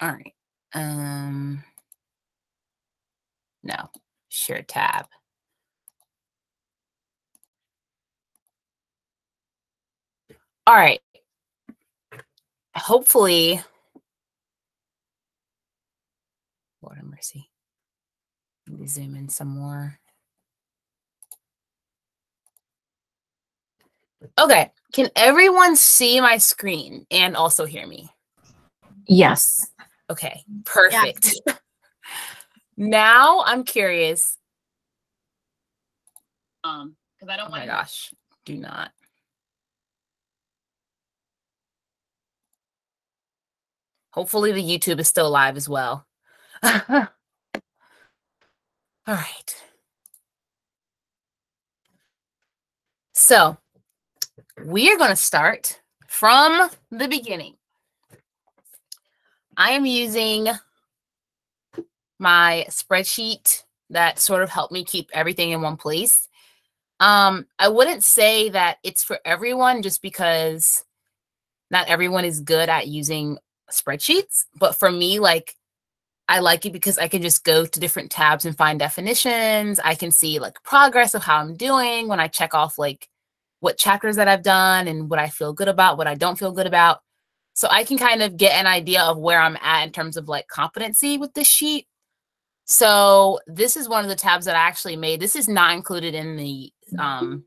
All right. Um, no, share tab. All right. Hopefully, Lord have mercy. Let me zoom in some more. Okay. Can everyone see my screen and also hear me? Yes. Okay. Perfect. now I'm curious. Um, because I don't oh my gosh, do not. Hopefully the YouTube is still live as well. All right. So we are going to start from the beginning. I am using my spreadsheet that sort of helped me keep everything in one place. Um, I wouldn't say that it's for everyone just because not everyone is good at using spreadsheets, but for me, like I like it because I can just go to different tabs and find definitions. I can see like progress of how I'm doing when I check off like what chapters that I've done and what I feel good about, what I don't feel good about. So I can kind of get an idea of where I'm at in terms of like competency with this sheet. So this is one of the tabs that I actually made. This is not included in the um,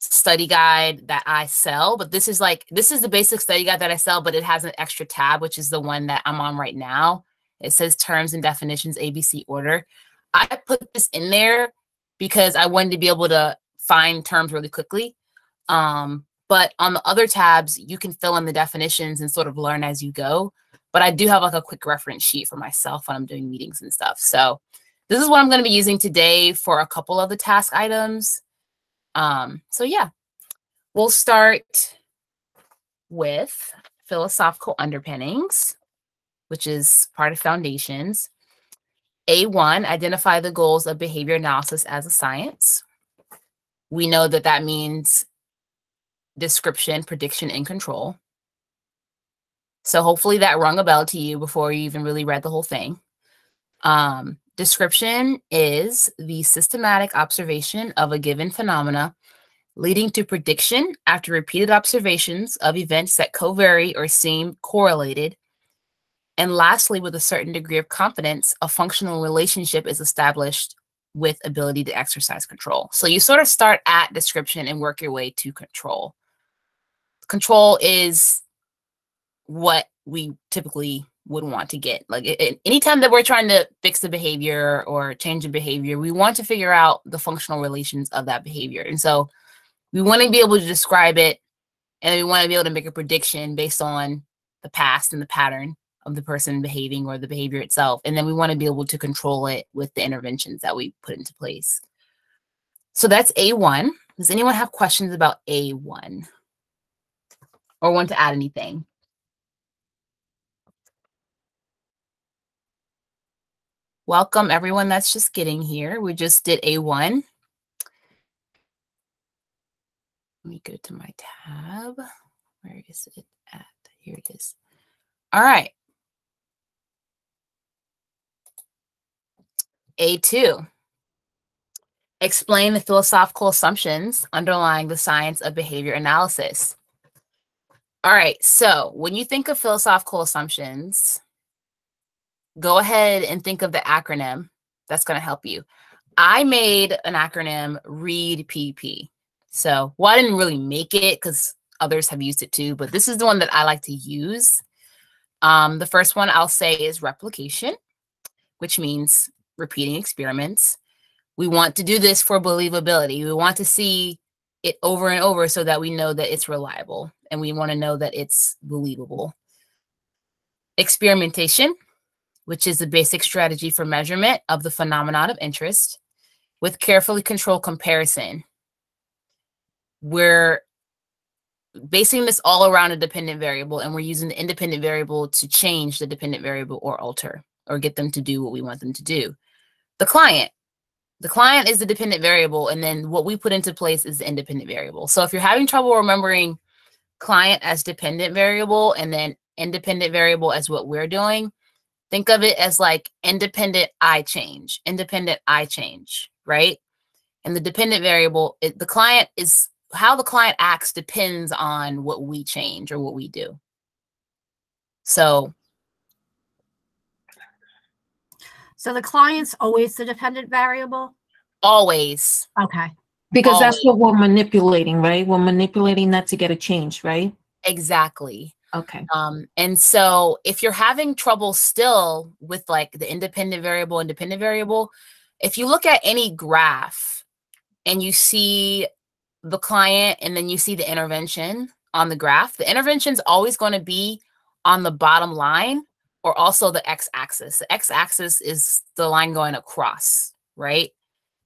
study guide that I sell, but this is like this is the basic study guide that I sell, but it has an extra tab, which is the one that I'm on right now. It says terms and definitions ABC order. I put this in there because I wanted to be able to find terms really quickly. Um, but on the other tabs, you can fill in the definitions and sort of learn as you go. But I do have like a quick reference sheet for myself when I'm doing meetings and stuff. So this is what I'm going to be using today for a couple of the task items. Um, so yeah, we'll start with philosophical underpinnings, which is part of foundations. A1, identify the goals of behavior analysis as a science we know that that means description, prediction, and control. So hopefully that rung a bell to you before you even really read the whole thing. Um, description is the systematic observation of a given phenomena leading to prediction after repeated observations of events that co-vary or seem correlated. And lastly, with a certain degree of confidence, a functional relationship is established with ability to exercise control. So you sort of start at description and work your way to control. Control is what we typically would want to get. Like it, anytime that we're trying to fix the behavior or change a behavior, we want to figure out the functional relations of that behavior. And so we want to be able to describe it and we want to be able to make a prediction based on the past and the pattern of the person behaving or the behavior itself. And then we want to be able to control it with the interventions that we put into place. So that's A1. Does anyone have questions about A1 or want to add anything? Welcome everyone that's just getting here. We just did A1. Let me go to my tab. Where is it at? Here it is. All right. A2. Explain the philosophical assumptions underlying the science of behavior analysis. All right, so when you think of philosophical assumptions, go ahead and think of the acronym that's going to help you. I made an acronym READ PP. So, well, I didn't really make it because others have used it too, but this is the one that I like to use. Um, the first one I'll say is replication, which means repeating experiments. We want to do this for believability. We want to see it over and over so that we know that it's reliable and we want to know that it's believable. Experimentation, which is the basic strategy for measurement of the phenomenon of interest with carefully controlled comparison. We're basing this all around a dependent variable and we're using the independent variable to change the dependent variable or alter or get them to do what we want them to do the client. The client is the dependent variable, and then what we put into place is the independent variable. So if you're having trouble remembering client as dependent variable and then independent variable as what we're doing, think of it as like independent I change, independent I change, right? And the dependent variable, it, the client is how the client acts depends on what we change or what we do. So, So the client's always the dependent variable? always, Okay. Because that's what we're manipulating, right? We're manipulating that to get a change, right? exactly. Okay. Um, and so if you're having trouble still with like the independent variable, independent variable, if you look at any graph and you see the client and then you see the intervention on the graph, the intervention is always going to be on the bottom line or also the x-axis. The x-axis is the line going across, right?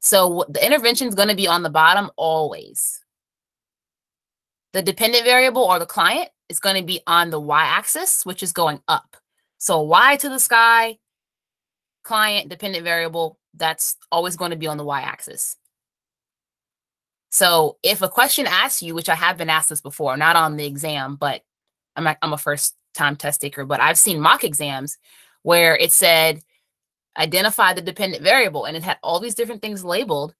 So the intervention is going to be on the bottom always. The dependent variable or the client is going to be on the y-axis, which is going up. So y to the sky, client dependent variable, that's always going to be on the y-axis. So if a question asks you, which I have been asked this before, not on the exam, but I'm a, I'm a first time test taker, but I've seen mock exams where it said identify the dependent variable and it had all these different things labeled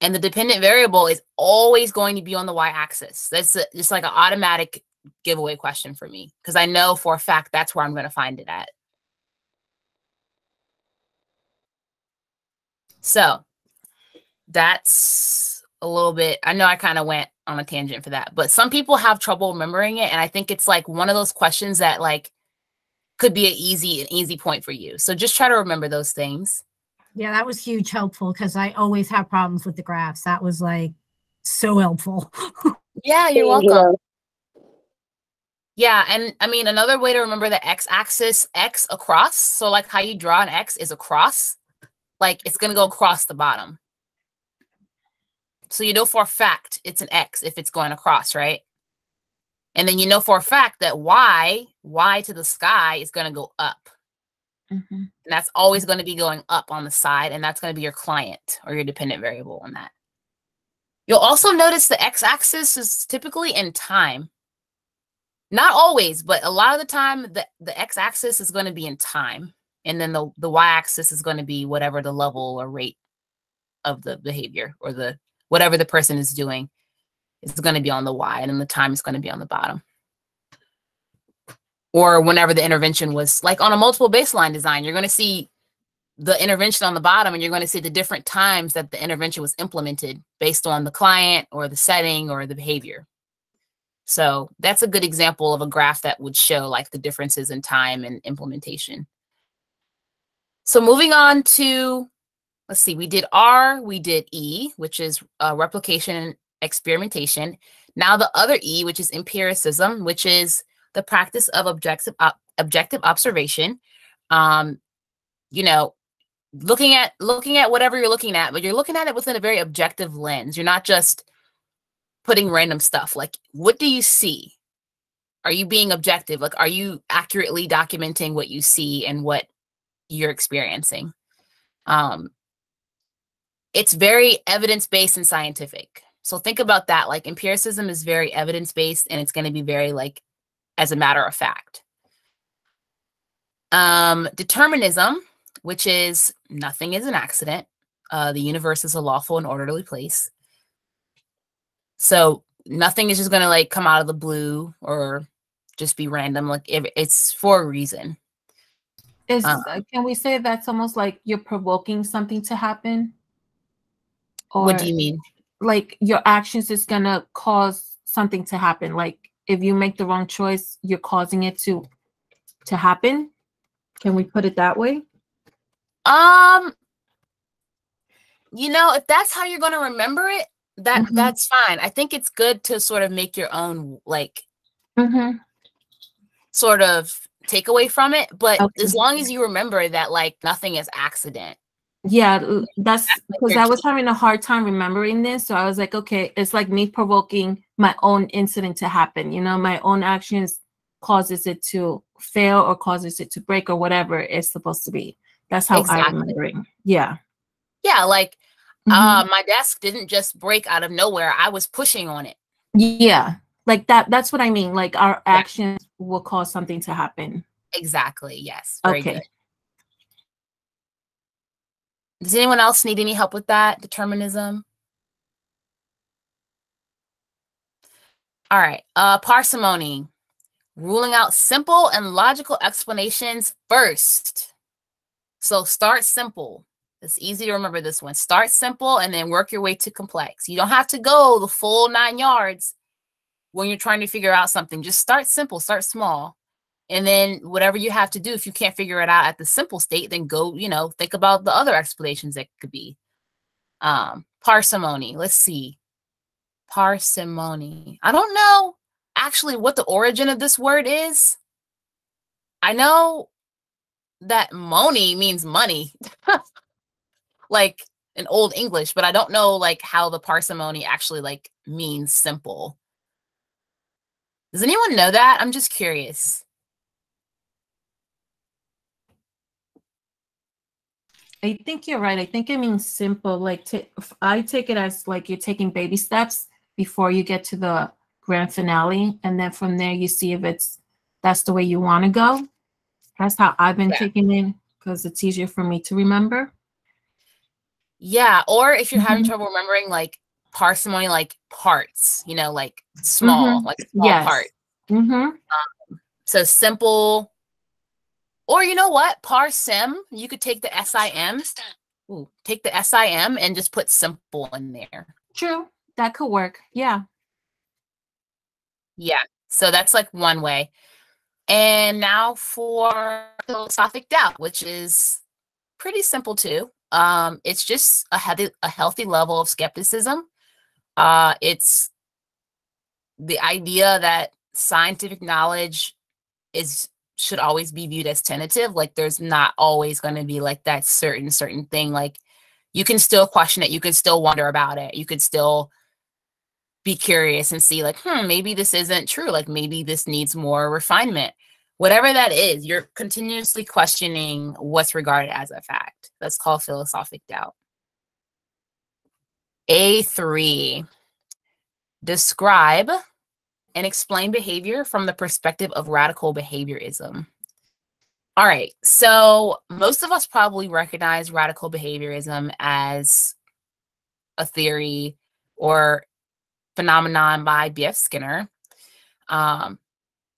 and the dependent variable is always going to be on the y-axis. That's just like an automatic giveaway question for me because I know for a fact that's where I'm going to find it at. So that's a little bit. I know I kind of went on a tangent for that, but some people have trouble remembering it, and I think it's like one of those questions that like could be an easy an easy point for you. So just try to remember those things. Yeah, that was huge helpful because I always have problems with the graphs. That was like so helpful. Yeah, you're welcome. Yeah, and I mean another way to remember the x-axis, x across. So like how you draw an x is across, like it's gonna go across the bottom. So you know for a fact it's an x if it's going across, right? And then you know for a fact that y, y to the sky is gonna go up. Mhm. And that's always going to be going up on the side, and that's going to be your client or your dependent variable on that. You'll also notice the x-axis is typically in time. Not always, but a lot of the time the, the x-axis is going to be in time. And then the, the y-axis is going to be whatever the level or rate of the behavior or the whatever the person is doing is going to be on the y, and then the time is going to be on the bottom or whenever the intervention was like on a multiple baseline design, you're going to see the intervention on the bottom and you're going to see the different times that the intervention was implemented based on the client or the setting or the behavior. So that's a good example of a graph that would show like the differences in time and implementation. So moving on to, let's see, we did R, we did E, which is uh, replication and experimentation. Now the other E, which is empiricism, which is the practice of objective objective observation. Um you know looking at looking at whatever you're looking at but you're looking at it within a very objective lens. You're not just putting random stuff. Like what do you see? Are you being objective? Like are you accurately documenting what you see and what you're experiencing? Um it's very evidence based and scientific so think about that like empiricism is very evidence based and it's going to be very like as a matter of fact. Um, determinism, which is nothing is an accident. Uh, the universe is a lawful and orderly place. So nothing is just going to like come out of the blue or just be random. Like if it's for a reason. Is uh, can we say that's almost like you're provoking something to happen? Or what do you mean? like your actions is gonna cause something to happen? Like if you make the wrong choice, you're causing it to to happen. Can we put it that way? Um, you know, if that's how you're going to remember it, that Mhm. that's fine. I think it's good to sort of make your own like Mm-hmm. sort of takeaway from it. But Okay. as long as you remember that like nothing is accident. Yeah, that's because I was having a hard time remembering this. So I was like, okay, it's like me provoking my own incident to happen. You know, my own actions causes it to fail or causes it to break or whatever it's supposed to be. That's how Exactly. I'm remembering. Yeah. Yeah, like Mhm. uh my desk didn't just break out of nowhere. I was pushing on it. yeah. Like that. That's what I mean. Like our actions will cause something to happen. Exactly. Yes. Very okay. good. Does anyone else need any help with that determinism? All right. Uh, parsimony. Ruling out simple and logical explanations first. So start simple. It's easy to remember this one. Start simple and then work your way to complex. You don't have to go the full nine yards when you're trying to figure out something. Just start simple, start small. And then whatever you have to do, if you can't figure it out at the simple state, then go, you know, think about the other explanations that could be. Um, parsimony. Let's see. Parsimony. I don't know actually what the origin of this word is. I know that money means money. like in old English, but I don't know like how the parsimony actually like means simple. Does anyone know that? I'm just curious. I think you're right. I think it means simple. Like t- I take it as like you're taking baby steps before you get to the grand finale, and then from there you see if it's that's the way you want to go. That's how I've been yeah. taking it because it's easier for me to remember. Yeah, or if you're mm-hmm. having trouble remembering like parsimony, like parts, you know, like small, mm-hmm. like small yes. part. Mm-hmm. Um, so simple, or you know what, parsim, you could take the sim, Ooh, take the sim and just put simple in there. True, that could work. Yeah. Yeah. So that's like one way. And now for philosophic doubt, which is pretty simple too. Um, it's just a healthy, a healthy level of skepticism. Uh, it's the idea that scientific knowledge is should always be viewed as tentative. Like there's not always going to be like that certain certain thing. Like you can still question it. You can still wonder about it. You could still be curious and see like, hmm, maybe this isn't true. Like maybe this needs more refinement whatever that is, you're continuously questioning what's regarded as a fact. That's called philosophic doubt. A3 describe and explain behavior from the perspective of radical behaviorism. All right, so most of us probably recognize radical behaviorism as a theory or phenomenon by B.F. Skinner. Um,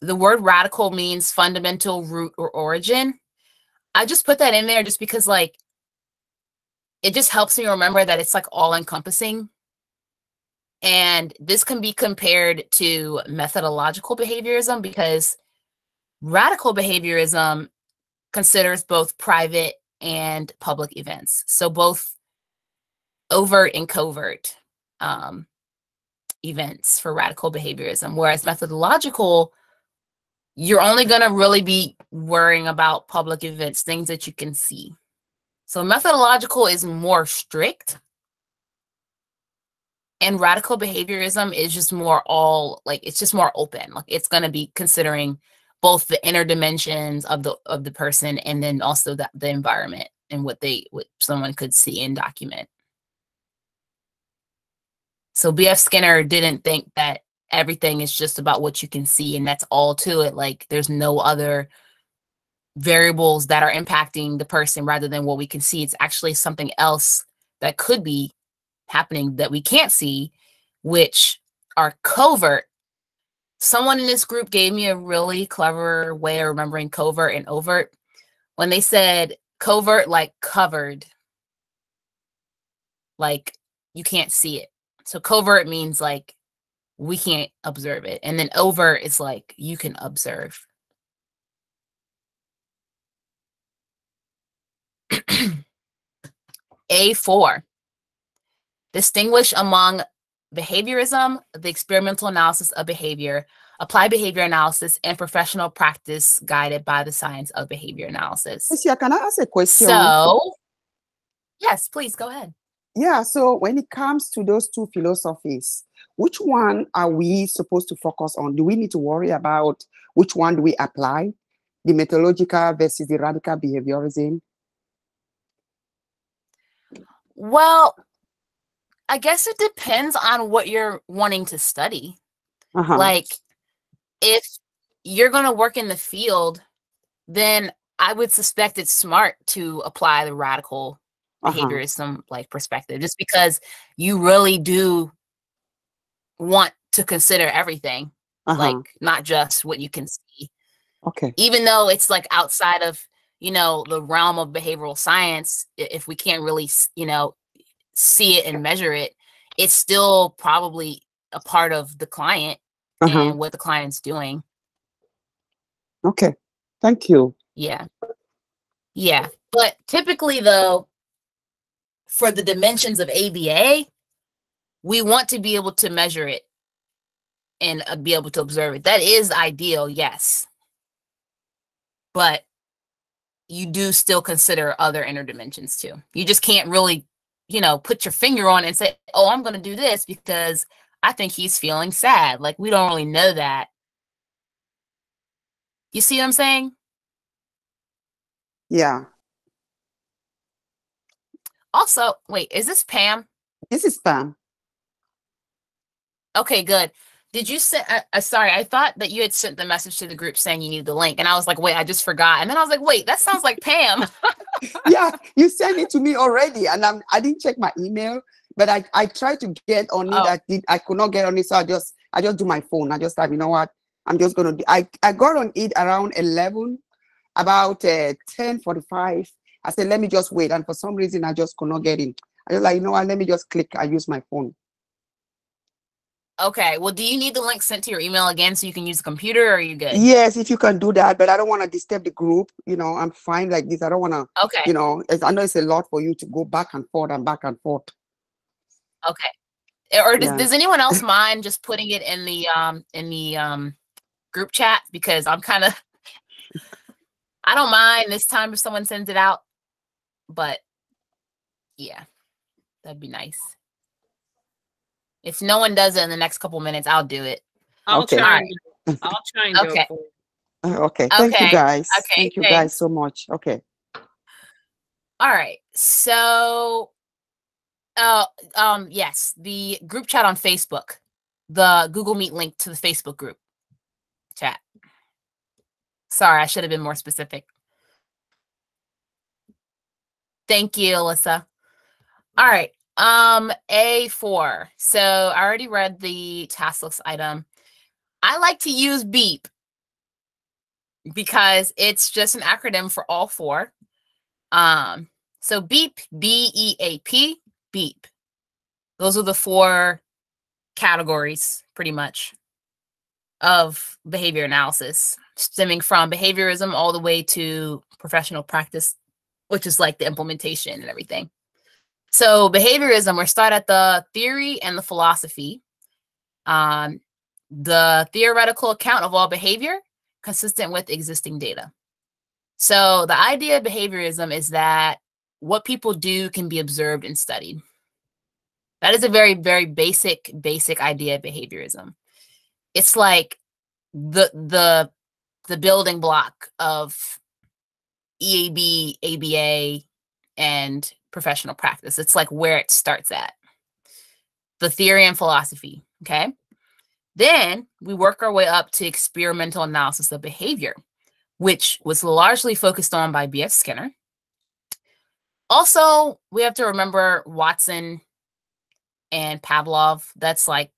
the word radical means fundamental root or origin. I just put that in there just because like it just helps me remember that it's like all encompassing. And this can be compared to methodological behaviorism because radical behaviorism considers both private and public events. So both overt and covert um, events for radical behaviorism, whereas methodological you're only going to really be worrying about public events, things that you can see. So methodological is more strict. And radical behaviorism is just more all like it's just more open. Like it's going to be considering both the inner dimensions of the of the person and then also the, the environment and what they what someone could see and document. So BF Skinner didn't think that everything is just about what you can see and that's all to it like there's no other variables that are impacting the person rather than what we can see it's actually something else that could be happening that we can't see which are covert someone in this group gave me a really clever way of remembering covert and overt when they said covert like covered like you can't see it so covert means like we can't observe it. And then over is like you can observe. A4. Distinguish among behaviorism, the experimental analysis of behavior, applied behavior analysis, and professional practice guided by the science of behavior analysis. Lucia, can I ask a question? So, yes, please go ahead. Yeah, so when it comes to those two philosophies, which one are we supposed to focus on? Do we need to worry about which one do we apply? The methodological versus the radical behaviorism? Well, I guess it depends on what you're wanting to study. Uh-huh. Like, if you're going to work in the field, then I would suspect it's smart to apply the radical Uh-huh. behaviorism like perspective just because you really do want to consider everything Uh-huh. like not just what you can see okay. even though it's like outside of you know the realm of behavioral science if we can't really you know see it and measure it it's still probably a part of the client Uh-huh. and what the client's doing Okay. Thank you. yeah yeah but typically though for the dimensions of aba we want to be able to measure it and uh, be able to observe it that is ideal yes but you do still consider other inner dimensions too you just can't really you know put your finger on it and say oh i'm going to do this because i think he's feeling sad like we don't really know that you see what i'm saying Yeah. also wait is this pam This is Pam. Okay, good. Did you send? Uh, uh, sorry, I thought that you had sent the message to the group saying you need the link, and I was like, wait, I just forgot. And then I was like, wait, that sounds like Pam. yeah, you sent it to me already, and I'm I didn't check my email, but I I tried to get on it. Oh. I did I could not get on it, so I just I just do my phone. I just thought, you know what, I'm just gonna do. I I got on it around eleven, about uh, ten forty five. I said, let me just wait, and for some reason I just could not get in. I was like, you know what, let me just click. I use my phone. Okay, well, do you need the link sent to your email again so you can use the computer, or are you good? Yes, if you can do that, but I don't want to disturb the group. You know, I'm fine like this. I don't want to. Okay, You know, it's, I know it's a lot for you to go back and forth and back and forth. okay. Eh, Or does, Yeah. does anyone else mind just putting it in the um in the um group chat because I'm kind of I don't mind this time if someone sends it out, but yeah, that'd be nice. If no one does it in the next couple minutes, I'll do it. I'll Okay. try. And do, I'll try and do Okay. it for you. Uh, Okay, thank Okay, you guys. okay, Thank you guys so much. Okay. All right. So uh um yes, the group chat on Facebook. The Google Meet link to the Facebook group chat. Sorry, I should have been more specific. Thank you, Alyssa. All right. Um A4. So I already read the task list item. I like to use BEEP because it's just an acronym for all four. Um, so beep, B E A P, beep. Those are the four categories, pretty much, of behavior analysis, stemming from behaviorism all the way to professional practice, which is like the implementation and everything. So, behaviorism, we start at the theory and the philosophy. Um, the theoretical account of all behavior consistent with existing data. So the idea of behaviorism is that what people do can be observed and studied. That is a very, very basic, basic idea of behaviorism. It's like the the the building block of EAB, ABA, and professional practice. It's like where it starts at. The theory and philosophy. Okay. Then we work our way up to experimental analysis of behavior which was largely focused on by B.F. Skinner. Also, we have to remember Watson and Pavlov. That's like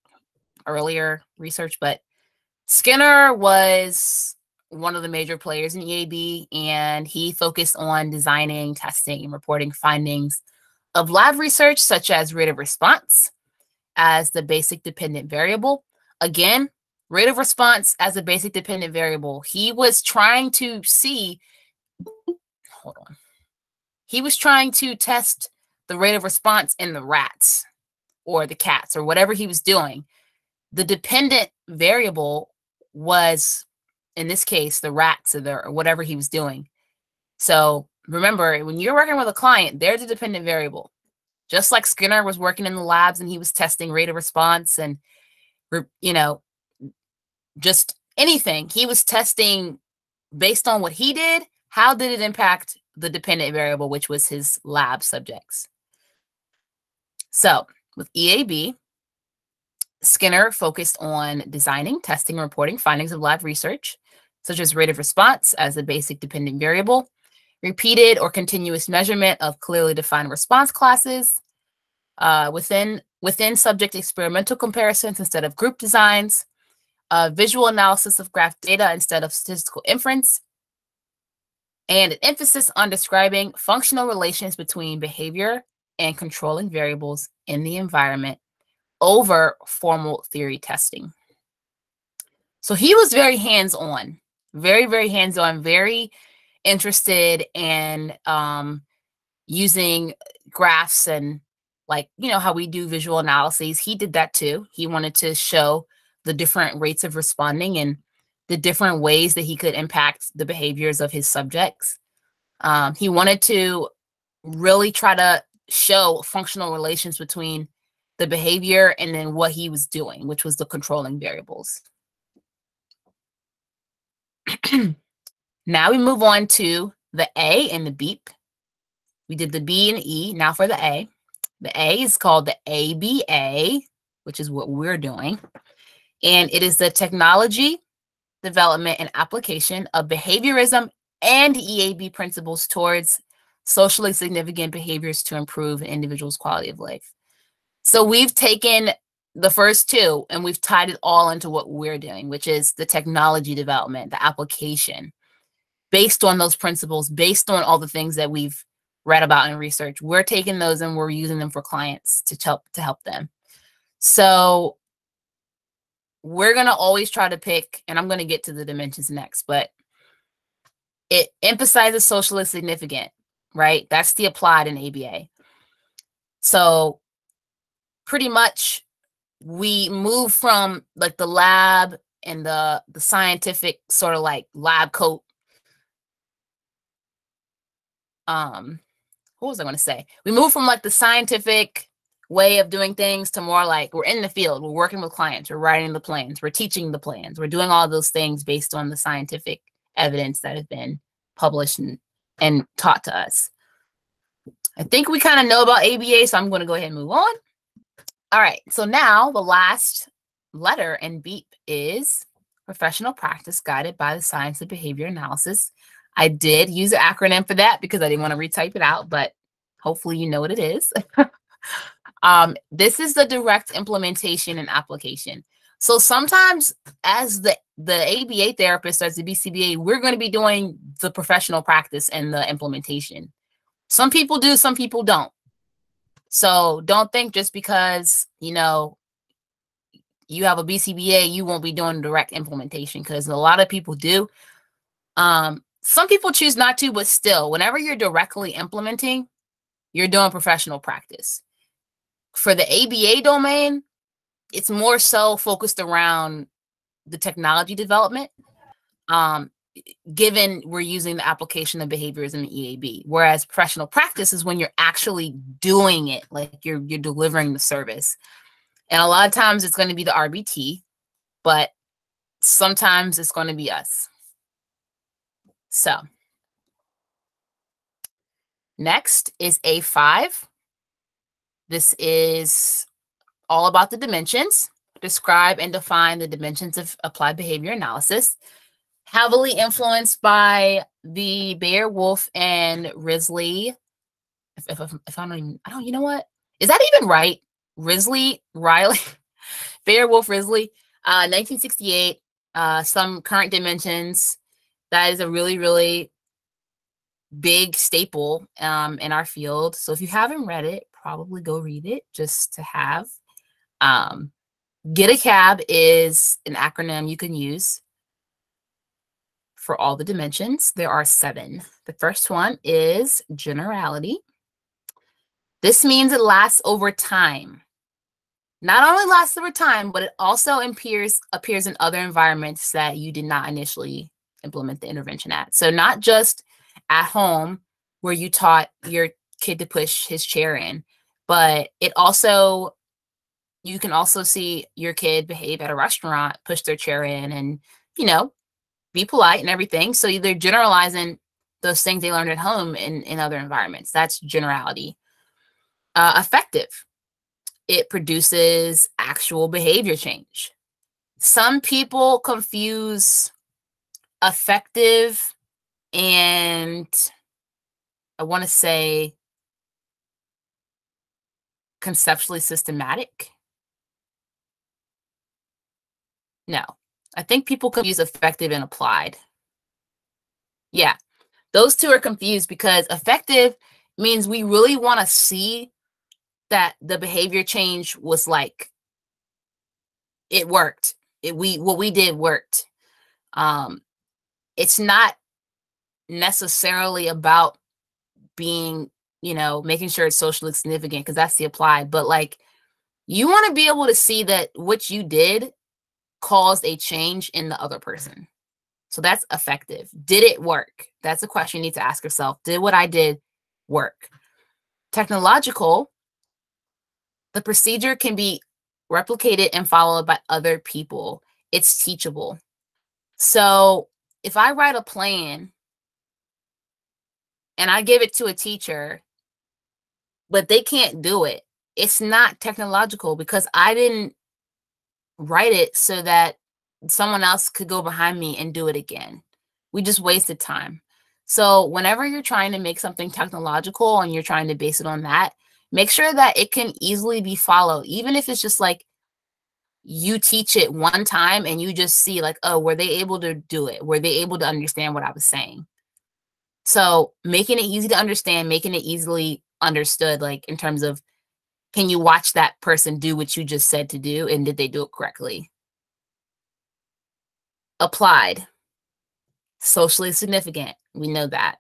earlier research, but Skinner was one of the major players in EAB, and he focused on designing, testing, and reporting findings of lab research, such as rate of response as the basic dependent variable. Again, rate of response as a basic dependent variable. He was trying to see, hold on. He was trying to test the rate of response in the rats or the cats or whatever he was doing. The dependent variable was, in this case, the rats or, the, or whatever he was doing. So remember, when you're working with a client, they're the dependent variable. Just like Skinner was working in the labs and he was testing rate of response and, you know, just anything. He was testing based on what he did. How did it impact the dependent variable, which was his lab subjects? So with EAB, Skinner focused on designing, testing, reporting findings of lab research such as rate of response as a basic dependent variable, repeated or continuous measurement of clearly defined response classes uh, within within subject experimental comparisons instead of group designs, uh, visual analysis of graph data instead of statistical inference, and an emphasis on describing functional relations between behavior and controlling variables in the environment over formal theory testing. So he was very hands on, very, very hands on, very interested in um, using graphs and like, you know, how we do visual analyses. He did that too. He wanted to show the different rates of responding and the different ways that he could impact the behaviors of his subjects. Um, he wanted to really try to show functional relations between the behavior and then what he was doing, which was the controlling variables. now we move on to the A and the beep. We did the B and E. Now for the A. The A is called the ABA, which is what we're doing. And it is the technology, development, and application of behaviorism and EAB principles towards socially significant behaviors to improve an individual's quality of life. So we've taken the first two and we've tied it all into what we're doing, which is the technology development, the application, based on those principles, based on all the things that we've read about in research. We're taking those and we're using them for clients to help to help them. So we're gonna always try to pick, and I'm gonna get to the dimensions next, but it emphasizes socially significant, right? That's the applied in ABA. So pretty much we move from like the lab and the the scientific sort of like lab coat um what was i going to say? We move from like the scientific way of doing things to more like we're in the field we're working with clients we're writing the plans we're teaching the plans we're doing all those things based on the scientific evidence that have been published and, and taught to us. I think we kind of know about aba so i'm going to go ahead and move on all right. So now the last letter in BEEP is professional practice guided by the science of behavior analysis. I did use an acronym for that because I didn't want to retype it out, but hopefully you know what it is. um, this is the direct implementation and application. So sometimes as the the ABA therapist as the BCBA, we're going to be doing the professional practice and the implementation. Some people do, some people don't. So don't think just because, you know, you have a BCBA, you won't be doing direct implementation because a lot of people do. Um, some people choose not to, but still, whenever you're directly implementing, you're doing professional practice. For the ABA domain, it's more so focused around the technology development. Um, given we're using the application of behaviors in the EAB. Whereas professional practice is when you're actually doing it, like you're you're delivering the service. And a lot of times it's going to be the RBT, but sometimes it's going to be us. So next is A5. This is all about the dimensions. Describe and define the dimensions of applied behavior analysis heavily influenced by the Baer Wolf and Risley. If, if, if I don't even, I don't, you know what? Is that even right? Risley, Riley, Baer Wolf, Risley, uh, 1968, uh, some current dimensions. That is a really, really big staple um, in our field. So if you haven't read it, probably go read it just to have. Um, Get a cab is an acronym you can use for all the dimensions. There are seven. The first one is generality. This means it lasts over time. Not only lasts over time, but it also appears appears in other environments that you did not initially implement the intervention at. So not just at home where you taught your kid to push his chair in, but it also you can also see your kid behave at a restaurant, push their chair in and you know, be polite and everything. So they're generalizing those things they learned at home in, in other environments. That's generality. Uh, effective. It produces actual behavior change. Some people confuse effective and I want to say conceptually systematic. No, I think people confuse effective and applied. Yeah, those two are confused because effective means we really want to see that the behavior change was like it worked. It we what we did worked. Um it's not necessarily about being, you know, making sure it's socially significant because that's the applied, but like you want to be able to see that what you did caused a change in the other person. So that's effective. Did it work? That's a question you need to ask yourself. Did what I did work? Technological, the procedure can be replicated and followed by other people. It's teachable. So if I write a plan and I give it to a teacher, but they can't do it, it's not technological because I didn't write it so that someone else could go behind me and do it again. We just wasted time. So, whenever you're trying to make something technological and you're trying to base it on that, make sure that it can easily be followed, even if it's just like you teach it one time and you just see, like, oh, were they able to do it? Were they able to understand what I was saying? So, making it easy to understand, making it easily understood, like in terms of can you watch that person do what you just said to do and did they do it correctly? Applied, socially significant. We know that.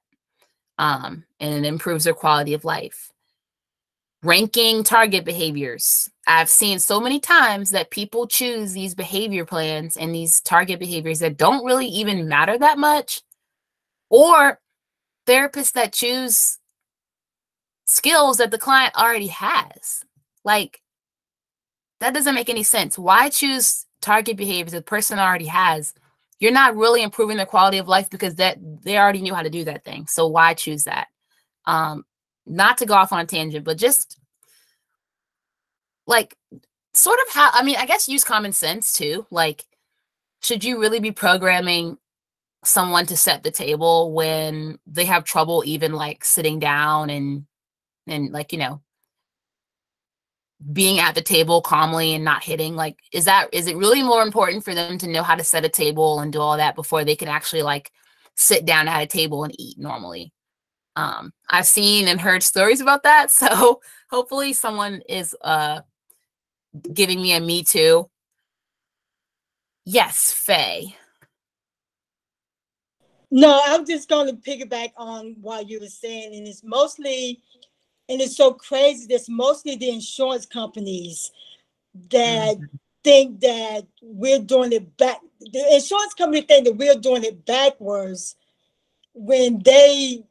Um, and it improves their quality of life. Ranking target behaviors. I've seen so many times that people choose these behavior plans and these target behaviors that don't really even matter that much, or therapists that choose skills that the client already has. Like, that doesn't make any sense. Why choose target behaviors that the person already has? You're not really improving their quality of life because that they already knew how to do that thing. So why choose that? Um, not to go off on a tangent, but just like sort of how I mean, I guess use common sense too. Like, should you really be programming someone to set the table when they have trouble even like sitting down and and like you know being at the table calmly and not hitting like is that is it really more important for them to know how to set a table and do all that before they can actually like sit down at a table and eat normally? Um i've seen and heard stories about that so hopefully someone is uh giving me a me too. Yes faye. No i'm just going to piggyback on what you were saying and it's mostly and it's so crazy. There's mostly the insurance companies that mm-hmm. think that we're doing it back. The insurance company think that we're doing it backwards when they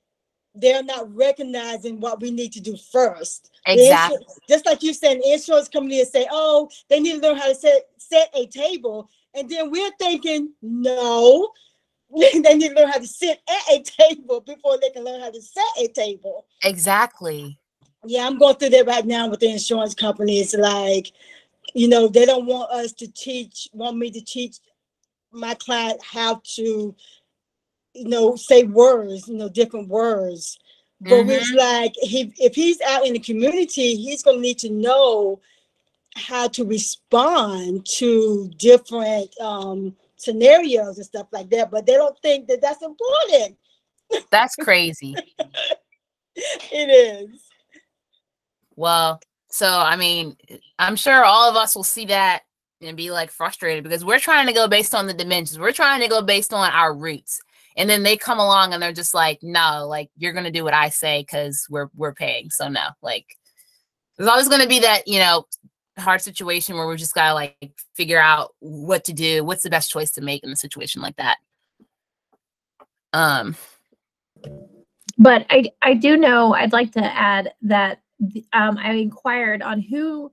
they're not recognizing what we need to do first. Exactly. Just like you said, insurance company companies say, "Oh, they need to learn how to set set a table," and then we're thinking, "No." they need to learn how to sit at a table before they can learn how to set a table. Exactly yeah, I'm going through that right now with the insurance companies. Like, you know, they don't want us to teach, want me to teach my client how to, you know, say words, you know, different words. But mm-hmm. it's like he, if he's out in the community, he's going to need to know how to respond to different um, scenarios and stuff like that. But they don't think that that's important. That's crazy. it is. Well, so I mean, I'm sure all of us will see that and be like frustrated because we're trying to go based on the dimensions. We're trying to go based on our roots. And then they come along and they're just like, no, like you're gonna do what I say because we're we're paying. So no, like there's always gonna be that, you know, hard situation where we're just gotta like figure out what to do, what's the best choice to make in a situation like that. Um but I I do know I'd like to add that um, I inquired on who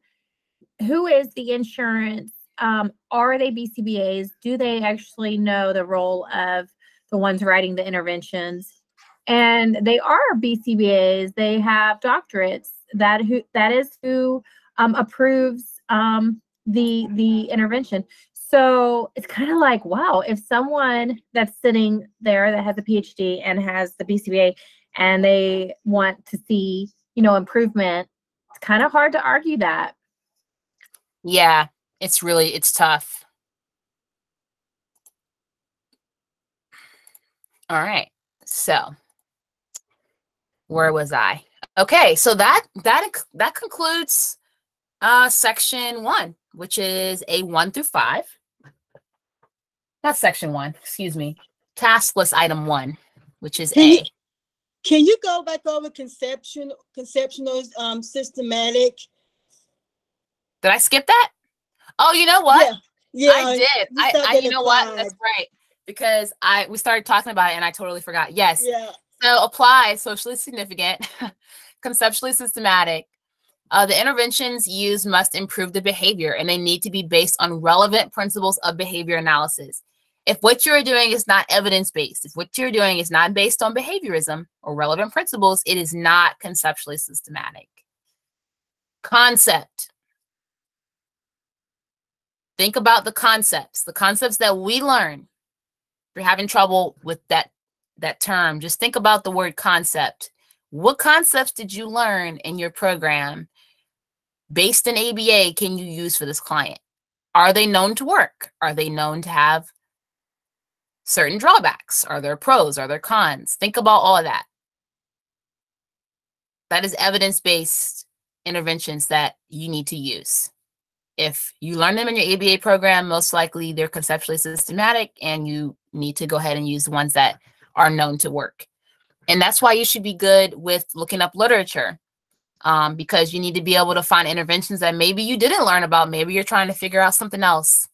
who is the insurance. Um, are they BCBAs? Do they actually know the role of the ones writing the interventions? And they are BCBAs. They have doctorates. That who that is who um, approves um, the the intervention. So it's kind of like, wow, if someone that's sitting there that has a PhD and has the BCBA and they want to see, you know, improvement, it's kind of hard to argue that. Yeah, it's really it's tough. All right. So, where was I? Okay, so that that that concludes uh section 1, which is a 1 through 5. That's section 1, excuse me. Task list item 1, which is A. Can you go back over conception, conceptual, um, systematic? Did I skip that? Oh, you know what? Yeah, I did. you I, I you know what? That's right. Because I we started talking about it and I totally forgot. Yes. yeah. So apply socially significant, conceptually systematic. Uh, the interventions used must improve the behavior and they need to be based on relevant principles of behavior analysis. If what you're doing is not evidence based, if what you're doing is not based on behaviorism or relevant principles, it is not conceptually systematic. Concept. Think about the concepts, the concepts that we learn. If you're having trouble with that that term, just think about the word concept. What concepts did you learn in your program based in ABA can you use for this client? Are they known to work? Are they known to have certain drawbacks? Are there pros? Are there cons? Think about all of that. That is evidence based interventions that you need to use. If you learn them in your ABA program, most likely they're conceptually systematic and you need to go ahead and use ones that are known to work. And that's why you should be good with looking up literature um, because you need to be able to find interventions that maybe you didn't learn about. Maybe you're trying to figure out something else.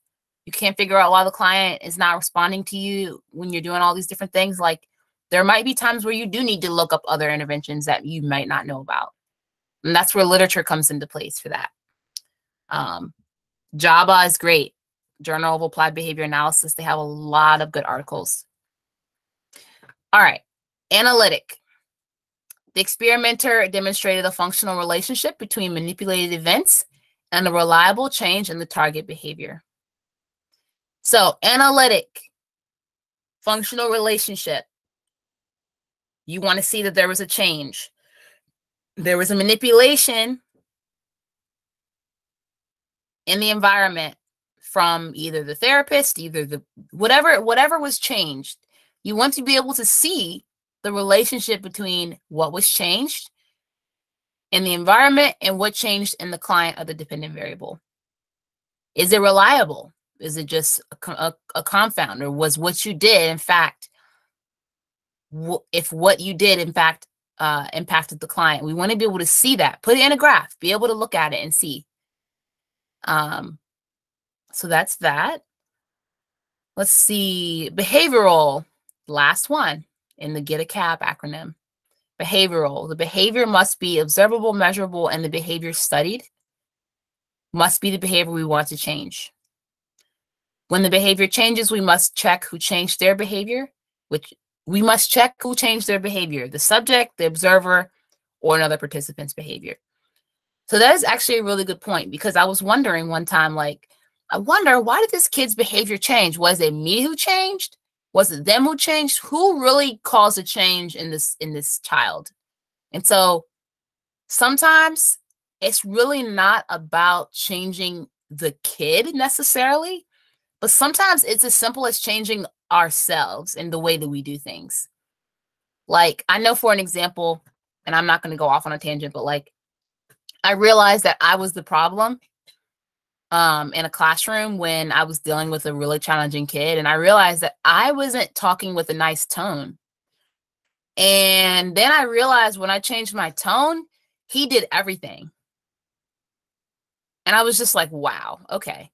You can't figure out why the client is not responding to you when you're doing all these different things. Like there might be times where you do need to look up other interventions that you might not know about. And that's where literature comes into place for that. Um, JABA is great. Journal of Applied Behavior Analysis. They have a lot of good articles. All right, analytic. The experimenter demonstrated a functional relationship between manipulated events and a reliable change in the target behavior. So, analytic, functional relationship. You want to see that there was a change. There was a manipulation in the environment from either the therapist, either the whatever whatever was changed. You want to be able to see the relationship between what was changed in the environment and what changed in the client of the dependent variable. Is it reliable? Is it just a, a, a confound, or was what you did, in fact, wh- if what you did, in fact, uh, impacted the client? We want to be able to see that, put it in a graph, be able to look at it and see. Um, so that's that. Let's see, behavioral, last one in the Get a Cab acronym. Behavioral. The behavior must be observable, measurable, and the behavior studied must be the behavior we want to change. When the behavior changes, we must check who changed their behavior, which we must check who changed their behavior, the subject, the observer, or another participant's behavior. So that is actually a really good point because I was wondering one time, like, I wonder why did this kid's behavior change? Was it me who changed? Was it them who changed? Who really caused a change in this in this child? And so sometimes it's really not about changing the kid necessarily, but sometimes it's as simple as changing ourselves and the way that we do things. Like I know for an example, and I'm not going to go off on a tangent, but like I realized that I was the problem um in a classroom when I was dealing with a really challenging kid and I realized that I wasn't talking with a nice tone. And then I realized when I changed my tone, he did everything. And I was just like, wow, okay.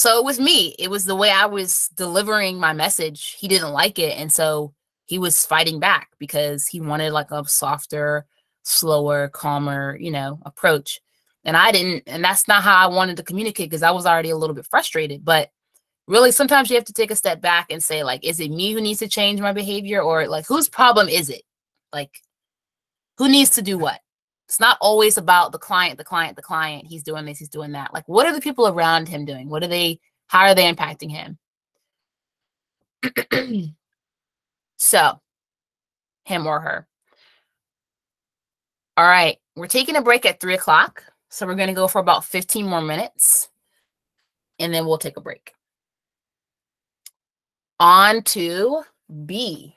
So it was me. It was the way I was delivering my message. He didn't like it. And so he was fighting back because he wanted like a softer, slower, calmer, you know, approach. And I didn't, and that's not how I wanted to communicate because I was already a little bit frustrated. But really, sometimes you have to take a step back and say, like, is it me who needs to change my behavior? Or like whose problem is it? Like, who needs to do what? It's not always about the client, the client, the client. He's doing this, he's doing that. Like, what are the people around him doing? What are they How are they impacting him? so, him or her. All right, we're taking a break at three o'clock. So, we're going to go for about 15 more minutes and then we'll take a break. On to B.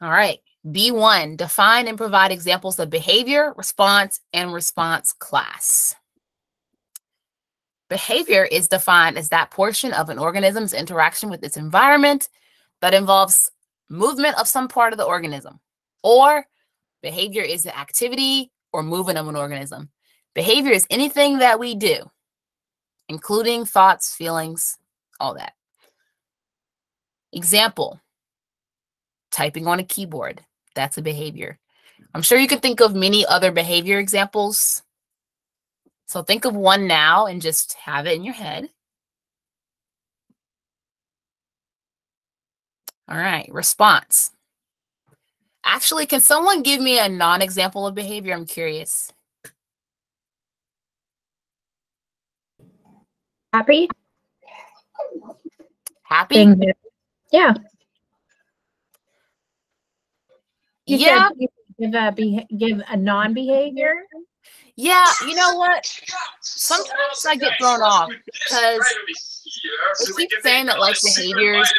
All right. B1, define and provide examples of behavior, response, and response class. Behavior is defined as that portion of an organism's interaction with its environment that involves movement of some part of the organism, or behavior is the activity or movement of an organism. Behavior is anything that we do, including thoughts, feelings, all that. Example typing on a keyboard. That's a behavior. I'm sure you could think of many other behavior examples. So think of one now and just have it in your head. All right, response. Actually, can someone give me a non example of behavior? I'm curious. Happy? Happy? Yeah. You Yeah, you Give a beha- give a non-behavior. yeah. You know what? Sometimes I get thrown off because it keeps saying that like behaviors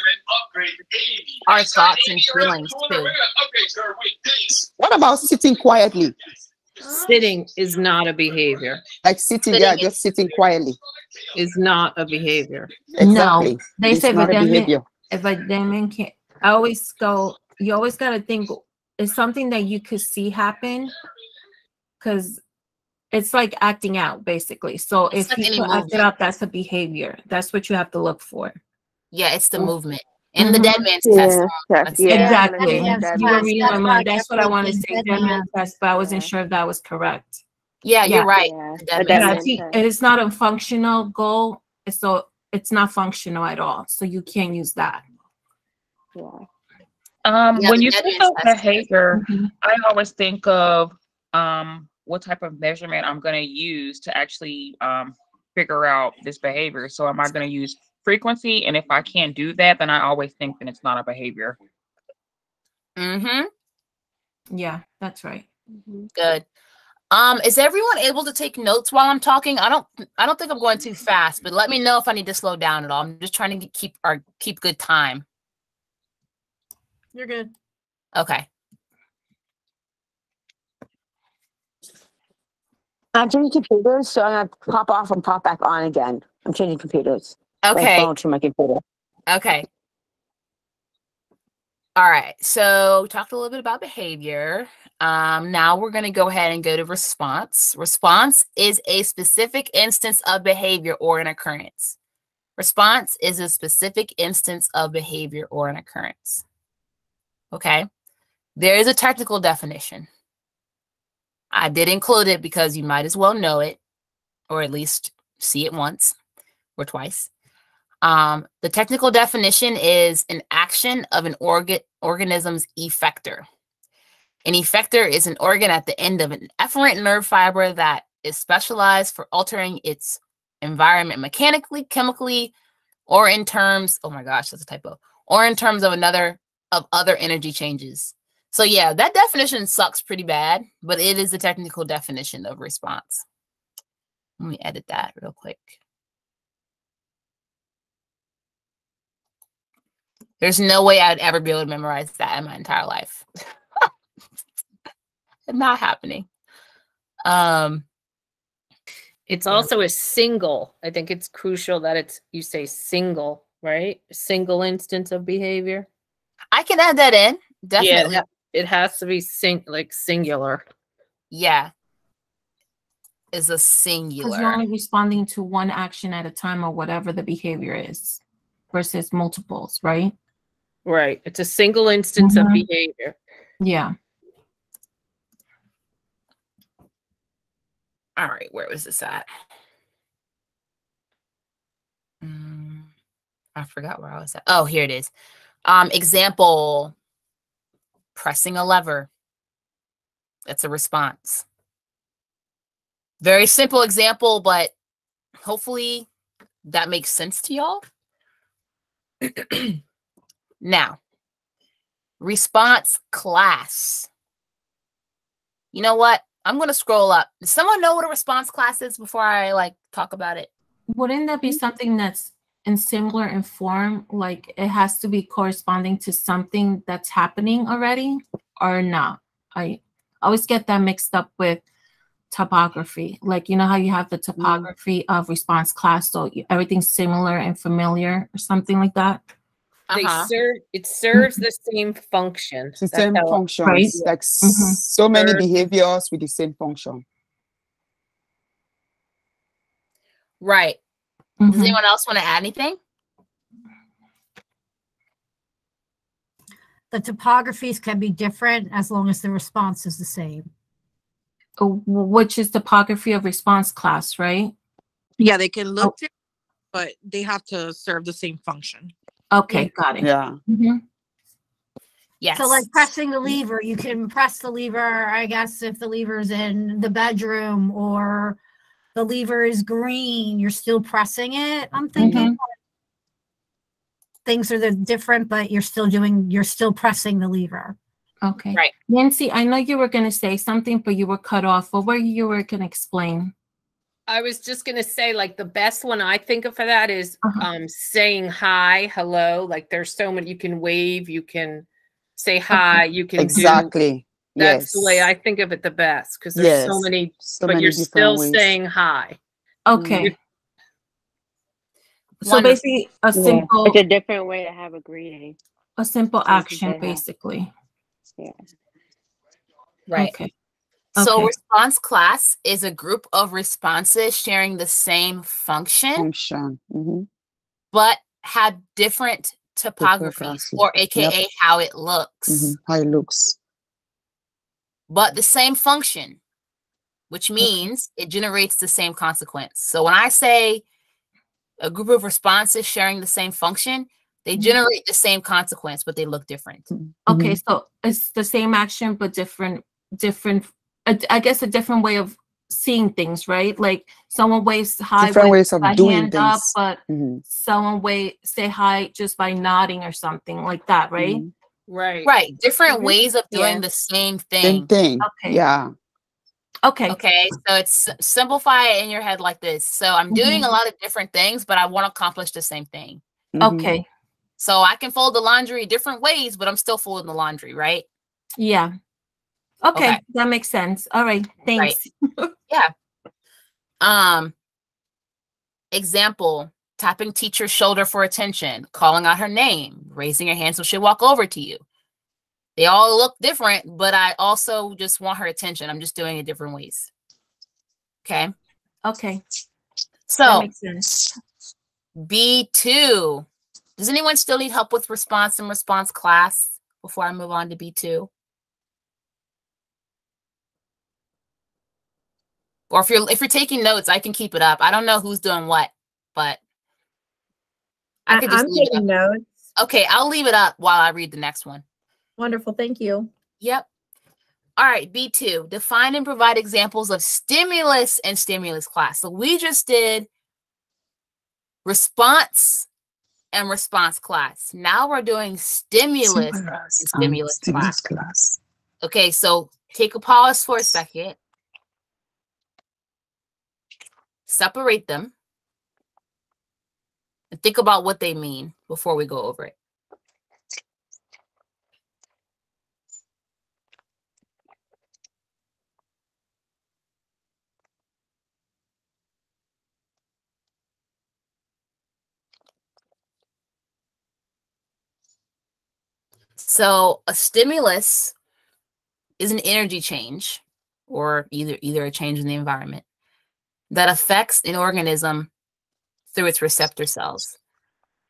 are thoughts and feelings too. What about sitting quietly? Sitting is not a behavior, Like sitting Sitting there, is- just sitting quietly. is not a behavior. Exactly. They It's say, but then behavior. if a demon can't, I always go, you always got to think it's something that you could see happen because it's like acting out basically. So It's if like any you act it out, that's a behavior. That's what you have to look for. Yeah, it's the Mm. movement. In the Mhm. dead man's test. that's- Yeah, exactly. yes, you were yes, reading my that's mind. That's what I want to say. dead Dead man man. test, but I wasn't Yeah. sure if that was correct. Yeah, Yeah. you're right. Yeah, The dead dead Yeah, man's man's see, test. it is not a functional goal, so it's not functional at all. So you can't use that. Yeah. Um, Yeah, when you think of test. behavior, Mhm. I always think of um what type of measurement I'm going to use to actually um figure out this behavior. So am I going to use frequency? And if I can't do that, then I always think that it's not a behavior. Mm-hmm. Yeah, that's right. Mhm. Good. Um, is everyone able to take notes while I'm talking? I don't I don't think I'm going too fast, but let me know if I need to slow down at all. I'm just trying to keep or keep good time. You're good. Okay. I'm changing computers, so I'm gonna pop off and pop back on again. I'm changing computers. My Okay. phone to my computer. Okay. All right. So we talked a little bit about behavior. Um, now we're going to go ahead and go to response. Response is a specific instance of behavior or an occurrence. Response is a specific instance of behavior or an occurrence. Okay. There is a technical definition. I did include it because you might as well know it, or at least see it once or twice. Um, the technical definition is an action of an organ organism's effector. An effector is an organ at the end of an efferent nerve fiber that is specialized for altering its environment mechanically, chemically, or in terms, oh my gosh, that's a typo, or in terms of another of other energy changes. So yeah, that definition sucks pretty bad, but it is the technical definition of response. Let me edit that real quick. There's no way I'd ever be able to memorize that in my entire life. Not happening. Um, It's also a single. I think it's crucial that it's you say single, right? Single instance of behavior. I can add that in. Definitely. ha- it has to be sing like singular. Yeah. Is a Because singular. you're only responding to one action at a time or whatever the behavior is versus multiples, right? Right. It's a single instance of Mhm. behavior. Yeah. All right, where was this at? Mm, I forgot where I was at. Oh, here it is. Um, example pressing a lever. That's a response. Very simple example, but hopefully that makes sense to y'all? now, response class. You know what? I'm gonna scroll up. Does someone know what a response class is before I like talk about it? Wouldn't that be something that's in similar in form? Like it has to be corresponding to something that's happening already or not? I always get that mixed up with topography. Like you know how you have the topography of response class, so you- everything's similar and familiar or something like that. They Uh-huh. serve it serves the same function. It's the That's same how- functions, like s- Mhm. so many behaviors with the same function. Right. Does Mhm. anyone else want to add anything? The topographies can be different as long as the response is the same. Uh, Which is topography of response class, right? Yeah, they can Oh. look different, but they have to serve the same function. Okay, got it. Yeah. Mhm. Yes. So like pressing the lever, you can press the lever, I guess, if the lever's in the bedroom or the lever is green, you're still pressing it. I'm thinking things are the different, but you're still doing, you're still pressing the lever. Okay. Right. Nancy, I know you were gonna say something, but you were cut off. What were you were gonna explain? I was just gonna say, like the best one I think of for that is Uh-huh. um saying hi, hello. Like there's so many you can wave, you can say hi, you can do Exactly. That's yes. the way I think of it the best because there's so many, So but many you're still ways. saying hi. Okay. So basically, a Yeah, simple, It's a different way to have a greeting. a simple so action, basically. Yeah. right. Okay. So response class is a group of responses sharing the same function, function. Mhm. but have different topographies Topography. or AKA how it looks, Mhm. How it looks. But the same function, which means it generates the same consequence. So when I say a group of responses sharing the same function, they Mhm. generate the same consequence, but they look different. Okay, Mhm. so it's the same action, but different, different, I I guess a different way of seeing things, right? Like someone waves hi Different with ways of a doing hand up, things. but Mhm. someone way say hi just by nodding or something like that, right? Mhm. Right. Right. Different Mhm. ways of doing Yeah. the same thing. Same thing. thing. Okay. Yeah. Okay. Okay. So it's simplify it in your head like this. So I'm doing a lot of different things, but I want to accomplish the same thing. Mhm. Okay. So I can fold the laundry different ways, but I'm still folding the laundry, right? Yeah. Okay, Okay. that makes sense. All right. Thanks. Yeah. Um example, tapping teacher's shoulder for attention, calling out her name, raising her hand so she'll walk over to you. They all look different, but I also just want her attention. I'm just doing it different ways. Okay. Okay. So. B2. Does anyone still need help with response and response class before I move on to B2? Or if you're if you're taking notes, I can keep it up. I don't know who's doing what, but I I, could just I'm leave taking up. notes. Okay, I'll leave it up while I read the next one. Wonderful. Thank you. Yep. All right, B2. Define and provide examples of stimulus and stimulus class. So we just did response and response class. Now we're doing stimulus and stimulus class. class. Okay, so take a pause for a second. Separate them. And think about what they mean before we go over it. So a stimulus is an energy change or either either a change in the environment that affects an organism through its receptor cells.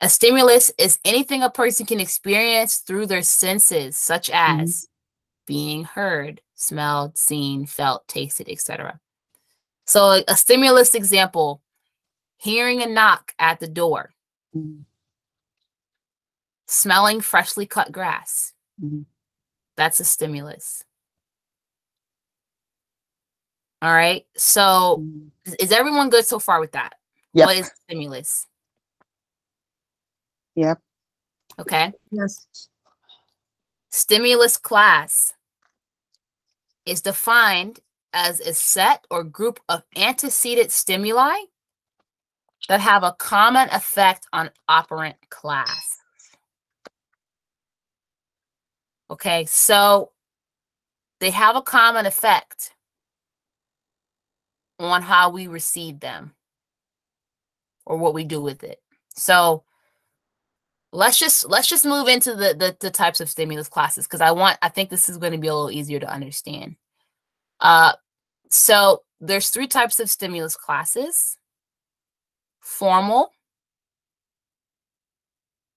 A stimulus is anything a person can experience through their senses, such as being heard, smelled, seen, felt, tasted, etc. So a, stimulus example, hearing a knock at the door, Mhm. smelling freshly cut grass. Mhm. That's a stimulus. All right. So Mhm. is- is everyone good so far with that? Yep. What is stimulus? Yep. Okay. Yes. Stimulus class is defined as a set or group of antecedent stimuli that have a common effect on operant class. Okay, so they have a common effect on how we receive them or what we do with it. So let's just let's just move into the the, the types of stimulus classes because I want I think this is going to be a little easier to understand. Uh so there's three types of stimulus classes. Formal,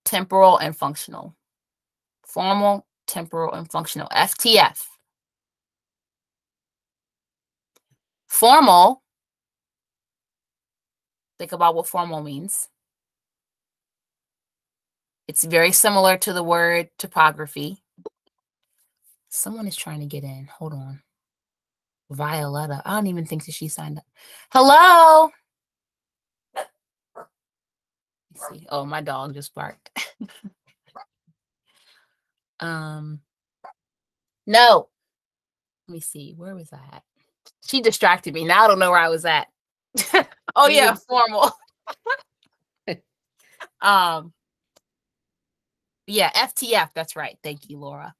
temporal, and functional. Formal, temporal, and functional. FTF. Formal, think about what formal means. It's very similar to the word topography. Someone is trying to get in. Hold on. Violetta. I don't even think that she signed up. Hello. See. Oh, my dog just barked. um no. Let me see. Where was I at? She distracted me. Now I don't know where I was at. oh yeah, formal. um yeah, FTF, that's right. Thank you, Laura.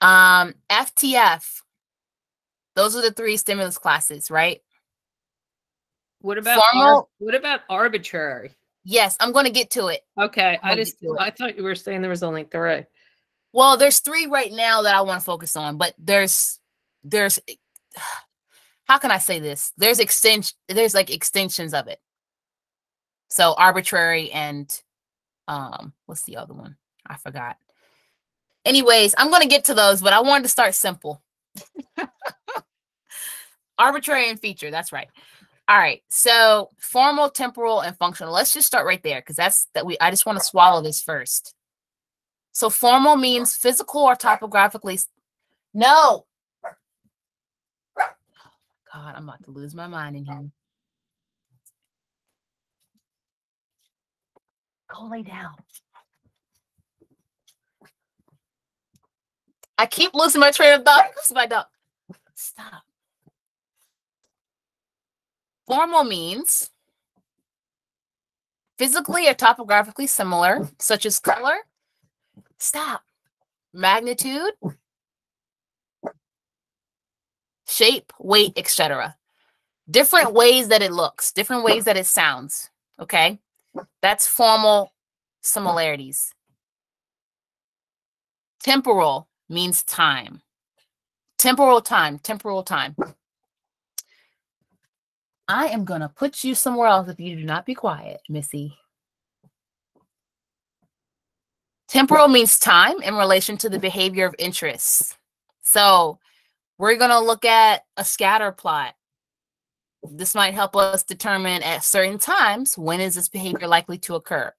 Um FTF. Those are the three stimulus classes, right? What about ar- Formal- what about arbitrary? Yes, I'm going to get to it. Okay, I just. I thought you were saying there was only three. Well, there's three right now that I want to focus on, but there's there's how can I say this? There's extension there's like extensions of it. So arbitrary and um what's the other one? I forgot. Anyways, I'm going to get to those, but I wanted to start simple. arbitrary and feature, that's right. All right. So formal, temporal, and functional. Let's just start right there because that's that we I just want to swallow this first. So formal means physical or topographically. No. God, I'm about to lose my mind in here. Go lay down. I keep losing my train of thought. My dog. Stop. Formal means physically or topographically similar, such as color, stop, magnitude, shape, weight, etc. Different ways that it looks, different ways that it sounds. Okay, that's formal similarities. Temporal means time. Temporal time, temporal time. I am gonna put you somewhere else if you do not be quiet, Missy. Temporal means time in relation to the behavior of interest. So we're gonna look at a scatter plot. This might help us determine at certain times when is this behavior likely to occur.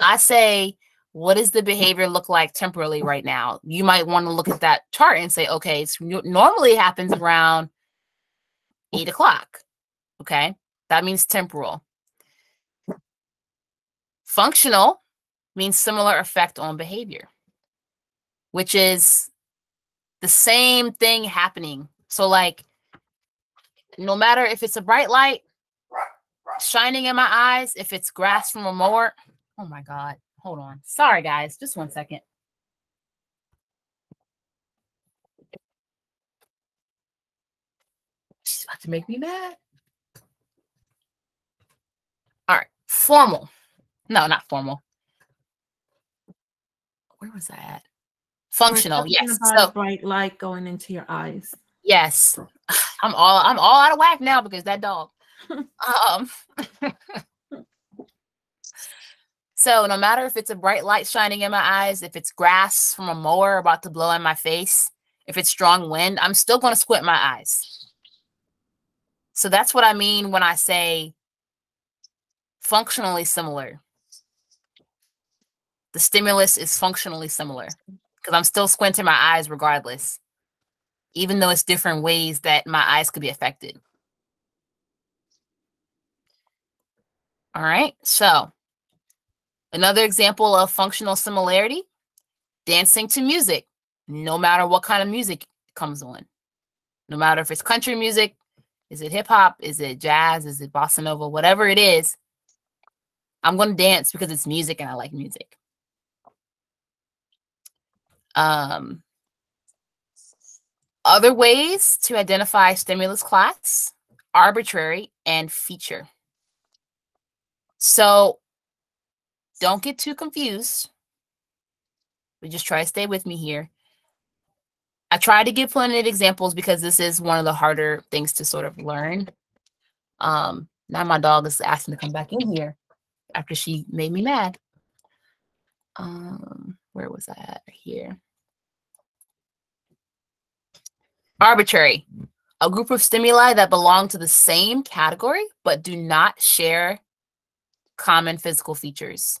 I say, what does the behavior look like temporally right now? You might want to look at that chart and say, okay, it's normally happens around eight o'clock. Okay, that means temporal. Functional means similar effect on behavior, which is the same thing happening. So, like, no matter if it's a bright light shining in my eyes, if it's grass from a mower. Oh my God. Hold on. Sorry, guys. Just one second. She's about to make me mad. All right. Formal. No, not formal. Where was I at? Functional. Yes. So bright light going into your eyes. Yes. I'm all I'm all out of whack now because that dog. um So no matter if it's a bright light shining in my eyes, if it's grass from a mower about to blow in my face, if it's strong wind, I'm still going to squint my eyes. So that's what I mean when I say functionally similar. The stimulus is functionally similar because I'm still squinting my eyes regardless even though it's different ways that my eyes could be affected. All right. So another example of functional similarity, dancing to music, no matter what kind of music comes on. No matter if it's country music, is it hip hop, is it jazz, is it bossa nova, whatever it is, I'm going to dance because it's music and I like music. Um, other ways to identify stimulus class, arbitrary, and feature. So don't get too confused. But just try to stay with me here. I try to give plenty of examples because this is one of the harder things to sort of learn. Um, now my dog is asking to come back in here after she made me mad. Um, where was I at? Here. Arbitrary. A group of stimuli that belong to the same category but do not share common physical features.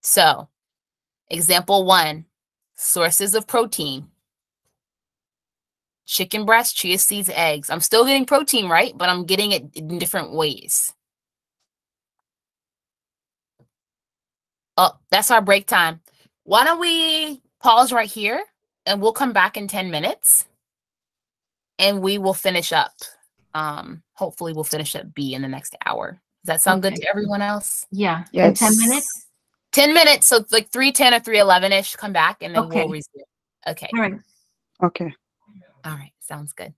So, example one sources of protein chicken breast, chia seeds, eggs. I'm still getting protein, right? But I'm getting it in different ways. Oh, that's our break time. Why don't we pause right here and we'll come back in 10 minutes and we will finish up. Um, hopefully we'll finish up B in the next hour. Does that sound good to everyone else? Yeah. In 10 minutes? 10 minutes. So like 310 or 311 ish. Come back and then Okay. we'll resume. Okay. All right. Okay. All right. Sounds good.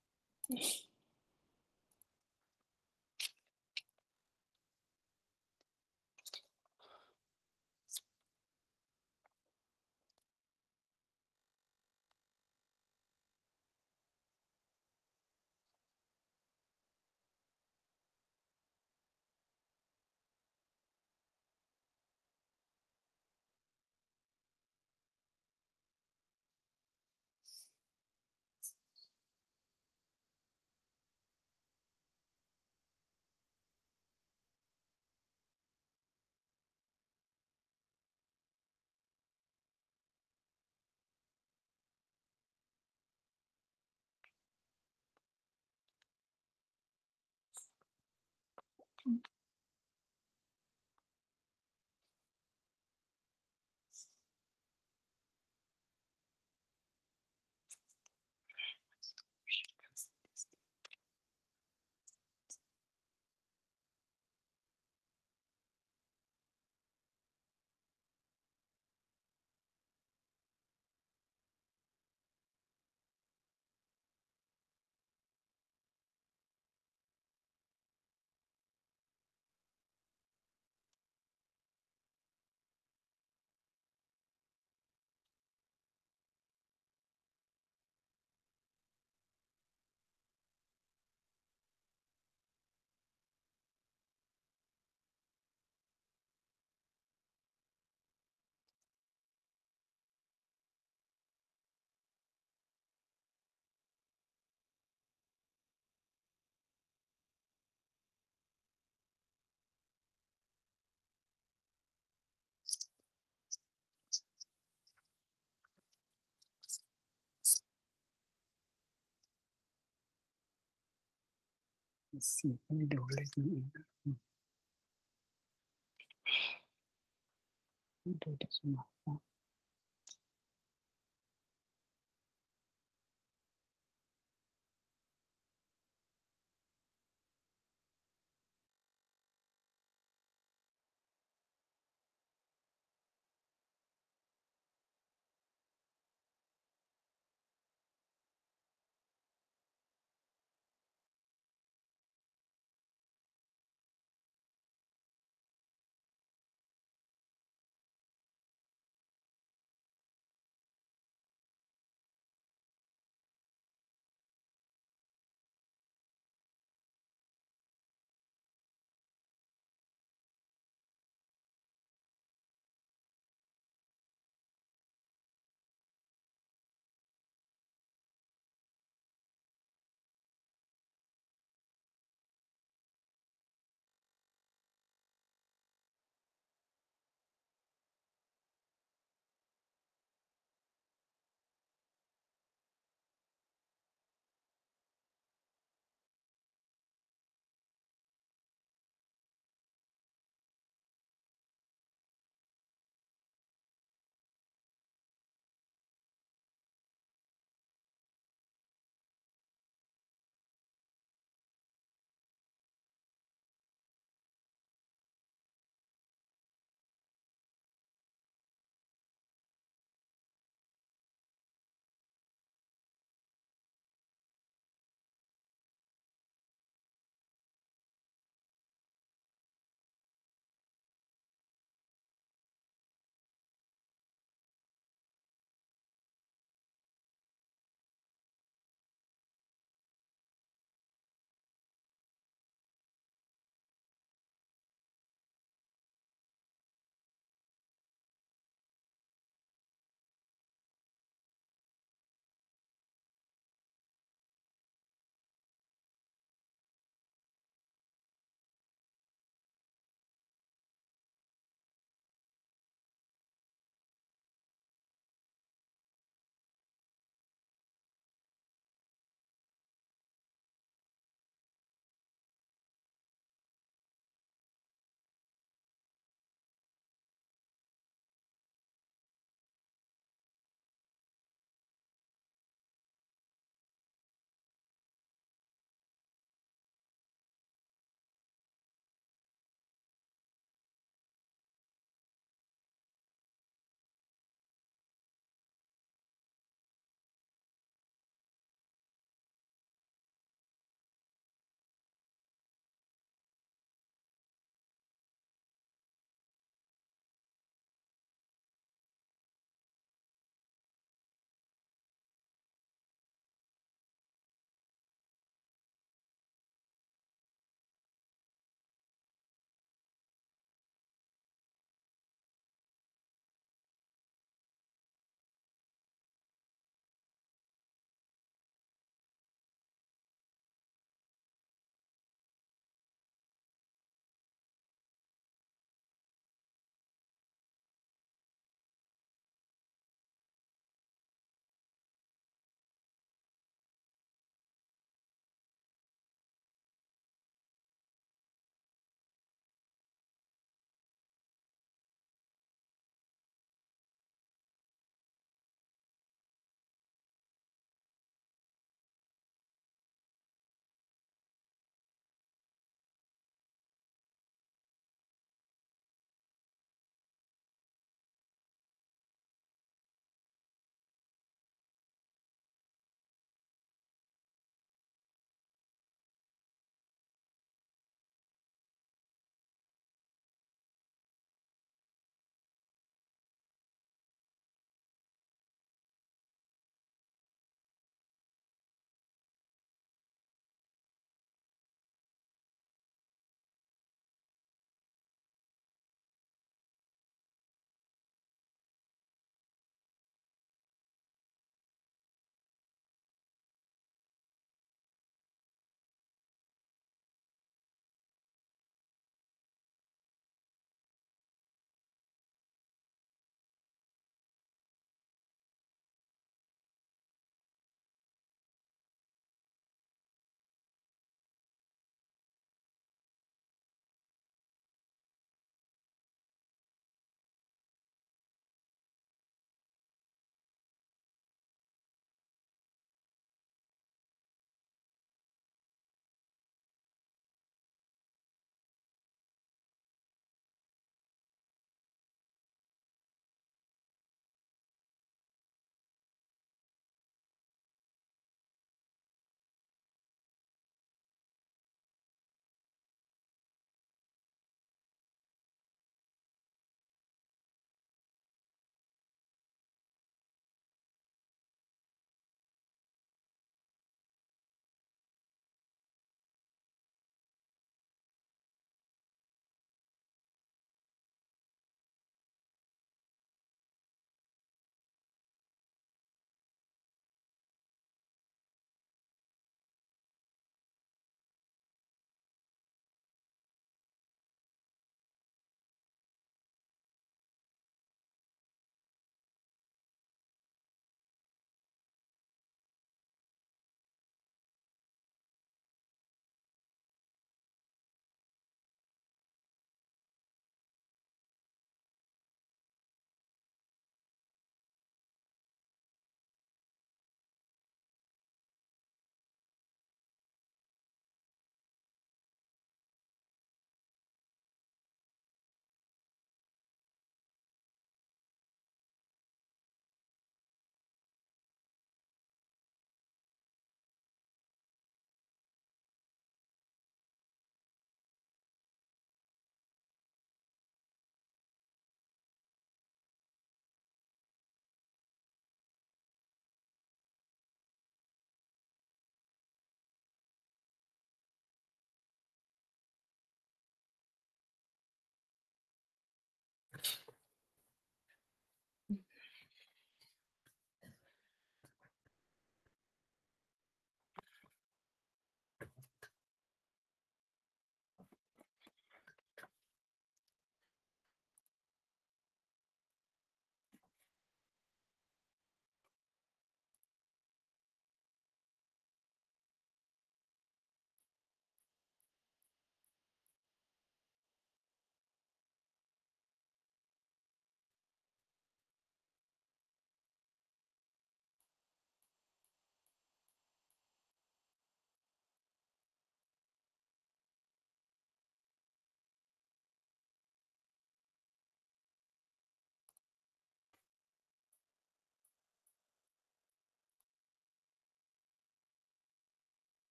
Let's see. Let me do let me in. Do this.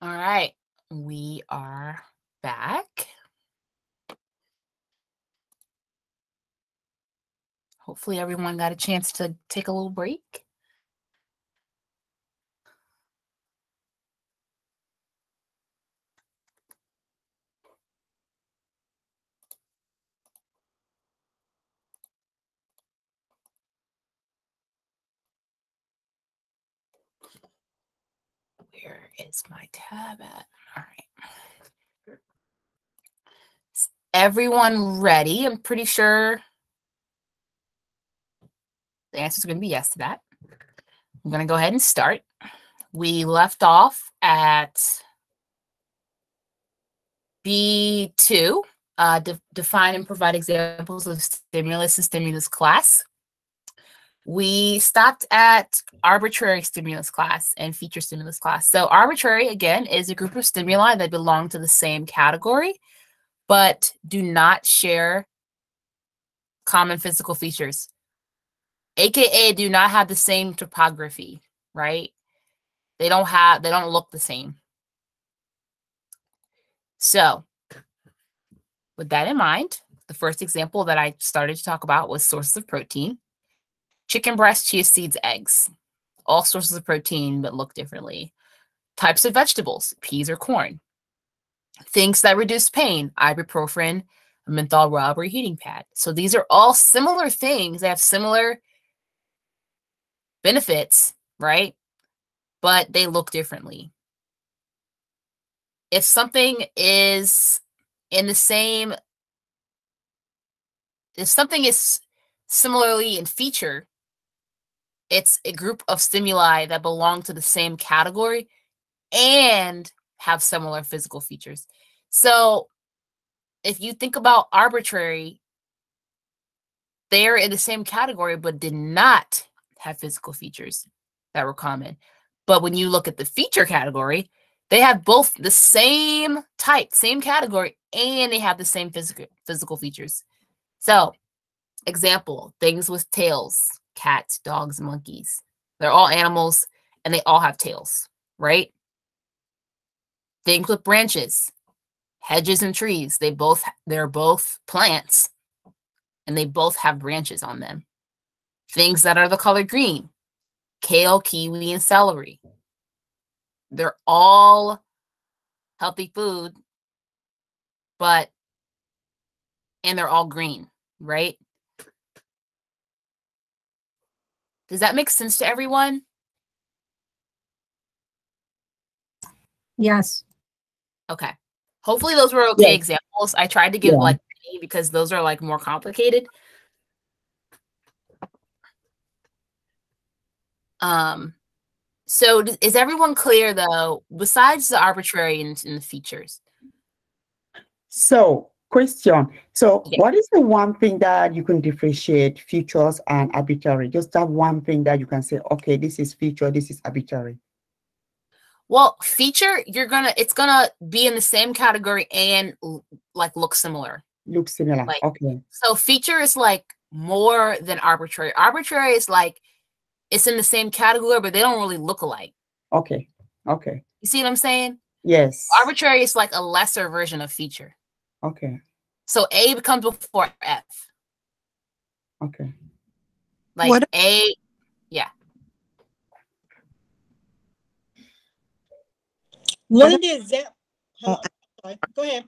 All right, we are back. Hopefully, everyone got a chance to take a little break. Where is my tab at? All right. Is everyone ready? I'm pretty sure the answer is going to be yes to that. I'm going to go ahead and start. We left off at B2, uh, de- define and provide examples of stimulus and stimulus class. We stopped at arbitrary stimulus class and feature stimulus class. So, arbitrary, again, is a group of stimuli that belong to the same category, but do not share common physical features. Aka do not have the same topography right? They don't have they don't look the same. So with that in mind the first example that i started to talk about was sources of protein chicken breast chia seeds eggs. All sources of protein but look differently. Types of vegetables peas or corn. Things that reduce pain ibuprofen menthol rub or heating pad. So these are all similar things. They have similar benefits, right? But they look differently. If something is in the same, if something is similarly in feature, it's a group of stimuli that belong to the same category and have similar physical features. So if you think about arbitrary, they're in the same category but did not have physical features that were common. But when you look at the feature category, they have both the same type, same category, and they have the same physical physical features. So, example, things with tails, cats, dogs, monkeys. They're all animals and they all have tails, right? Things with branches, hedges and trees, they both they're both plants and they both have branches on them. Things that are the color green, kale, kiwi, and celery. They're all healthy food, but, and they're all green, right? Does that make sense to everyone? Yes. Okay. Hopefully those were okay Yes. examples. I tried to give Yeah. like three because those are like more complicated. Um so is everyone clear though, besides the arbitrary and, and the features? So, question. So, Yeah. what is the one thing that you can differentiate features and arbitrary? Just that one thing that you can say, okay, this is feature, this is arbitrary. Well, feature, you're gonna it's gonna be in the same category and like look similar. Looks similar. Like- okay. So feature is like more than arbitrary. Arbitrary is like it's in the same category, but they don't really look alike. Okay. Okay. You see what I'm saying? Yes. Arbitrary is like a lesser version of feature. Okay. So A becomes before F. Okay. Like What- A, One What of the examples. Go ahead.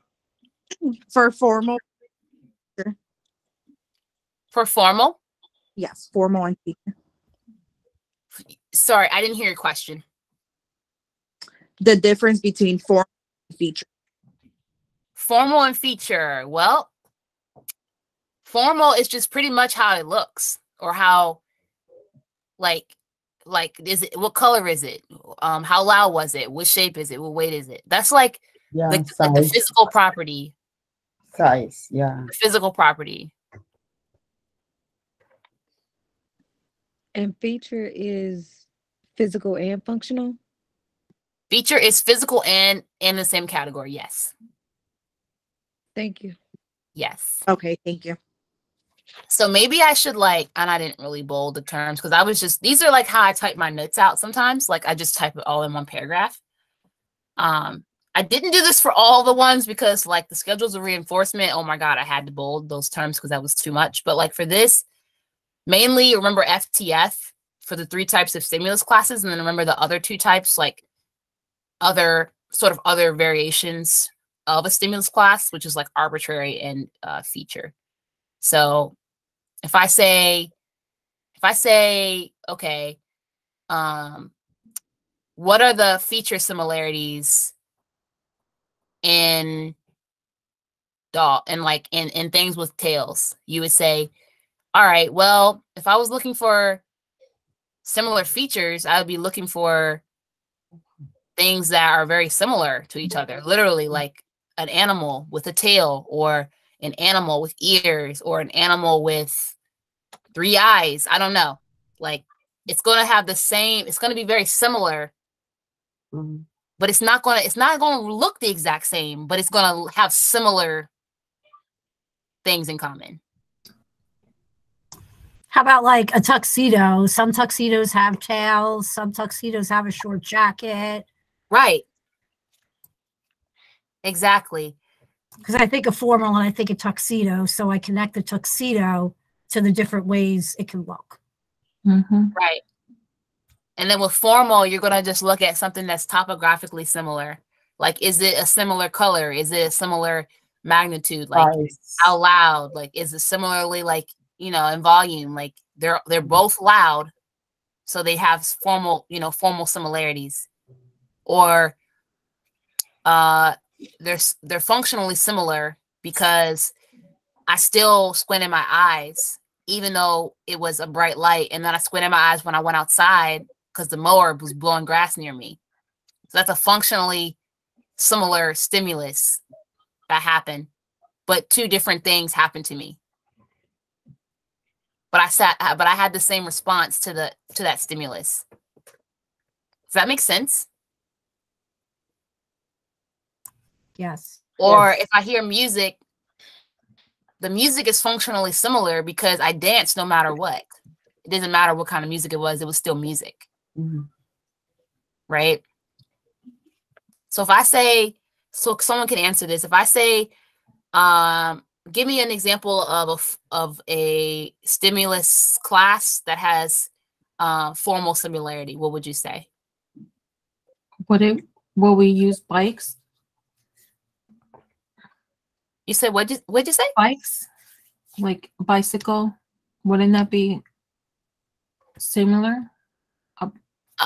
For formal, for formal. yes, formal and feature. Sorry, I didn't hear your question. The difference between formal and feature. Formal and feature. Well, formal is just pretty much how it looks or how like like is it what color is it? Um how loud was it? What shape is it? What weight is it? That's like Yeah. like, like the physical property, Size. Yeah. the physical property. And feature is physical and functional. Feature is physical and in the same category. Yes. Thank you. Yes. Okay, thank you. So maybe I should like, and I didn't really bold the terms because I was just these are like how I type my notes out sometimes. Like I just type it all in one paragraph. Um, I didn't do this for all the ones because like the schedules of reinforcement, oh my god, I had to bold those terms because that was too much. But like for this, mainly remember FTF for the three types of stimulus classes, and then remember the other two types, like other sort of other variations of a stimulus class, which is like arbitrary and uh, feature. So if I say, if I say, okay, um, what are the feature similarities in dog and like in in things with tails? You would say, all right, well, if I was looking for similar features, I would be looking for things that are very similar to each other. Literally, like an animal with a tail, or an animal with ears, or an animal with three eyes. I don't know. Like it's going to have the same. It's going to be very similar, but it's not going to. It's not going to look the exact same, but it's going to have similar things in common. How about like a tuxedo? Some tuxedos have tails, some tuxedos have a short jacket. Right. Exactly. Because I think of formal and I think of tuxedo. So I connect the tuxedo to the different ways it can look. Right. And then with formal, you're going to just look at something that's topographically similar. Like, is it a similar color? Is it a similar magnitude? Like, how loud? Like, is it similarly like, you know, in volume? Like, they're they're both loud, so they have formal, you know, formal similarities. Or uh they're they're functionally similar because I still squint in my eyes, even though it was a bright light. And then I squint in my eyes when I went outside because the mower was blowing grass near me. So that's a functionally similar stimulus that happened, but two different things happened to me. But I sat, but I had the same response to the to that stimulus. Does that make sense? Yes. Or if I hear music, the music is functionally similar because I dance no matter what. It doesn't matter what kind of music it was, it was still music. Right? So if I say, so someone can answer this. If I say, um, give me an example of a of a stimulus class that has uh, formal similarity, what would you say? Would it, will we use bikes? You said what? Did what'd you say? Bikes, like bicycle, wouldn't that be similar? Uh,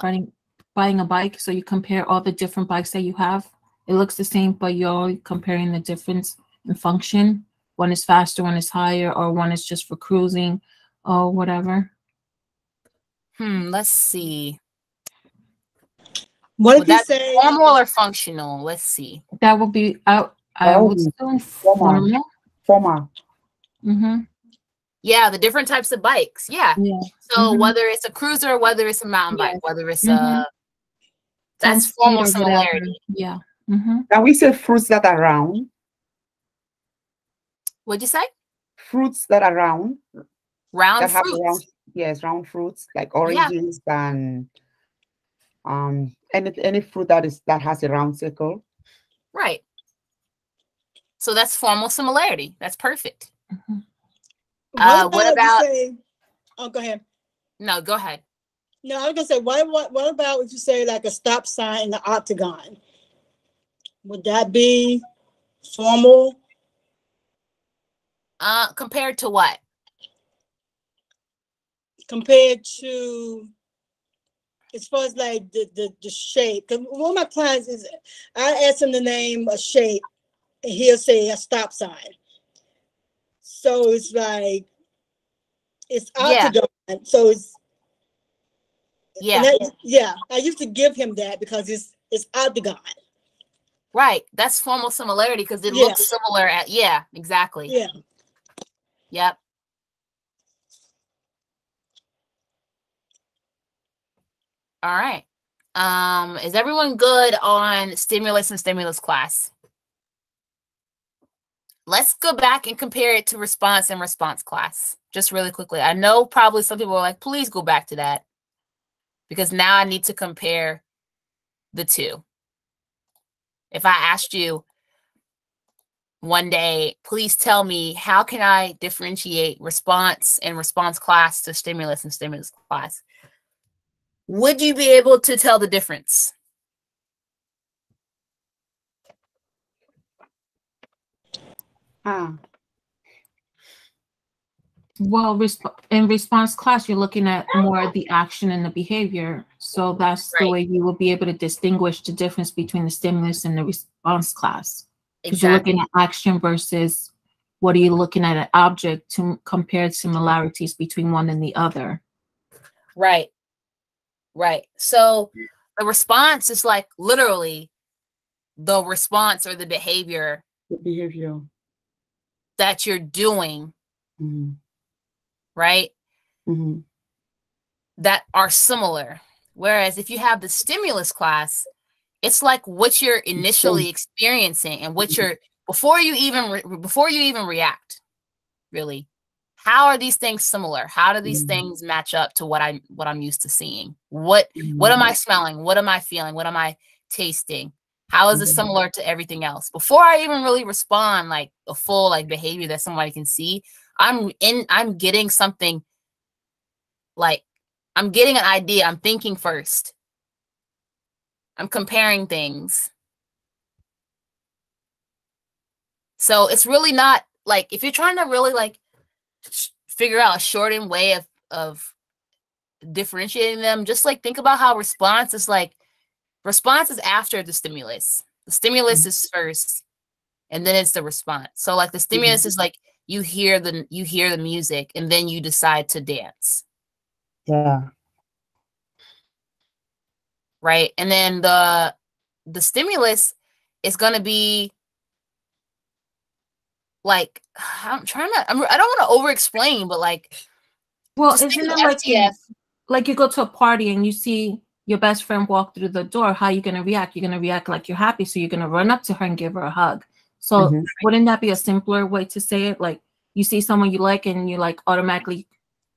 Riding, buying a bike, so you compare all the different bikes that you have. It looks the same, but you're comparing the difference in function. One is faster, one is higher, or one is just for cruising, or whatever. Hmm, let's see. What Would if you say formal or functional? Let's see. That would be I I would Oh, assume formal. formal. Formal. Mm-hmm. Yeah, the different types of bikes. Yeah. Yeah. So Mhm. whether it's a cruiser, whether it's a mountain Yes. bike, whether it's Mhm. a that's 10 feet formal similarity. Yeah. Mm-hmm. Can we say fruits that are round? What'd you say? Fruits that are round. Round that have fruits. round, yes, round fruits like oranges and um any any fruit that is that has a round circle. Right. So that's formal similarity. That's perfect. Uh, what if you about- say- oh, go ahead. No, go ahead. No, I was gonna say, what, what, what about if you say like a stop sign in the octagon? Would that be formal? Uh, compared to what? compared to as far as like the the, the shape. 'Cause one of my clients is I ask him to name a shape and he'll say a stop sign. So it's like it's Yeah. octagon. So it's Yeah. that- yeah. I used to give him that because it's it's octagon. Right. That's formal similarity because it Yeah. looks similar at yeah, exactly. Yeah. Yep. All right. Um, is everyone good on stimulus and stimulus class? Let's go back and compare it to response and response class just really quickly. I know probably some people are like, please go back to that because now I need to compare the two. if I asked you one day, please tell me how can I differentiate response and response class to stimulus and stimulus class? Would you be able to tell the difference? Ah, Well, resp- in response class, you're looking at more the action and the behavior. So that's the Right. way you will be able to distinguish the difference between the stimulus and the response class. Because you're looking at action versus what are you looking at an object to compare similarities between one and the other. Right. Right. So the response is like literally the response or the behavior the behavior. That you're doing, Mhm, right? mhm. That are similar. Whereas if you have the stimulus class, it's like what you're initially experiencing and what you're before you even re- before you even react. Really. How are these things similar? How do these Mhm. things match up to what I what I'm used to seeing? What what am I smelling? What am I feeling? What am I tasting? How is it Mhm. similar to everything else? Before I even really respond, like a full like behavior that somebody can see, I'm in. I'm getting something. Like I'm getting an idea. I'm thinking first. I'm comparing things. So it's really not like if you're trying to really like figure out a shortened way of of differentiating them, just like think about how response is like response is after the stimulus. The stimulus mm-hmm. is first, and then it's the response. So like the mm-hmm. stimulus is like you hear the you hear the music and then you decide to dance, Yeah. right? And then the the stimulus is going to be like I'm trying to I'm, I don't want to over explain, but like Well, isn't it like FTF. like you go to a party and you see your best friend walk through the door? How are you gonna react? You're gonna react like you're happy, so you're gonna run up to her and give her a hug. So Mhm. wouldn't that be a simpler way to say it? Like you see someone you like and you like automatically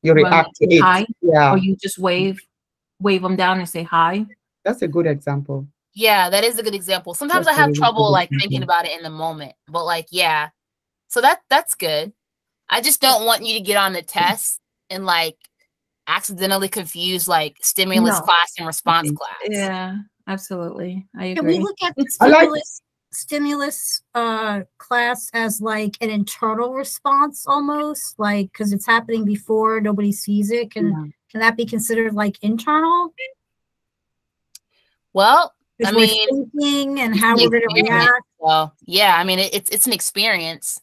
You run react to it. hi, Yeah. or you just wave wave them down and say hi. That's a good example. Yeah, that is a good example. Sometimes That's I a have trouble good like thinking about it in the moment, but like yeah. So that that's good. I just don't want you to get on the test and like accidentally confuse like stimulus No. class and response class. Yeah, absolutely. I agree. Can we look at the I like- stimulus stimulus uh class as like an internal response almost like because it's happening before nobody sees it can Yeah. can that be considered like internal Well, I we're mean, thinking and how we're going to react So yeah, I mean it, it's it's an experience.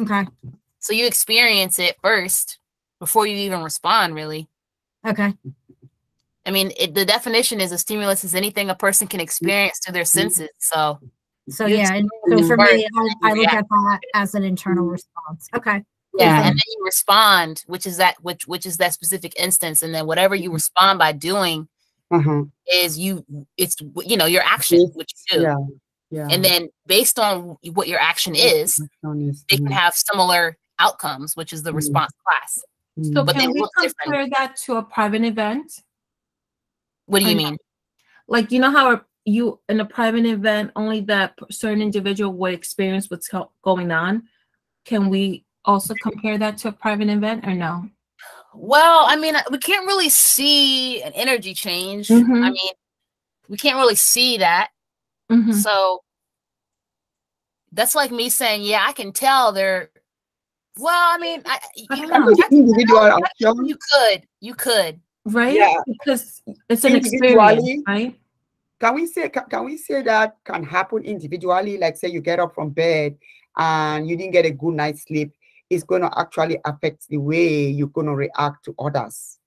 okay So you experience it first before you even respond, really. okay I mean, it, the definition is a stimulus is anything a person can experience through their senses. So so yeah and so for me I, I look at that as an internal response okay yeah, Okay. and then you respond, which is that which which is that specific instance, and then whatever you respond by doing Uh-huh. is you it's you know your action, Yes, what you do, Yeah. Yeah. and then based on what your action is, they can Mhm. have similar outcomes, which is the response class. So Mhm. but they can we look different. compare that to a private event? What do you I- mean? like you know how you in a private event only that certain individual would experience what's going on can we also compare that to a private event or no Well, I mean, we can't really see an energy change. I Mhm. mean, we can't really see that. Mhm. So that's like me saying, yeah, I can tell they're. Well, I mean, I, I you, don't know. could be individual technically action. you could, you could. right Yeah. because it's an experience right Can we say can, can we say that can happen individually? Like say you get up from bed and you didn't get a good night's sleep, it's gonna actually affect the way you're gonna react to others.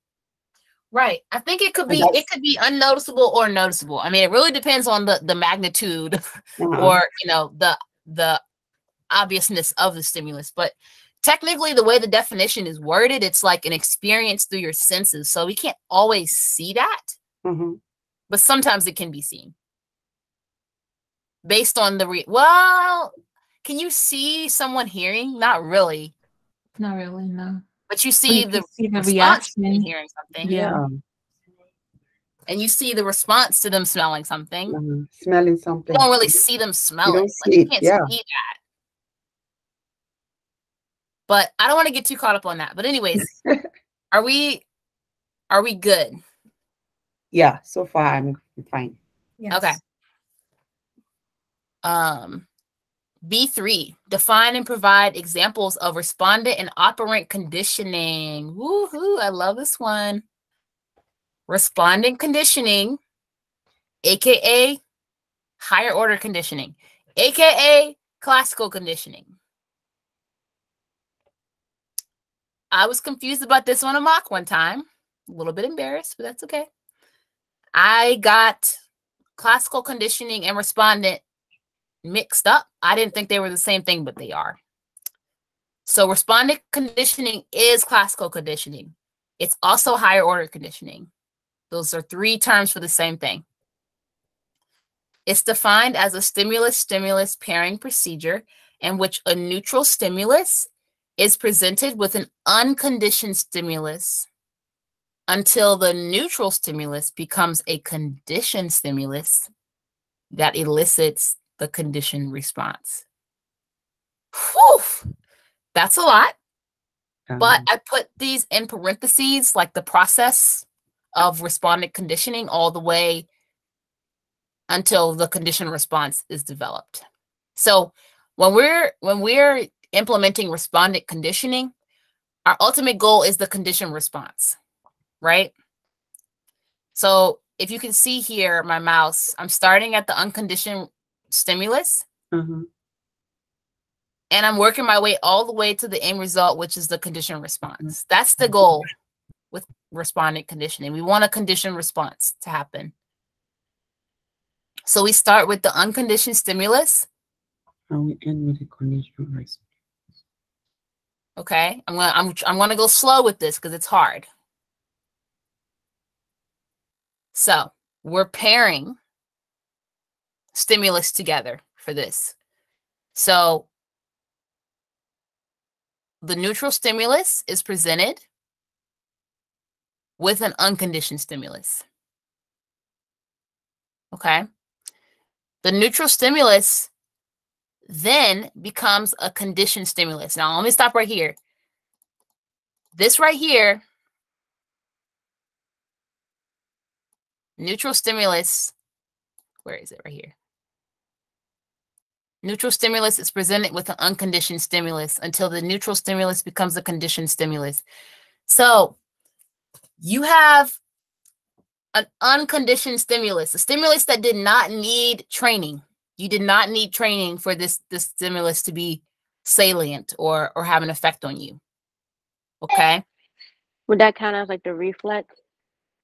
Right. I think it could be it could be unnoticeable or noticeable. I mean, it really depends on the the magnitude Uh-huh. or you know the the obviousness of the stimulus. But technically, the way the definition is worded, it's like an experience through your senses. So we can't always see that, Mhm. but sometimes it can be seen based on the re- well. Can you see someone hearing? Not really, not really no but you But see you the can see the response in reaction hearing something. yeah and you see the response to them smelling something. uh, smelling something. You don't really see them smelling don't. Like, you can't yeah. see that. But I don't want to get too caught up on that. But anyways, are we are we good? Yeah, so far I'm fine. Okay. Um, B3, define and provide examples of respondent and operant conditioning. Woohoo, I love this one. Respondent conditioning, aka higher order conditioning, aka classical conditioning. I was confused about this one a mock one time. A little bit embarrassed, but that's okay. I got classical conditioning and respondent mixed up. I didn't think they were the same thing, but they are. So respondent conditioning is classical conditioning. It's also higher order conditioning. Those are three terms for the same thing. It's defined as a stimulus stimulus pairing procedure in which a neutral stimulus is presented with an unconditioned stimulus until the neutral stimulus becomes a conditioned stimulus that elicits the conditioned response. Whew, that's a lot. Um, but I put these in parentheses, like the process of respondent conditioning all the way until the conditioned response is developed. So when we're when we're implementing respondent conditioning, our ultimate goal is the condition response, right? So if you can see here my mouse, I'm starting at the unconditioned stimulus Mhm. and I'm working my way all the way to the end result, which is the condition response. That's the goal with respondent conditioning. We want a condition response to happen. So we start with the unconditioned stimulus. And we end with a conditional response. Okay, I'm gonna I'm I'm gonna go slow with this because it's hard. So we're pairing stimulus together for this. So the neutral stimulus is presented with an unconditioned stimulus. Okay. The neutral stimulus then becomes a conditioned stimulus. Now, let me stop right here. This right here, neutral stimulus, where is it right here? Neutral stimulus is presented with an unconditioned stimulus until the neutral stimulus becomes a conditioned stimulus. So you have an unconditioned stimulus, a stimulus that did not need training. You did not need training for this this stimulus to be salient or or have an effect on you. Okay? Would that count as like the reflex?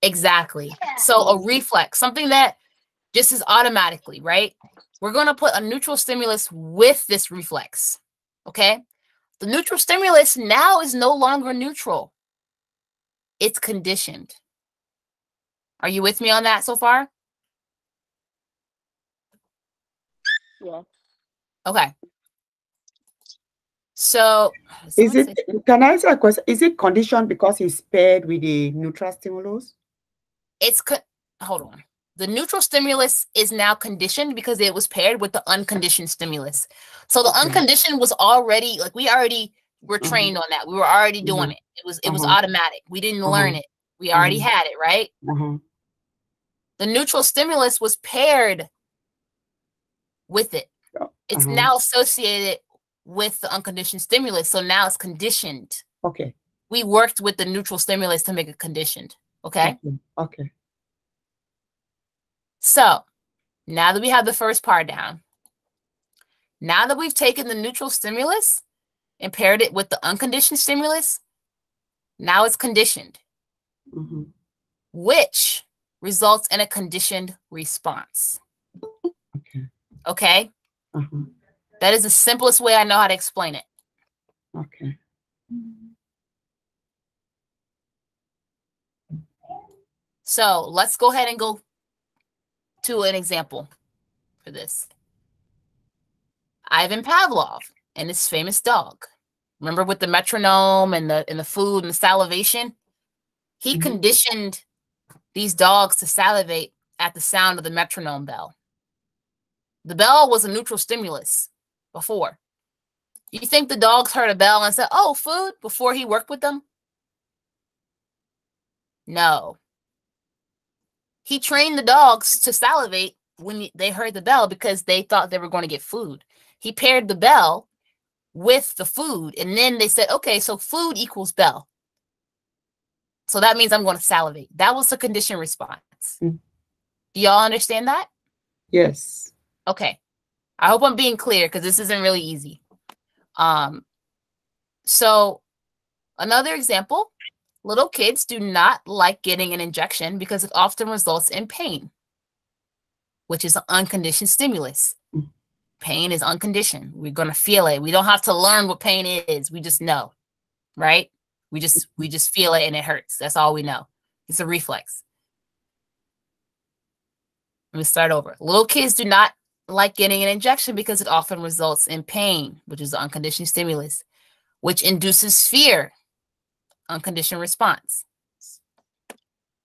Exactly. So a reflex, something that just is automatically, right? We're going to put a neutral stimulus with this reflex. Okay? The neutral stimulus now is no longer neutral. It's conditioned. Are you with me on that so far? Yeah. Okay. So Is it, said- can I ask a question? Is it conditioned because it's paired with a neutral stimulus? it's co- hold on. The neutral stimulus is now conditioned because it was paired with the unconditioned stimulus. So the Okay. unconditioned was already like we already were Mhm. trained on that. We were already doing Mhm. it. It was it was Uh-huh. automatic. We didn't learn it. We already had it, right? Uh-huh. The neutral stimulus was paired with it. It's uh-huh. now associated with the unconditioned stimulus. So now it's conditioned. Okay. We worked with the neutral stimulus to make it conditioned. Okay. Okay. Okay. So now that we have the first part down, now that we've taken the neutral stimulus and paired it with the unconditioned stimulus, now it's conditioned, Mhm. which results in a conditioned response. Okay. Uh-huh. That is the simplest way I know how to explain it. Okay. So let's go ahead and go to an example for this. Ivan Pavlov and his famous dog. Remember with the metronome and the and the food and the salivation? He Mhm. conditioned these dogs to salivate at the sound of the metronome bell. The bell was a neutral stimulus before. You think the dogs heard a bell and said, "Oh, food," before he worked with them? No. He trained the dogs to salivate when they heard the bell because they thought they were going to get food. He paired the bell with the food, and then they said, "Okay, so food equals bell." So that means I'm going to salivate. That was the condition response. Mm. Do y'all understand that? Yes. Okay. I hope I'm being clear because this isn't really easy. Um, so another example, little kids do not like getting an injection because it often results in pain, which is an unconditioned stimulus. Pain is unconditioned. We're gonna feel it. We don't have to learn what pain is. We just know, right? We just we just feel it and it hurts. That's all we know. It's a reflex. Let me start over. Little kids do not like getting an injection because it often results in pain, which is the unconditioned stimulus, which induces fear, unconditioned response.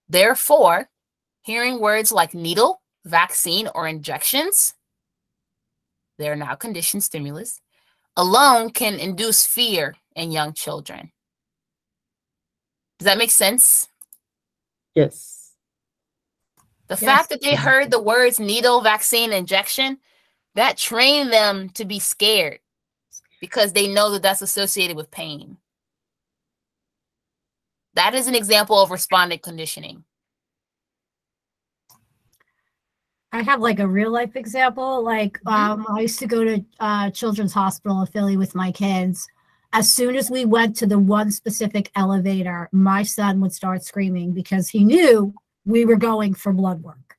Therefore, hearing words like needle, vaccine, or injections, they're now conditioned stimulus, alone can induce fear in young children. Does that make sense? Yes. The Yes. fact that they heard the words needle, vaccine, injection, that trained them to be scared because they know that that's associated with pain. That is an example of respondent conditioning. I have like a real life example. Like um, I used to go to uh, Children's Hospital in Philly with my kids. As soon as we went to the one specific elevator, my son would start screaming because he knew we were going for blood work.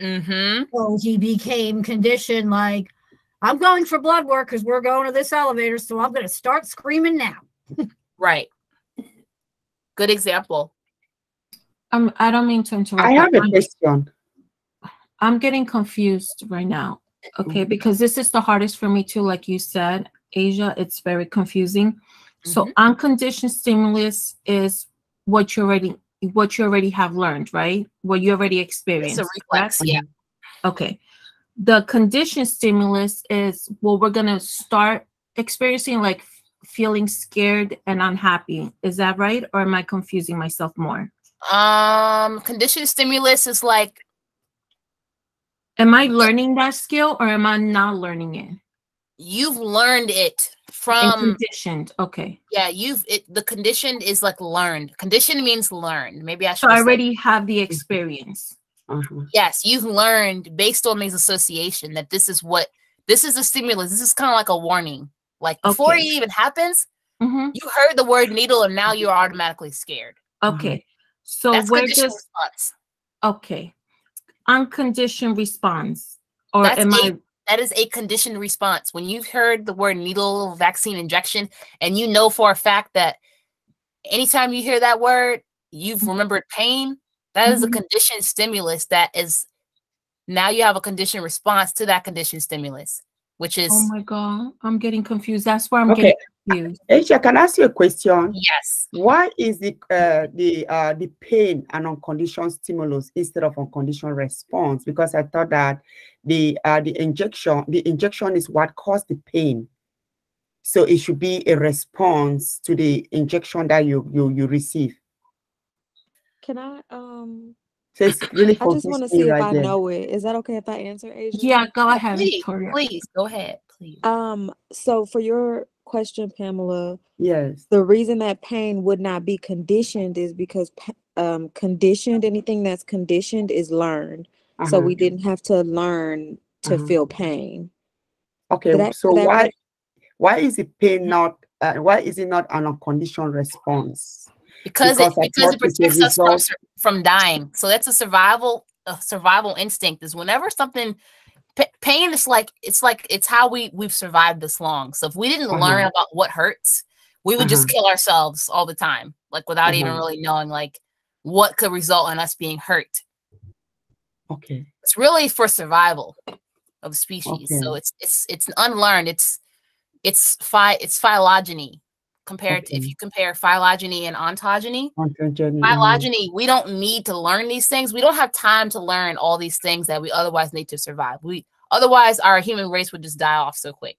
Mm-hmm. So he became conditioned like, I'm going for blood work because we're going to this elevator. So I'm going to start screaming now. Right. Good example. Um, I don't mean to interrupt. I have but a I'm- question. I'm getting confused right now. Okay, because this is the hardest for me too, like you said, Asia, it's very confusing. So unconditioned stimulus is what you're already what you already have learned, right? What you already experienced. reflex, correct? yeah. Okay. The conditioned stimulus is what we're gonna start experiencing like feeling scared and unhappy. Is that right? Or am I confusing myself more? Um, conditioned stimulus is like Am I learning that skill or am I not learning it? you've learned it And from conditioned. Okay. yeah, you've it the conditioned is like learned. Conditioned means learned. Maybe I should So I have said- already have the experience. Uh-huh. yes, you've learned based on these association that this is what this is a stimulus. This is kind of like a warning. Like before Okay. it even happens, Mhm. you heard the word needle and now you're automatically scared. Okay. So That's where conditioned does response. okay unconditioned response or That's am a, I that is a conditioned response. When you've heard the word needle, vaccine, injection, and you know for a fact that anytime you hear that word, you've remembered pain. That is a Mhm. conditioned stimulus that is now you have a conditioned response to that conditioned stimulus, which is oh my god I'm getting confused. That's where I'm Okay. getting confused. Aisha, can I ask you a question? yes. Why is the uh, the uh, the pain an unconditioned stimulus instead of unconditioned response? Because I thought that the uh, the injection the injection is what caused the pain, so it should be a response to the injection that you you you receive. Can I um So it's really I just want to see if right I there. know it. Is that okay if I answer, Asia? Yeah, go ahead, Please, Victoria. please go ahead, please. Um, so for your question, Pamela, Yes. the reason that pain would not be conditioned is because um conditioned, anything that's conditioned is learned. So Uh-huh. we didn't have to learn to Uh-huh. feel pain. Okay. Did I- so did why make- why is the pain not uh, why is it not an unconditioned response? because, because it because it protects us from, from dying. So that's a survival a survival instinct. Is whenever something pa- pain is like it's like it's how we we've survived this long. So if we didn't learn Uh-huh. about what hurts, we would just Uh-huh. kill ourselves all the time, like without even Uh-huh. really knowing like what could result in us being hurt. Okay. It's really for survival of species. So it's it's it's unlearned. It's it's phi it's phylogeny. Compared to if you compare phylogeny and ontogeny. Ontogeny. Phylogeny, we don't need to learn these things. We don't have time to learn all these things that we otherwise need to survive. We otherwise our human race would just die off so quick.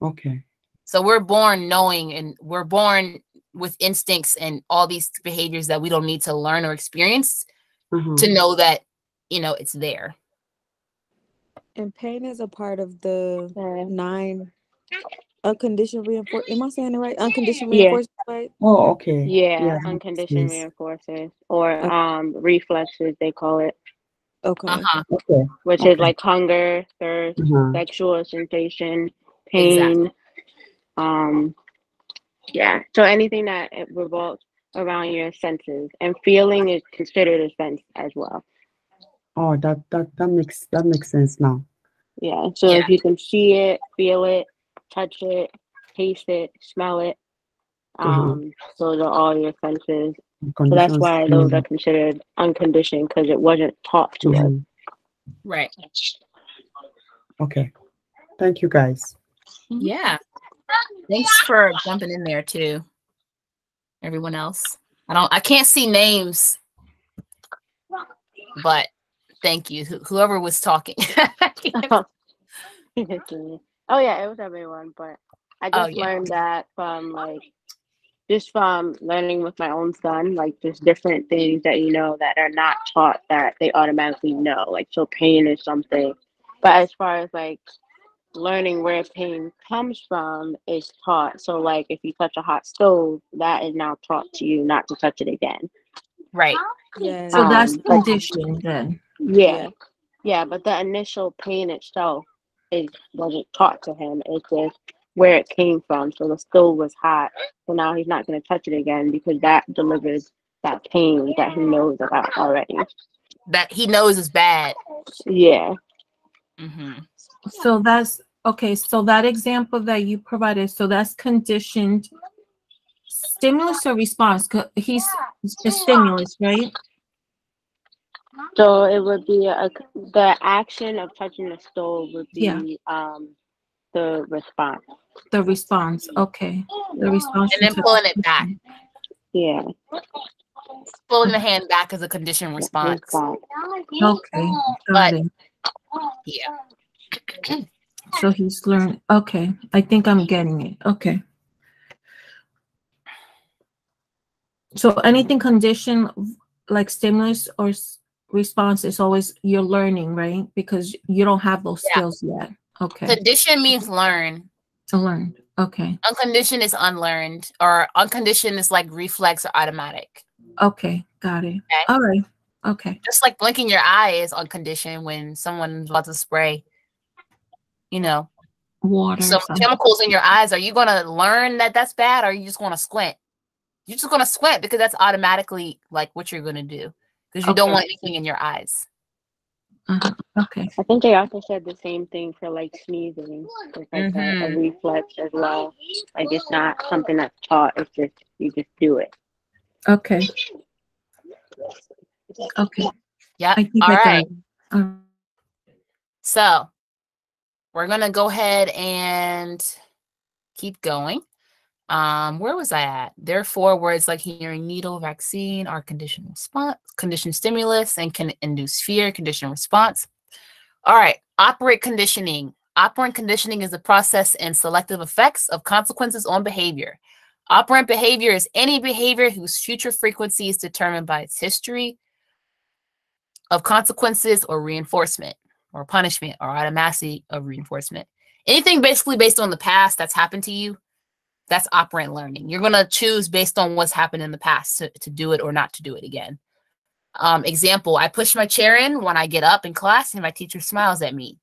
Okay. So we're born knowing and we're born with instincts and all these behaviors that we don't need to learn or experience Uh-huh. to know that, you know, it's there. And pain is a part of the nine unconditioned reinforce. Am I saying it right? Unconditioned Yeah. reinforcement, right? Oh, okay. Yeah, Yeah, unconditioned yes. reinforcers or Okay. um reflexes they call it, Okay. Uh-huh. Okay. which Okay. is like hunger, thirst, Uh-huh. sexual sensation, pain. Exactly. pain. Um yeah. So anything that it revolves around your senses and feeling is considered a sense as well. Oh, that that that makes that makes sense now. Yeah. So Yeah. if you can see it, feel it, touch it, taste it, smell it, Uh-huh. um, those are all your senses. So that's why those mhm, are considered unconditioned because it wasn't taught to us. mhm. Right. Okay. Thank you guys. Yeah. Thanks for jumping in there too. Everyone else. I don't I can't see names, but thank you. wh- Whoever was talking. oh yeah, it was everyone, but I Oh, just yeah. learned that from like just from learning with my own son, like just different things that you know that are not taught that they automatically know. Like so pain is something. But as far as like learning where pain comes from is taught. So like if you touch a hot stove, that is now taught to you not to touch it again. right. Yeah. So that's Um, but- conditioned then. Yeah. Yeah, but the initial pain itself is wasn't taught to him. It's just where it came from. So the stove was hot. So now he's not gonna touch it again because that delivers that pain that he knows about already. That he knows is bad. Yeah. hmm So that's okay. So that example that you provided, so that's conditioned stimulus or response. 'Cause He's a stimulus, right? So it would be a the action of touching the stove would be Yeah. um the response. The response. Okay. The response. And then pulling it back. Yeah. Pulling the hand back is a conditioned response. Response. Okay. But- Got it. Yeah. So he's learned. Okay. I think I'm getting it. Okay. So anything conditioned like stimulus or s- response is always you're learning, right? Because you don't have those Yeah. skills yet. Okay. Condition means learn. To learn. Okay. Unconditioned is unlearned, or unconditioned is like reflex or automatic. Okay. Got it. Okay. All right. Okay. Just like blinking your eye is unconditioned when someone's about to spray, you know, Water. some chemicals in your eyes. Are you going to learn that that's bad, or are you just going to squint? You're just going to squint because that's automatically like what you're going to do because you don't want anything in your eyes. Uh-huh. Okay. I think they also said the same thing for like sneezing. It's like a, a Mhm. reflex as well. Like it's not something that's taught. It's just you just do it. Okay. Okay. Yeah. I think All I right. it. Uh, So we're gonna go ahead and keep going. Um, where was I at? There are four words like hearing needle, vaccine, are conditioned response, conditioned stimulus, and can induce fear, conditioned response. All right, operant conditioning. Operant conditioning is the process and selective effects of consequences on behavior. Operant behavior is any behavior whose future frequency is determined by its history of consequences or reinforcement or punishment or automaticity of reinforcement. Anything basically based on the past that's happened to you, that's operant learning. You're going to choose based on what's happened in the past to, to do it or not to do it again. Um, example, I push my chair in when I get up in class and my teacher smiles at me.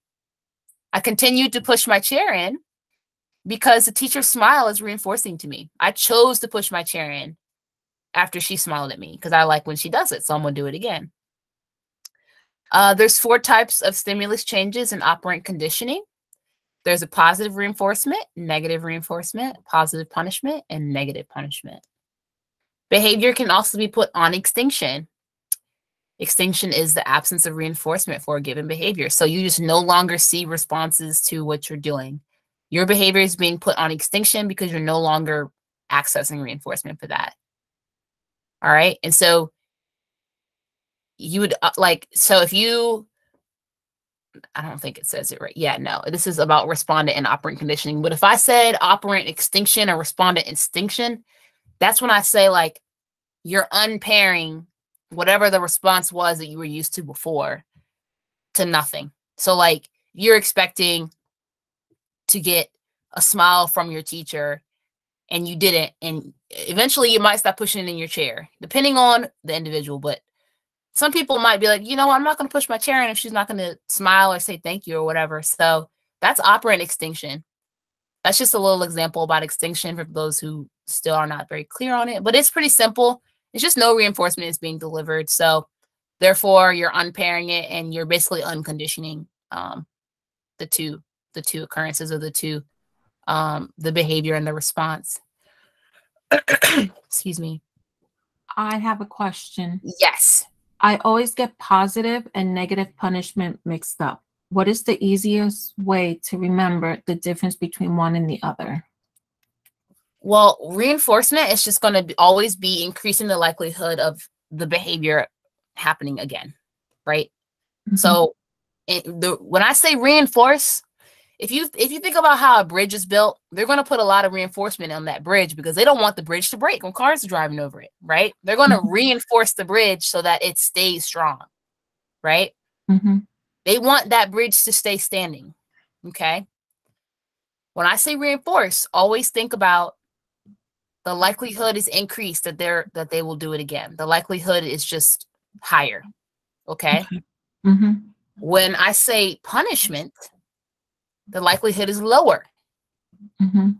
I continue to push my chair in because the teacher's smile is reinforcing to me. I chose to push my chair in after she smiled at me because I like when she does it. So I'm going to do it again. Uh, there's four types of stimulus changes in operant conditioning. There's a positive reinforcement, negative reinforcement, positive punishment, and negative punishment. Behavior can also be put on extinction. Extinction is the absence of reinforcement for a given behavior. So you just no longer see responses to what you're doing. Your behavior is being put on extinction because you're no longer accessing reinforcement for that. All right. And so you would uh, like, so if you, I don't think it says it right. Yeah, no, this is about respondent and operant conditioning. But if I said operant extinction or respondent extinction, that's when I say like you're unpairing whatever the response was that you were used to before to nothing. So like you're expecting to get a smile from your teacher and you didn't and eventually you might stop pushing in your chair depending on the individual but some people might be like you know i'm not going to push my chair in if she's not going to smile or say thank you or whatever. So that's operant extinction. That's just a little example about extinction for those who still are not very clear on it but it's pretty simple. It's just no reinforcement is being delivered. So therefore you're unpairing it and you're basically unconditioning um, the two the two occurrences of the two um, the behavior and the response. Excuse me. I have a question. yes I always get positive and negative punishment mixed up. What is the easiest way to remember the difference between one and the other? well reinforcement is just going to always be increasing the likelihood of the behavior happening again right mm-hmm. so it, the when i say reinforce if you if you think about how a bridge is built they're going to put a lot of reinforcement on that bridge because they don't want the bridge to break when cars are driving over it right they're going to Mhm. reinforce the bridge so that it stays strong right Mm-hmm. they want that bridge to stay standing okay when i say reinforce always think about the likelihood is increased that they're that they will do it again the likelihood is just higher okay Mm-hmm. when i say punishment the likelihood is lower Mm-hmm.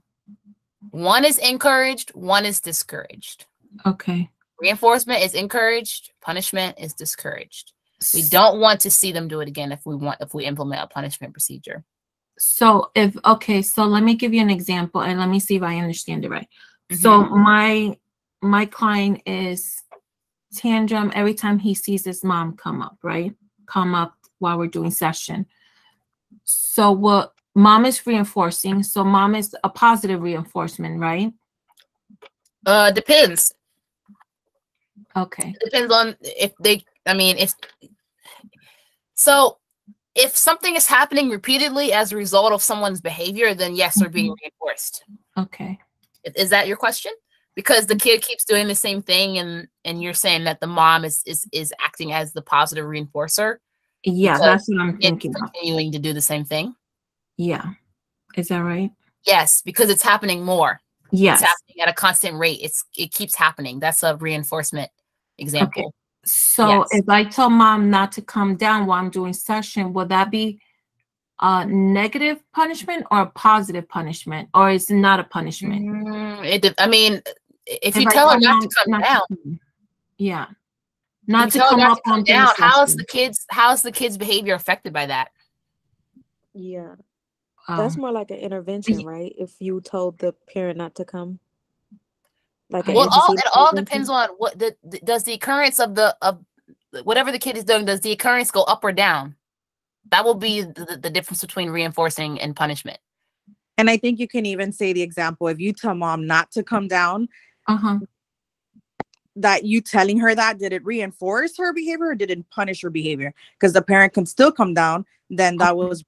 one is encouraged one is discouraged Okay. reinforcement is encouraged punishment is discouraged we don't want to see them do it again if we want if we implement a punishment procedure So if okay, so let me give you an example and let me see if I understand it right. So my my client is tantrum every time he sees his mom come up, right? Come up while we're doing session. So what mom is reinforcing, so mom is a positive reinforcement, right? uh depends. Okay. depends on if they i mean if so if something is happening repeatedly as a result of someone's behavior then yes they're being reinforced. Okay. Is that your question? Because the kid keeps doing the same thing and and you're saying that the mom is is is acting as the positive reinforcer? Yeah, that's what I'm thinking. continuing to do the same thing Yeah. Is that right? yes because it's happening more Yes. it's happening at a constant rate it's it keeps happening that's a reinforcement example Okay. So Yes. if I tell mom not to come down while I'm doing session, would that be a negative punishment or a positive punishment, or is it not a punishment? Mm, it i mean if you I tell her not to come not down come- Yeah. Not to come not up to come on down how's the kids how's the kids behavior affected by that Yeah. That's Um, more like an intervention, right? If you told the parent not to come. Like well it all it all depends on what the, the does the occurrence of the of whatever the kid is doing does the occurrence go up or down that will be the, the- the difference between reinforcing and punishment And I think you can even say the example if you tell mom not to come down, uh-huh. that you telling her that did it reinforce her behavior or did it punish her behavior? Because the parent can still come down, then that was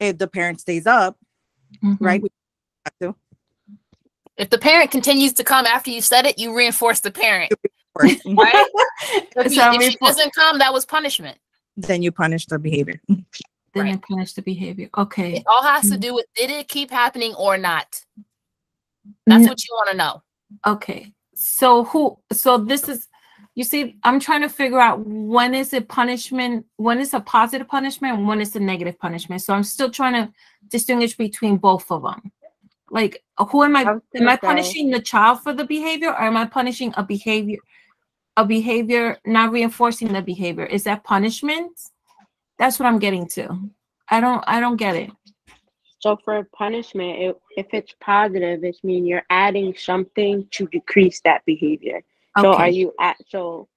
if the parent stays up, Mm-hmm. right? We have to. if the parent continues to come after you said it you reinforce the parent Right? right if, you- if she doesn't come that was punishment then you punish the behavior. Then they punish the behavior. Okay. it all has to do with did it keep happening or not that's N- what you want to know Okay. So who so this is you see, I'm trying to figure out when is it punishment, when is a positive punishment, and when is a negative punishment. So I'm still trying to distinguish between both of them. Like who am I am gonna I punishing the child for the behavior or am I punishing a behavior a behavior not reinforcing the behavior? Is that punishment? That's what I'm getting to. I don't I don't get it. So for punishment, it, if it's positive, it's mean you're adding something to decrease that behavior. So are you at so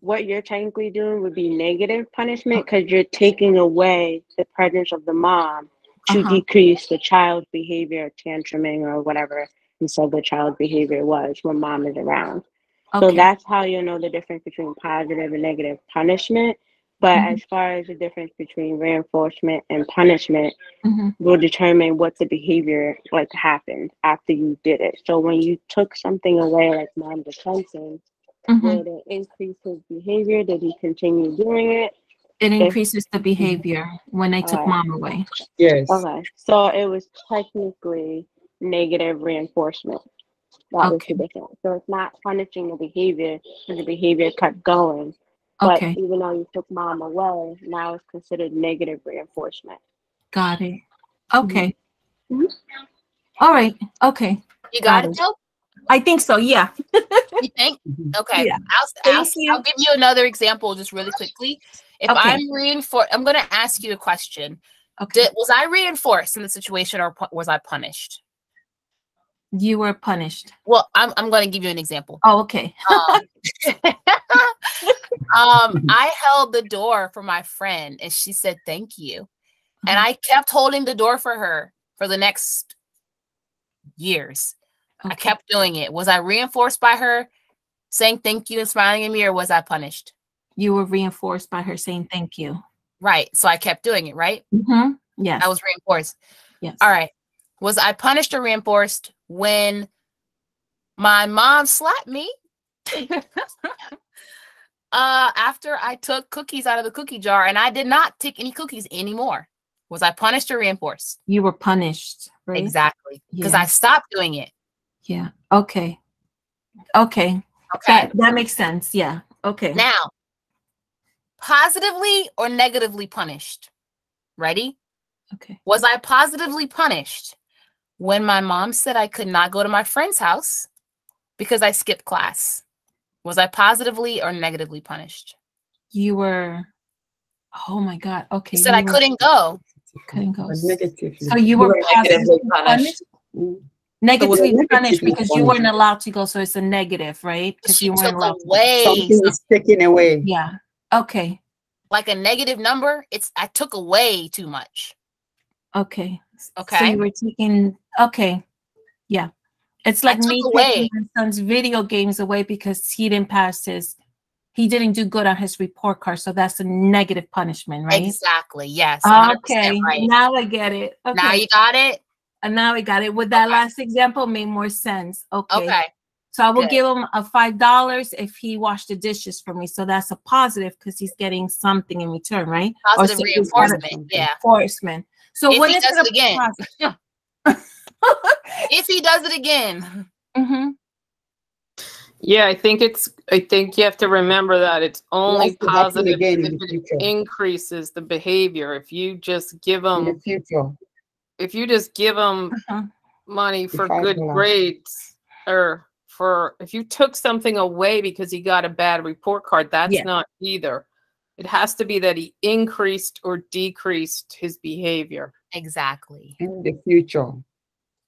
what you're technically doing would be negative punishment because you're taking away the presence of the mom to Uh-huh. decrease the child's behavior, tantruming or whatever and so the child's behavior was when mom is around. So that's how you know the difference between positive and negative punishment. But Mhm. as far as the difference between reinforcement and punishment, Mhm. will determine what the behavior like happened after you did it. So when you took something away, like mom mom's attention, Mhm. did it increase his behavior? Did he continue doing it? It If- increases the behavior when I took Alright. mom away. Yes. Okay, so it was technically negative reinforcement. That was Okay. the difference. So it's not punishing the behavior, because the behavior kept going. But Okay. even though you took mom away, now it's considered negative reinforcement. Got it. Okay. Mhm. All right. Okay. You got Got it, it. Joe? I think so. Yeah. You think? Okay. Yeah. I'll, Thank I'll, you. I'll give you another example just really quickly. If Okay. I'm reinforced, I'm going to ask you a question. Okay. Did, was I reinforced in the situation or pu- was I punished? You were punished. Well, I'm, I'm going to give you an example. Oh, okay. Um, um, I held the door for my friend and she said, thank you. And Uh-huh. I kept holding the door for her for the next years. I kept doing it. Was I reinforced by her saying thank you and smiling at me, or was I punished? You were reinforced by her saying thank you. Right. So I kept doing it, right? Mm-hmm. Yes. I was reinforced. yes. All right. Was I punished or reinforced when my mom slapped me? uh after I took cookies out of the cookie jar and I did not take any cookies anymore. Was I punished or reinforced? You were punished, right? Exactly. Because Yeah. I stopped doing it. Yeah. Okay. Okay. Okay. That that makes sense. Yeah. Okay. Now, positively or negatively punished? Ready? Okay. Was I positively punished when my mom said I could not go to my friend's house because I skipped class? Was I positively or negatively punished? You were. Oh my God. Okay. He said I were- couldn't go. Couldn't go. Negatively. So you were positively punished. Mm. Negatively negatively punished because you weren't allowed to go, so it's a negative, right? Because you weren't took allowed. to go. away Something some- is taken away. Yeah. Okay. like a negative number. It's I took away too much. Okay. So Okay. you were taking. Okay. Yeah. It's like me taking my son's video games away because he didn't pass his. He didn't do good on his report card, so that's a negative punishment, right? Exactly. Yes. Okay. Right. Now I get it. Okay. Now you got it. And now I got it. With that Okay. last example, made more sense. Okay. Okay. So I will good. give him a five dollars if he washed the dishes for me. So that's a positive because he's getting something in return, right? Positive so- reinforcement. Yeah. Reinforcement. So If he is it again. again? If he does it again. hmm Yeah, I think it's, I think you have to remember that it's only has to happen positive again if in the it future. increases the behavior. If you just give In them, the future. if you just give them Uh-huh. money for five good grades or for, if you took something away because he got a bad report card, that's Yeah. not either. It has to be that he increased or decreased his behavior. Exactly. In the future.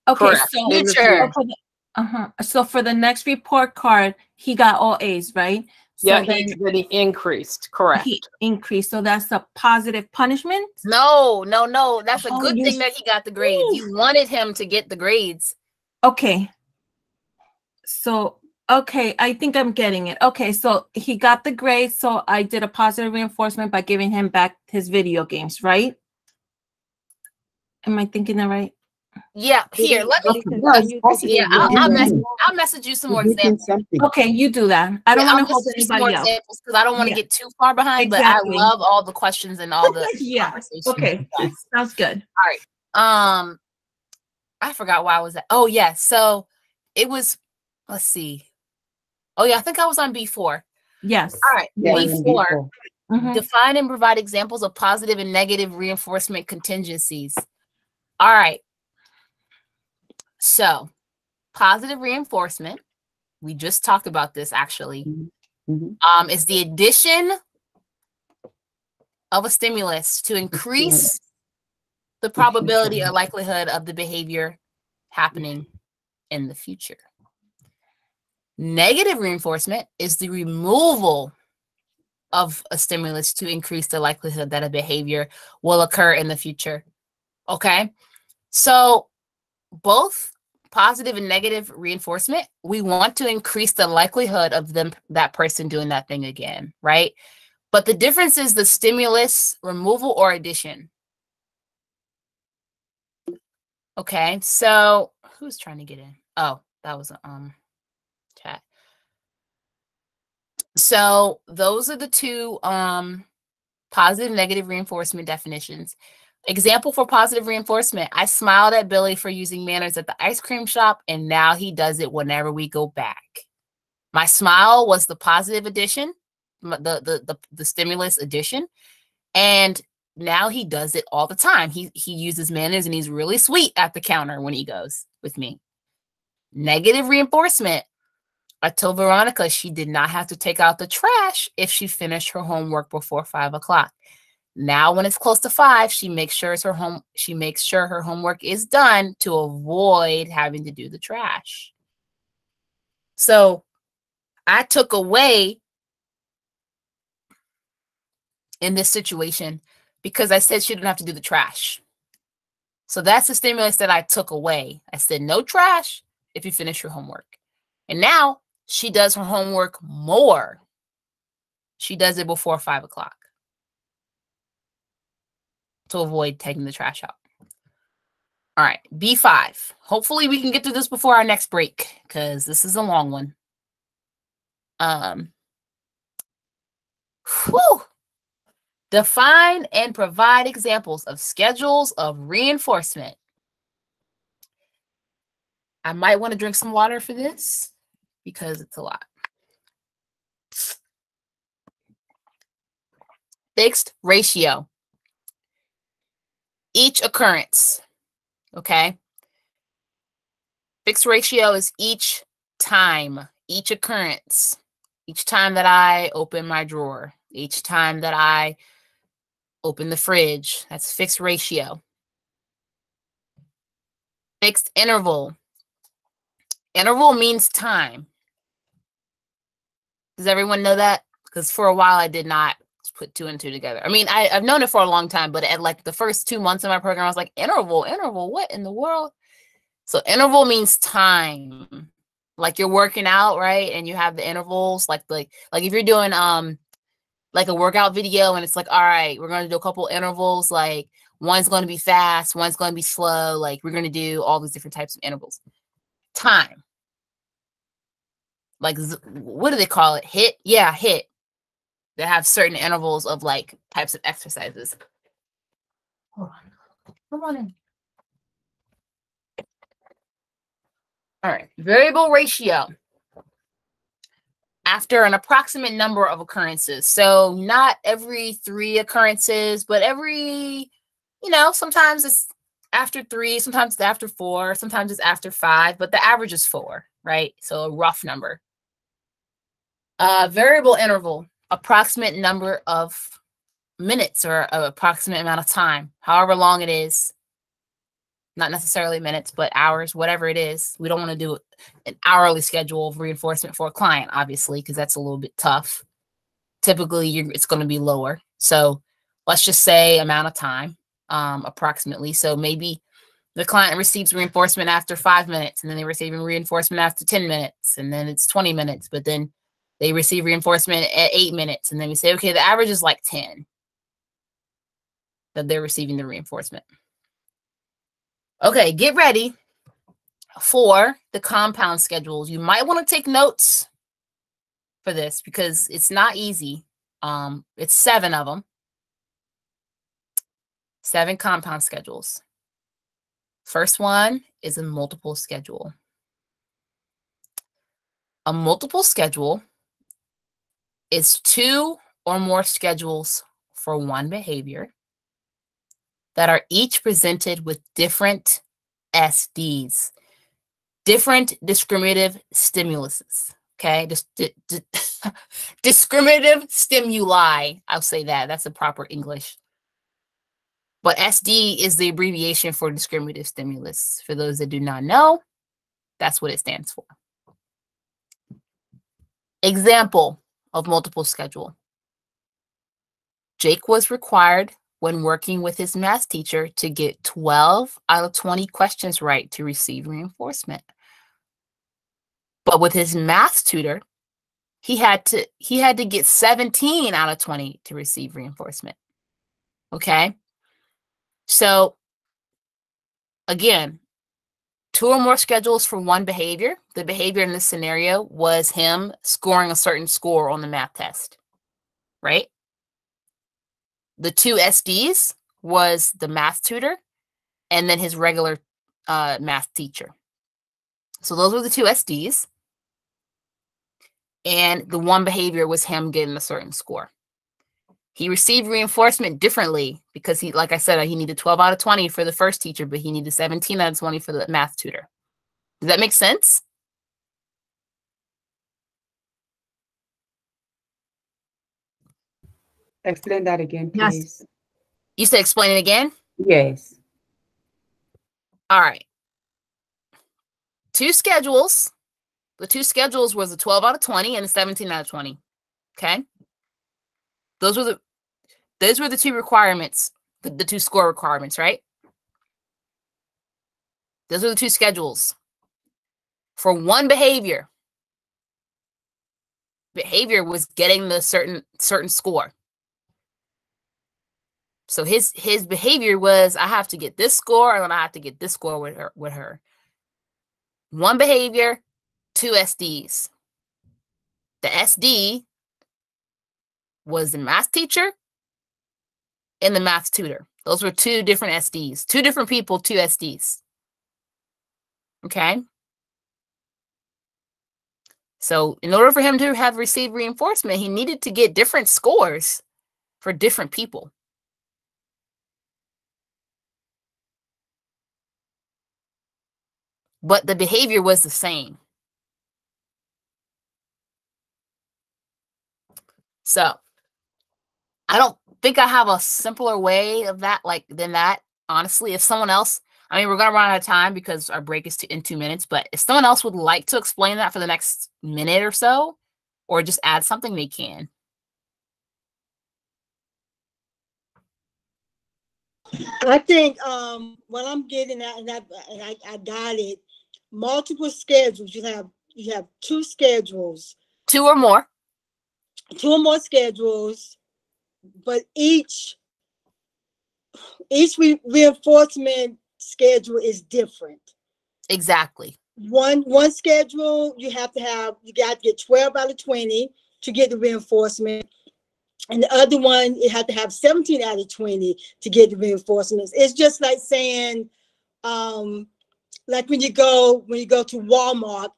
Okay. Correct. So, Future. for the, uh-huh. So for the next report card, he got all A's, right? So Yeah, he, then he increased, correct. he increased. So that's a positive punishment. No, no, no. That's a Oh, good thing that he got the grades. You wanted him to get the grades. Okay. So, okay, I think I'm getting it. Okay, so he got the grades. so I did a positive reinforcement by giving him back his video games, right? Am I thinking that right? Yeah, here, let me. Okay, yeah, it's possible. Yeah, I'll, I'll, You're mess, I'll message you some more doing examples. Okay, you do that. I don't Yeah, want to hold you some more anybody else. examples because I don't want to Yeah. get too far behind, Exactly. but I love all the questions and all the Yeah. Okay, Yes. sounds good. All right. Um, I forgot why I was that. Oh, yeah. So it was, let's see. Oh, yeah, I think I was on B4. Yes. All right. Yeah, B4. in before. Mhm. Define and provide examples of positive and negative reinforcement contingencies. All right. So, positive reinforcement, we just talked about this actually, Mhm. um, is the addition of a stimulus to increase the probability or likelihood of the behavior happening in the future. Negative reinforcement is the removal of a stimulus to increase the likelihood that a behavior will occur in the future. Okay. So both positive and negative reinforcement, we want to increase the likelihood of them that person doing that thing again, right? But the difference is the stimulus removal or addition. Okay, so who's trying to get in? Oh, that was a um chat. So those are the two um positive negative reinforcement definitions. Example for positive reinforcement. I smiled at Billy for using manners at the ice cream shop, and now he does it whenever we go back. My smile was the positive addition, the the the, the stimulus addition, and now he does it all the time. He he uses manners and he's really sweet at the counter when he goes with me. Negative reinforcement. I told Veronica she did not have to take out the trash if she finished her homework before five o'clock. Now, when it's close to five, she makes sure her home. She makes sure her homework is done to avoid having to do the trash. So, I took away in this situation because I said she didn't have to do the trash. So that's the stimulus that I took away. I said no trash if you finish your homework. And now she does her homework more. She does it before five o'clock to avoid taking the trash out. All right, B5. Hopefully we can get through this before our next break because this is a long one. Um, whew. Define and provide examples of schedules of reinforcement. I might want to drink some water for this because it's a lot. Fixed ratio. Each occurrence. Okay. Fixed ratio is each time, each occurrence, each time that I open my drawer, each time that I open the fridge. That's fixed ratio. Fixed interval. Interval means time. Does everyone know that? Because for a while I did not put two and two together. I mean, I, I've known it for a long time, but at like the first two months of my program, I was like, interval, interval, what in the world? So interval means time. Like you're working out, right? And you have the intervals, like like like if you're doing um like a workout video and it's like, all right, we're gonna do a couple intervals, like one's gonna be fast, one's gonna be slow, like we're gonna do all these different types of intervals. Time. Like what do they call it? HIIT? Yeah, HIIT. They have certain intervals of like types of exercises. Hold on. Come on in. All right, variable ratio after an approximate number of occurrences. So not every three occurrences, but every, you know, sometimes it's after three, sometimes it's after four, sometimes it's after five, but the average is four, right? So a rough number. Uh, variable interval, approximate number of minutes or approximate amount of time, however long it is. Not necessarily minutes, but hours, whatever it is. We don't want to do an hourly schedule of reinforcement for a client, obviously, because that's a little bit tough. Typically, it's going to be lower. So let's just say amount of time, um, approximately. So maybe the client receives reinforcement after five minutes, and then they receive reinforcement after 10 minutes, and then it's 20 minutes, but then they receive reinforcement at eight minutes. And then we say, okay, the average is like 10 that they're receiving the reinforcement. Okay, get ready for the compound schedules. You might want to take notes for this because it's not easy. Um, it's seven of them. Seven compound schedules. First one is a multiple schedule. A multiple schedule is two or more schedules for one behavior that are each presented with different SDs, different discriminative stimuluses. Okay, Dis- di- di- discriminative stimuli. I'll say that. That's a proper English. But SD is the abbreviation for discriminative stimulus. For those that do not know, that's what it stands for. Example of multiple schedule. Jake was required when working with his math teacher to get 12 out of 20 questions right to receive reinforcement. But with his math tutor, he had to he had to get 17 out of 20 to receive reinforcement. Okay? So again, two or more schedules for one behavior. The behavior in this scenario was him scoring a certain score on the math test, right? The two SDs was the math tutor and then his regular uh, math teacher. So those were the two SDs. And the one behavior was him getting a certain score. He received reinforcement differently because he, like I said, he needed 12 out of 20 for the first teacher, but he needed 17 out of 20 for the math tutor. Does that make sense? Explain that again, Yes. please. You said explain it again? Yes. All right. Two schedules. The two schedules was a 12 out of 20 and a 17 out of 20. Okay. Those were the those were the two requirements, the, the mm. two score requirements, right? Those are the two schedules. For one behavior. Behavior was getting the certain certain score. So his his behavior was I have to get this score and then I have to get this score with her with her. One behavior, two SDs. The SD was the math teacher and the math tutor. Those were two different SDs, two different people, two SDs. Okay. So, in order for him to have received reinforcement, he needed to get different scores for different people. But the behavior was the same. So, I don't think I have a simpler way of that, like than that. Honestly, if someone else, I mean, we're gonna run out of time because our break is to, in two minutes. But if someone else would like to explain that for the next minute or so, or just add something, they can. I think um what I'm getting at, and I and I, I got it. Multiple schedules. You have you have two schedules, Two or more. two or more schedules, but each each re- reinforcement schedule is different. Exactly. One one schedule you have to have you got to get 12 out of 20 to get the reinforcement. And the other one, you have to have 17 out of 20 to get the reinforcements. It's just like saying, um, like when you go when you go to Walmart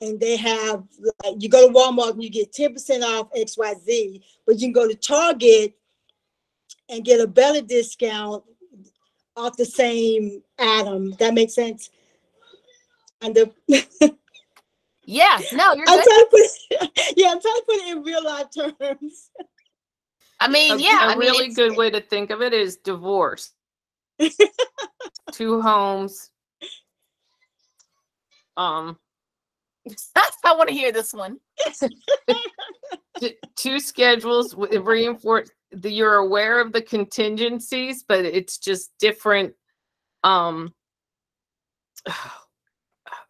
and they have like you go to Walmart and you get 10% off XYZ, but you can go to Target and get a better discount off the same item. That makes sense. And the Yeah, no, you're I'm good. trying to put yeah, I'm trying to put it in real life terms. I mean, A- yeah, A I really it's- good way to think of it is divorce. Two homes. Um, I want to hear this one. two schedules w- reinforce the, you're aware of the contingencies, but it's just different. Um,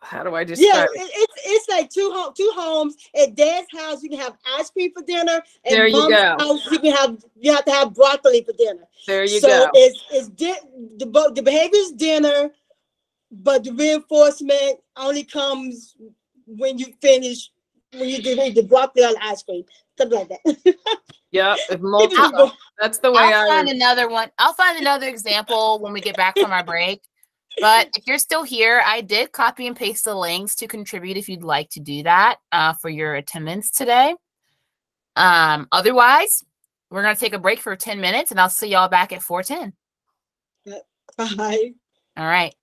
how do I just? Yeah, it, it? it's it's like two home two homes. At Dad's house, you can have ice cream for dinner. and There you go. House, you can have you have to have broccoli for dinner. There you so go. it's it's di- the the behavior's dinner, but the reinforcement only comes when you finish when you do the broccoli or the ice cream, something like that. Yeah, if multiple, that's the way I'll I find would. another one. I'll find another example when we get back from our break. But if you're still here, I did copy and paste the links to contribute if you'd like to do that uh, for your attendance today. Um, otherwise, we're gonna take a break for 10 minutes and I'll see y'all back at 410. Bye. All right.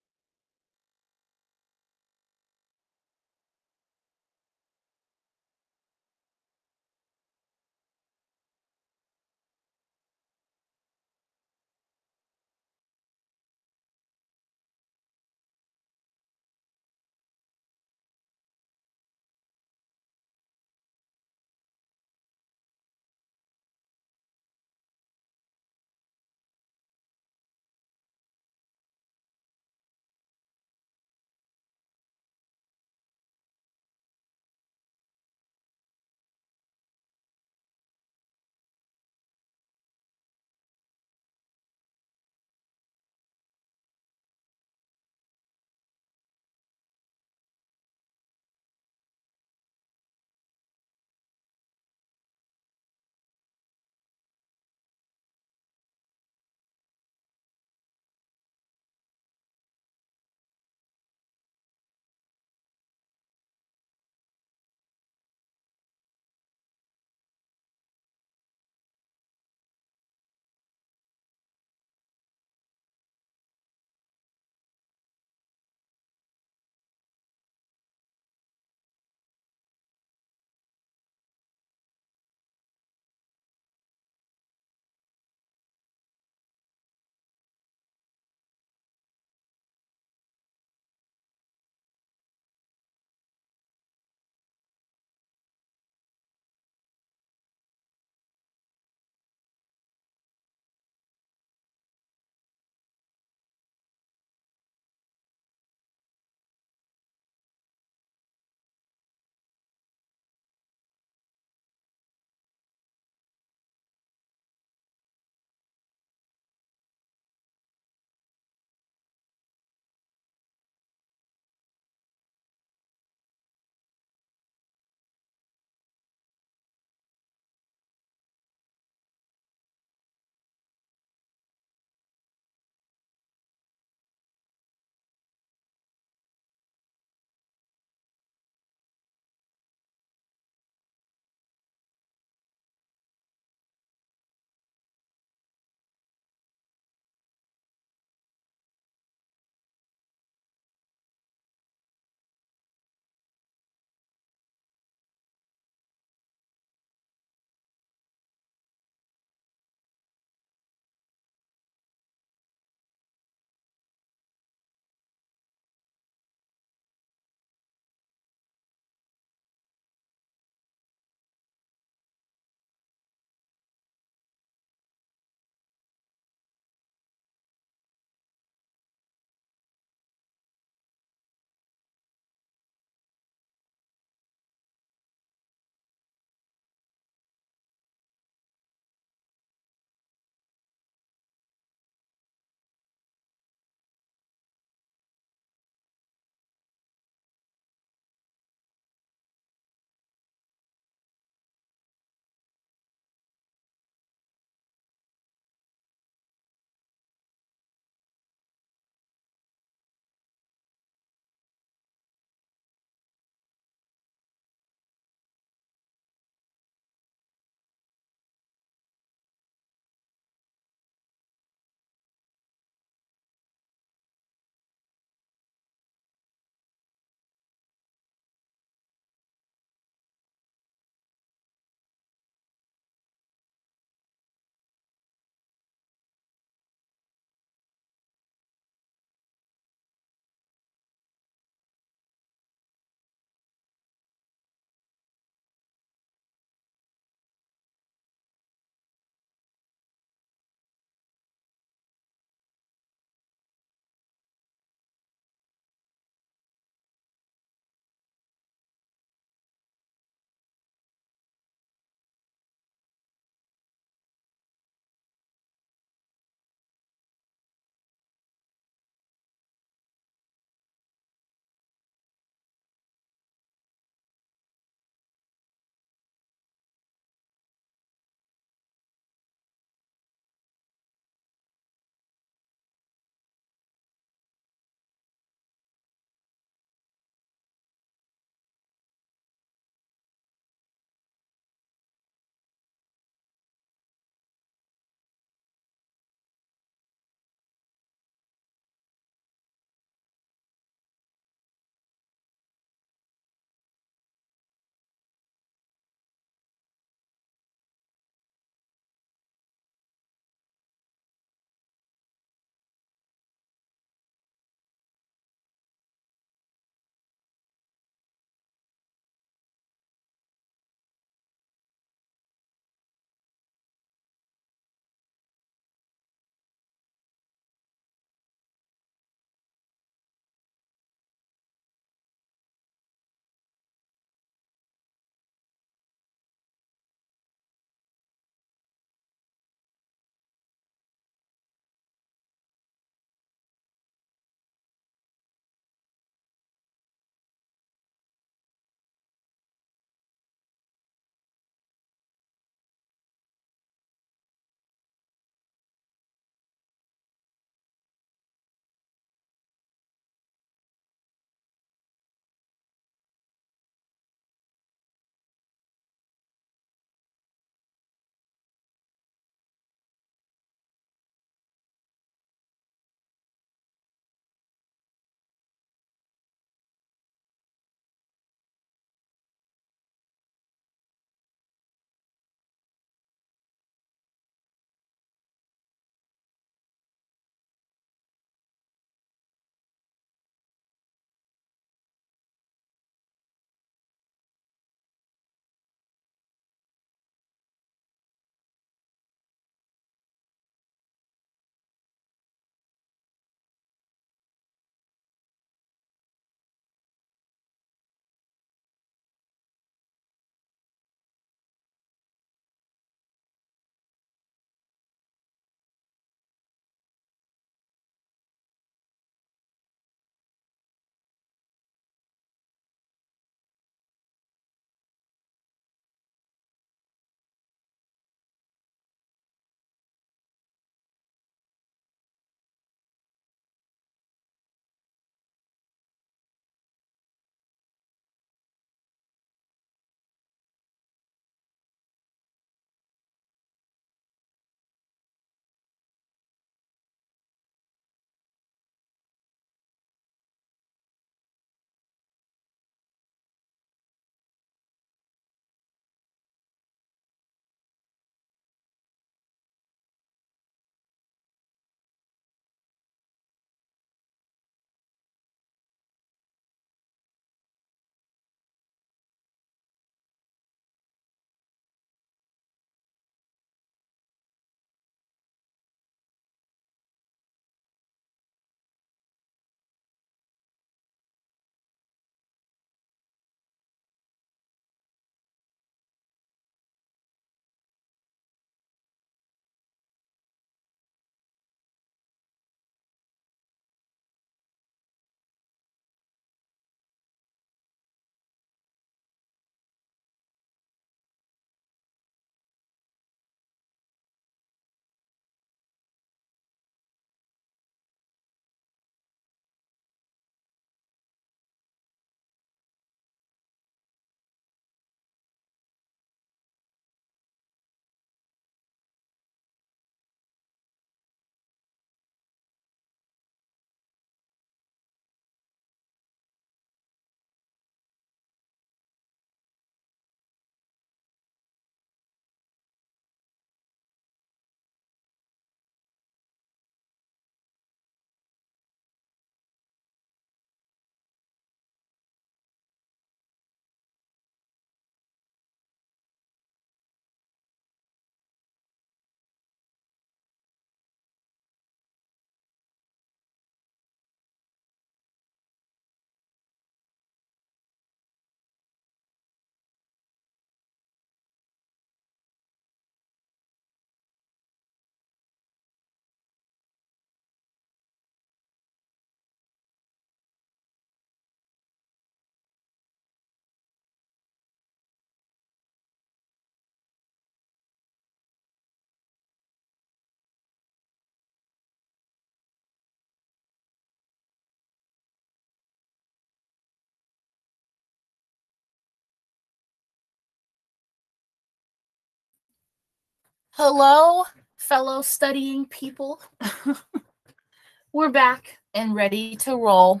Hello, fellow studying people. We're back and ready to roll.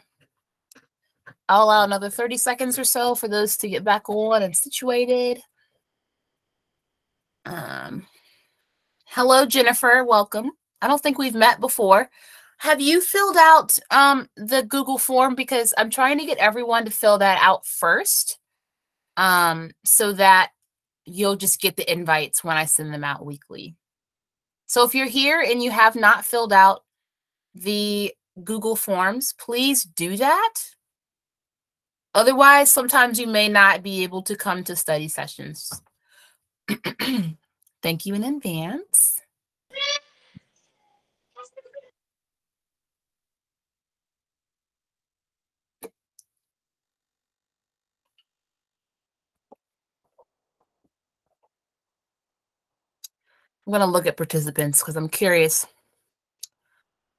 I'll allow another 30 seconds or so for those to get back on and situated. Um, hello, Jennifer. Welcome. I don't think we've met before. Have you filled out um, the Google form? Because I'm trying to get everyone to fill that out first um, so that you'll just get the invites when I send them out weekly. So if you're here and you have not filled out the Google Forms, please do that. Otherwise, sometimes you may not be able to come to study sessions. Thank you in advance. I'm going to look at participants because I'm curious.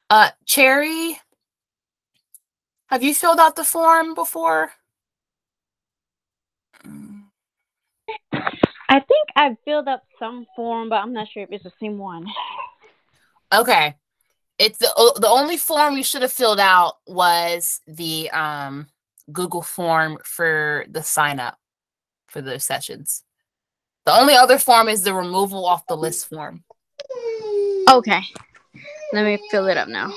Uh, Cherry, have you filled out the form before? I think I filled up some form, but I'm not sure if it's the same one. Okay. It's the the only form you should have filled out was the um Google form for the sign up for those sessions. The only other form is the removal off the list form. Okay. Let me fill it up now.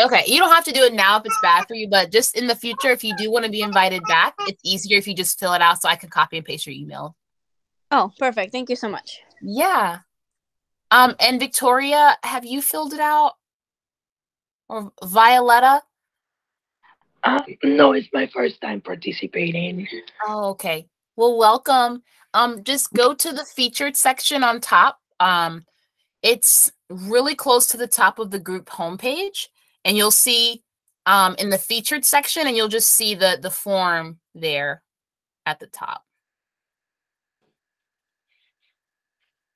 Okay, you don't have to do it now if it's bad for you, but just in the future, if you do want to be invited back, it's easier if you just fill it out so I can copy and paste your email. Oh, perfect. Thank you so much. Yeah. Um, and Victoria, have you filled it out? Or Violetta? Um, no, it's my first time participating. Oh, okay. Well, welcome. Um, just go to the featured section on top. Um, it's really close to the top of the group homepage, and you'll see um in the featured section, and you'll just see the the form there at the top.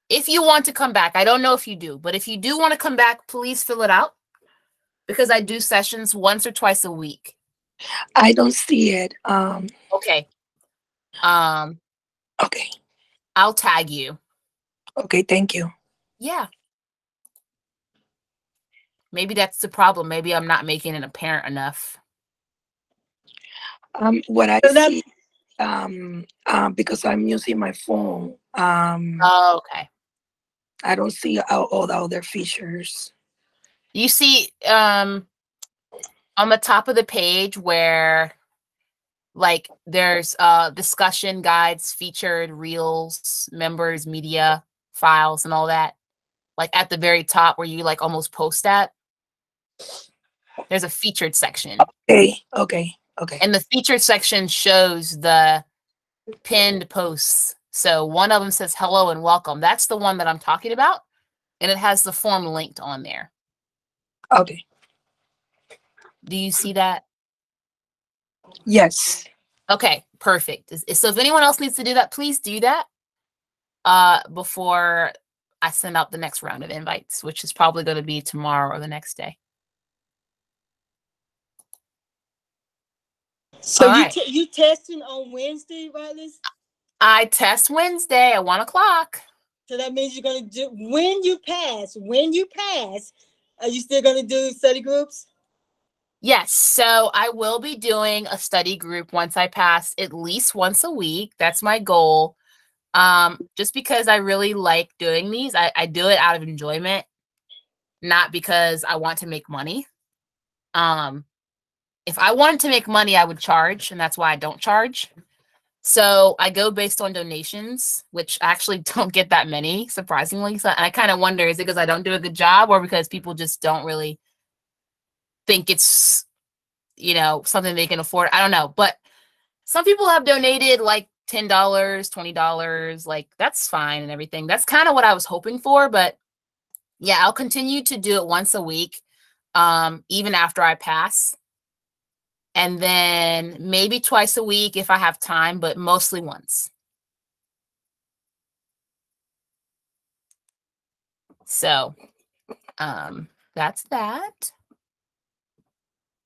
If you want to come back, I don't know if you do, but if you do want to come back, please fill it out because I do sessions once or twice a week. I don't see it. Um, Okay. Um, okay. I'll tag you. Okay, thank you. Yeah. Maybe that's the problem. Maybe I'm not making it apparent enough. Um, what I see, um, uh, because I'm using my phone, um, Oh, okay. I don't see all, all the other features. You see um on the top of the page where like there's uh discussion guides, featured reels, members, media, files and all that. Like at the very top where you like almost post at. There's a featured section. Okay, okay, okay. And the featured section shows the pinned posts. So one of them says hello and welcome. That's the one that I'm talking about. And it has the form linked on there. Okay. Do you see that? Yes. Okay, perfect. Is- is- So if anyone else needs to do that, please do that uh before I send out the next round of invites, which is probably going to be tomorrow or the next day. So All you right. te- you testing on Wednesday, right, Liz? I test Wednesday at one o'clock. So that means you're gonna do when you pass. When you pass, are you still gonna do study groups? Yes, so I will be doing a study group once I pass at least once a week. That's my goal. Um, just because I really like doing these, I, I do it out of enjoyment, not because I want to make money. Um, if I wanted to make money, I would charge, and that's why I don't charge. So I go based on donations, which I actually don't get that many, surprisingly. So I kind of wonder is it because I don't do a good job or because people just don't really think it's you know something they can afford i don't know but some people have donated like $10 $20 like that's fine and everything. That's kind of what i was hoping for but yeah i'll continue to do it once a week um even after i pass. And then maybe twice a week if i have time but mostly once. So um that's that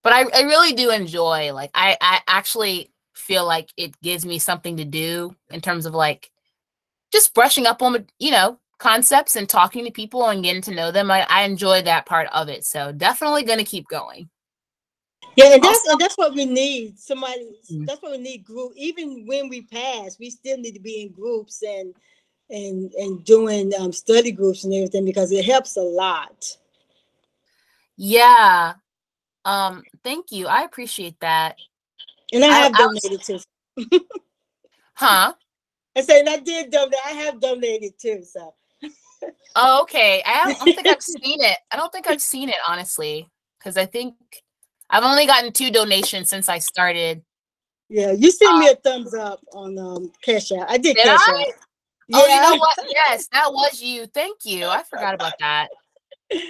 but I, I really do enjoy like I, I actually feel like it gives me something to do in terms of like just brushing up on you know concepts and talking to people and getting to know them. I, I enjoy that part of it. So definitely going to keep going. Yeah, and that's and that's what we need. Somebody. Mm. That's what we need. Group. Even when we pass, we still need to be in groups and and and doing um, study groups and everything because it helps a lot. Yeah. Um, thank you. I appreciate that. And I I- have I was- donated too. Huh? I said I did donate. I have donated too. So Oh, okay. I don't, think I've seen it. I don't think I've seen it honestly, because I think I've only gotten two donations since I started. yeah, you sent me a thumbs up on um Cash App. I did, Did Cash? App. Oh, you know what? Yes, that was you. Thank you. I forgot about that.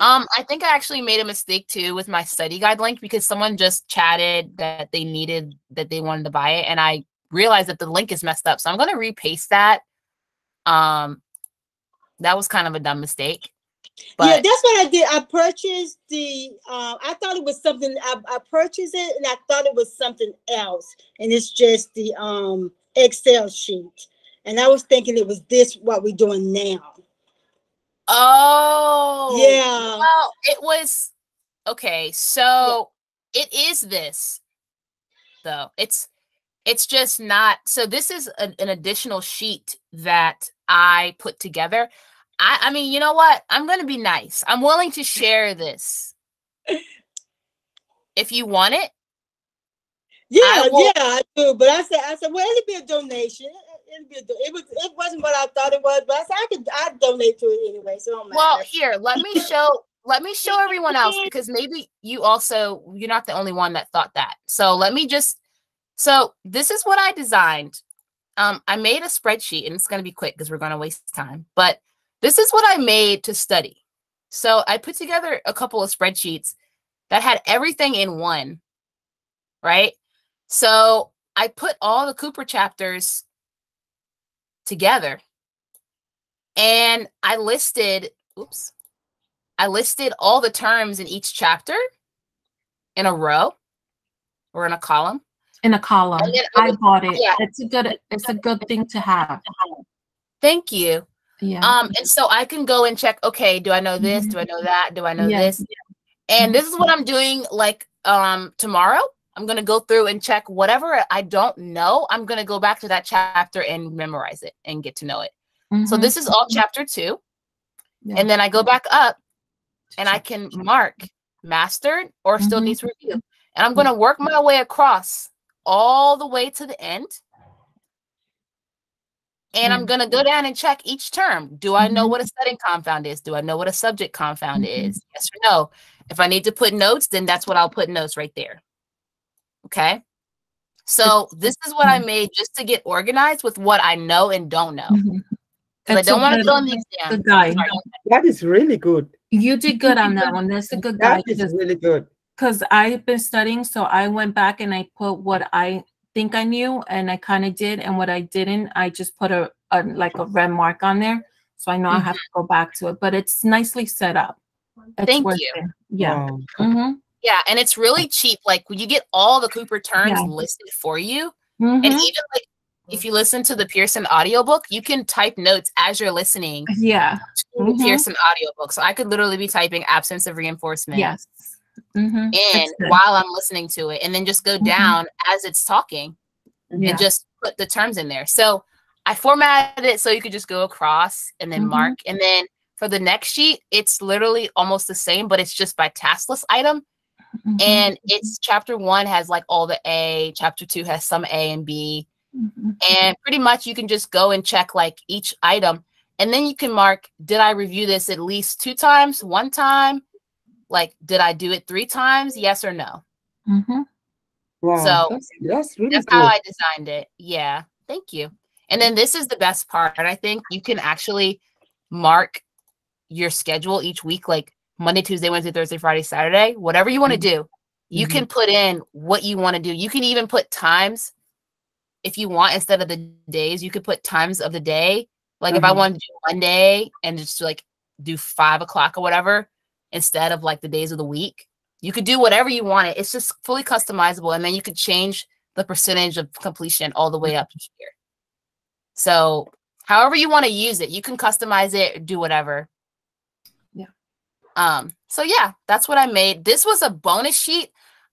Um, I think I actually made a mistake too with my study guide link because someone just chatted that they needed that they wanted to buy it, and I realized that the link is messed up. So I'm gonna repaste that. Um, that was kind of a dumb mistake. yeah, that's what I did. I purchased the. Uh, I thought it was something. I, I purchased it, and I thought it was something else, and it's just the um Excel sheet. And I was thinking it was this what we're doing now. Oh, Yeah. Well, it was okay. So it is this, though. It's it's just not. So this is an, an additional sheet that I put together. I I mean, you know what? I'm gonna be nice. I'm willing to share this if you want it. Yeah, I will- yeah, I do. But I said, I said, well, it'll be a donation. It- It'll be a do- it was it wasn't what I thought it was, but I said I could I donate to it anyway. So Well, here, let me show let me show everyone else because maybe you also you're not the only one that thought that. So let me just so this is what I designed. Um I made a spreadsheet and it's going to be quick because we're going to waste time. But this is what I made to study. So I put together a couple of spreadsheets that had everything in one. Right? So I put all the Cooper chapters together and I listed, oops, I listed all the terms in each chapter in a row or in a column. in a column. I I bought it. yeah. It's a good it's a good thing to have. Thank you. Yeah. Um, and so I can go and check, okay, do I know this? Do I know that? Do I know Yes. this? And this is what I'm doing like um tomorrow. I'm gonna go through and check whatever I don't know. I'm gonna go back to that chapter and memorize it and get to know it. So Mhm. this is all chapter two. Yeah. And then I go back up and I can mark mastered or still Mhm. needs review. And I'm going to work my way across all the way to the end. And I'm Mm. going to go down and check each term. Do I know Mhm. what a setting confound is? Do I know what a subject confound Mhm. is? Yes or no? If I need to put notes, then that's what I'll put notes right there. Okay. So this is what I made just to get organized with what I know and don't know. Mhm. 'Cause I don't want to good- go on the exam. good guide. That is really good. You did good on that one. That's a good That guide. is really good. because I've been studying, so I went back and I put what I think I knew, and I kind of did, and what I didn't, I just put a, a like a red mark on there, so I know I have to go back to it. But it's nicely set up. It's Thank you. it. Yeah. Wow. Mm-hmm. Yeah, and it's really cheap. Like when you get all the Cooper terms Yeah. listed for you, Mhm. and even like if you listen to the Pearson audiobook, you can type notes as you're listening Yeah. Mhm. Pearson audiobook. So I could literally be typing absence of reinforcement Yes. Mm-hmm. in while I'm listening to it, and then just go Mhm. down as it's talking Yeah. and just put the terms in there. So I formatted it so you could just go across and then Mhm. mark. And then for the next sheet, it's literally almost the same, but it's just by task list item. Mhm. And it's chapter one has like all the A, chapter two has some A and B. Mhm. And pretty much you can just go and check like each item. And then you can mark, did I review this at least two times, one time? Like, did I do it three times? Yes or no? Mm-hmm. Wow. So that's, that's really That's good. how I designed it. Yeah. Thank you. And then this is the best part. I think you can actually mark your schedule each week, like Monday, Tuesday, Wednesday, Thursday, Friday, Saturday, whatever you want to do. You Mhm. can put in what you want to do. You can even put times if you want instead of the days. You could put times of the day. Like if I Uh-huh. want to do Monday and just like do five o'clock or whatever instead of like the days of the week, you could do whatever you want. It. It's just fully customizable, and then you could change the percentage of completion all the way up here. So however you want to use it. You can customize it, do whatever. Yeah. Um, so yeah, that's what I made. This was a bonus sheet.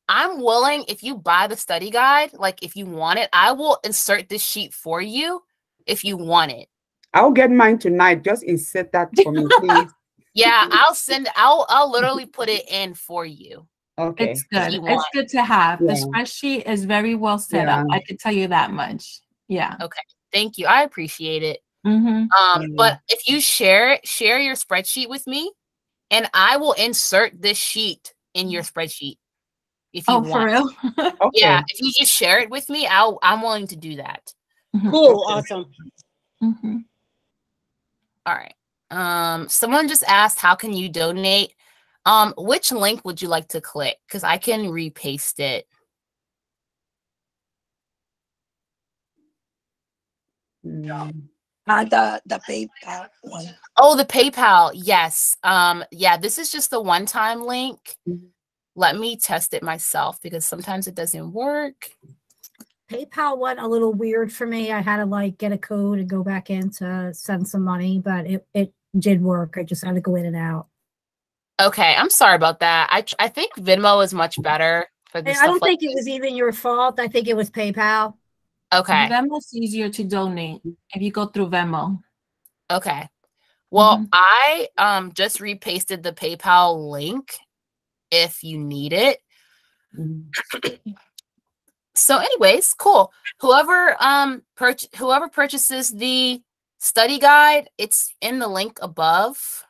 I'm willing, if you buy the study guide, like if you want it, I will insert this sheet for you if you want it. I'll get mine tonight. Just insert that for me, please. Yeah, I'll send I'll I'll literally put it in for you. Okay. It's good. It's good to have. The spreadsheet is very well set up. I can tell you that much. Yeah. Okay. Thank you. I appreciate it. Mm-hmm. Um, but if you share it, share your spreadsheet with me, and I will insert this sheet in your spreadsheet. If you Oh, for want. real? Yeah, if you just share it with me, I'll I'm willing to do that. Cool, awesome. Mm-hmm. All right. Um, someone just asked, how can you donate? Um, which link would you like to click? Because I can repaste it. Uh, the the PayPal one. Oh, the PayPal. Yes. Um, yeah, this is just the one-time link. Let me test it myself because sometimes it doesn't work. PayPal went a little weird for me. I had to like get a code and go back in to send some money, but it, it did work. I just had to go in and out. Okay, I'm sorry about that. I I think Venmo is much better for And this. I don't think it was even your fault. I think it was PayPal. Okay. Venmo's easier to donate if you go through Venmo. Okay. Well, I um just repasted the PayPal link if you need it. so anyways, cool. Whoever um purch- whoever purchases the study guide, it's in the link above.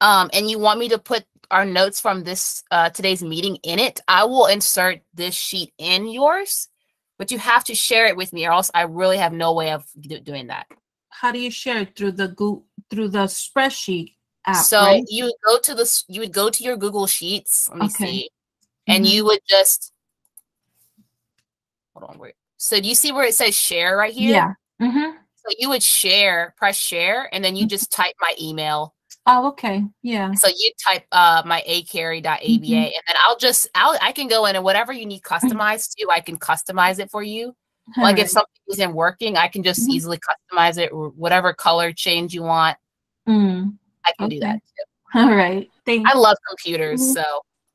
Um and you want me to put our notes from this uh today's meeting in it, I will insert this sheet in yours, but you have to share it with me or else I really have no way of do- doing that. How do you share it through the Google through the spreadsheet app? So right? you would go to this, you would go to your Google Sheets. Let me Okay. see. And Mhm. you would just hold on. Wait. So do you see where it says share right here? Yeah. Mm-hmm. So you would share, press share, and then you just type my email. Oh, okay. Yeah. So you type uh my acarry.aba Mhm. and then I'll just I'll I can go in and whatever you need customized to, I can customize it for you. Like if something isn't working, I can just Mhm. easily customize it or whatever color change you want. Mm. I can do that too. All right. Thank I love computers, Mhm. so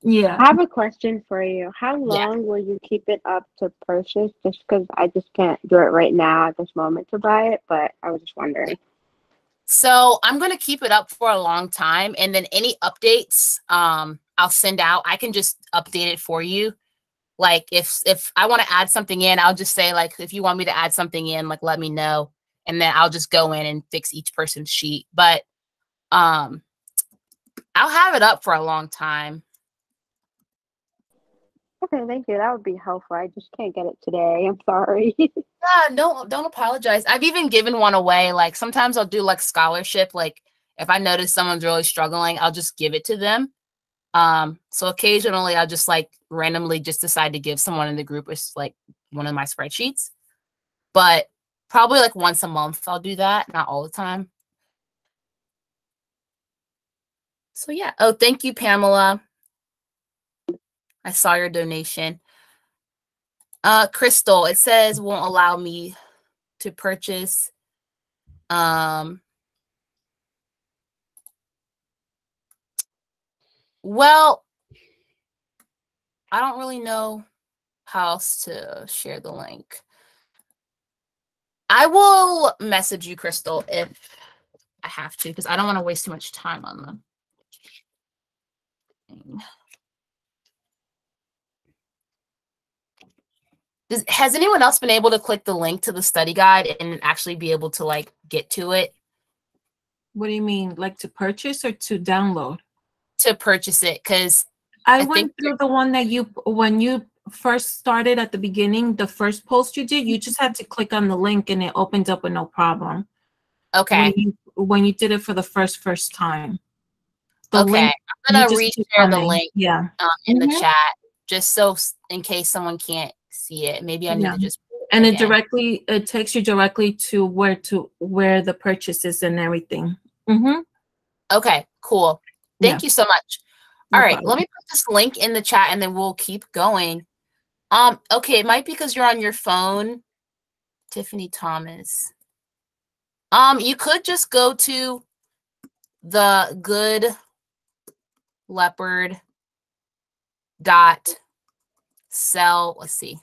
Yeah. I have a question for you. How Yeah. long will you keep it up to purchase? Just because I just can't do it right now at this moment to buy it, but I was just wondering. So I'm gonna keep it up for a long time, and then any updates, um, I'll send out. I can just update it for you. Like if if I want to add something in, I'll just say like if you want me to add something in, like let me know, and then I'll just go in and fix each person's sheet. But um, I'll have it up for a long time. Okay, thank you. That would be helpful. I just can't get it today. I'm sorry. Yeah, no, don't apologize. I've even given one away. Like sometimes I'll do like scholarship. Like if I notice someone's really struggling, I'll just give it to them. Um, so occasionally I'll just like randomly just decide to give someone in the group it's like one of my spreadsheets. But probably like once a month I'll do that, not all the time. So yeah. Oh, thank you, Pamela. I saw your donation. Uh, Crystal, it says won't allow me to purchase. Um, well, I don't really know how else to share the link. I will message you, Crystal, if I have to, because I don't want to waste too much time on them. Does, has anyone else been able to click the link to the study guide and actually be able to like get to it What do you mean? Like to purchase or to download? to purchase it? Because I, I went through the one that you when you first started at the beginning, the first post you did, you just had to click on the link and it opened up with no problem. okay, When you when you did it for the first first time. The okay, link, I'm gonna you just keep reshare the link Yeah. um, in the Mhm. chat just so in case someone can't see it. Maybe I need Yeah. to just And it directly it takes you directly to where to where the purchase is and everything. Mm-hmm. Okay, cool. Thank Yeah. you so much. No All right, problem. let me put this link in the chat and then we'll keep going. Um, okay, it might be because you're on your phone. Tiffany Thomas. Um, you could just go to the good leopard dot sell. Let's see.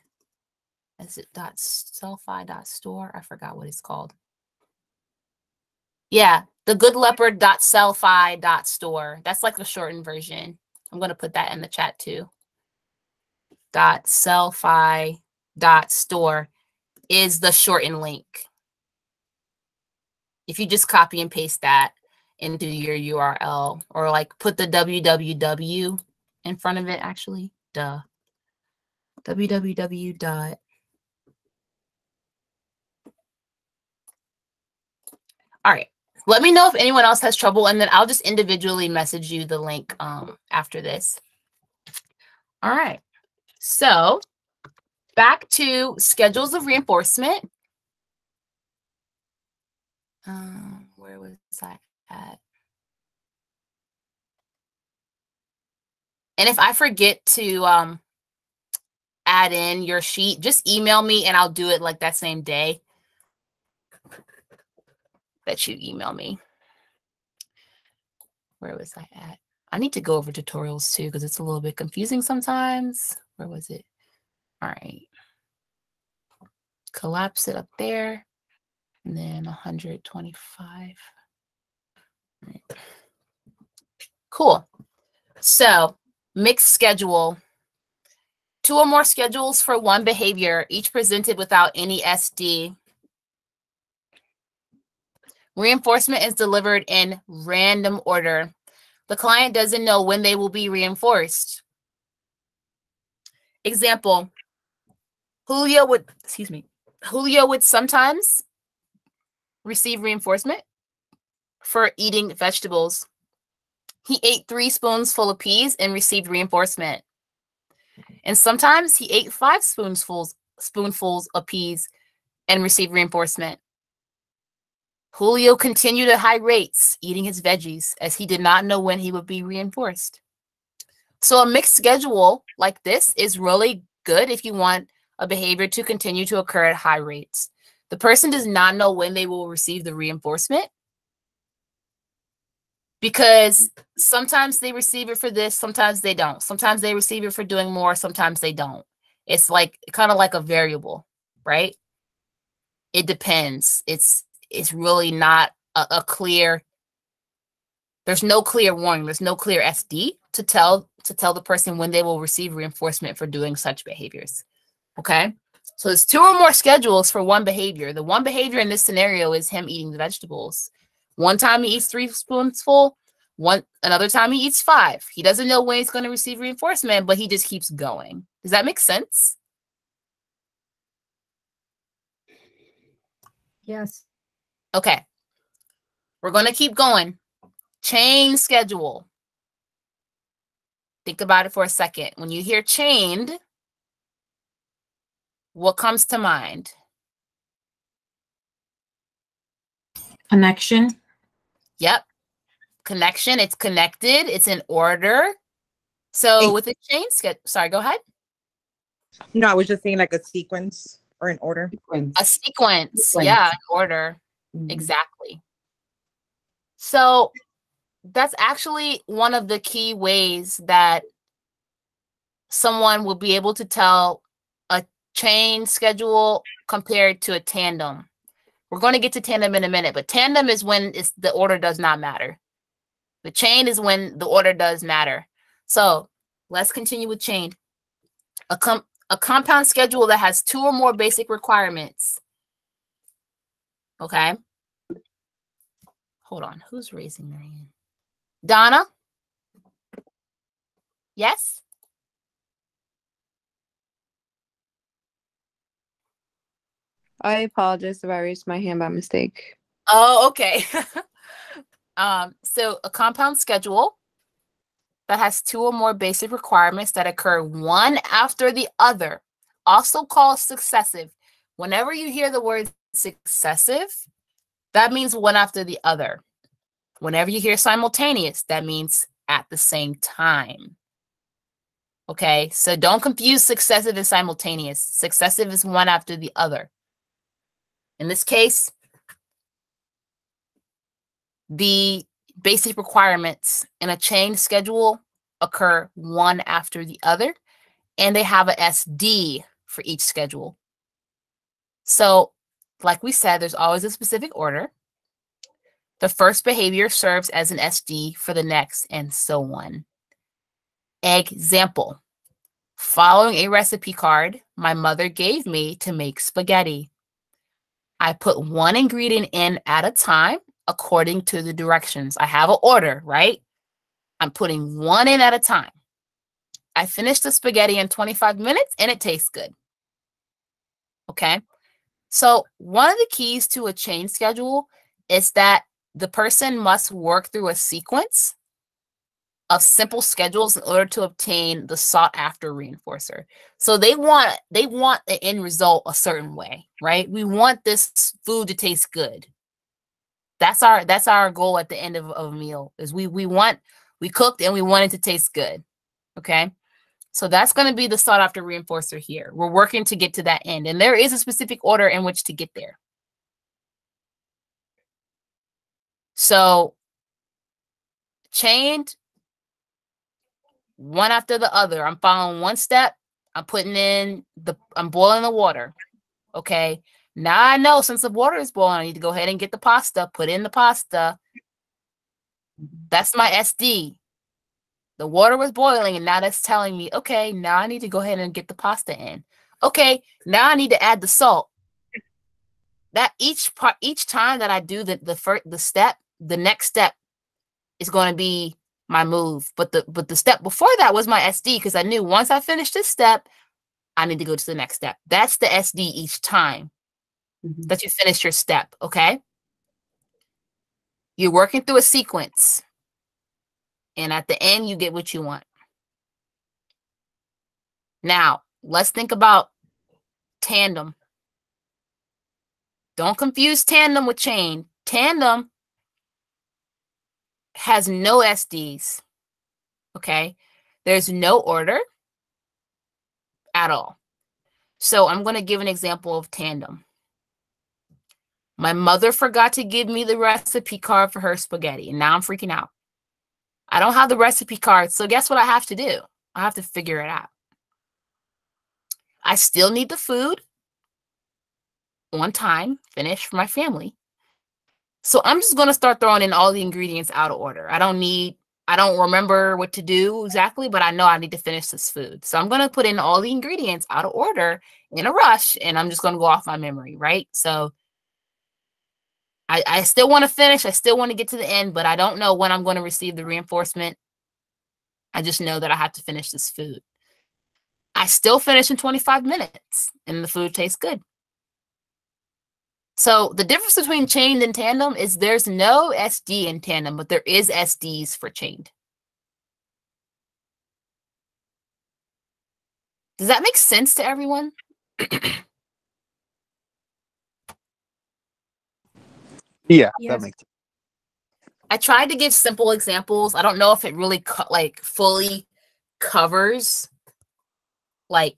Is it dot sellfy dot store? I forgot what it's called. Yeah, the good leopard dot sellfy dot store. That's like the shortened version. I'm gonna put that in the chat too. Dot sellfy dot store is the shortened link. If you just copy and paste that into your URL or like put the www in front of it, actually, duh. Www. All right. Let me know if anyone else has trouble, and then I'll just individually message you the link um, after this. All right. So back to schedules of reinforcement. Um, where was I at? And if I forget to um, add in your sheet, just email me and I'll do it like that same day that you email me. Where was I at? I need to go over tutorials too because it's a little bit confusing sometimes. Where was it? All right. Collapse it up there. And then 125. Right. Cool. So mixed schedule. Two or more schedules for one behavior, each presented without any SD. Reinforcement is delivered in random order. The client doesn't know when they will be reinforced. Example, Julio would, excuse me, Julio would sometimes receive reinforcement for eating vegetables. He ate three spoonsful of peas and received reinforcement. And sometimes he ate five spoonfuls spoonfuls of peas and received reinforcement. Julio continued at high rates eating his veggies as he did not know when he would be reinforced. So a mixed schedule like this is really good if you want a behavior to continue to occur at high rates. The person does not know when they will receive the reinforcement because sometimes they receive it for this, sometimes they don't. Sometimes they receive it for doing more, sometimes they don't. It's like kind of like a variable, right? It depends. It's it's really not a, a clear there's no clear warning, there's no clear SD to tell to tell the person when they will receive reinforcement for doing such behaviors. Okay? So there's two or more schedules for one behavior. The one behavior in this scenario is him eating the vegetables. One time he eats three spoonsful, one another time he eats five. He doesn't know when he's going to receive reinforcement, but he just keeps going. Does that make sense? Yes. Okay. We're going to keep going. Chain schedule. Think about it for a second. When you hear chained, what comes to mind? Connection. Yep. Connection. It's connected. It's in order. So with a chain schedule, sorry, go ahead. No, I was just saying like a sequence or an order. Sequence. A sequence. Yeah, in order. Mm-hmm. Exactly. So that's actually one of the key ways that someone will be able to tell a chain schedule compared to a tandem. We're going to get to tandem in a minute, but tandem is when it's the order does not matter. The chain is when the order does matter. So let's continue with chain. A, com- a compound schedule that has two or more basic requirements. Okay. Hold on. Who's raising their hand? Donna? Yes? I apologize if I raised my hand by mistake. Oh, okay. um, so a compound schedule that has two or more basic requirements that occur one after the other, also called successive. Whenever you hear the word successive, that means one after the other. Whenever you hear simultaneous, that means at the same time. Okay, so don't confuse successive and simultaneous. Successive is one after the other. In this case, the basic requirements in a chain schedule occur one after the other, and they have a SD for each schedule. So, like we said, there's always a specific order. The first behavior serves as an SD for the next, and so on. Example Following a recipe card my mother gave me to make spaghetti. I put one ingredient in at a time according to the directions. I have an order, right? I'm putting one in at a time. I finished the spaghetti in 25 minutes and it tastes good. Okay. So, one of the keys to a chain schedule is that the person must work through a sequence of simple schedules in order to obtain the sought after reinforcer. So they want they want the end result a certain way, right? We want this food to taste good. That's our that's our goal at the end of, of a meal is we we want we cooked and we want it to taste good. Okay. So that's going to be the sought after reinforcer here. We're working to get to that end. And there is a specific order in which to get there. So chained one after the other. I'm following one step. I'm putting in the, I'm boiling the water. Okay. Now I know since the water is boiling, I need to go ahead and get the pasta, put in the pasta. That's my SD. The water was boiling, and now that's telling me, okay, now I need to go ahead and get the pasta in. Okay, now I need to add the salt. That each part, each time that I do the the first the step, the next step is going to be my move. But the but the step before that was my SD because I knew once I finish this step, I need to go to the next step. That's the SD each time Mhm. that you finish your step. Okay. You're working through a sequence. And at the end, you get what you want. Now, let's think about tandem. Don't confuse tandem with chain. Tandem has no SDs. Okay. There's no order at all. So I'm going to give an example of tandem. My mother forgot to give me the recipe card for her spaghetti, and now I'm freaking out. I don't have the recipe card, so guess what I have to do? I have to figure it out. I still need the food on time, finish for my family. So I'm just going to start throwing in all the ingredients out of order. I don't need, I don't remember what to do exactly, but I know I need to finish this food. So I'm going to put in all the ingredients out of order in a rush, and I'm just going to go off my memory, right? So I, I still want to finish. I still want to get to the end, but I don't know when I'm going to receive the reinforcement. I just know that I have to finish this food. I still finish in 25 minutes and the food tastes good. So the difference between chained and tandem is there's no SD in tandem, but there is SDs for chained. Does that make sense to everyone? Yeah, Yes. that makes I tried to give simple examples. I don't know if it really co- like fully covers like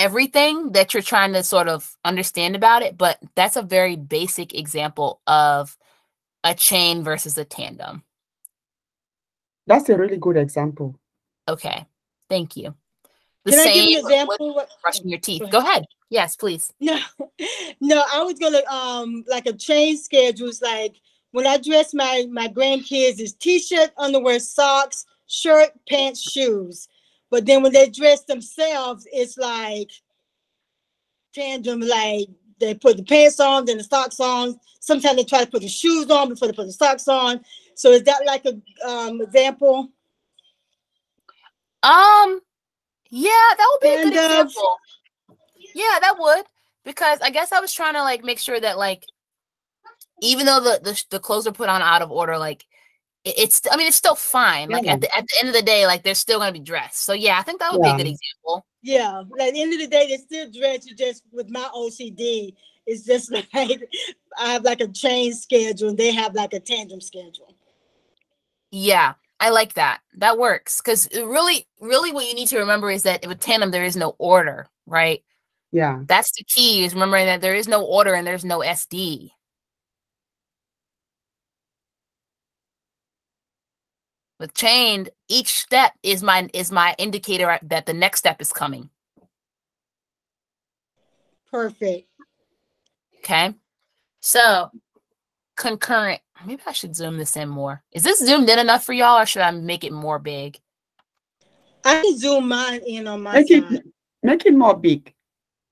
everything that you're trying to sort of understand about it, but that's a very basic example of a chain versus a tandem. That's a really good example. Okay. Thank you. The Can I give same an example? What- brushing your teeth. Go Go ahead. Yes, please. No, no, I was gonna um like a chain schedules like when I dress my my grandkids is t-shirt, underwear, socks, shirt, pants, shoes. But then when they dress themselves, it's like tandem, like they put the pants on, then the socks on. Sometimes they try to put the shoes on before they put the socks on. So is that like a um example? Um, yeah, that would be a good example. Yeah, that would because I guess I was trying to like make sure that like even though the the, the clothes are put on out of order, like it's I mean it's still fine. Like Yeah. at the at the end of the day, like they're still gonna be dressed. So yeah, I think that would be a good example. Yeah, like at the end of the day, they're still dressed you just with my OCD. It's just like I have like a chain schedule and they have like a tandem schedule. Yeah, I like that. That works because really, really, what you need to remember is that with tandem there is no order, right? Yeah. That's the key is remembering that there is no order and there's no SD. With chained, each step is my is my indicator that the next step is coming. Perfect. Okay. So concurrent. Maybe I should zoom this in more. Is this zoomed in enough for y'all or should I make it more big? I can zoom mine in on my Make side. it, make it more big.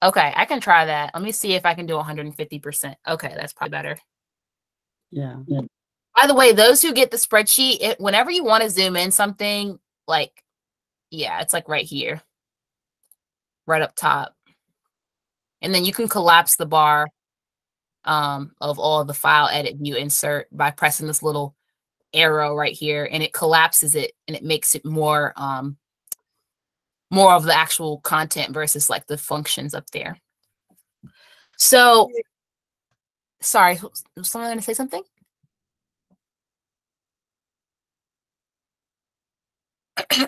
Okay, I can try that. Let me see if I can do 150%. Okay, that's probably better. Yeah. By the way, those who get the spreadsheet, it, whenever you want to zoom in something, like, yeah, it's like right here, right up top. And then you can collapse the bar um, of all the file edit view insert by pressing this little arrow right here, and it collapses it and it makes it more um, more of the actual content versus like the functions up there. So, sorry, was someone going to say something?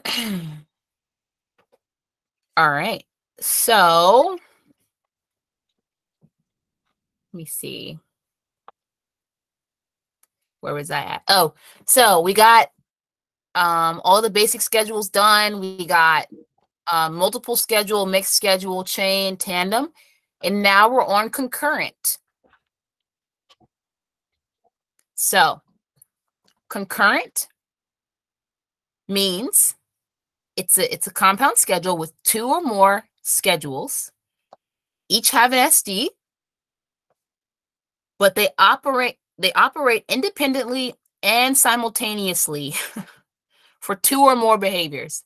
All right. So let me see. Where was I at? Oh, so we got um all the basic schedules done. We got um, multiple schedule, mixed schedule, chain, tandem, and now we're on concurrent. So concurrent means it's a it's a compound schedule with two or more schedules. Each have an sd but they operate they operate independently and simultaneously for two or more behaviors.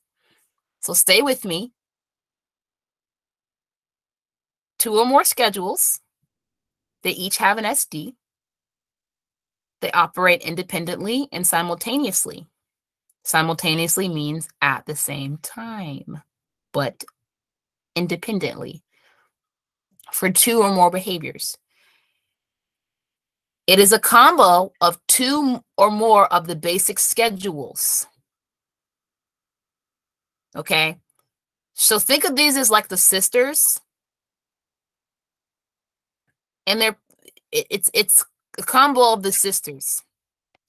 So stay with me. Two or more schedules. They each have an sd they operate independently and simultaneously simultaneously means at the same time, but independently for two or more behaviors. It is a combo of two or more of the basic schedules. Okay. So think of these as like the sisters. And they're it's it's a combo of the sisters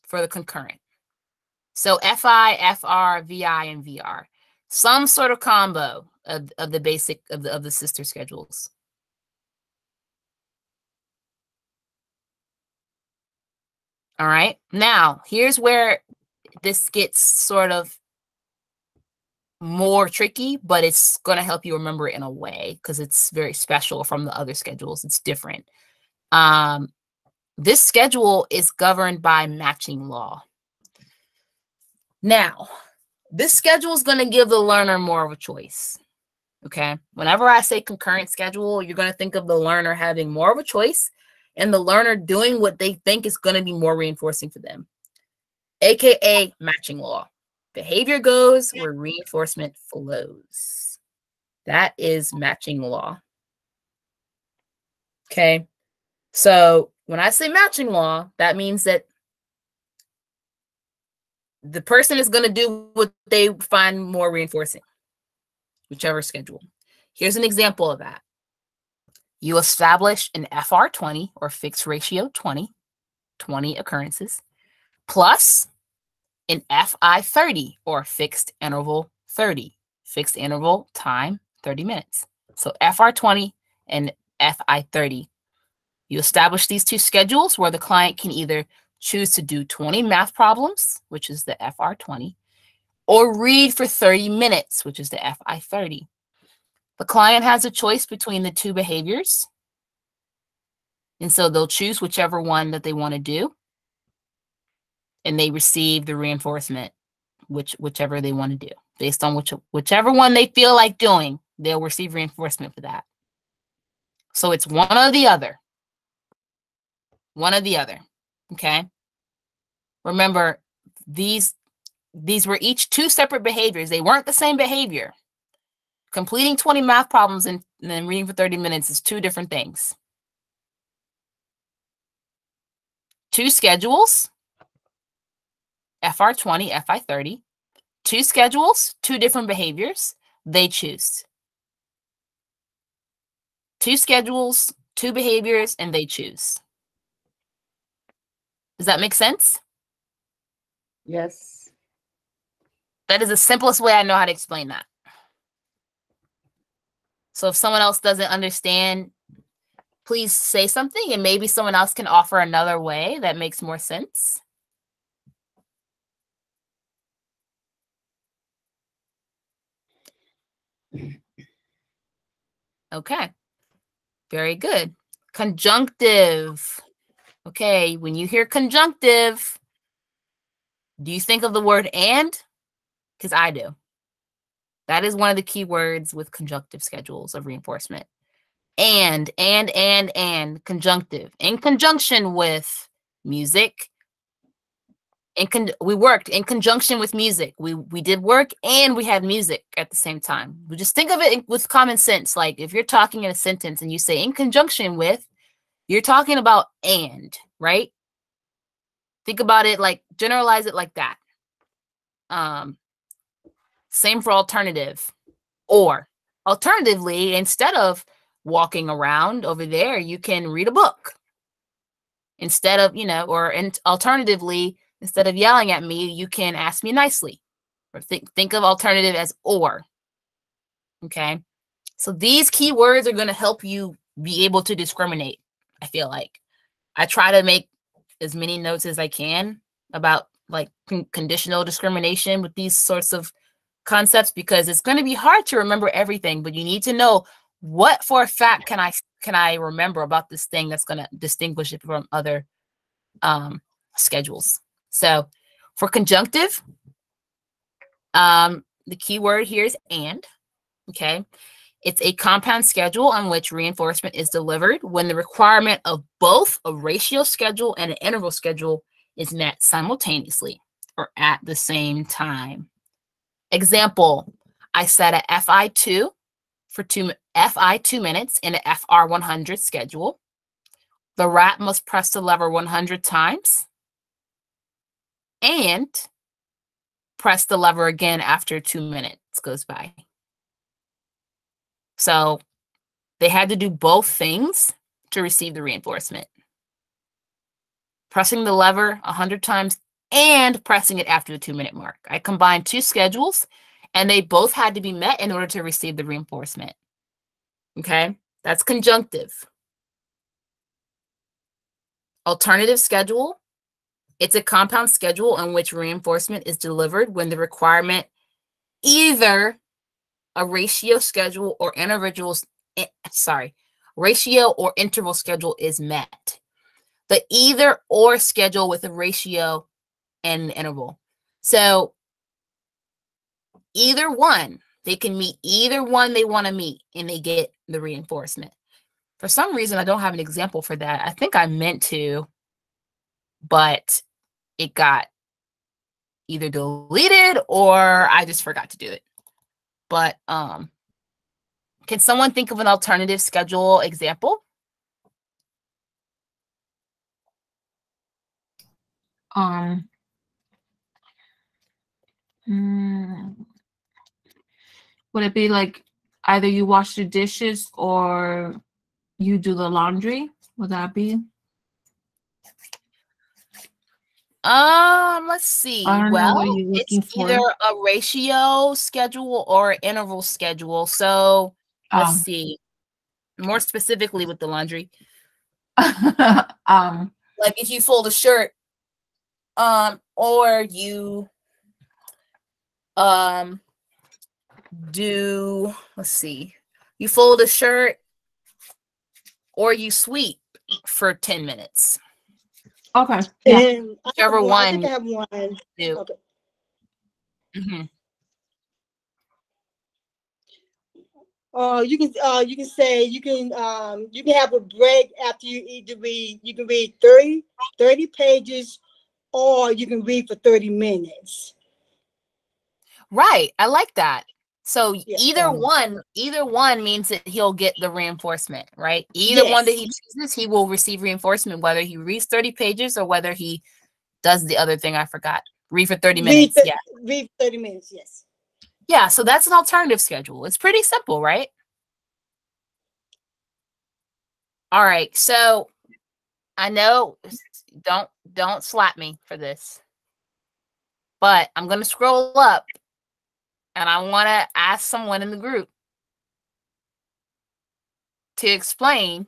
for the concurrent. So FI, FR, VI, and VR. Some sort of combo of, of the basic of the of the sister schedules. All right. Now, here's where this gets sort of more tricky, but it's going to help you remember it in a way because it's very special from the other schedules. It's different. Um, this schedule is governed by matching law. Now, this schedule is going to give the learner more of a choice. Okay. Whenever I say concurrent schedule, you're going to think of the learner having more of a choice and the learner doing what they think is going to be more reinforcing for them, AKA matching law. Behavior goes where reinforcement flows. That is matching law. Okay. So when I say matching law, that means that the person is going to do what they find more reinforcing, whichever schedule. Here's an example of that. You establish an FR20 or fixed ratio 20, 20 occurrences, plus an FI30 or fixed interval 30, fixed interval time 30 minutes. So FR20 and FI30. You establish these two schedules where the client can either choose to do 20 math problems, which is the FR20, or read for 30 minutes, which is the FI30. The client has a choice between the two behaviors. And so they'll choose whichever one that they want to do. And they receive the reinforcement, which whichever they want to do. Based on which whichever one they feel like doing, they'll receive reinforcement for that. So it's one or the other. One or the other. Okay. Remember, these these were each two separate behaviors. They weren't the same behavior. Completing 20 math problems and, then reading for 30 minutes is two different things. Two schedules, FR20, FI30. Two schedules, two different behaviors. They choose. Two schedules, two behaviors, and they choose. Does that make sense? Yes. That is the simplest way I know how to explain that. So if someone else doesn't understand, please say something and maybe someone else can offer another way that makes more sense. Okay. Very good. Conjunctive. Okay, when you hear conjunctive, do you think of the word and? Because I do. That is one of the key words with conjunctive schedules of reinforcement. And, and, and, and, conjunctive. In conjunction with music. In con- we worked in conjunction with music. We we did work and we had music at the same time. We just think of it with common sense. Like if you're talking in a sentence and you say in conjunction with, you're talking about and, right? Think about it like generalize it like that. Um, same for alternative. Or alternatively, instead of walking around over there, you can read a book. Instead of, you know, or alternatively, instead of yelling at me, you can ask me nicely. Or think think of alternative as or. Okay. So these keywords are going to help you be able to discriminate. I feel like I try to make as many notes as I can about like con- conditional discrimination with these sorts of concepts because it's going to be hard to remember everything but you need to know what for a fact can i can i remember about this thing that's going to distinguish it from other um schedules. So for conjunctive um the key word here is and okay it's a compound schedule on which reinforcement is delivered when the requirement of both a ratio schedule and an interval schedule is met simultaneously or at the same time. Example, I set a FI2 for two FI two minutes in an FR 100 schedule. The rat must press the lever 100 times and press the lever again after two minutes goes by. So they had to do both things to receive the reinforcement. Pressing the lever 100 times and pressing it after the two minute mark. I combined two schedules and they both had to be met in order to receive the reinforcement. Okay, that's conjunctive. Alternative schedule. It's a compound schedule in which reinforcement is delivered when the requirement either a ratio schedule or individuals eh, sorry ratio or interval schedule is met. The either or schedule with a ratio and interval. So either one they can meet either one they want to meet and they get the reinforcement. For some reason i don't have an example for that. I think i meant to but it got either deleted or i just forgot to do it but um can someone think of an alternative schedule example Um. mm, would it be like either you wash the dishes or you do the laundry? Would that be? Um let's see well it's for. either a ratio schedule or interval schedule so let's Um. see more specifically with the laundry um. like if you fold a shirt um or you um do let's see you fold a shirt or you sweep for 10 minutes Okay. And I whichever one. I think I have one. you Okay. do Mhm. Uh, you can uh you can say you can um you can have a break after you either read you can read 30, 30 pages or you can read for 30 minutes. right i like that so Yeah. either um one either one means that he'll get the reinforcement right either one that he chooses he will receive reinforcement whether he reads 30 pages or whether he does the other thing i forgot read for 30 Read, minutes thir- yeah read 30 minutes, yes. Yeah, so that's an alternative schedule. It's pretty simple, right? All right. So I know don't don't slap me for this. But I'm going to scroll up and I want to ask someone in the group to explain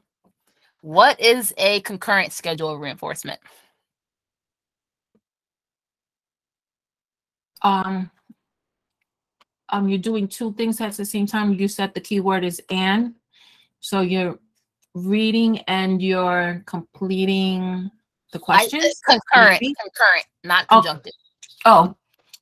what is a concurrent schedule of reinforcement. Um, um, you're doing two things at the same time. You said the keyword is and, so you're reading and you're completing the questions. concurrent, concurrent, not Oh. conjunctive. Oh,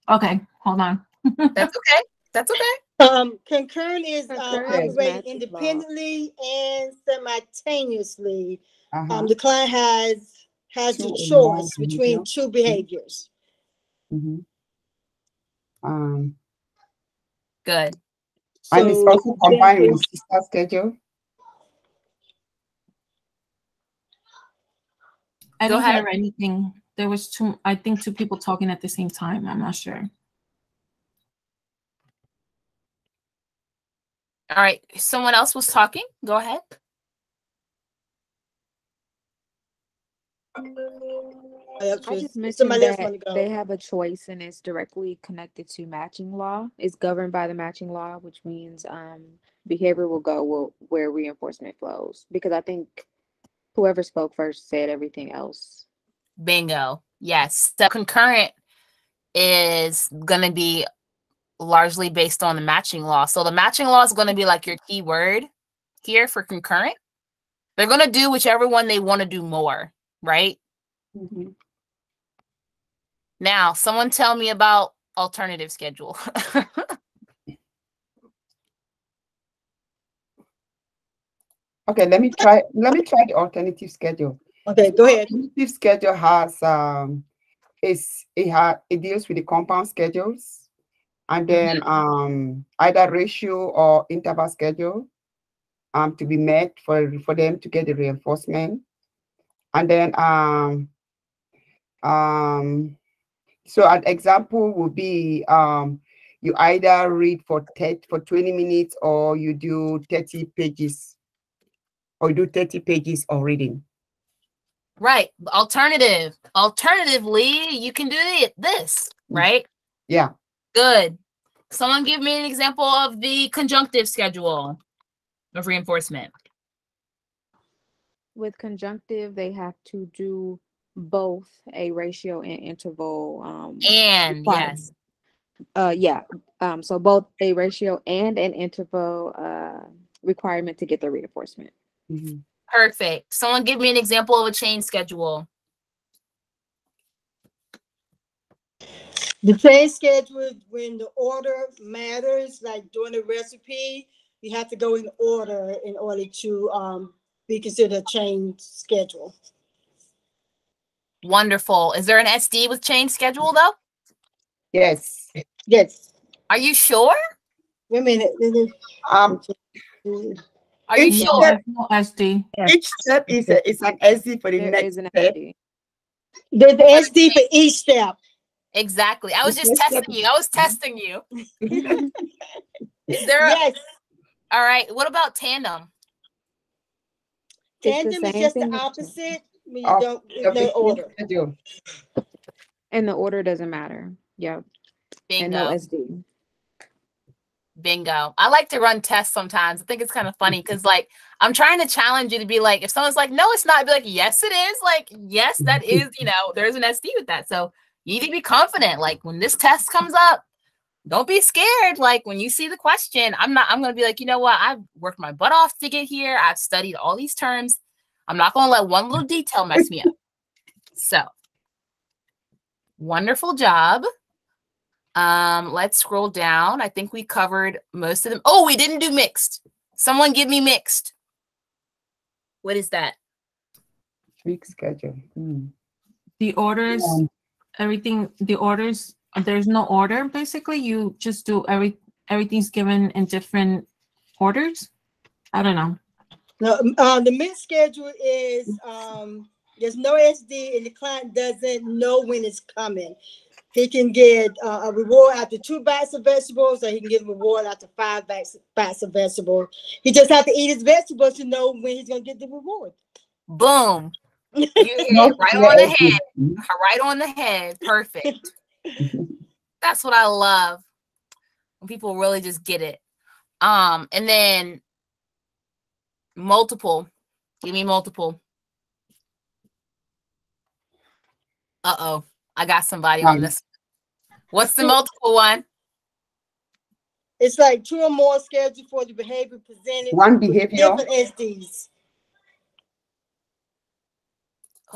okay. Hold on. That's okay. That's okay. Um, concurrent is Concurrent is operating matching law. independently and simultaneously. Uh-huh. Um, the client has has Two the choice between two behaviors. Mhm. Um, Good. and it's So, also combined example- with sister schedule. I Go didn't ahead. hear anything. There was two, I think two people talking at the same time. I'm not sure. All right. Someone else was talking. Go ahead. I just mentioned somebody else that want to go. they have a choice and it's directly connected to matching law. It's governed by the matching law, which means um, behavior will go where reinforcement flows. Because I think whoever spoke first said everything else. Bingo. Yes. So concurrent is going to be largely based on the matching law. So the matching law is going to be like your key word here for concurrent. They're going to do whichever one they want to do more, right? Mhm. Now, someone tell me about alternative schedule. Okay, let me try. Let me try the alternative schedule. Okay, go ahead. Alternative schedule has um, it's it has it deals with the compound schedules, and then um either ratio or interval schedule, um to be met for for them to get the reinforcement, and then um um so an example would be um you either read for 10 for 20 minutes or you do 30 pages or do 30 pages of reading. right. Alternative. Alternatively, you can do thi- this, right? Yeah. Good. Someone give me an example of the conjunctive schedule of reinforcement. With conjunctive, they have to do both a ratio and interval. Um, And requirement. yes, Uh, yeah. Um, so both a ratio and an interval uh, requirement to get the reinforcement. Mhm. perfect. Someone give me an example of a chain schedule. The chain schedule is when the order matters, like doing a recipe, you have to go in order in order to um be considered a chain schedule. Wonderful. Is there an SD with chain schedule though? Yes. Yes. Are you sure? Wait a minute. wait a minute. Um, Are you sure? step, No SD. each step is a, is an SD for the There next is an step. There's the SD for each step. Exactly. I was just testing you. I was testing you. Is there a, Yes, all right? What about tandem? Tandem is just the opposite. when you don't, Of the no order. And the order doesn't matter. Yep. And no Bingo. SD. Bingo. I like to run tests sometimes. I think it's kind of funny because, like, I'm trying to challenge you to be like, if someone's like, no, it's not, I'd be like, yes, it is. Like, yes, that is, you know, there's an SD with that. So you need to be confident. Like, when this test comes up, don't be scared. Like, when you see the question, I'm not, I'm going to be like, you know what? I've worked my butt off to get here. I've studied all these terms. I'm not going to let one little detail mess me up. So, wonderful job. Um, let's scroll down. I think we covered most of them. Oh, we didn't do mixed. Someone give me mixed. What is that? Week schedule. Hmm. The orders, Um, everything, the orders, there's no order basically. You just do every, everything's given in different orders. I don't know. No, um, uh, the mid schedule is um there's no SD and the client doesn't know when it's coming. He can get uh, a reward after two bites of vegetables, or he can get a reward after five bites, bites of vegetables. He just have to eat his vegetables to know when he's gonna get the reward. Boom. You hit No, right no on the head. Right on the head. Perfect. That's what I love. when people really just get it. Um, and then multiple. Give me multiple. Uh oh, I got somebody on Um, this. What's the multiple one? It's like two or more scheduled for the behavior presented. One behavior. Different SDs.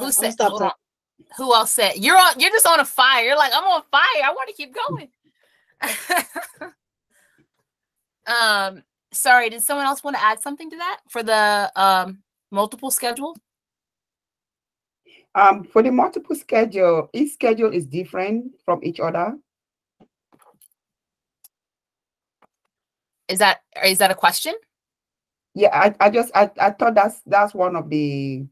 Who I'm said? hold on. Who else said? You're on. You're just on a fire. You're like I'm on fire. I want to keep going. um. Sorry. Did someone else want to add something to that for the um multiple schedule? Um, for the multiple schedule, each schedule is different from each other. Is that is that a question? Yeah, I, I just I, I thought that's that's one of the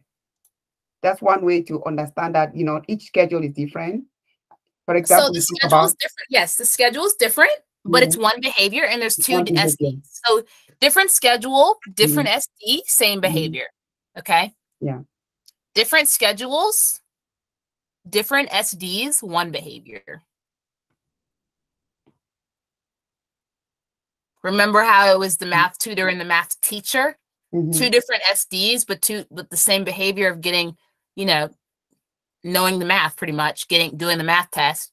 that's one way to understand that you know each schedule is different. For example So the schedule is different. Yes, the schedule is different, but it's Mhm. one behavior and there's two one d- behavior. SDs. So different schedule, different SD, same behavior. Okay. Yeah. Different schedules, different SDs, one behavior. Remember how it was the math tutor and the math teacher? Mhm. Two different SDs, but two with the same behavior of getting, you know, knowing the math pretty much, getting doing the math test.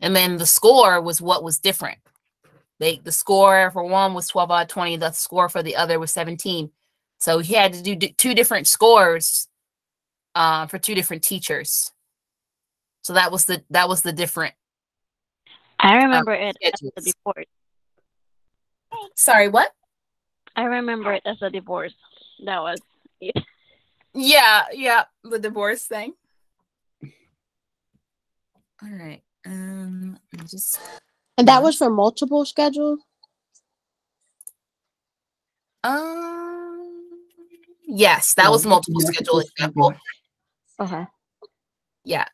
And then the score was what was different. They the score for one was 12 out of 20, the score for the other was 17. So he had to do d- two different scores uh, for two different teachers. So that was the that was the different. I um, remember it as a divorce. Sorry, what? I remember it as a divorce. That was Yeah, yeah, the divorce thing. All right. Um, just And that was for multiple schedules? um yes, that was multiple multiple schedule example. Okay. Yeah.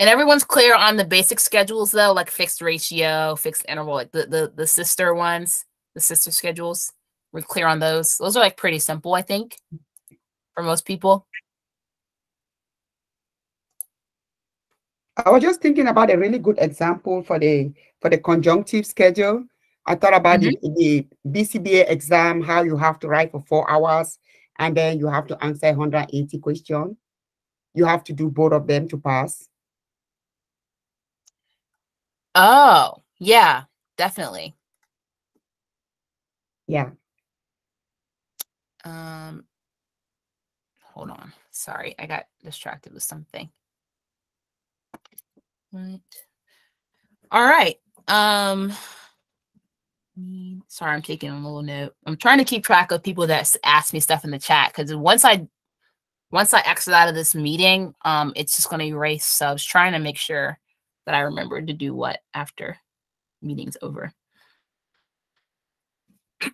And everyone's clear on the basic schedules though, like fixed ratio, fixed interval, like the the, the sister ones, the sister schedules. We're clear on those. Those are like pretty simple, I think, for most people. I was just thinking about a really good example for the for the conjunctive schedule. I thought about the, the BCBA exam, how you have to write for four hours and then you have to answer 180 questions. You have to do both of them to pass. Oh, yeah, definitely. Yeah. Um hold on. Sorry, I got distracted with something. Right. All right. Um sorry, I'm taking a little note. I'm trying to keep track of people that ask me stuff in the chat because once I once I exit out of this meeting, um, it's just gonna erase subs, trying to make sure that I remember to do what after meeting's over.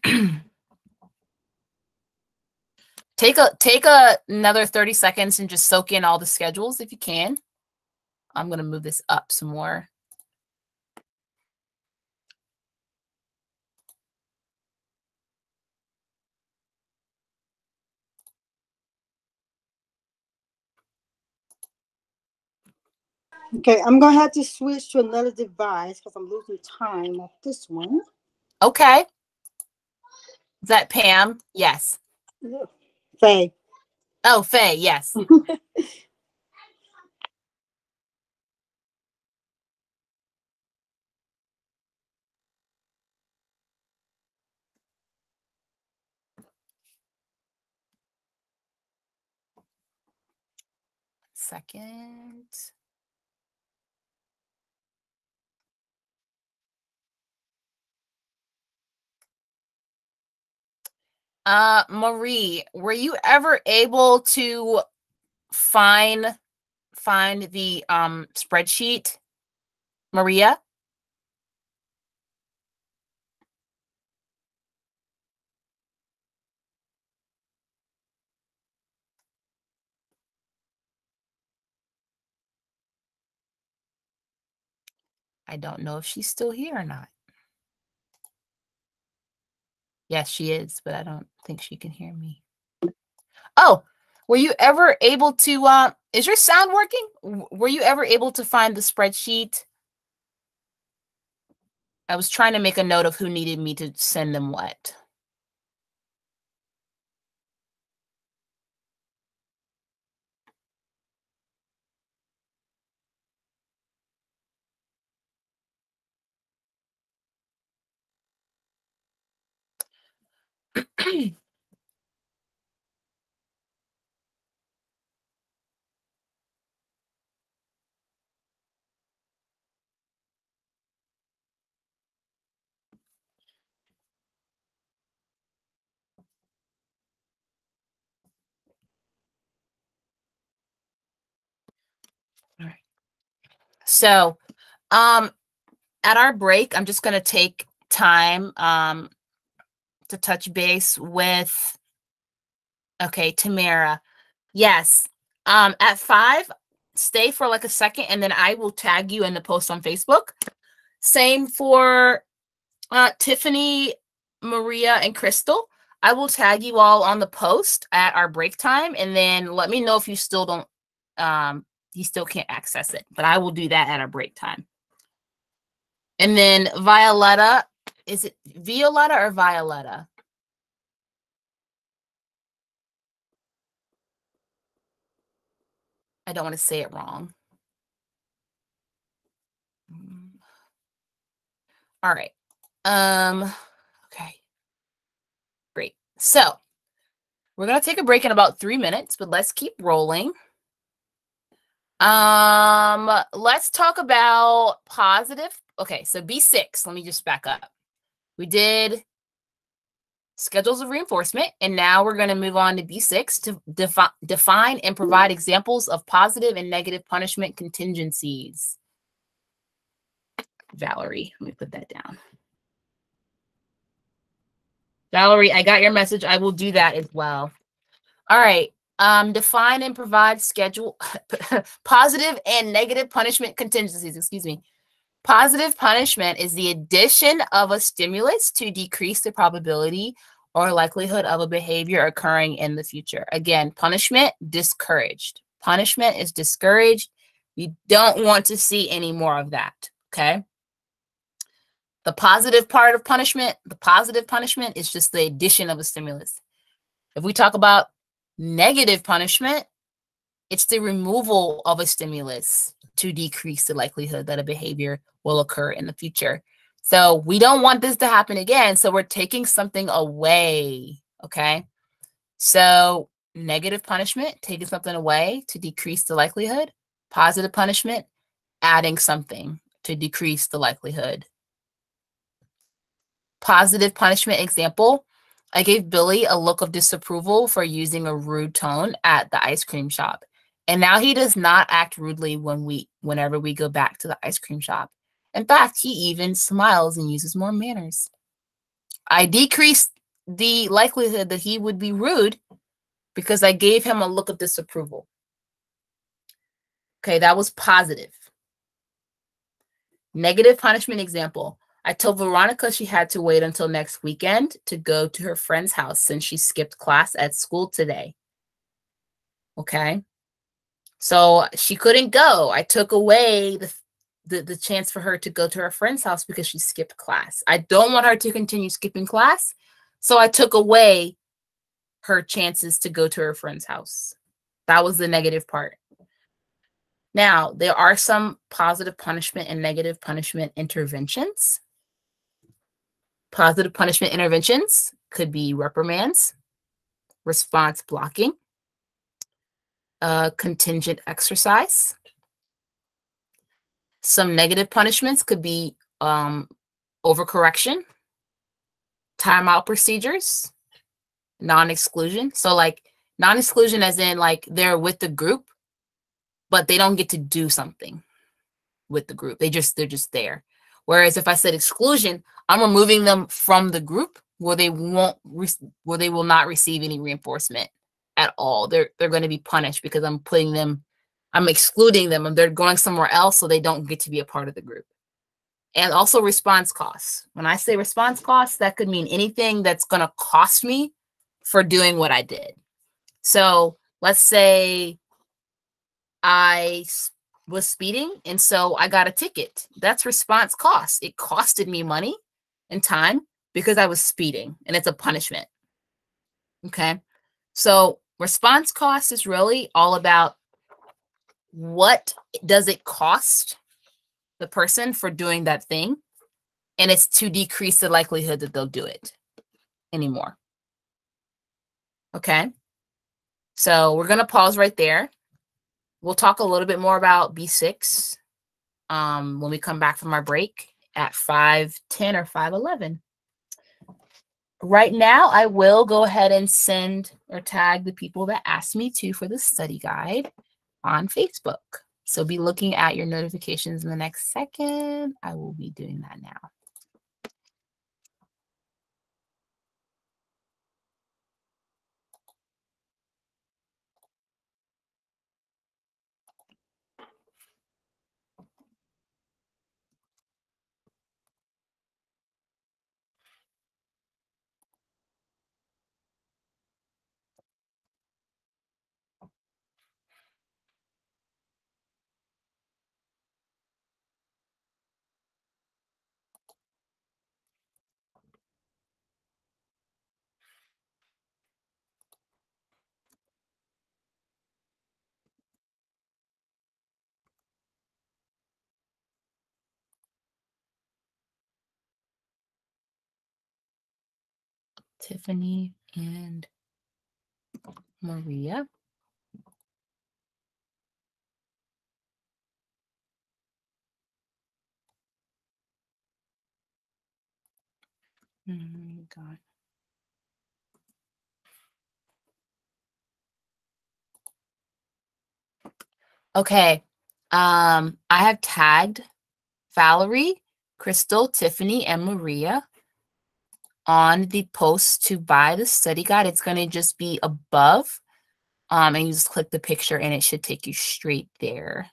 take a take a, another 30 seconds and just soak in all the schedules if you can. I'm gonna move this up some more. Okay, I'm gonna have to switch to another device because I'm losing time off this one. Okay. Is that Pam? Yes. Faye. Oh, Faye, yes. Second. Uh, Marie, were you ever able to find find the um spreadsheet? Maria? I don't know if she's still here or not. Yes, she is, but I don't think she can hear me. Oh, were you ever able to uh is your sound working? Were you ever able to find the spreadsheet? I was trying to make a note of who needed me to send them what. So, um, at our break, I'm just going to take time um, to touch base with, okay, Tamara. Yes. Um, at five, stay for like a second and then I will tag you in the post on Facebook. Same for uh, Tiffany, Maria, and Crystal. I will tag you all on the post at our break time and then let me know if you still don't um you still can't access it, but I will do that at our break time. And then Violetta, is it Violetta or Violetta? I don't want to say it wrong. Mm. All right. Um, okay. Great. So we're going to take a break in about three minutes, but let's keep rolling. Um, let's talk about positive. Okay, so B6, let me just back up. We did schedules of reinforcement, and now we're going to move on to B6 to defi- define and provide examples of positive and negative punishment contingencies. Valerie, let me put that down. Valerie, I got your message. I will do that as well. All right. Um, define and provide schedule positive and negative punishment contingencies. Excuse me. Positive punishment is the addition of a stimulus to decrease the probability or likelihood of a behavior occurring in the future. Again, punishment discouraged. Punishment is discouraged. We don't want to see any more of that. Okay. The positive part of punishment, the positive punishment is just the addition of a stimulus. If we talk about Negative punishment, it's the removal of a stimulus to decrease the likelihood that a behavior will occur in the future. So we don't want this to happen again. So we're taking something away. Okay. So negative punishment, taking something away to decrease the likelihood. Positive punishment, adding something to decrease the likelihood. Positive punishment example I gave Billy a look of disapproval for using a rude tone at the ice cream shop. And now he does not act rudely when we whenever we go back to the ice cream shop. In fact, he even smiles and uses more manners. I decreased the likelihood that he would be rude because I gave him a look of disapproval. Okay, that was positive. Negative punishment example. I told Veronica she had to wait until next weekend to go to her friend's house since she skipped class at school today. Okay. So she couldn't go. I took away the, the, the chance for her to go to her friend's house because she skipped class. I don't want her to continue skipping class. So I took away her chances to go to her friend's house. That was the negative part. Now, there are some positive punishment and negative punishment interventions. Positive punishment interventions could be reprimands, response blocking, uh, contingent exercise. Some negative punishments could be um, overcorrection, timeout procedures, non-exclusion. So like non-exclusion as in like they're with the group, but they don't get to do something with the group. They just they're just there. Whereas if I said exclusion, I'm removing them from the group where they won't where they will not receive any reinforcement at all. They're they're going to be punished because I'm putting them I'm excluding them and they're going somewhere else so they don't get to be a part of the group. And also response costs. When I say response costs, that could mean anything that's going to cost me for doing what I did. So, let's say I was speeding and so I got a ticket. That's response cost. It costed me money and time because I was speeding and it's a punishment. Okay. So response cost is really all about what does it cost the person for doing that thing and it's to decrease the likelihood that they'll do it anymore. Okay. So we're going to pause right there. We'll talk a little bit more about B6 um, when we come back from our break at 510 or 511. Right now, I will go ahead and send or tag the people that asked me to for the study guide on Facebook. So be looking at your notifications in the next second. I will be doing that now. Tiffany and Maria. Mm. Okay. Um, I have tagged Valerie, Crystal, Tiffany, and Maria on the post to buy the study guide. It's going to just be above. Um, and you just click the picture and it should take you straight there.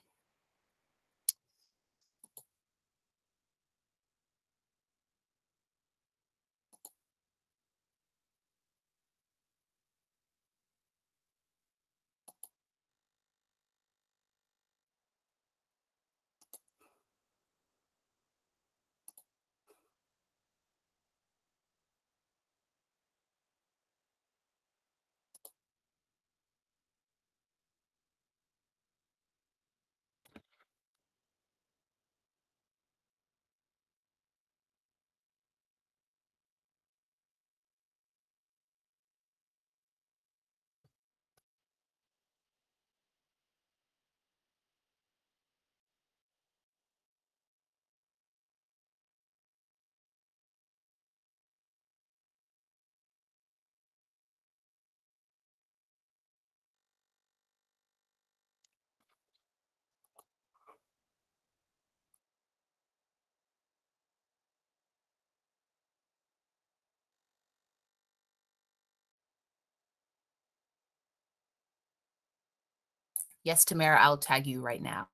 Yes, Tamara, I'll tag you right now.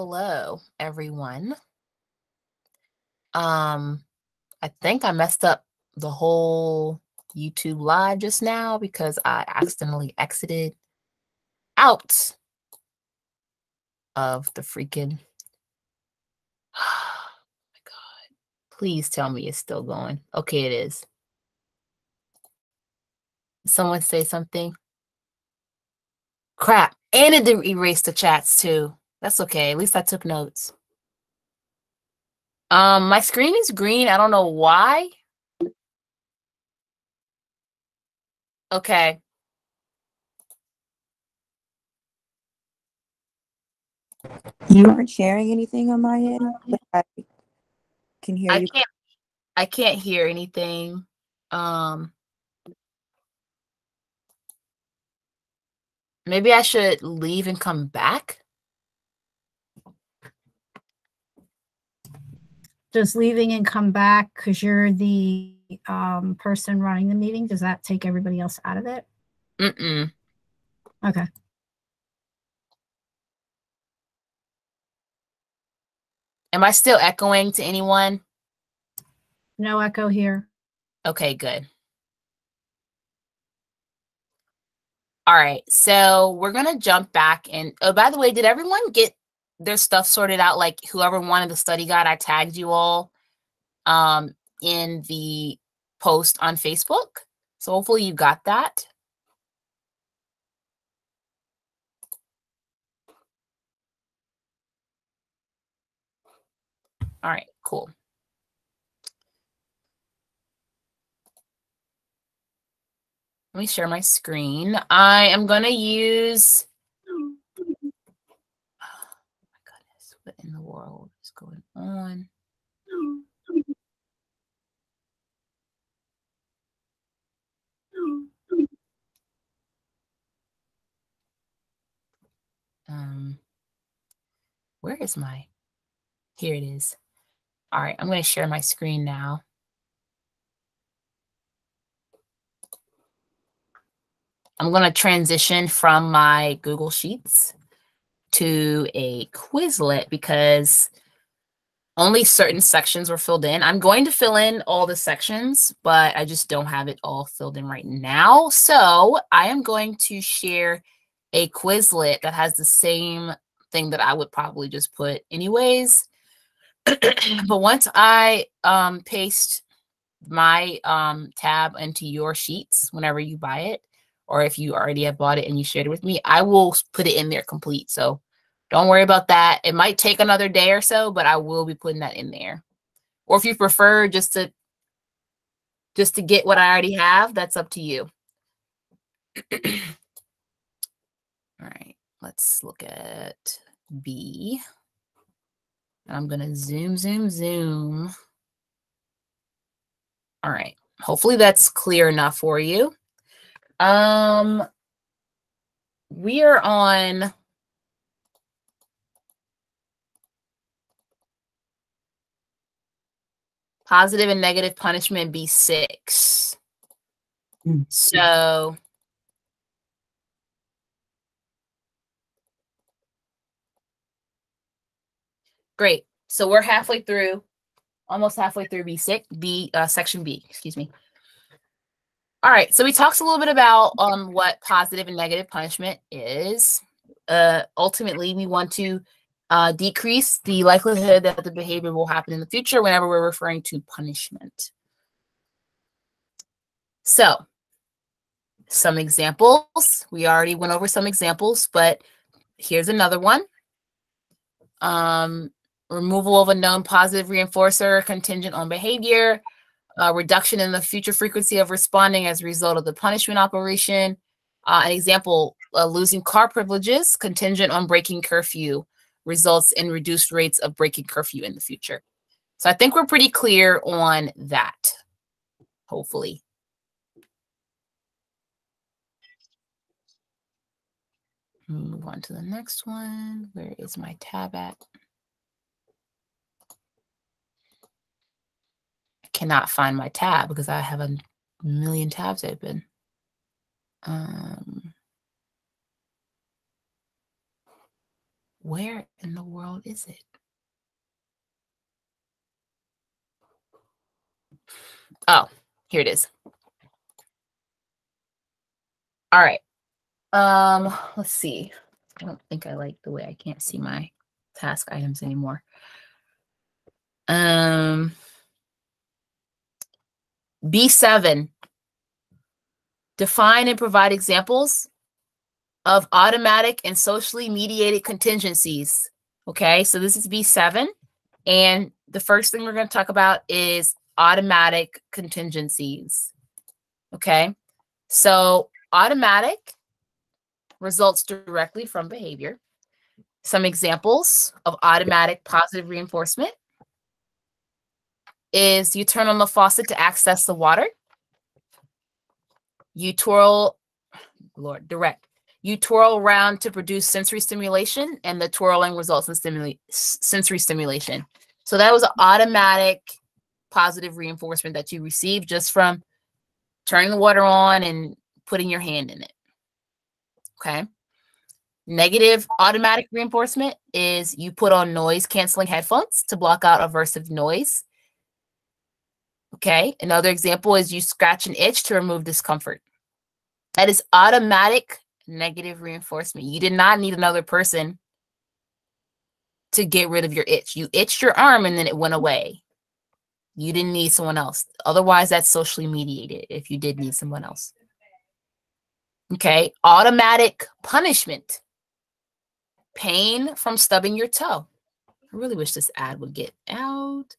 Hello, everyone. Um, I think I messed up the whole YouTube live just now because I accidentally exited out of the freaking. Oh my God. Please tell me it's still going. Okay, it is. Someone say something. Crap. And it didn't erase the chats too. That's okay. At least I took notes. Um, my screen is green. I don't know why. Okay. You aren't sharing anything on my end, but I can hear I you. can't I can't hear anything. Um maybe I should leave and come back. Just leaving and come back because you're the um, person running the meeting. Does that take everybody else out of it? Mm-mm. Okay. Am I still echoing to anyone? No echo here. Okay, good. All right, so we're gonna jump back and oh, by the way, did everyone get their stuff sorted out? Like whoever wanted the study guide, I tagged you all um in the post on Facebook. So hopefully you got that. All right, cool. Let me share my screen. I am going to use. Oh my goodness, what in the world is going on? Um, where is my? Here it is. All right, I'm going to share my screen now. I'm going to transition from my Google Sheets to a Quizlet because only certain sections were filled in. I'm going to fill in all the sections, but I just don't have it all filled in right now. So I am going to share a Quizlet that has the same thing that I would probably just put anyways. but once I um, paste my um, tab into your sheets whenever you buy it, or if you already have bought it and you shared it with me, I will put it in there complete. So don't worry about that. It might take another day or so, but I will be putting that in there. Or if you prefer just to just to get what I already have, that's up to you. All right, let's look at B. I'm going to zoom, zoom, zoom. All right. Hopefully that's clear enough for you. Um, we are on positive and negative punishment B6. So great. So we're halfway through, almost halfway through B6, B uh, section B, excuse me. All right, so we talked a little bit about um, what positive and negative punishment is. Uh, ultimately, we want to uh, decrease the likelihood that the behavior will happen in the future whenever we're referring to punishment. So, some examples. We already went over some examples, but here's another one. Um, removal of a known positive reinforcer contingent on behavior, uh, reduction in the future frequency of responding as a result of the punishment operation. Uh, an example, uh, losing car privileges contingent on breaking curfew results in reduced rates of breaking curfew in the future. So I think we're pretty clear on that, hopefully. Move on to the next one. Where is my tab at? Cannot find my tab because I have a million tabs open. Um, Where in the world is it? Oh, here it is. All right. Um, let's see. I don't think I like the way I can't see my task items anymore. Um, B7. Define and provide examples of automatic and socially mediated contingencies. Okay, so this is B7. And the first thing we're going to talk about is automatic contingencies. Okay, so automatic results directly from behavior. Some examples of automatic positive reinforcement is you turn on the faucet to access the water. You twirl, Lord, direct. You twirl around to produce sensory stimulation, and the twirling results in stimuli- s- sensory stimulation. So that was an automatic positive reinforcement that you received just from turning the water on and putting your hand in it. Okay. Negative automatic reinforcement is you put on noise canceling headphones to block out aversive noise. Okay. Another example is you scratch an itch to remove discomfort. That is automatic negative reinforcement. You did not need another person to get rid of your itch. You itched your arm and then it went away. You didn't need someone else. Otherwise, that's socially mediated if you did need someone else. Okay. Automatic punishment. Pain from stubbing your toe. I really wish this ad would get out.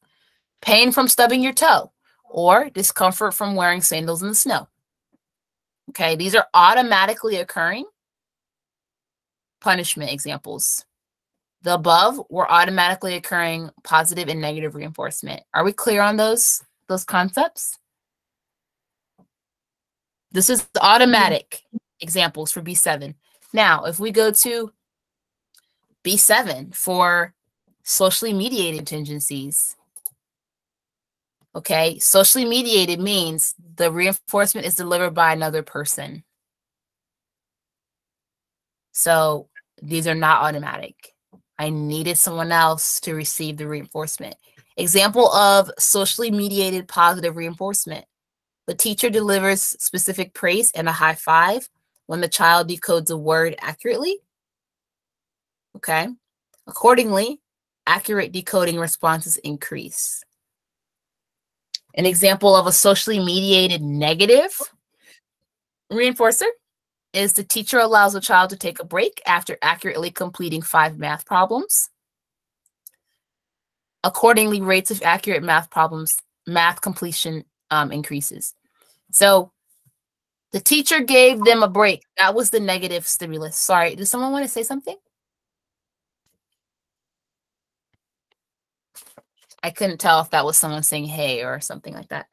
Pain from stubbing your toe or discomfort from wearing sandals in the snow. Okay. These are automatically occurring punishment examples. The above were automatically occurring positive and negative reinforcement. Are we clear on those those concepts? This is the automatic examples for B7. Now, if we go to B7 for socially mediated contingencies, okay, socially mediated means the reinforcement is delivered by another person. So these are not automatic. I needed someone else to receive the reinforcement. Example of socially mediated positive reinforcement. The teacher delivers specific praise and a high five when the child decodes a word accurately. Okay. Accordingly, accurate decoding responses increase. An example of a socially mediated negative reinforcer is the teacher allows a child to take a break after accurately completing five math problems. Accordingly, rates of accurate math problems, math completion um, increases. So the teacher gave them a break. That was the negative stimulus. Sorry, does someone want to say something? I couldn't tell if that was someone saying hey or something like that.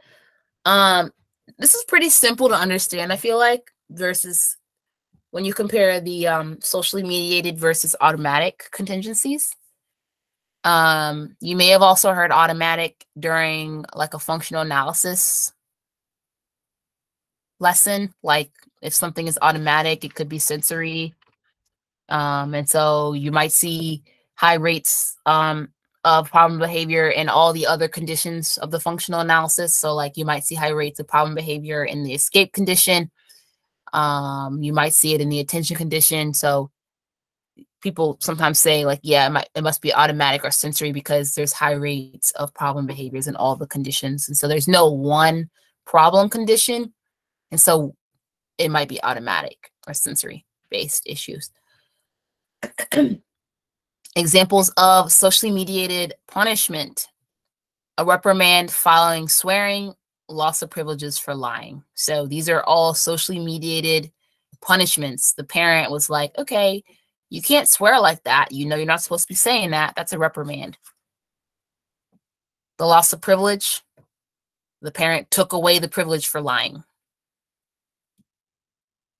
Um, this is pretty simple to understand, I feel like, versus when you compare the um, socially mediated versus automatic contingencies. Um, you may have also heard automatic during like a functional analysis lesson. Like if something is automatic, it could be sensory. Um, and so you might see high rates um, of problem behavior and all the other conditions of the functional analysis. So like you might see high rates of problem behavior in the escape condition. Um, you might see it in the attention condition. So people sometimes say like, yeah, it, might, it must be automatic or sensory because there's high rates of problem behaviors in all the conditions. And so there's no one problem condition. And so it might be automatic or sensory based issues. Examples of socially mediated punishment a reprimand following swearing, loss of privileges for lying. So these are all socially mediated punishments. The parent was like, okay, you can't swear like that. You know, you're not supposed to be saying that. That's a reprimand. The loss of privilege, the parent took away the privilege for lying.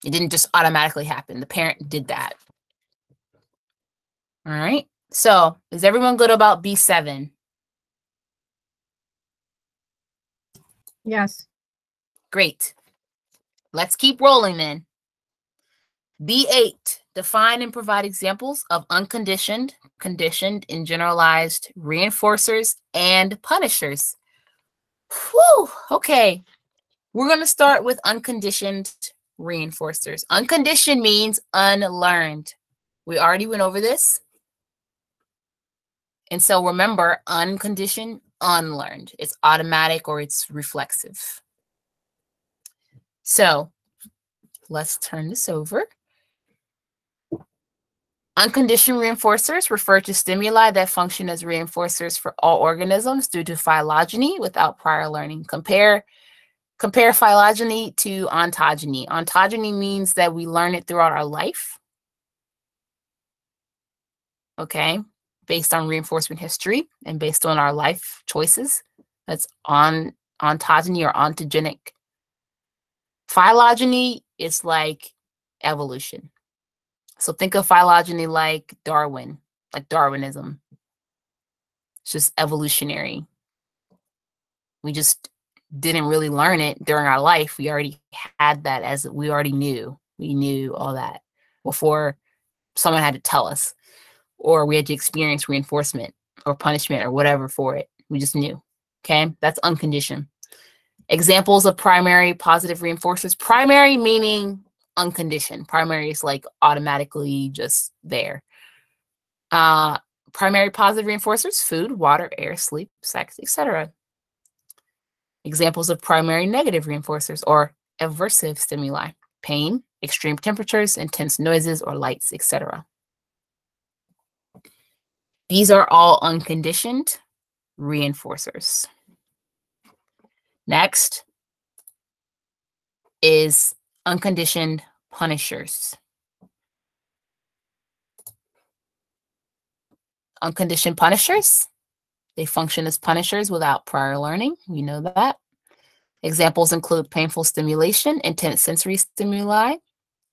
It didn't just automatically happen. The parent did that. All right. So is everyone good about B7? Yes. Great. Let's keep rolling then. B8. define and provide examples of unconditioned, conditioned, and generalized reinforcers and punishers. Whew, okay. We're going to start with unconditioned reinforcers. Unconditioned means unlearned. We already went over this. And so remember, unconditioned, unlearned. It's automatic or it's reflexive. So let's turn this over. Unconditioned reinforcers refer to stimuli that function as reinforcers for all organisms due to phylogeny without prior learning. Compare compare phylogeny to ontogeny. Ontogeny means that we learn it throughout our life. Okay, based on reinforcement history and based on our life choices. That's on ontogeny or ontogenic. Phylogeny is like evolution. So think of phylogeny like Darwin, like Darwinism. It's just evolutionary. We just didn't really learn it during our life. We already had that as we already knew. We knew all that before someone had to tell us, or we had to experience reinforcement or punishment or whatever for it. We just knew. Okay. That's unconditioned. Examples of primary positive reinforcers. Primary meaning unconditioned. Primary is like automatically just there. Uh, primary positive reinforcers: food, water, air, sleep, sex, etc. Examples of primary negative reinforcers or aversive stimuli: pain, extreme temperatures, intense noises or lights, etc. These are all unconditioned reinforcers. Next is unconditioned punishers. Unconditioned punishers, they function as punishers without prior learning. We know that. Examples include painful stimulation, intense sensory stimuli,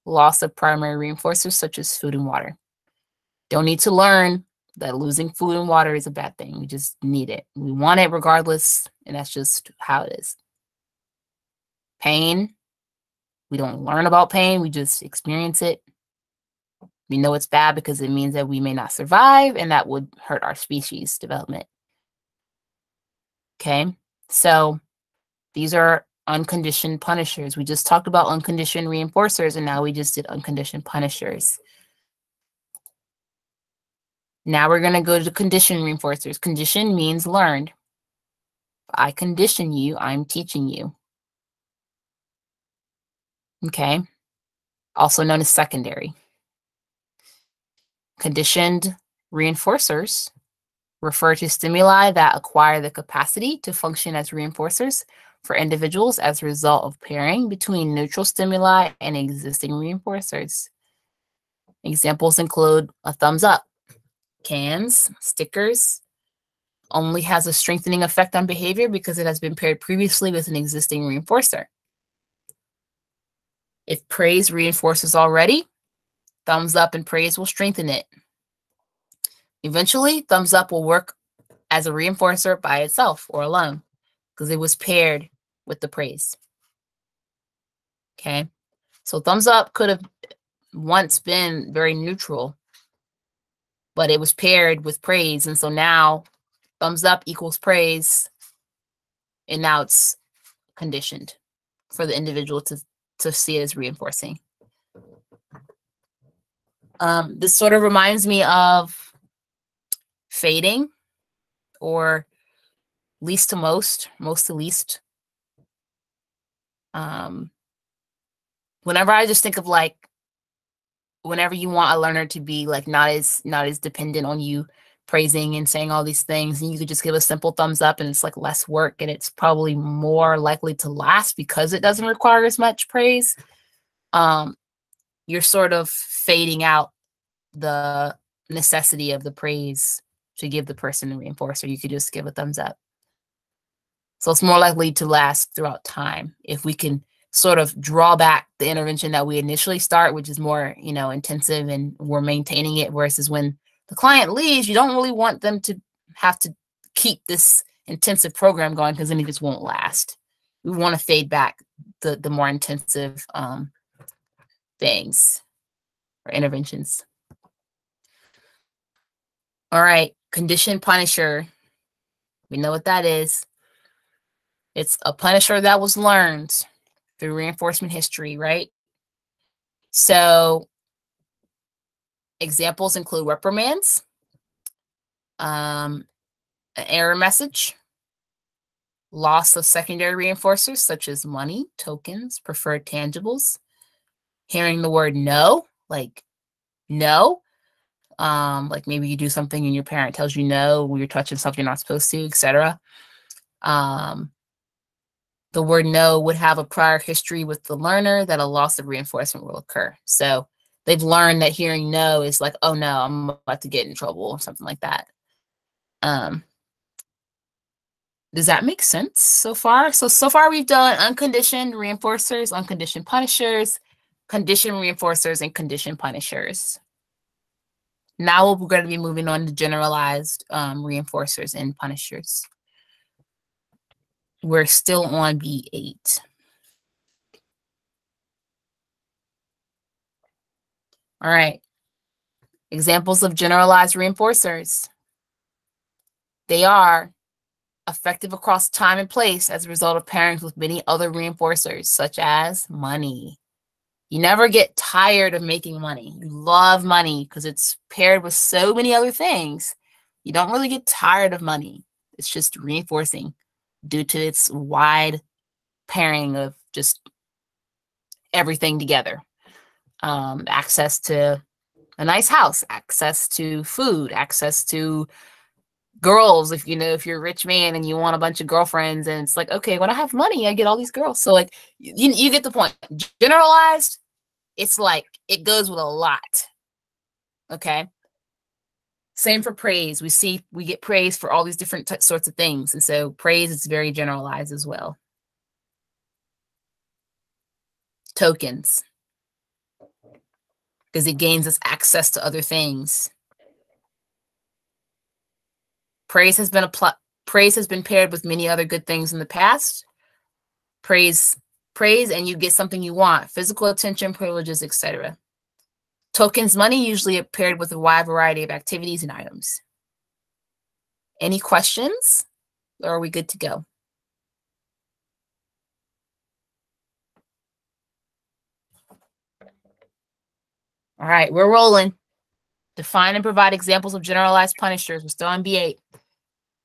loss of primary reinforcers such as food and water. Don't need to learn that losing food and water is a bad thing. We just need it. We want it regardless, and that's just how it is. Pain, we don't learn about pain, we just experience it. We know it's bad because it means that we may not survive and that would hurt our species development. Okay, so these are unconditioned punishers. We just talked about unconditioned reinforcers and now we just did unconditioned punishers. Now we're going to go to condition reinforcers. Condition means learned. I condition you, I'm teaching you. Okay. Also known as secondary. Conditioned reinforcers refer to stimuli that acquire the capacity to function as reinforcers for individuals as a result of pairing between neutral stimuli and existing reinforcers. Examples include a thumbs up, cans, stickers, only has a strengthening effect on behavior because it has been paired previously with an existing reinforcer. If praise reinforces already, thumbs up and praise will strengthen it. Eventually, thumbs up will work as a reinforcer by itself or alone because it was paired with the praise. Okay. So thumbs up could have once been very neutral, but it was paired with praise. And so now thumbs up equals praise. And now it's conditioned for the individual to to see it as reinforcing. Um, this sort of reminds me of fading or least to most, most to least. Um, whenever I just think of like, whenever you want a learner to be like not as not as dependent on you praising and saying all these things and you could just give a simple thumbs up and it's like less work and it's probably more likely to last because it doesn't require as much praise. Um you're sort of fading out the necessity of the praise to give the person a reinforcer. You could just give a thumbs up. So it's more likely to last throughout time if we can sort of draw back the intervention that we initially start which is more you know intensive and we're maintaining it versus when the client leaves, you don't really want them to have to keep this intensive program going because then it just won't last. We want to fade back the the more intensive um, things. or interventions. All right, condition punisher. We know what that is. It's a punisher that was learned through reinforcement history, right? So examples include reprimands, um, an error message, loss of secondary reinforcers such as money, tokens, preferred tangibles, hearing the word no, like no, um, like maybe you do something and your parent tells you no, you're touching something you're not supposed to, etc. Um, the word no would have a prior history with the learner that a loss of reinforcement will occur. So they've learned that hearing no is like, oh no, I'm about to get in trouble or something like that. Um, does that make sense so far? So, so far we've done unconditioned reinforcers, unconditioned punishers, conditioned reinforcers, and conditioned punishers. Now we're going to be moving on to generalized um, reinforcers and punishers. We're still on B8. All right. Examples of generalized reinforcers. They are effective across time and place as a result of pairings with many other reinforcers, such as money. You never get tired of making money. You love money because it's paired with so many other things. You don't really get tired of money. It's just reinforcing due to its wide pairing of just everything together. Um, access to a nice house, access to food, access to girls if you know if you're a rich man and you want a bunch of girlfriends and it's like okay when i have money i get all these girls. So like you, you get the point. Generalized it's like it goes with a lot. Okay same for praise we see we get praise for all these different sorts of things and so praise is very generalized as well tokens because it gains us access to other things Praise has been applied. Praise has been paired with many other good things in the past. Praise, praise, and you get something you want: physical attention, privileges, etc. Tokens money usually paired with a wide variety of activities and items. Any questions? Or are we good to go? All right, we're rolling. Define and provide examples of generalized punishers. We're still on B8.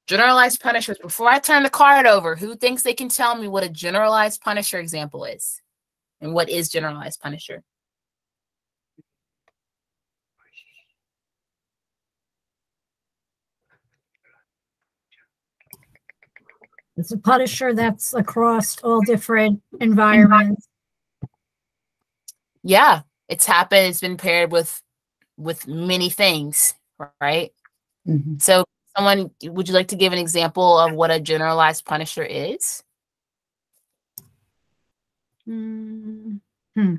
Generalized punishers. Before I turn the card over, who thinks they can tell me what a generalized punisher example is? And what is generalized punisher? It's a punisher that's across all different environments. Yeah, it's happened. It's been paired with with many things, right? So, someone, would you like to give an example of what a generalized punisher is? Mm, Hmm.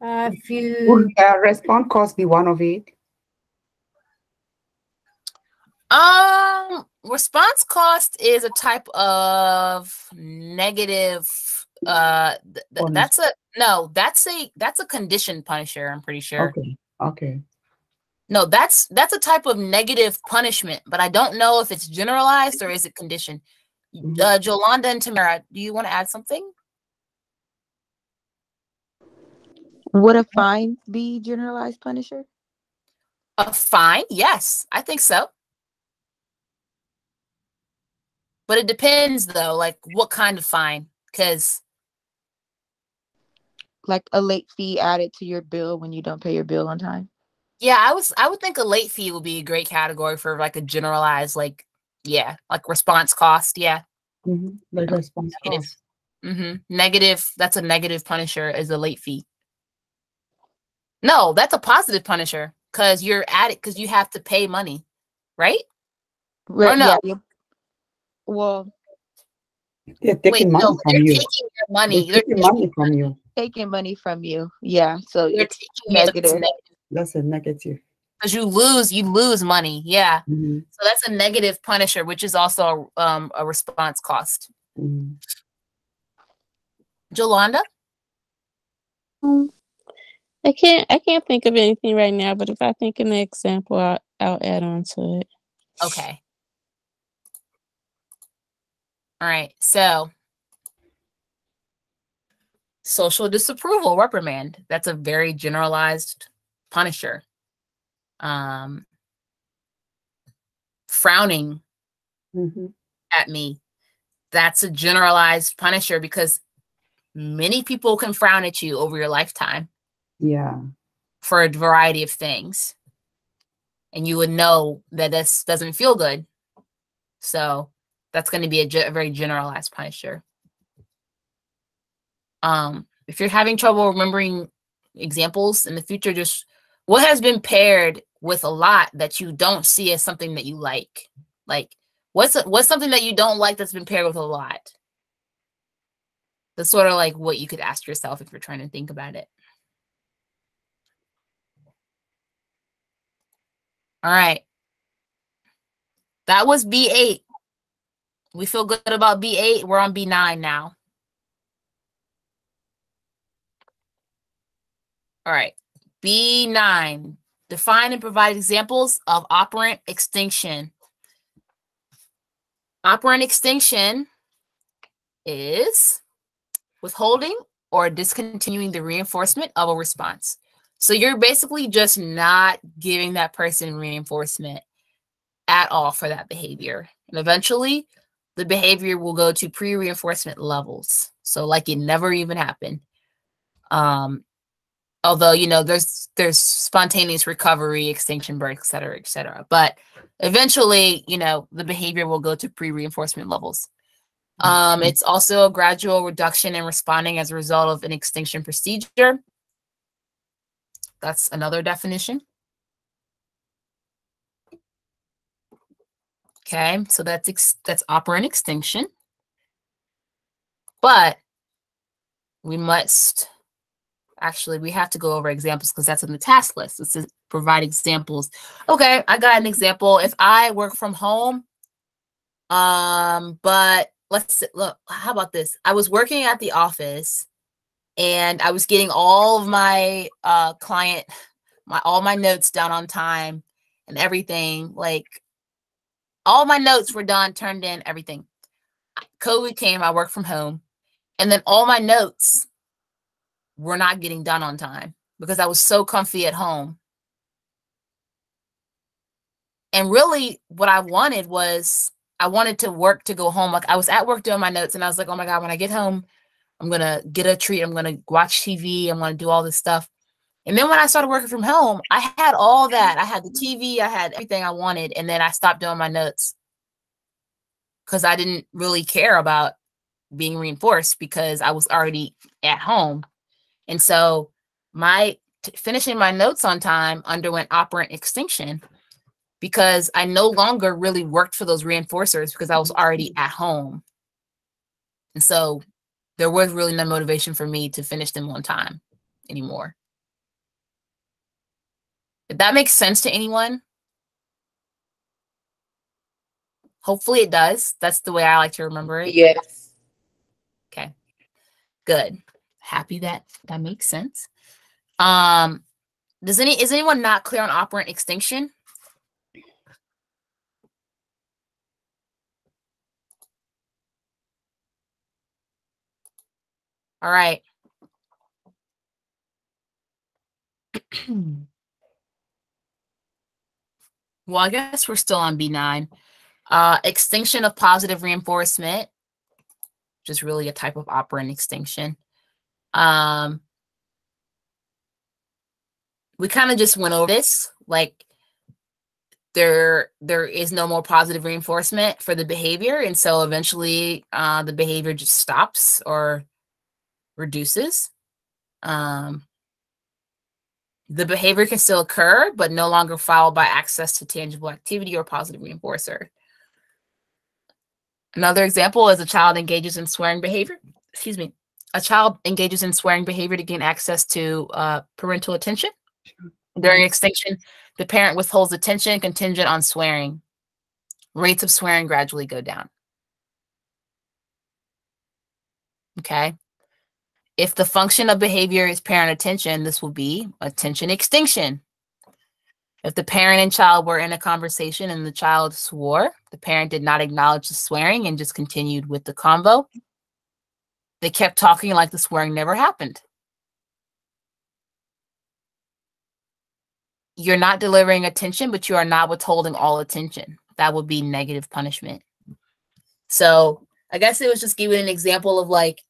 Uh, if you Would uh, response cost be one of it? Um, response cost is a type of negative. Uh, th- th- that's a no. That's a that's a condition punisher. I'm pretty sure. Okay, okay. No, that's that's a type of negative punishment, but I don't know if it's generalized or is it condition. Uh, Jolanda and Tamara, do you want to add something? Would a fine be generalized punisher? A fine? Yes, I think so. But it depends though, like what kind of fine, because Like a late fee added to your bill when you don't pay your bill on time? Yeah, I was I would think a late fee would be a great category for like a generalized like yeah, like response cost, yeah. Mhm, Like response Negative. cost. hmm Negative, that's a negative punisher is a late fee. No, that's a positive punisher because you're at it because you have to pay money, right? Right, Or no? yeah, you- Well, They're Wait, taking money no, from they're you. taking your money. They're They're taking money from you. taking money from you. Yeah, so You're taking it, it's negative. That's a negative. because you lose you lose money. Yeah. Mhm, So that's a negative punisher, which is also um, a response cost. mhm. Jolanda? Um, I can't I can't think of anything right now, but if I think of an example, I'll, I'll add on to it. Okay. All right. So social disapproval reprimand. That's a very generalized punisher. Um frowning at me. That's a generalized punisher because many people can frown at you over your lifetime Yeah. for a variety of things. And you would know that this doesn't feel good. So that's going to be a, ge- a very generalized punisher. Um, if you're having trouble remembering examples in the future, just what has been paired with a lot that you don't see as something that you like? Like what's what's something that you don't like that's been paired with a lot? That's sort of like what you could ask yourself if you're trying to think about it. All right. That was B8. We feel good about B8. We're on B9 now. All right. B9. Define and provide examples of operant extinction. Operant extinction is withholding or discontinuing the reinforcement of a response. So you're basically just not giving that person reinforcement at all for that behavior. And eventually, the behavior will go to pre reinforcement levels. So, like it never even happened. Um, although you know there's there's spontaneous recovery extinction break et cetera et cetera. But eventually you know the behavior will go to pre-reinforcement levels. Um it's also a gradual reduction in responding as a result of an extinction procedure. That's another definition okay so that's ex- that's operant extinction. But we must actually we have to go over examples because that's in the task list it says provide examples. Okay i got an example. If i work from home um but let's look how about this? I was working at the office and i was getting all of my uh client my all my notes done on time and everything like all my notes were done turned in everything covid came i worked from home and then all my notes were not getting done on time because I was so comfy at home. And really, what I wanted was I wanted to work to go home. Like I was at work doing my notes, and I was like, oh my God, when I get home, I'm gonna get a treat. I'm gonna watch TV. I'm gonna do all this stuff. And then when I started working from home, I had all that. I had the TV, I had everything I wanted, and then I stopped doing my notes because I didn't really care about being reinforced because I was already at home. And so my t- finishing my notes on time underwent operant extinction because I no longer really worked for those reinforcers because I was already at home. And so there was really no motivation for me to finish them on time anymore. If that makes sense to anyone, hopefully it does. That's the way I like to remember it. Yes. Okay. Good. Happy that that makes sense. Um does any is anyone not clear on operant extinction? All right. well, I guess we're still on B9. Uh, extinction of positive reinforcement, which is really a type of operant extinction. Um, we kind of just went over this, like there there is no more positive reinforcement for the behavior, and so eventually uh, the behavior just stops or reduces. Um, the behavior can still occur, but no longer followed by access to tangible activity or positive reinforcer. Another example is a child engages in swearing behavior. Excuse me. A child engages in swearing behavior to gain access to uh, parental attention. During extinction, the parent withholds attention contingent on swearing. Rates of swearing gradually go down. Okay. If the function of behavior is parent attention, this will be attention extinction. If the parent and child were in a conversation and the child swore, the parent did not acknowledge the swearing and just continued with the convo. They kept talking like the swearing never happened. You're not delivering attention, but you are not withholding all attention. That would be negative punishment. So I guess it was just giving an example of like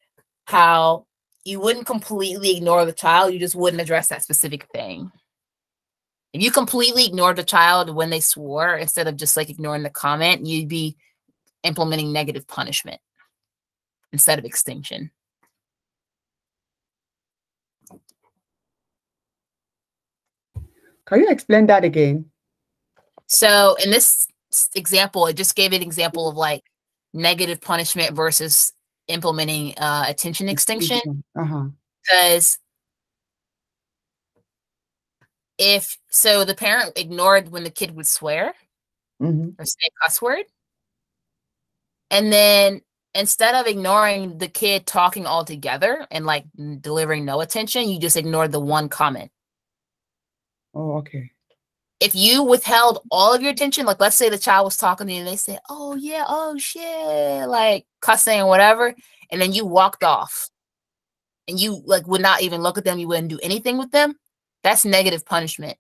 how you wouldn't completely ignore the child, you just wouldn't address that specific thing. If you completely ignored the child when they swore instead of just like ignoring the comment, you'd be implementing negative punishment instead of extinction. Can you explain that again? So in this example, it just gave an example of like negative punishment versus implementing uh, attention extinction. Uh-huh. Because if so, the parent ignored when the kid would swear Mhm. or say a cuss word, and then instead of ignoring the kid talking altogether and like delivering no attention, you just ignored the one comment. Oh, okay. If you withheld all of your attention, like let's say the child was talking to you and they said, Oh yeah, oh shit, like cussing or whatever, and then you walked off and you like would not even look at them, you wouldn't do anything with them, that's negative punishment.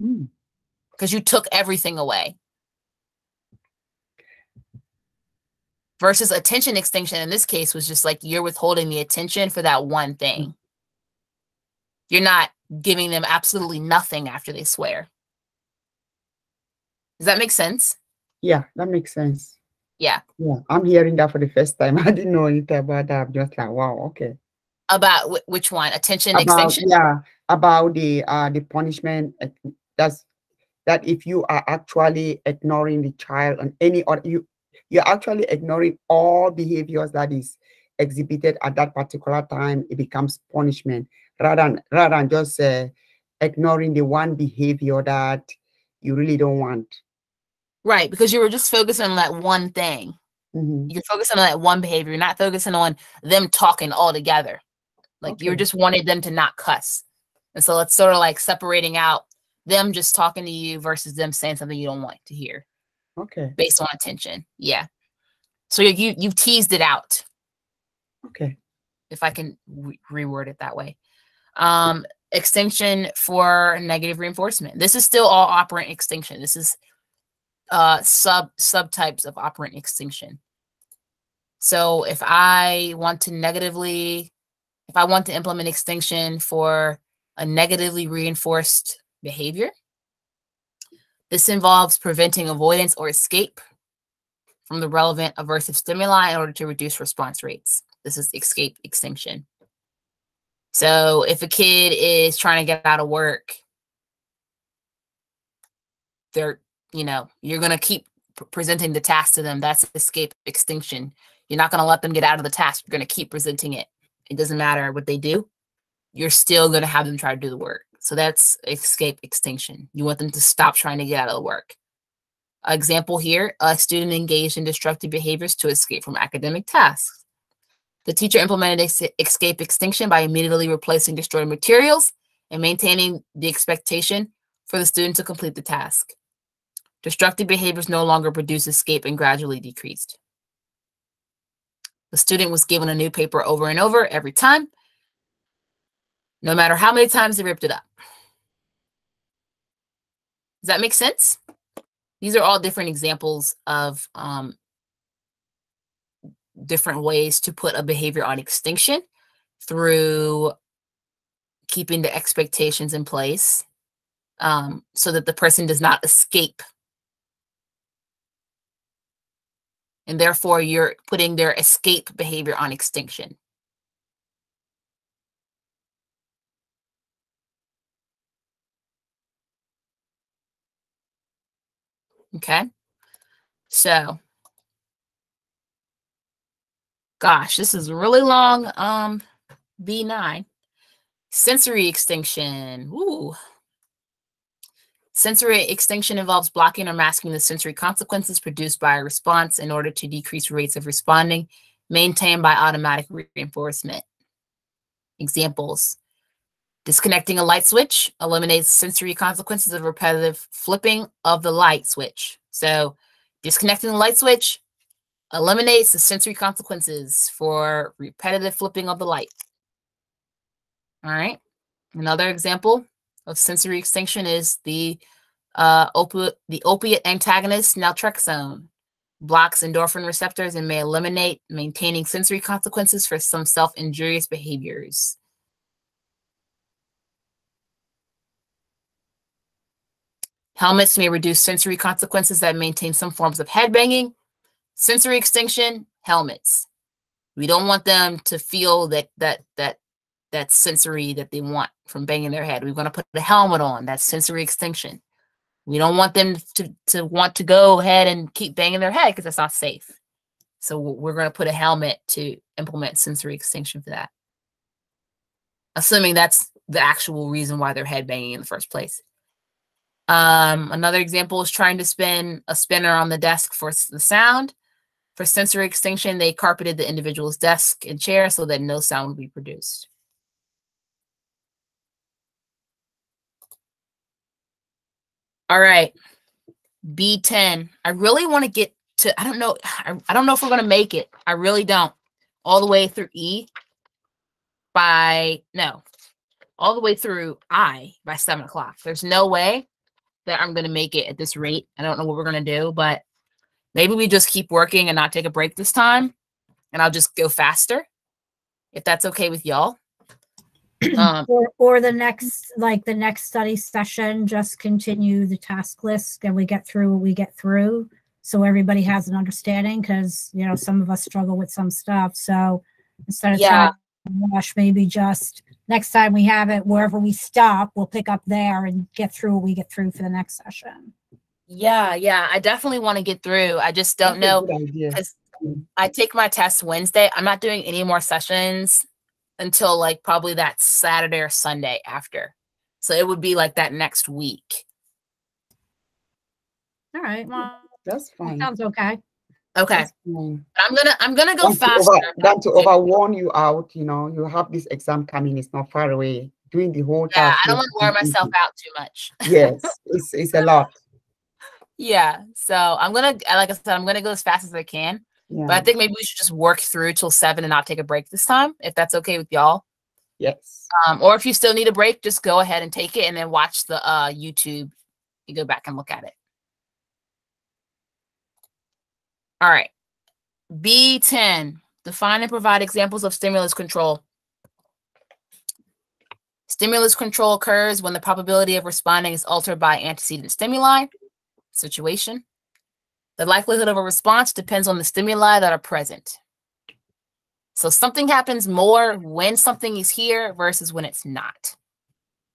Hmm. Because you took everything away. Versus attention extinction in this case was just like you're withholding the attention for that one thing. You're not giving them absolutely nothing after they swear. Does that make sense? Yeah, that makes sense. Yeah. Yeah, I'm hearing that for the first time. I didn't know anything about that. I'm just like, wow, okay. About wh- which one? Attention About extinction? yeah, about the uh the punishment. uh, That's that if you are actually ignoring the child and any or you you're actually ignoring all behaviors that is exhibited at that particular time, it becomes punishment rather than rather than just uh, ignoring the one behavior that you really don't want. Right, because you were just focusing on that one thing. Mhm. You're focusing on that one behavior. You're not focusing on them talking all together. Like you Okay. just wanted them to not cuss. And so it's sort of like separating out them just talking to you versus them saying something you don't want to hear Okay. based on attention. Yeah. So you you you've teased it out. Okay. if I can re- reword it that way. Um, extinction for negative reinforcement. This is still all operant extinction. This is uh, sub subtypes of operant extinction. So if I want to negatively, if I want to implement extinction for a negatively reinforced behavior, this involves preventing avoidance or escape from the relevant aversive stimuli in order to reduce response rates. This is escape extinction. So if a kid is trying to get out of work, they're, you know, you're going to keep presenting the task to them. That's escape extinction. You're not going to let them get out of the task. You're going to keep presenting it. It doesn't matter what they do. You're still going to have them try to do the work. So that's escape extinction. You want them to stop trying to get out of the work. Example here, a student engaged in destructive behaviors to escape from academic tasks. The teacher implemented escape extinction by immediately replacing destroyed materials and maintaining the expectation for the student to complete the task. Destructive behaviors no longer produce escape and gradually decreased. The student was given a new paper over and over every time, no matter how many times they ripped it up. Does that make sense? These are all different examples of um, different ways to put a behavior on extinction through keeping the expectations in place um, so that the person does not escape. And therefore, you're putting their escape behavior on extinction. Okay. So, gosh, this is really long. Um, B9. Sensory extinction. Ooh. Sensory extinction involves blocking or masking the sensory consequences produced by a response in order to decrease rates of responding, maintained by automatic reinforcement. Examples. Disconnecting a light switch eliminates sensory consequences of repetitive flipping of the light switch. So disconnecting the light switch eliminates the sensory consequences for repetitive flipping of the light. All right. Another example of sensory extinction is the uh, opiate, the opiate antagonist naltrexone blocks endorphin receptors and may eliminate maintaining sensory consequences for some self-injurious behaviors. Helmets may reduce sensory consequences that maintain some forms of head banging. Sensory extinction, helmets. We don't want them to feel that that that that sensory that they want from banging their head. We're going to put the helmet on. That's sensory extinction. We don't want them to, to want to go ahead and keep banging their head because that's not safe. So we're going to put a helmet to implement sensory extinction for that. Assuming that's the actual reason why they're head banging in the first place. Um, another example is trying to spin a spinner on the desk for the sound. For sensory extinction, they carpeted the individual's desk and chair so that no sound would be produced. All right. B10. I really want to get to, I don't know. I, I don't know if we're going to make it. I really don't. All the way through E by, no, all the way through I by seven o'clock. There's no way that I'm going to make it at this rate. I don't know what we're going to do, but maybe we just keep working and not take a break this time. And I'll just go faster if that's okay with y'all. Um, or or the next like the next study session just continue the task list and we get through what we get through so everybody has an understanding because you know some of us struggle with some stuff so instead of Yeah. trying to rush maybe just next time we have it wherever we stop we'll pick up there and get through what we get through for the next session Yeah, yeah, I definitely want to get through. I just don't That's know because I take my test Wednesday. I'm not doing any more sessions until like probably that Saturday or Sunday after. So it would be like that next week. all right hmm, well That's that fine. sounds okay Okay. I'm gonna I'm gonna go Than to, faster. over, than to overwarn you out, you know, you have this exam coming, it's not far away. Doing the whole Yeah, task. I don't want to wear easy. myself out too much. Yes, it's it's a lot. Yeah. So I'm gonna like I said, I'm gonna go as fast as I can. But I think maybe we should just work through till seven and not take a break this time, if that's okay with y'all. Yes. Um, or if you still need a break, just go ahead and take it and then watch the uh YouTube. You go back and look at it. All right. B10. Define and provide examples of stimulus control. Stimulus control occurs when the probability of responding is altered by antecedent stimuli, situation. The likelihood of a response depends on the stimuli that are present. So something happens more when something is here versus when it's not.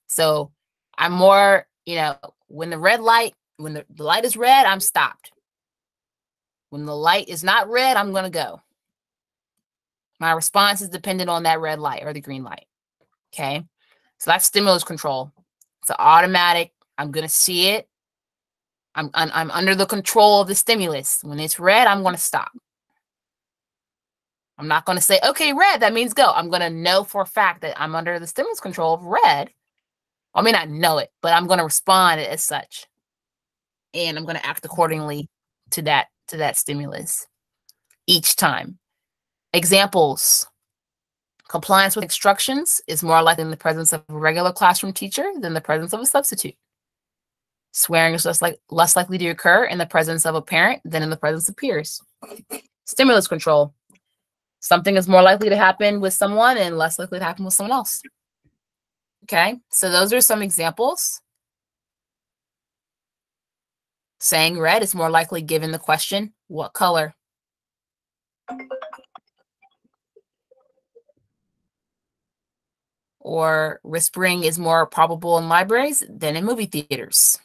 So I'm more, you know, when the red light, when the, light is red, I'm stopped. When the light is not red, I'm going to go. My response is dependent on that red light or the green light. Okay. So that's stimulus control. It's automatic. I'm going to see it. I'm, I'm, I'm under the control of the stimulus. When it's red, I'm going to stop. I'm not going to say, okay, red, that means go. I'm going to know for a fact that I'm under the stimulus control of red. I may not know it, but I'm going to respond as such. And I'm going to act accordingly to that to that stimulus each time. Examples. Compliance with instructions is more likely in the presence of a regular classroom teacher than the presence of a substitute. Swearing is less like less likely to occur in the presence of a parent than in the presence of peers. Stimulus control. Something is more likely to happen with someone and less likely to happen with someone else. Okay, so those are some examples. Saying red is more likely given the question, what color? Or whispering is more probable in libraries than in movie theaters.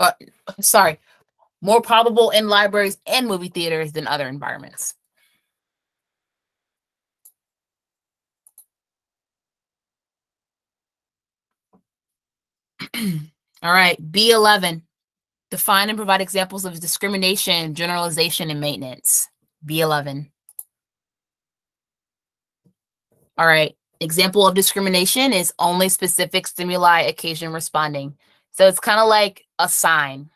Uh, sorry, more probable in libraries and movie theaters than other environments. All right, B11. Define and provide examples of discrimination, generalization, and maintenance. B11. All right. Example of discrimination is only specific stimuli occasion responding. So it's kind of like a sign.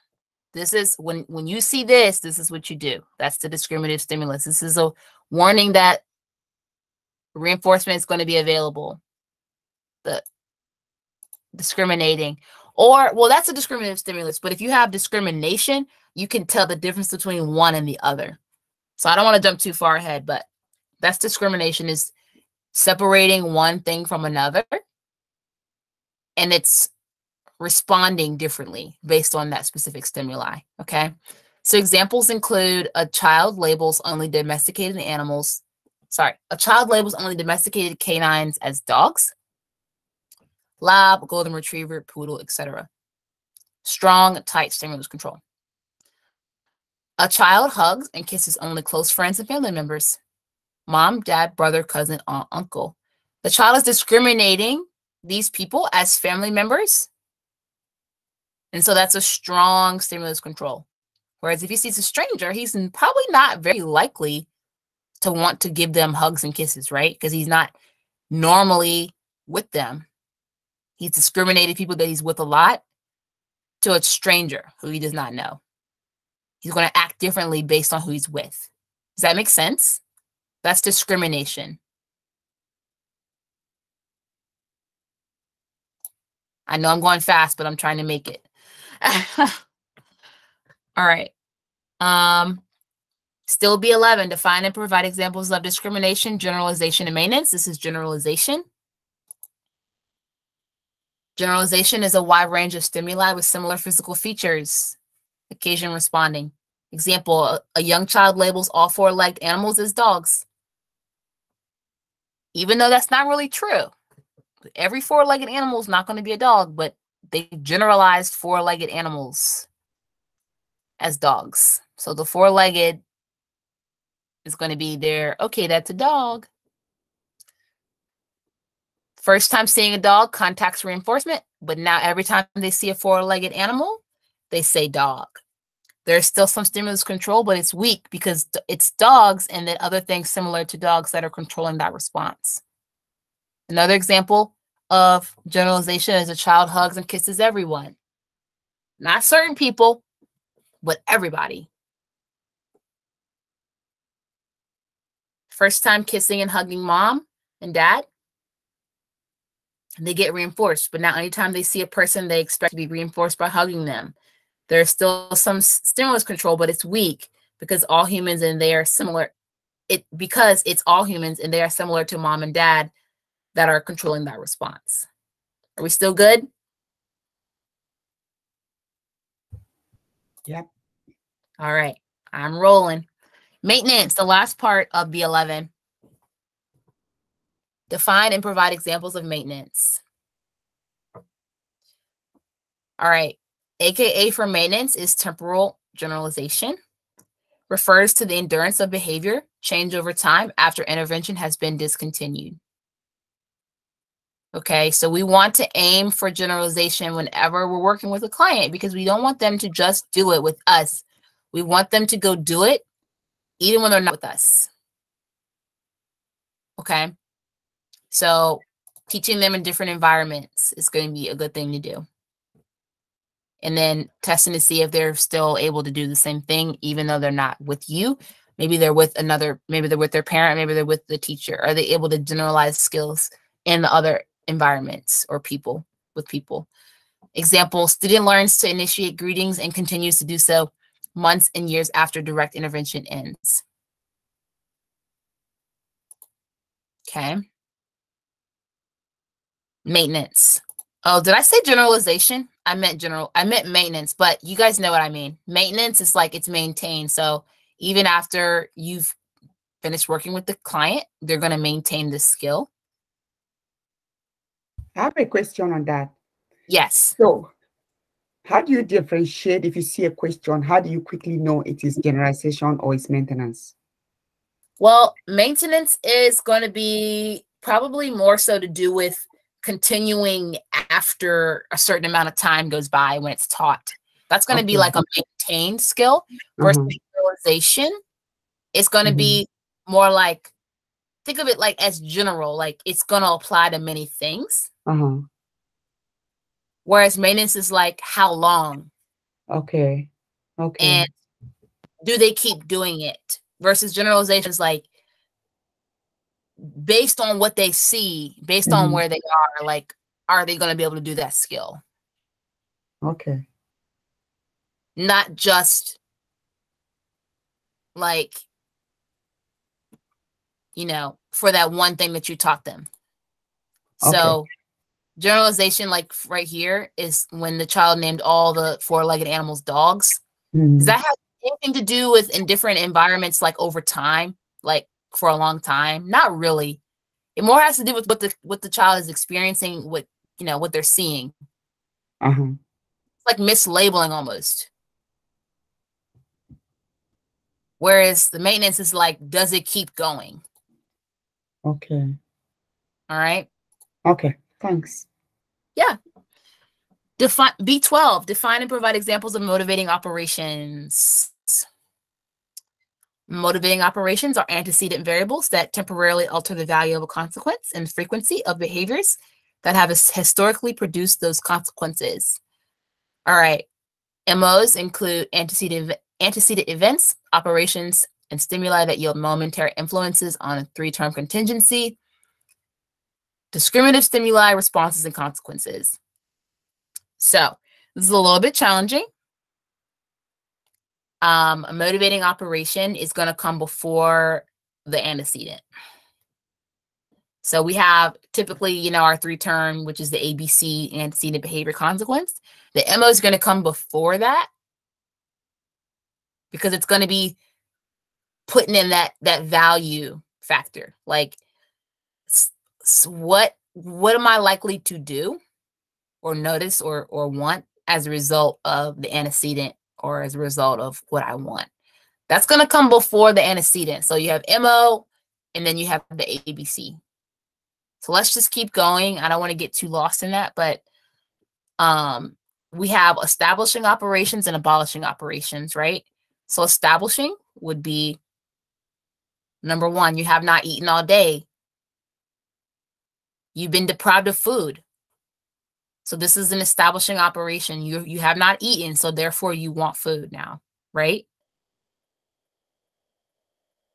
This is when when you see this, this is what you do. That's the discriminative stimulus. This is a warning that reinforcement is going to be available. The discriminating or well that's a discriminative stimulus but if you have discrimination you can tell the difference between one and the other so i don't want to jump too far ahead but that's discrimination is separating one thing from another and it's responding differently based on that specific stimuli okay so examples include a child labels only domesticated animals sorry a child labels only domesticated canines as dogs lab, golden retriever, poodle, etc. Strong, tight stimulus control. A child hugs and kisses only close friends and family members. Mom, dad, brother, cousin, aunt, uncle. The child is discriminating these people as family members. And so that's a strong stimulus control. Whereas if he sees a stranger, he's probably not very likely to want to give them hugs and kisses, right? Because he's not normally with them. He's discriminated people that he's with a lot to a stranger who he does not know. He's going to act differently based on who he's with. Does that make sense? That's discrimination. I know I'm going fast, but I'm trying to make it. All right. Um, still B11, define and provide examples of discrimination, generalization, and maintenance. This is generalization. Generalization is a wide range of stimuli with similar physical features. Occasion responding. Example, a, a young child labels all four-legged animals as dogs. Even though that's not really true. Every four-legged animal is not going to be a dog, but they generalized four-legged animals as dogs. So the four-legged is going to be there. Okay, that's a dog. First time seeing a dog, context reinforcement, but now every time they see a four-legged animal, they say dog. There's still some stimulus control, but it's weak because it's dogs and then other things similar to dogs that are controlling that response. Another example of generalization is a child hugs and kisses everyone. Not certain people, but everybody. First time kissing and hugging mom and dad, they get reinforced. But now, anytime they see a person, they expect to be reinforced by hugging them. There's still some stimulus control, but it's weak because all humans and they are similar. It because it's all humans and they are similar to mom and dad that are controlling that response. Are we still good? Yep. All right. I'm rolling. Maintenance, the last part of B11. Define and provide examples of maintenance. All right. AKA for maintenance is temporal generalization. Refers to the endurance of behavior change over time after intervention has been discontinued. Okay, so we want to aim for generalization whenever we're working with a client because we don't want them to just do it with us. We want them to go do it even when they're not with us. Okay. So teaching them in different environments is going to be a good thing to do. And then testing to see if they're still able to do the same thing, even though they're not with you. Maybe they're with another, maybe they're with their parent, maybe they're with the teacher. Are they able to generalize skills in the other environments or people with people? Example, student learns to initiate greetings and continues to do so months and years after direct intervention ends. Okay. Maintenance. Oh, did I say generalization? I meant general. I meant maintenance, but you guys know what I mean. Maintenance is like it's maintained. So even after you've finished working with the client, they're going to maintain the skill. I have a question on that. Yes. So, how do you differentiate if you see a question? How do you quickly know it is generalization or it's maintenance? Well, maintenance is going to be probably more so to do with continuing after a certain amount of time goes by when it's taught. That's going to okay. be like a maintained skill versus uh-huh. visualization. It's going to mm-hmm. be more like think of it like as general, like it's gonna apply to many things. Uh-huh. Whereas maintenance is like how long Okay. Okay. and do they keep doing it? Versus generalization is like based on what they see, based on Mhm. where they are, like are they gonna be able to do that skill? Okay. Not just like you know, for that one thing that you taught them. Okay. So generalization, like right here, is when the child named all the four-legged animals dogs. Mhm. Does that have anything to do with in different environments, like over time, like for a long time? Not really. It more has to do with what the what the child is experiencing, what you know, what they're seeing. Uh-huh. It's like mislabeling almost. Whereas the maintenance is like, does it keep going? Okay. All right. Okay. Thanks. Yeah. Define B12, define and provide examples of motivating operations. Motivating operations are antecedent variables that temporarily alter the value of a consequence and frequency of behaviors that have historically produced those consequences. All right. MOs include antecedent antecedent events, operations, and stimuli that yield momentary influences on a three-term contingency. Discriminative stimuli, responses, and consequences. So this is a little bit challenging. Um, a motivating operation is going to come before the antecedent. So we have typically, you know, our three term, which is the ABC antecedent behavior consequence. The MO is going to come before that because it's going to be putting in that that value factor. Like what what am I likely to do or notice or or want as a result of the antecedent or as a result of what I want. That's going to come before the antecedent. So you have MO and then you have the ABC. So let's just keep going. I don't want to get too lost in that, but um we have establishing operations and abolishing operations, right? So establishing would be number 1, you have not eaten all day. You've been deprived of food. So this is an establishing operation. You you have not eaten, so therefore you want food now, right?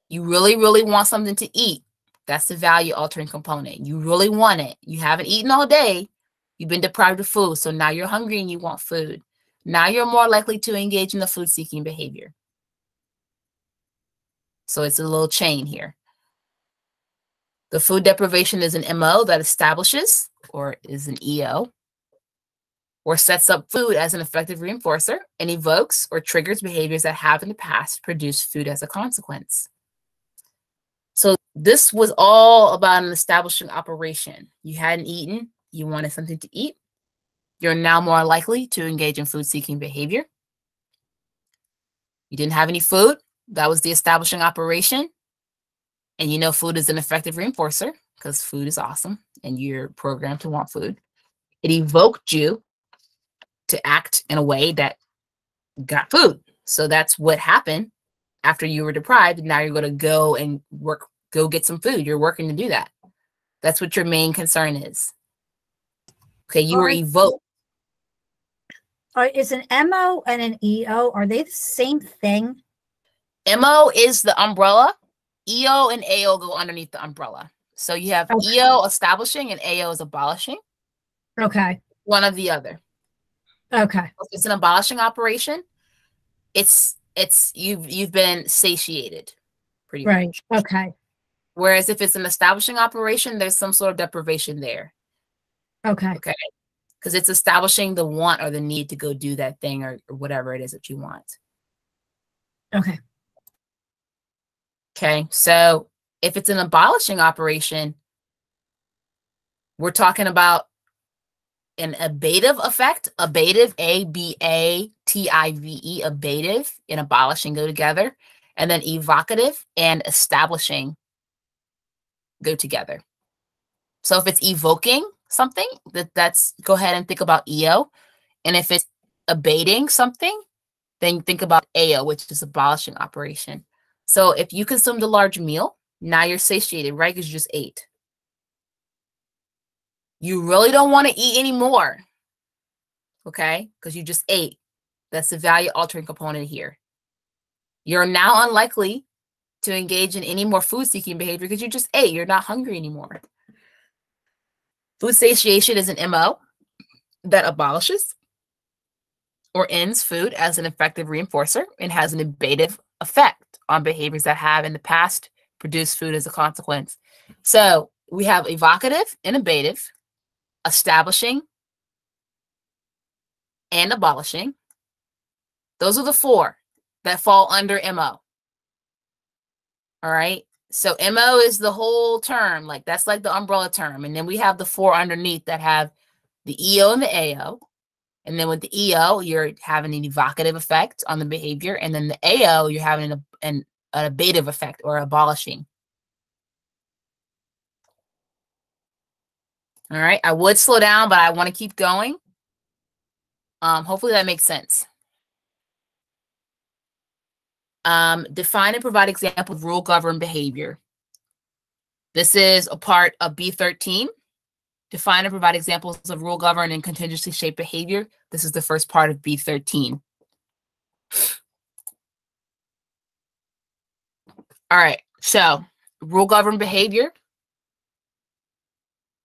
You really, really want something to eat. That's the value altering component. You really want it. You haven't eaten all day. You've been deprived of food. So now you're hungry and you want food. Now you're more likely to engage in the food seeking behavior. So it's a little chain here. The food deprivation is an MO that establishes or is an EO or sets up food as an effective reinforcer and evokes or triggers behaviors that have in the past produced food as a consequence. So this was all about an establishing operation. You hadn't eaten, you wanted something to eat. You're now more likely to engage in food seeking behavior. You didn't have any food. That was the establishing operation. And you know, food is an effective reinforcer because food is awesome and you're programmed to want food. It evoked you to act in a way that got food. So that's what happened after you were deprived. Now you're going to go and work, go get some food. You're working to do that. That's what your main concern is. Okay, you were evoked. Is an MO and an EO, are they the same thing? MO is the umbrella. EO and AO go underneath the umbrella. So you have Okay. EO establishing and AO is abolishing, Okay. one of the other. Okay. It's an abolishing operation, it's it's you've you've been satiated, pretty Right. much. Okay. Whereas if it's an establishing operation, there's some sort of deprivation there. Okay. Okay. Because it's establishing the want or the need to go do that thing or, or whatever it is that you want. Okay. Okay. So if it's an abolishing operation, we're talking about an abative effect, abative, A B A T I V E, abative and abolishing go together, and then evocative and establishing go together. So if it's evoking something, that that's go ahead and think about EO, and if it's abating something, then think about AO, which is abolishing operation. So if you consumed a large meal Now you're satiated, right? Because you just ate. You really don't want to eat anymore. Okay? Because you just ate. That's the value altering component here. You're now unlikely to engage in any more food seeking behavior because you just ate. You're not hungry anymore. Food satiation is an MO that abolishes or ends food as an effective reinforcer and has an abative effect on behaviors that have in the past produced food as a consequence. So we have evocative innovative, establishing and abolishing. Those are the four that fall under MO. All right. So MO is the whole term, like that's like the umbrella term. And then we have the four underneath that have the EO and the AO. And then with the EO, you're having an evocative effect on the behavior. And then the AO, you're having an, an, an abative effect or abolishing. All right. I would slow down, but I want to keep going. Um, hopefully that makes sense. Um, define and provide example of rule govern behavior. This is a part of B13. Define and provide examples of rule govern and contingency shaped behavior. This is the first part of B13. All right, so rule govern behavior.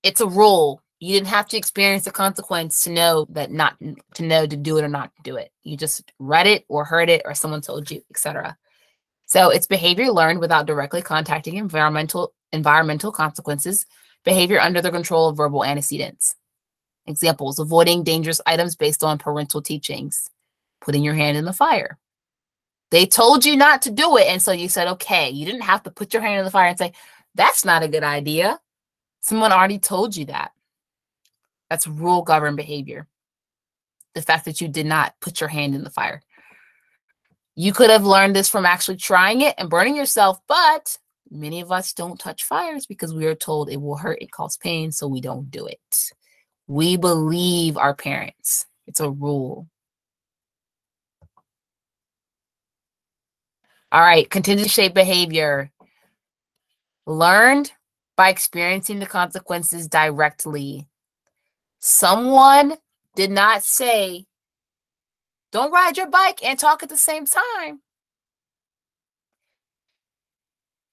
It's a rule. You didn't have to experience the consequence to know that not to know to do it or not to do it. You just read it or heard it or someone told you, etc. So it's behavior learned without directly contacting environmental environmental consequences, behavior under the control of verbal antecedents. Examples, avoiding dangerous items based on parental teachings, putting your hand in the fire. They told you not to do it. And so you said, okay, you didn't have to put your hand in the fire and say, that's not a good idea. Someone already told you that. That's rule governed behavior. The fact that you did not put your hand in the fire. You could have learned this from actually trying it and burning yourself, but many of us don't touch fires because we are told it will hurt, it causes pain, so we don't do it. We believe our parents. It's a rule. All right, contingent shape behavior. Learned by experiencing the consequences directly. Someone did not say, don't ride your bike and talk at the same time.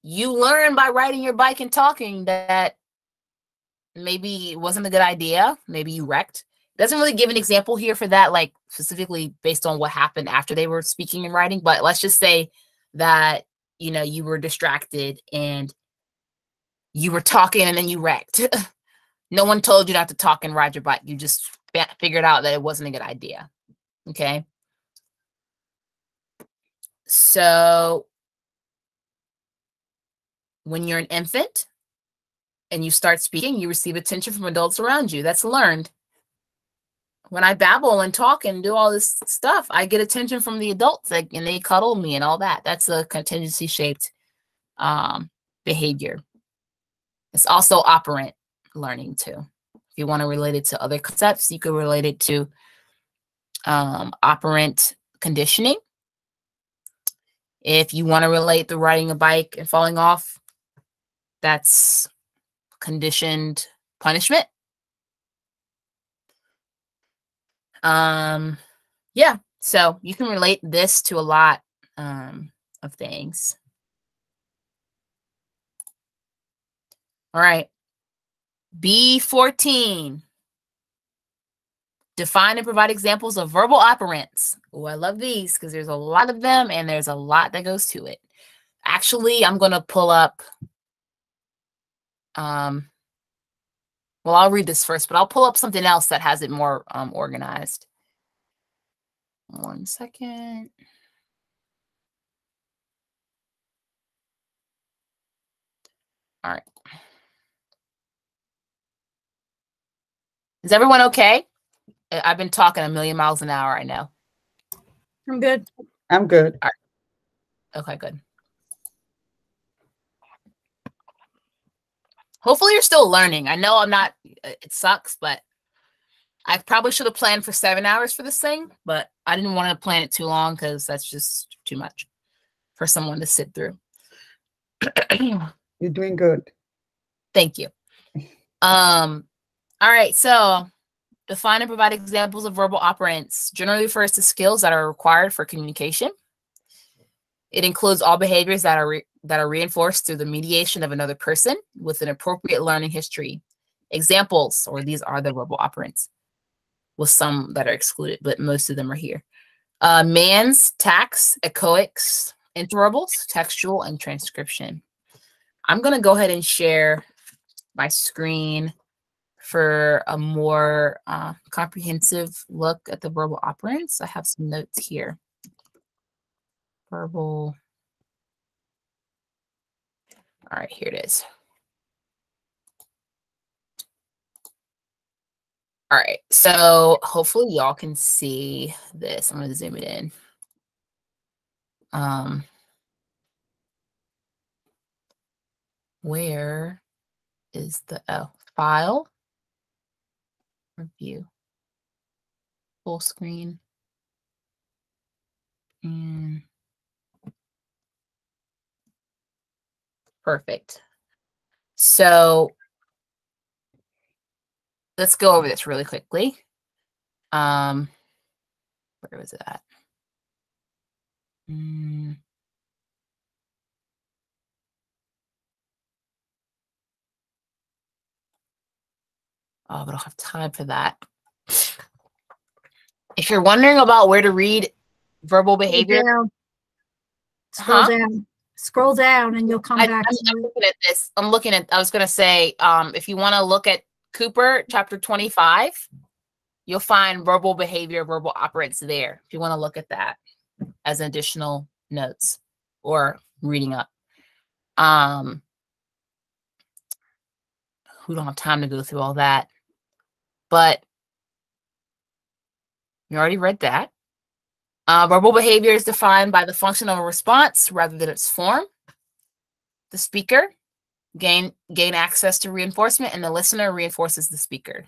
You learn by riding your bike and talking that maybe it wasn't a good idea. Maybe you wrecked. Doesn't really give an example here for that, like specifically based on what happened after they were speaking and writing. But let's just say that, you know, you were distracted and you were talking and then you wrecked. no one told you not to talk and ride your bike. You just figured out that it wasn't a good idea. Okay. So when you're an infant and you start speaking, you receive attention from adults around you. That's learned. When I babble and talk and do all this stuff, I get attention from the adults like, and they cuddle me and all that. That's a contingency shaped um, behavior. It's also operant learning too. If you want to relate it to other concepts, you could relate it to um, operant conditioning. If you want to relate the riding a bike and falling off, that's conditioned punishment. Um, yeah, so you can relate this to a lot um, of things. All right. B14. Define and provide examples of verbal operants. Oh, I love these because there's a lot of them and there's a lot that goes to it. Actually, I'm going to pull up. Um, well, I'll read this first, but I'll pull up something else that has it more um, organized. One second. All right. Is everyone okay? I've been talking a million miles an hour. I know. I'm good. I'm good. All right. Okay, good. Hopefully, you're still learning. I know I'm not, uh, it sucks, but I probably should have planned for seven hours for this thing, but I didn't want to plan it too long because that's just too much for someone to sit through. You're doing good. Thank you. Um, all right, so define and provide examples of verbal operants generally refers to skills that are required for communication. It includes all behaviors that are re- that are reinforced through the mediation of another person with an appropriate learning history. Examples, or these are the verbal operants, with some that are excluded, but most of them are here. Uh, mands, tacts, echoics, interverbals, textual, and transcription. I'm going to go ahead and share my screen for a more uh, comprehensive look at the verbal operants. I have some notes here. Verbal. All right, here it is. All right, so hopefully y'all can see this. I'm to zoom it in. Um, where is the oh, file? Review. Full screen. And perfect. So let's go over this really quickly. Um, where was it at? Mm. Oh, but I don't have time for that. If you're wondering about where to read verbal behavior, Huh? Scroll down and you'll come I, back I'm, I'm looking at this. I'm looking at. I was gonna say, um, if you want to look at Cooper chapter 25, you'll find verbal behavior, verbal operants there. If you want to look at that as additional notes or reading up. Um, we don't have time to go through all that, but you already read that. Uh, verbal behavior is defined by the function of a response rather than its form. The speaker gain gain access to reinforcement, and the listener reinforces the speaker.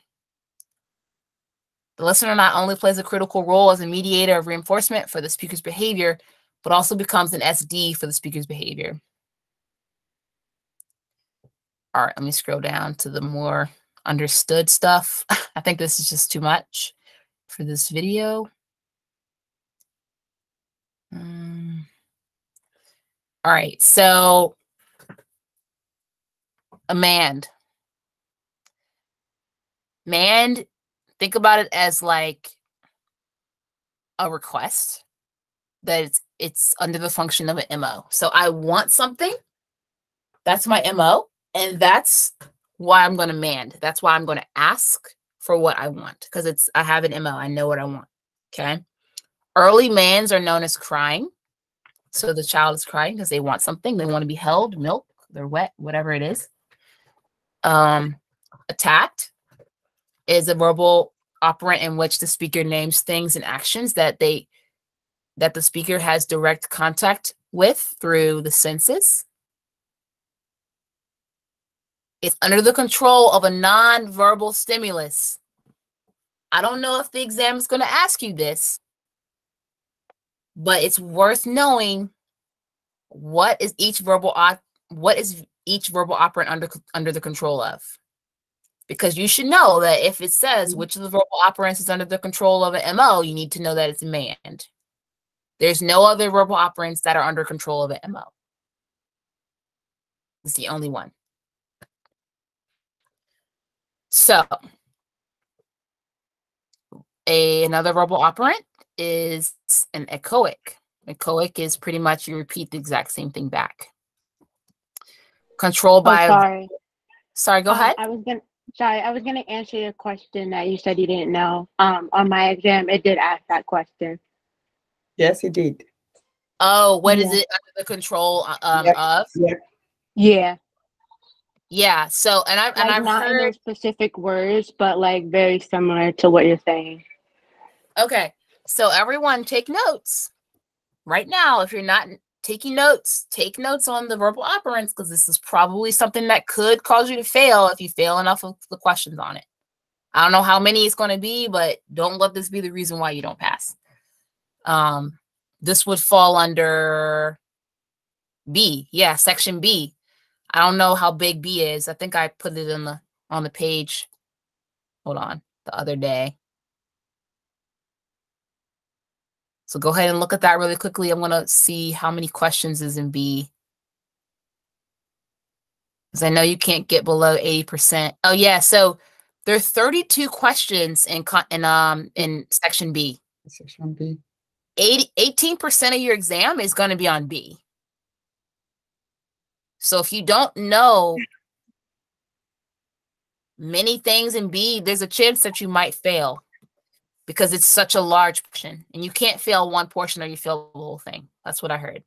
The listener not only plays a critical role as a mediator of reinforcement for the speaker's behavior, but also becomes an SD for the speaker's behavior. All right, let me scroll down to the more understood stuff. I think this is just too much for this video. Um, all right, so a mand. Mand, think about it as like a request that it's it's under the function of an MO. So I want something. That's my MO. And that's why I'm gonna mand. That's why I'm gonna ask for what I want. Because it's I have an MO. I know what I want. Okay. Early mands are known as crying. So the child is crying because they want something. They want to be held, milk, they're wet, whatever it is. Um, a tact is a verbal operant in which the speaker names things and actions that they that the speaker has direct contact with through the senses. It's under the control of a non-verbal stimulus. I don't know if the exam is going to ask you this, but it's worth knowing what is each verbal op- what is each verbal operant under under the control of. Because you should know that if it says mm-hmm. which of the verbal operants is under the control of an mo you need to know that it's a mand there's no other verbal operants that are under control of an mo it's the only one. So a, another verbal operant is an echoic. Echoic is pretty much you repeat the exact same thing back. Controlled Oh, by. sorry. Sorry, go Um, ahead. I was gonna sorry, I was gonna answer your question that you said you didn't know. Um, on my exam, it did ask that question. Yes, it did. Oh, what is Yeah. it under the control uh, um, Yep, of? yep. Yeah, Yeah. So, and I and like I've not in heard. those specific words, but like very similar to what you're saying. Okay. So everyone take notes right now. If you're not taking notes, take notes on the verbal operants because this is probably something that could cause you to fail if you fail enough of the questions on it. I don't know how many it's going to be, but don't let this be the reason why you don't pass. Um, this would fall under B. Yeah, section B. I don't know how big B is. I think I put it in the on the page. Hold on, the other day. So go ahead and look at that really quickly. I'm gonna see how many questions is in B. Because I know you can't get below 80%. Oh yeah, so there are 32 questions in in um in section B. Section B. 80, 18% of your exam is going to be on B. So if you don't know many things in B, there's a chance that you might fail because it's such a large portion and you can't fail one portion or you fail the whole thing. That's what I heard.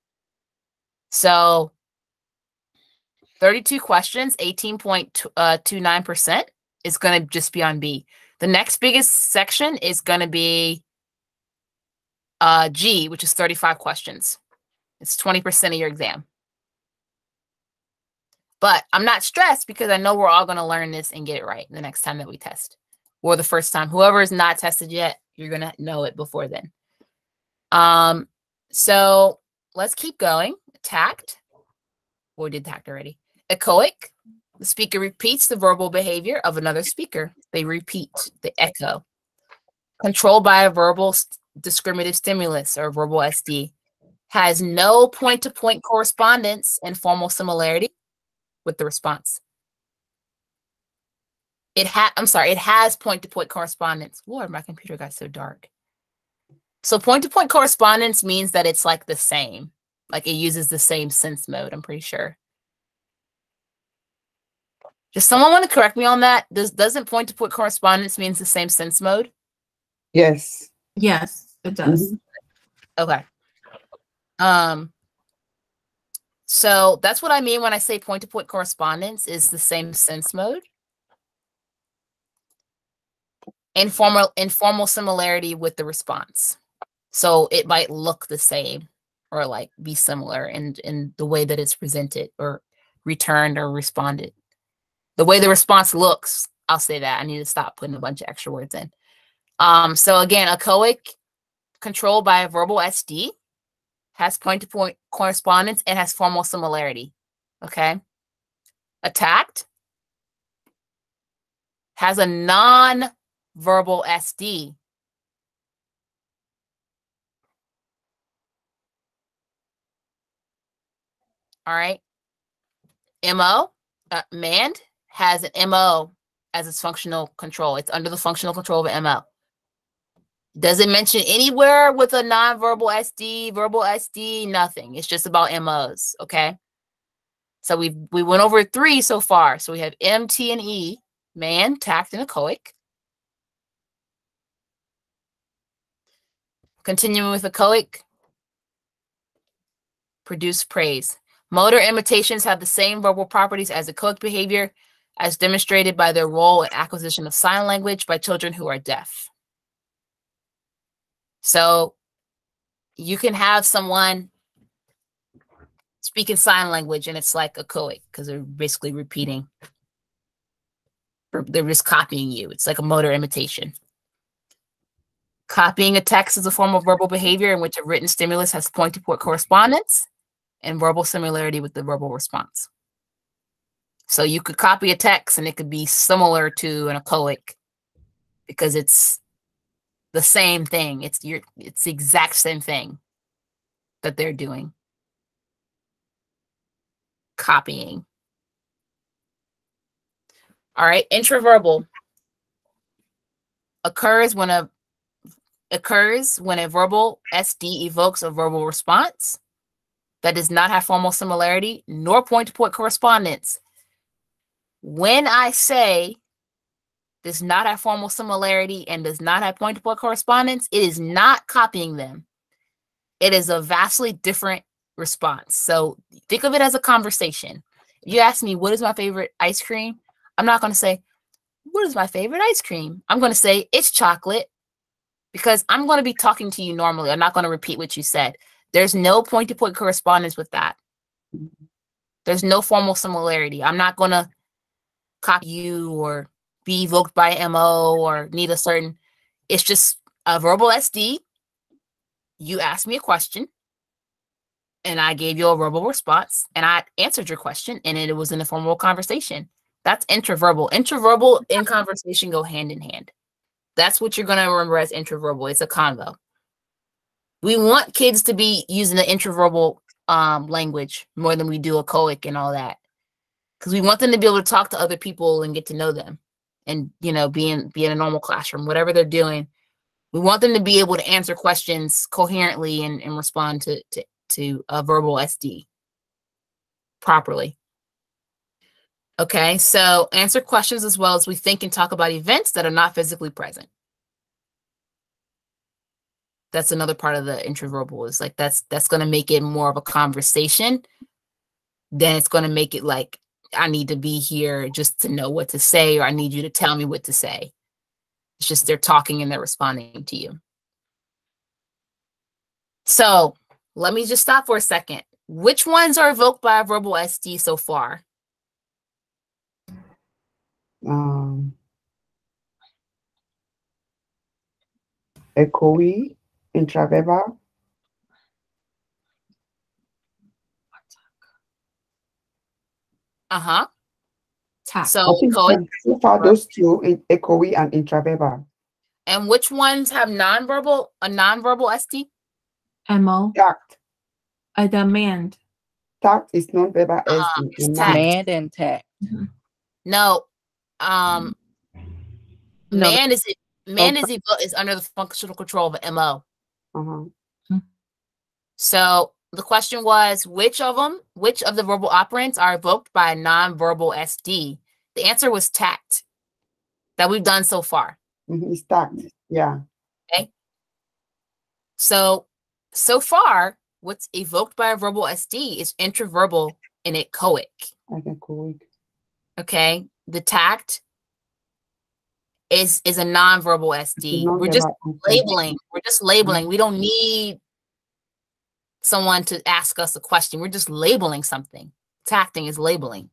So 32 questions, 18.29% is going to just be on B. The next biggest section is going to be uh, G, which is 35 questions. It's 20% of your exam. But I'm not stressed because I know we're all going to learn this and get it right the next time that we test or the first time. Whoever is not tested yet, you're going to know it before then. Um, so let's keep going. Tact. We did tact already. Echoic. The speaker repeats the verbal behavior of another speaker. They repeat the echo. Controlled by a verbal st- discriminative stimulus or verbal SD. Has no point to point correspondence and formal similarity with the response. It had, I'm sorry, it has point to point correspondence. Lord, my computer got so dark. So point to point correspondence means that it's like the same, like it uses the same sense mode, I'm pretty sure. Does someone want to correct me on that? Does doesn't point to point correspondence means the same sense mode? Yes. Yes, it does. Okay. Um so that's what I mean when I say point to point correspondence is the same sense mode. Informal informal similarity with the response. So it might look the same or like be similar in in the way that it's presented or returned or responded. The way the response looks, I'll say that. I need to stop putting a bunch of extra words in. Um, so again, a coic controlled by a verbal SD has point to point correspondence and has formal similarity. Okay. A tact has a non verbal SD. All right. MO, uh, mand has an MO as its functional control. It's under the functional control of MO. Doesn't mention anywhere with a non-verbal SD, verbal SD, nothing. It's just about MOs, okay? So we we went over three so far. So we have M, T, and E, mand, tact, and echoic. Continuing with echoic, produce praise. Motor imitations have the same verbal properties as echoic behavior, as demonstrated by their role in acquisition of sign language by children who are deaf. So you can have someone speaking sign language and it's like echoic because they're basically repeating. They're just copying you. It's like a motor imitation. Copying a text is a form of verbal behavior in which a written stimulus has point to point correspondence and verbal similarity with the verbal response. So you could copy a text and it could be similar to an echoic because it's the same thing. It's your it's the exact same thing that they're doing. Copying. All right, intraverbal occurs when a occurs when a verbal SD evokes a verbal response that does not have formal similarity nor point to point correspondence. When I say does not have formal similarity and does not have point to point correspondence, it is not copying them. It is a vastly different response. So think of it as a conversation. You ask me, what is my favorite ice cream? I'm not going to say, what is my favorite ice cream? I'm going to say, it's chocolate because I'm going to be talking to you normally. I'm not going to repeat what you said. There's no point to point correspondence with that. There's no formal similarity. I'm not going to copy you or be evoked by MO or need a certain, it's just a verbal SD. You asked me a question and I gave you a verbal response and I answered your question and it was in a formal conversation. That's intraverbal. Intraverbal and conversation go hand in hand. That's what you're going to remember as intraverbal. It's a convo. We want kids to be using the intraverbal um, language more than we do a echoic and all that. Because we want them to be able to talk to other people and get to know them and, you know, be in, be in a normal classroom, whatever they're doing. We want them to be able to answer questions coherently and, and respond to, to, to a verbal SD properly. Okay, so answer questions as well as we think and talk about events that are not physically present. That's another part of the intraverbal is like that's that's going to make it more of a conversation. Then it's going to make it like I need to be here just to know what to say or I need you to tell me what to say. It's just they're talking and they're responding to you. So let me just stop for a second. Which ones are evoked by a verbal SD so far? Um, echoic, intraverbal, Uh-huh. I So think so so far those two, in- echoic and intraverbal. and which ones have nonverbal a nonverbal SD? MO. Tact. A demand. Tact is non-verbal Um, SD. it's and tact. non- Command and tact. No. Um No, mand is it mand Oh, is evo- is under the functional control of a MO. Uh-huh. So the question was which of them, which of the verbal operants are evoked by a nonverbal SD? The answer was tact that we've done so far. Mhm, It's tact. Yeah. Okay. So so far, what's evoked by a verbal SD is intraverbal and echoic. I echoic. Okay. The tact is is a nonverbal SD. We're just labeling. We're just labeling. We don't need someone to ask us a question. We're just labeling something. Tacting is labeling.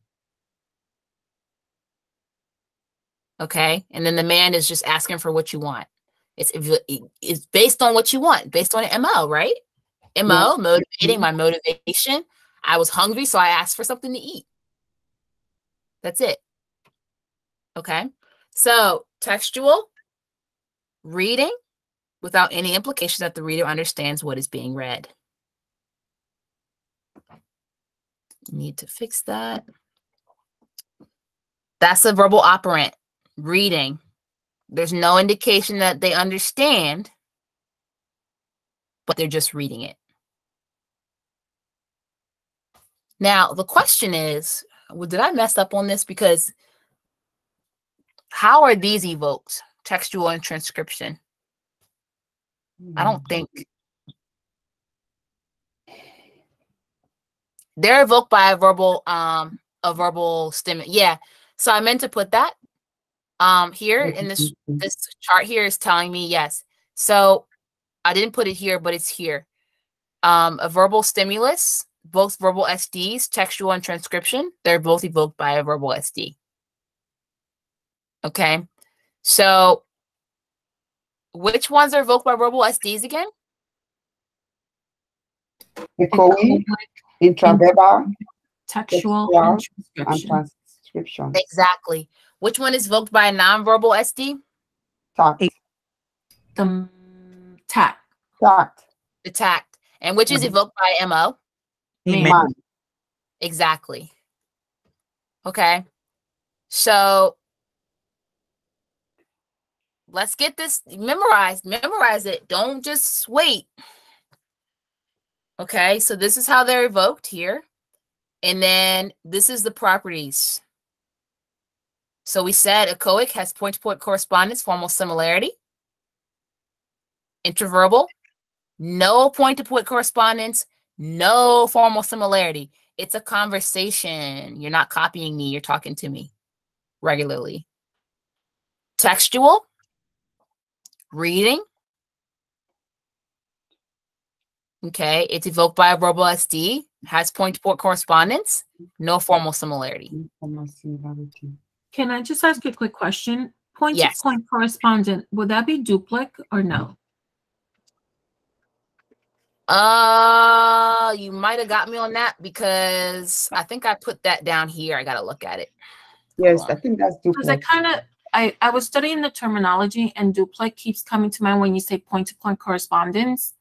Okay. And then the mand is just asking for what you want. It's it's based on what you want, based on an MO, right? MO, motivating my motivation. I was hungry, so I asked for something to eat. That's it. Okay. So textual reading without any implication that the reader understands what is being read. Need to fix that. That's a verbal operant. Reading. There's no indication that they understand, but they're just reading it. Now, the question is, well, did I mess up on this? Because how are these evoked? Textual and transcription. I don't think they're evoked by a verbal um a verbal stim. Yeah. So I meant to put that um here in this this chart here is telling me yes. So I didn't put it here, but it's here. Um a verbal stimulus, both verbal SDs, textual and transcription, they're both evoked by a verbal SD. Okay. So which ones are evoked by verbal SDs again? Echoic, intraverbal, textual, textual, and and transcription. Exactly. Which one is evoked by a nonverbal SD? Tact. The tact. Tact. The tact. And which is Mhm. evoked by MO? Mand. Exactly. Okay. So let's get this memorized. Memorize it. Don't just wait. Okay. So this is how they're evoked here. And then this is the properties. So we said echoic has point to point correspondence, formal similarity. Intraverbal, no point to point correspondence, no formal similarity. It's a conversation. You're not copying me, you're talking to me regularly. Textual, reading. Okay, it's evoked by a verbal SD, has point to point correspondence, no formal similarity. Can I just ask a quick question? Point Yes. to point correspondent, would that be duplicate or no? Uh, you might have got me on that because I think I put that down here. I gotta look at it. Yes, I think that's Because I kind of, I, I was studying the terminology and duplex keeps coming to mind when you say point-to-point correspondence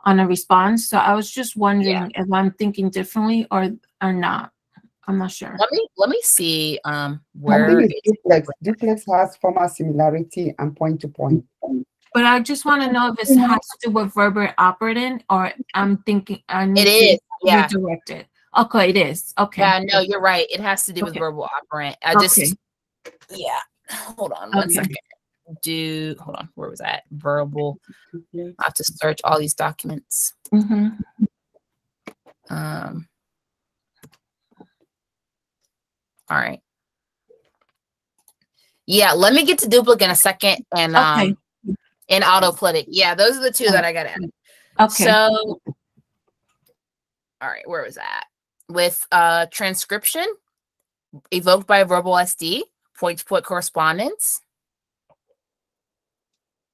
on a response. So I was just wondering if I'm thinking differently or, or not. I'm not sure. Let me let me see um I where think it's duplex. Duplex has formal similarity and point to point. But I just want to know if it has to do with verbal operating or I'm thinking I need It to yeah. redirect it. Okay, it is. Okay. Yeah, no, you're right. It has to do with Okay. verbal operant. I just Okay. yeah. Hold on one Okay. second. Do hold on. Where was that? Verbal. I have to search all these documents. Mhm. Um. All right. Yeah, let me get to duplicate in a second and um Okay. and autoclitic. Yeah, those are the two that I got add. Okay. So all right, where was that? With uh transcription evoked by verbal SD, point to point correspondence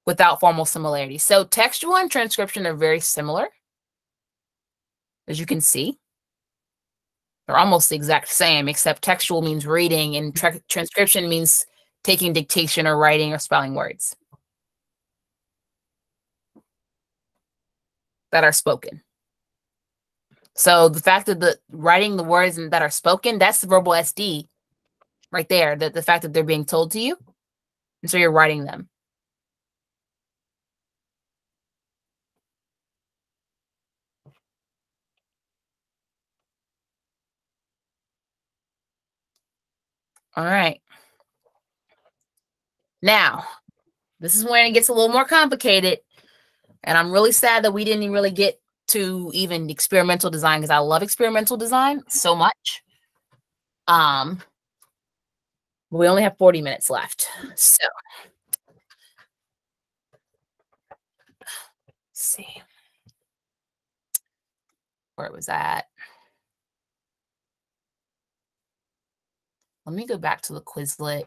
without formal similarity. So textual and transcription are very similar. As you can see, they're almost the exact same, except textual means reading and tra- transcription means taking dictation or writing or spelling words that are spoken. So the fact that the writing the words that are spoken, that's the verbal SD right there. That the fact that they're being told to you. And so you're writing them. All right. Now, this is when it gets a little more complicated. And I'm really sad that we didn't really get to even experimental design because I love experimental design so much. Um, we only have 40 minutes left. So let's see. Where it was at. Let me go back to the Quizlet,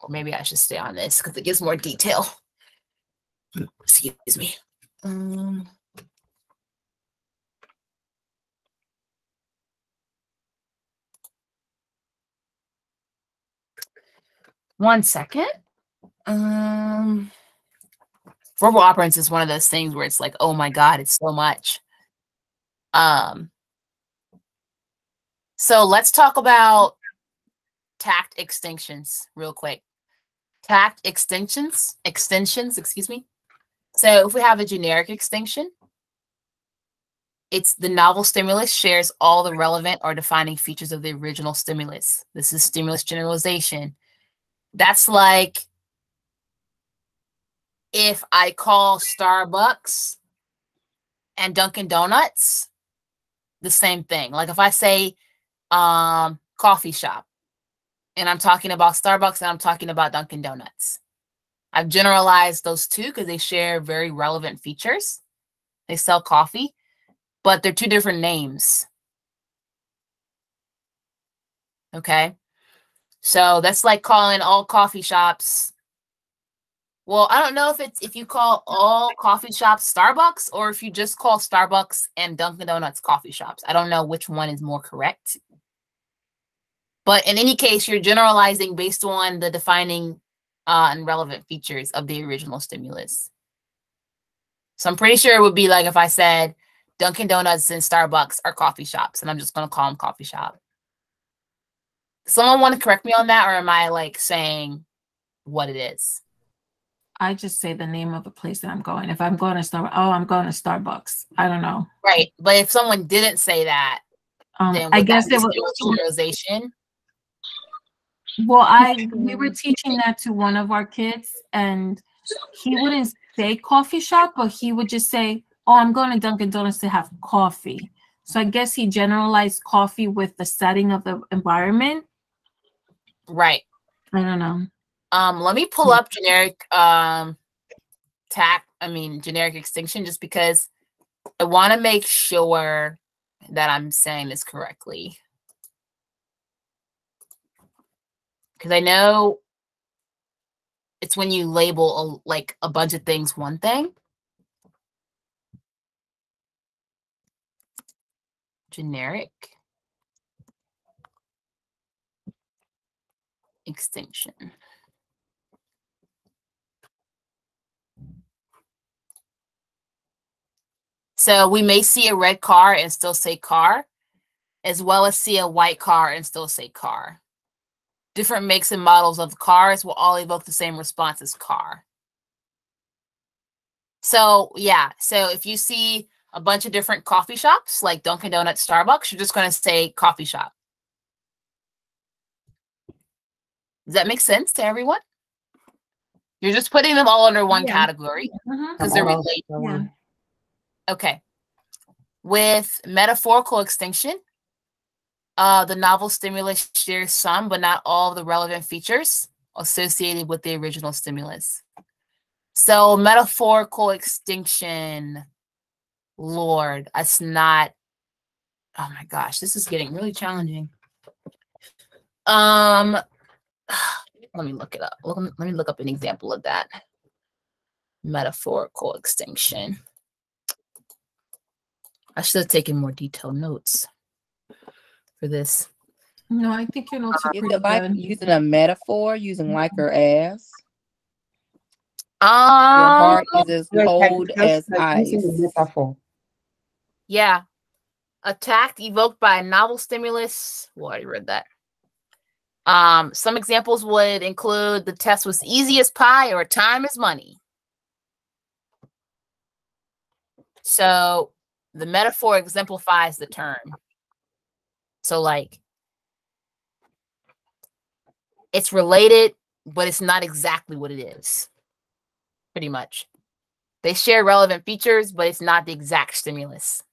or maybe I should stay on this because it gives more detail. Excuse me. Um, one second. Um, verbal operants is one of those things where it's like, oh my god, it's so much. Um, so let's talk about tact extinctions real quick. Tact extensions, extensions, excuse me. So if we have a generic extinction, it's the novel stimulus shares all the relevant or defining features of the original stimulus. This is stimulus generalization. That's like if I call Starbucks and Dunkin' Donuts, the same thing. Like if I say um coffee shop and I'm talking about Starbucks and I'm talking about Dunkin' Donuts. I've generalized those two because they share very relevant features. They sell coffee, but they're two different names. Okay. So that's like calling all coffee shops. Well, I don't know if it's if you call all coffee shops Starbucks or if you just call Starbucks and Dunkin' Donuts coffee shops. I don't know which one is more correct. But in any case, you're generalizing based on the defining uh, and relevant features of the original stimulus. So I'm pretty sure it would be like if I said Dunkin' Donuts and Starbucks are coffee shops, and I'm just going to call them coffee shop. Someone want to correct me on that, or am I like saying what it is? I just say the name of the place that I'm going. If I'm going to Starbucks, oh, I'm going to Starbucks. I don't know. Right. But if someone didn't say that, Um, then I guess that it was. still generalization. Well, I we were teaching that to one of our kids, and he wouldn't say coffee shop, but he would just say, "Oh, I'm going to Dunkin' Donuts to have coffee." So I guess he generalized coffee with the setting of the environment. Right. I don't know. Um, let me pull up generic um tact, I mean generic extinction just because I want to make sure that I'm saying this correctly. Because I know it's when you label a, like a bunch of things one thing. generic extinction. So we may see a red car and still say car, as well as see a white car and still say car. Different makes and models of cars will all evoke the same response as car. So yeah, so if you see a bunch of different coffee shops like Dunkin' Donuts, Starbucks, you're just going to say coffee shop. Does that make sense to everyone? You're just putting them all under one Yeah. category Mhm. because they're related. Yeah. Okay. With metaphorical extinction, uh, the novel stimulus shares some, but not all of the relevant features associated with the original stimulus. So, metaphorical extinction, Lord, that's not. Oh my gosh, this is getting really challenging. Um, let me look it up. Let me, let me look up an example of that. Metaphorical extinction. I should have taken more detailed notes for this. No, I think your notes are Is pretty it like good. using a metaphor, using like or as? Your Um, heart is as Like- like cold as ice. metaphor. yeah. A tact evoked by a novel stimulus. Well, I already read that. Um, some examples would include the test was easy as pie or time is money. So the metaphor exemplifies the term. So, like, it's related, but it's not exactly what it is. Pretty much. They share relevant features, but it's not the exact stimulus.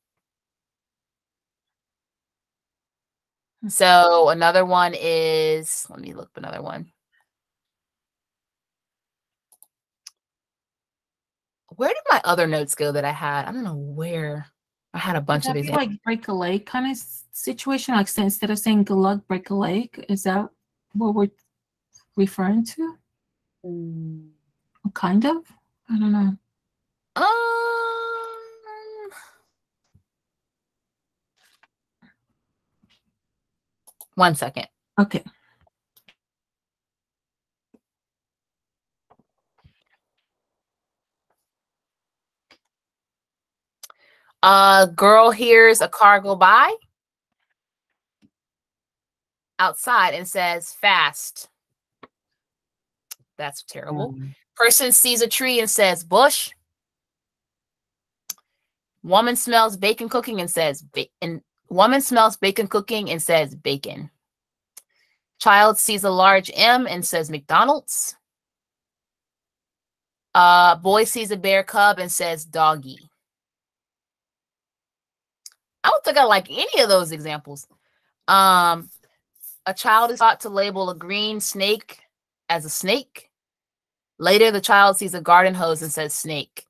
So another one is let me look up another one. Where did my other notes go that I had? I don't know where. I had a bunch of these. like break a leg kind of situation? Like instead of saying good luck, break a leg. Is that what we're referring to? Kind of. I don't know. Um, one second. Okay. A girl hears a car go by outside and says, fast. That's terrible. Mm. Person sees a tree and says, bush. Woman smells bacon cooking and says, and woman smells bacon cooking and says, bacon. Child sees a large M and says, McDonald's. Uh, boy sees a bear cub and says, doggy. I don't think I like any of those examples. Um, a child is taught to label a green snake as a snake. Later, the child sees a garden hose and says snake.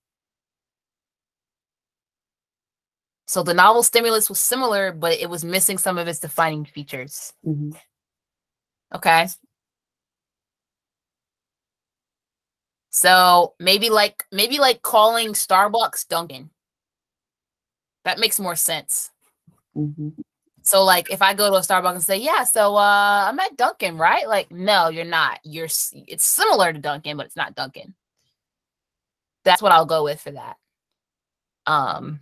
So the novel stimulus was similar, but it was missing some of its defining features. Okay. So maybe like maybe like calling Starbucks Dunkin'. That makes more sense. So like if I go to a Starbucks and say, "Yeah, so uh I'm at Dunkin', right?" Like, no, you're not. You're it's similar to Dunkin', but it's not Dunkin'. That's what I'll go with for that. Um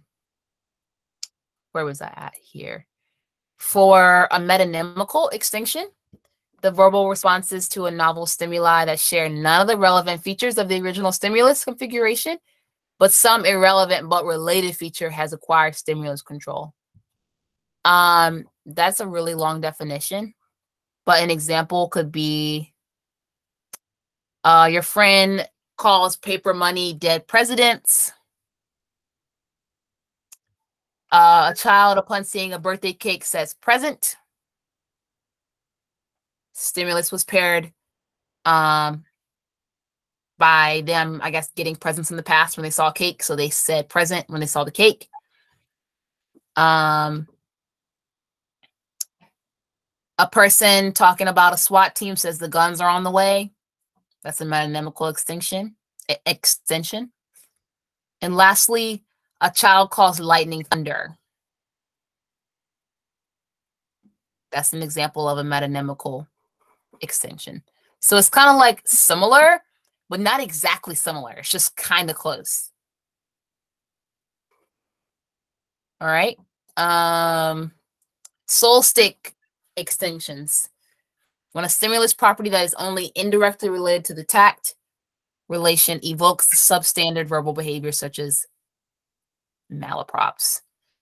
where was I at here? For a metonymical extinction, the verbal responses to a novel stimuli that share none of the relevant features of the original stimulus configuration, but some irrelevant but related feature has acquired stimulus control. Um, that's a really long definition, but an example could be uh, your friend calls paper money dead presidents. Uh, a child, upon seeing a birthday cake, says present. Stimulus was paired um, by them, I guess, getting presents in the past when they saw cake. So they said present when they saw the cake. Um, a person talking about a SWAT team says the guns are on the way. That's a metonymical extinction extension. And lastly, a child calls lightning thunder. That's an example of a metonymical extension. So it's kind of like similar, but not exactly similar. It's just kind of close. All right. Um, solistic extensions. When a stimulus property that is only indirectly related to the tact relation evokes substandard verbal behavior such as malaprops.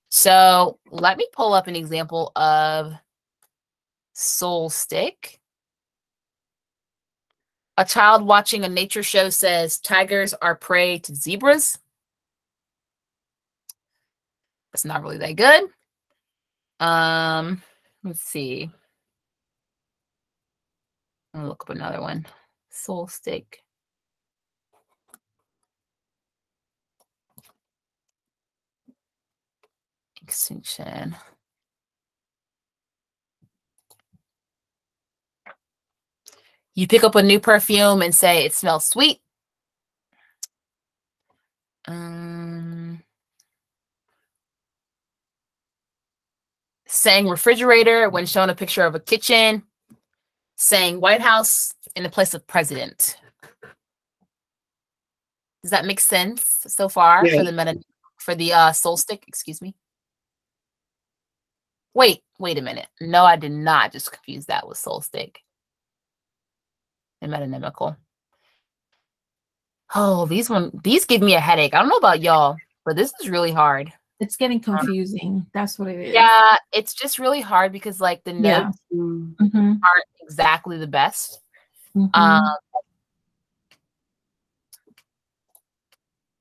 So let me pull up an example of solistic. A child watching a nature show says tigers are prey to zebras. That's not really that good. Um, let's see. I'll look up another one. Solistic. Extinction. You pick up a new perfume and say it smells sweet. Um, saying refrigerator when shown a picture of a kitchen. Saying White House in the place of president. Does that make sense so far Yeah. for the meta for the uh solistic? Excuse me. Wait, wait a minute. No, I did not just confuse that with solistic and metonymical. Oh, these one these give me a headache. I don't know about y'all, but this is really hard. It's getting confusing. That's what it is. Yeah, it's just really hard because like the Yeah. notes Mhm. aren't exactly the best. Mhm. Um,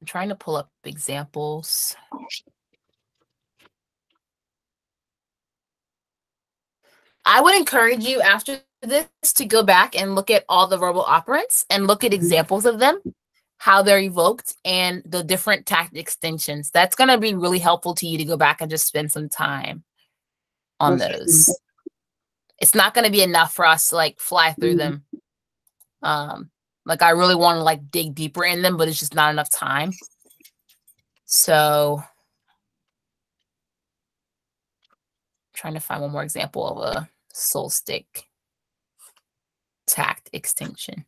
I'm trying to pull up examples. I would encourage you after this to go back and look at all the verbal operants and look at examples of them, how they're evoked, and the different tact extensions. That's going to be really helpful to you to go back and just spend some time on those. It's not going to be enough for us to like fly through them. Um, like I really want to like dig deeper in them, but it's just not enough time. So trying to find one more example of a solistic tact extinction.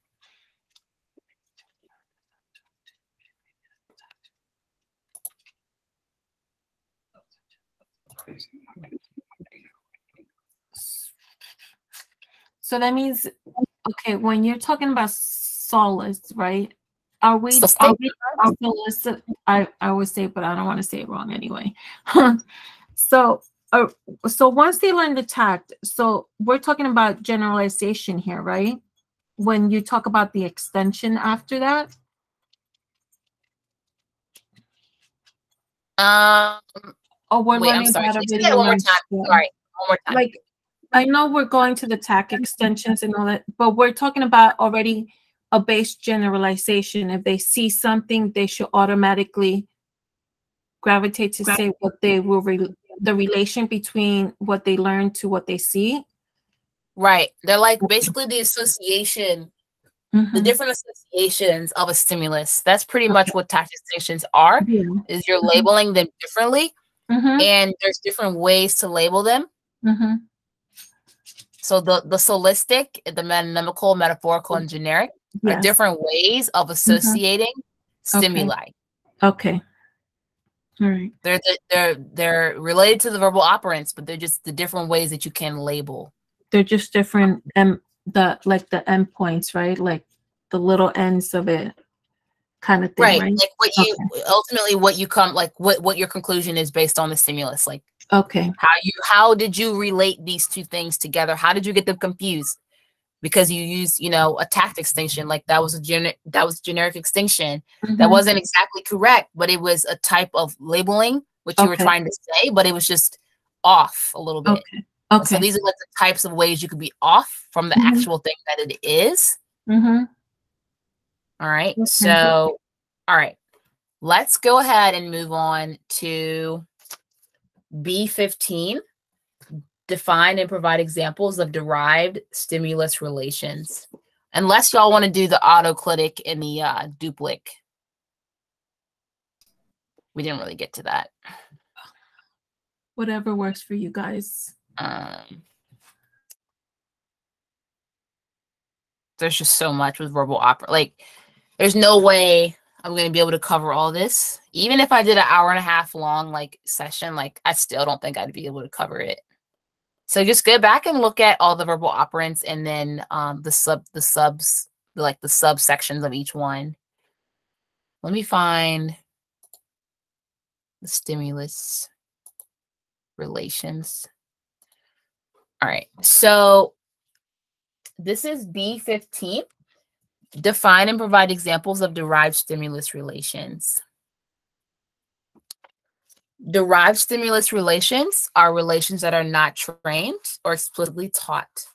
So that means, okay, when you're talking about solace, right? Are we, So are we, are solicit, I, I would say, but I don't want to say it wrong anyway. So, uh, so once they learn the tact, so we're talking about generalization here, right? When you talk about the extension after that, Um, or we're wait, learning sorry. about a you one more time? Sorry, one more time. like I know we're going to the tact extensions and all that, but we're talking about already a base generalization. If they see something, they should automatically gravitate to say what they will re- the relation between what they learn to what they see. Right. They're like basically the association, the Mhm. different associations of a stimulus. That's pretty much what extensions are. Is you're labeling them differently, Mhm. and there's different ways to label them. Mhm. So the the solistic, the metonymical, metaphorical, and generic are different ways of associating stimuli. Okay. All right. They're they're they're related to the verbal operants, but they're just the different ways that you can label. They're just different um the like the endpoints, right? Like the little ends of it kind of thing, Right. right? Like what you ultimately what you come like what what your conclusion is based on the stimulus. Like Okay. how you how did you relate these two things together? How did you get them confused? Because you use, you know, a tact extinction, like that was a gener- that was generic extinction. That Mhm. wasn't exactly correct, but it was a type of labeling which you were trying to say, but it was just off a little bit. Okay. And So these are like the types of ways you could be off from the Mhm. actual thing that it is. Mm-hmm. All right. Okay. So, all right. Let's go ahead and move on to B15 define and provide examples of derived stimulus relations. Unless y'all want to do the autoclitic and the uh, duplic. We didn't really get to that. Whatever works for you guys. Um, there's just so much with verbal opera. Like, there's no way I'm going to be able to cover all this. Even if I did an hour and a half long like session, like I still don't think I'd be able to cover it. So just go back and look at all the verbal operants and then um, the sub the subs like the subsections of each one. Let me find the stimulus relations. All right. So this is B15. Define and provide examples of derived stimulus relations. Derived stimulus relations are relations that are not trained or explicitly taught.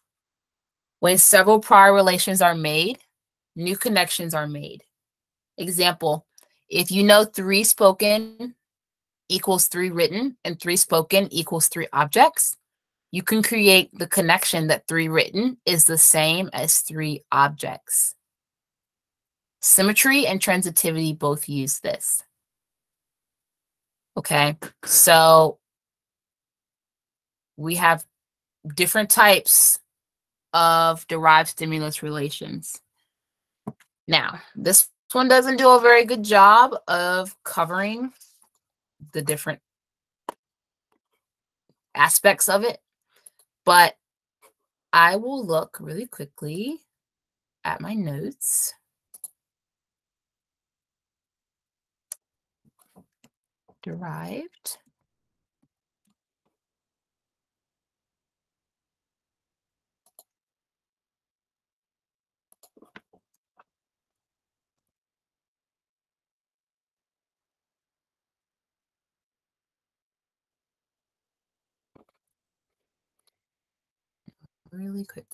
When several prior relations are made, new connections are made. Example, if you know three spoken equals three written and three spoken equals three objects, you can create the connection that three written is the same as three objects. Symmetry and transitivity both use this. Okay, so we have different types of derived stimulus relations. Now, this one doesn't do a very good job of covering the different aspects of it, but I will look really quickly at my notes. Derived. really quick.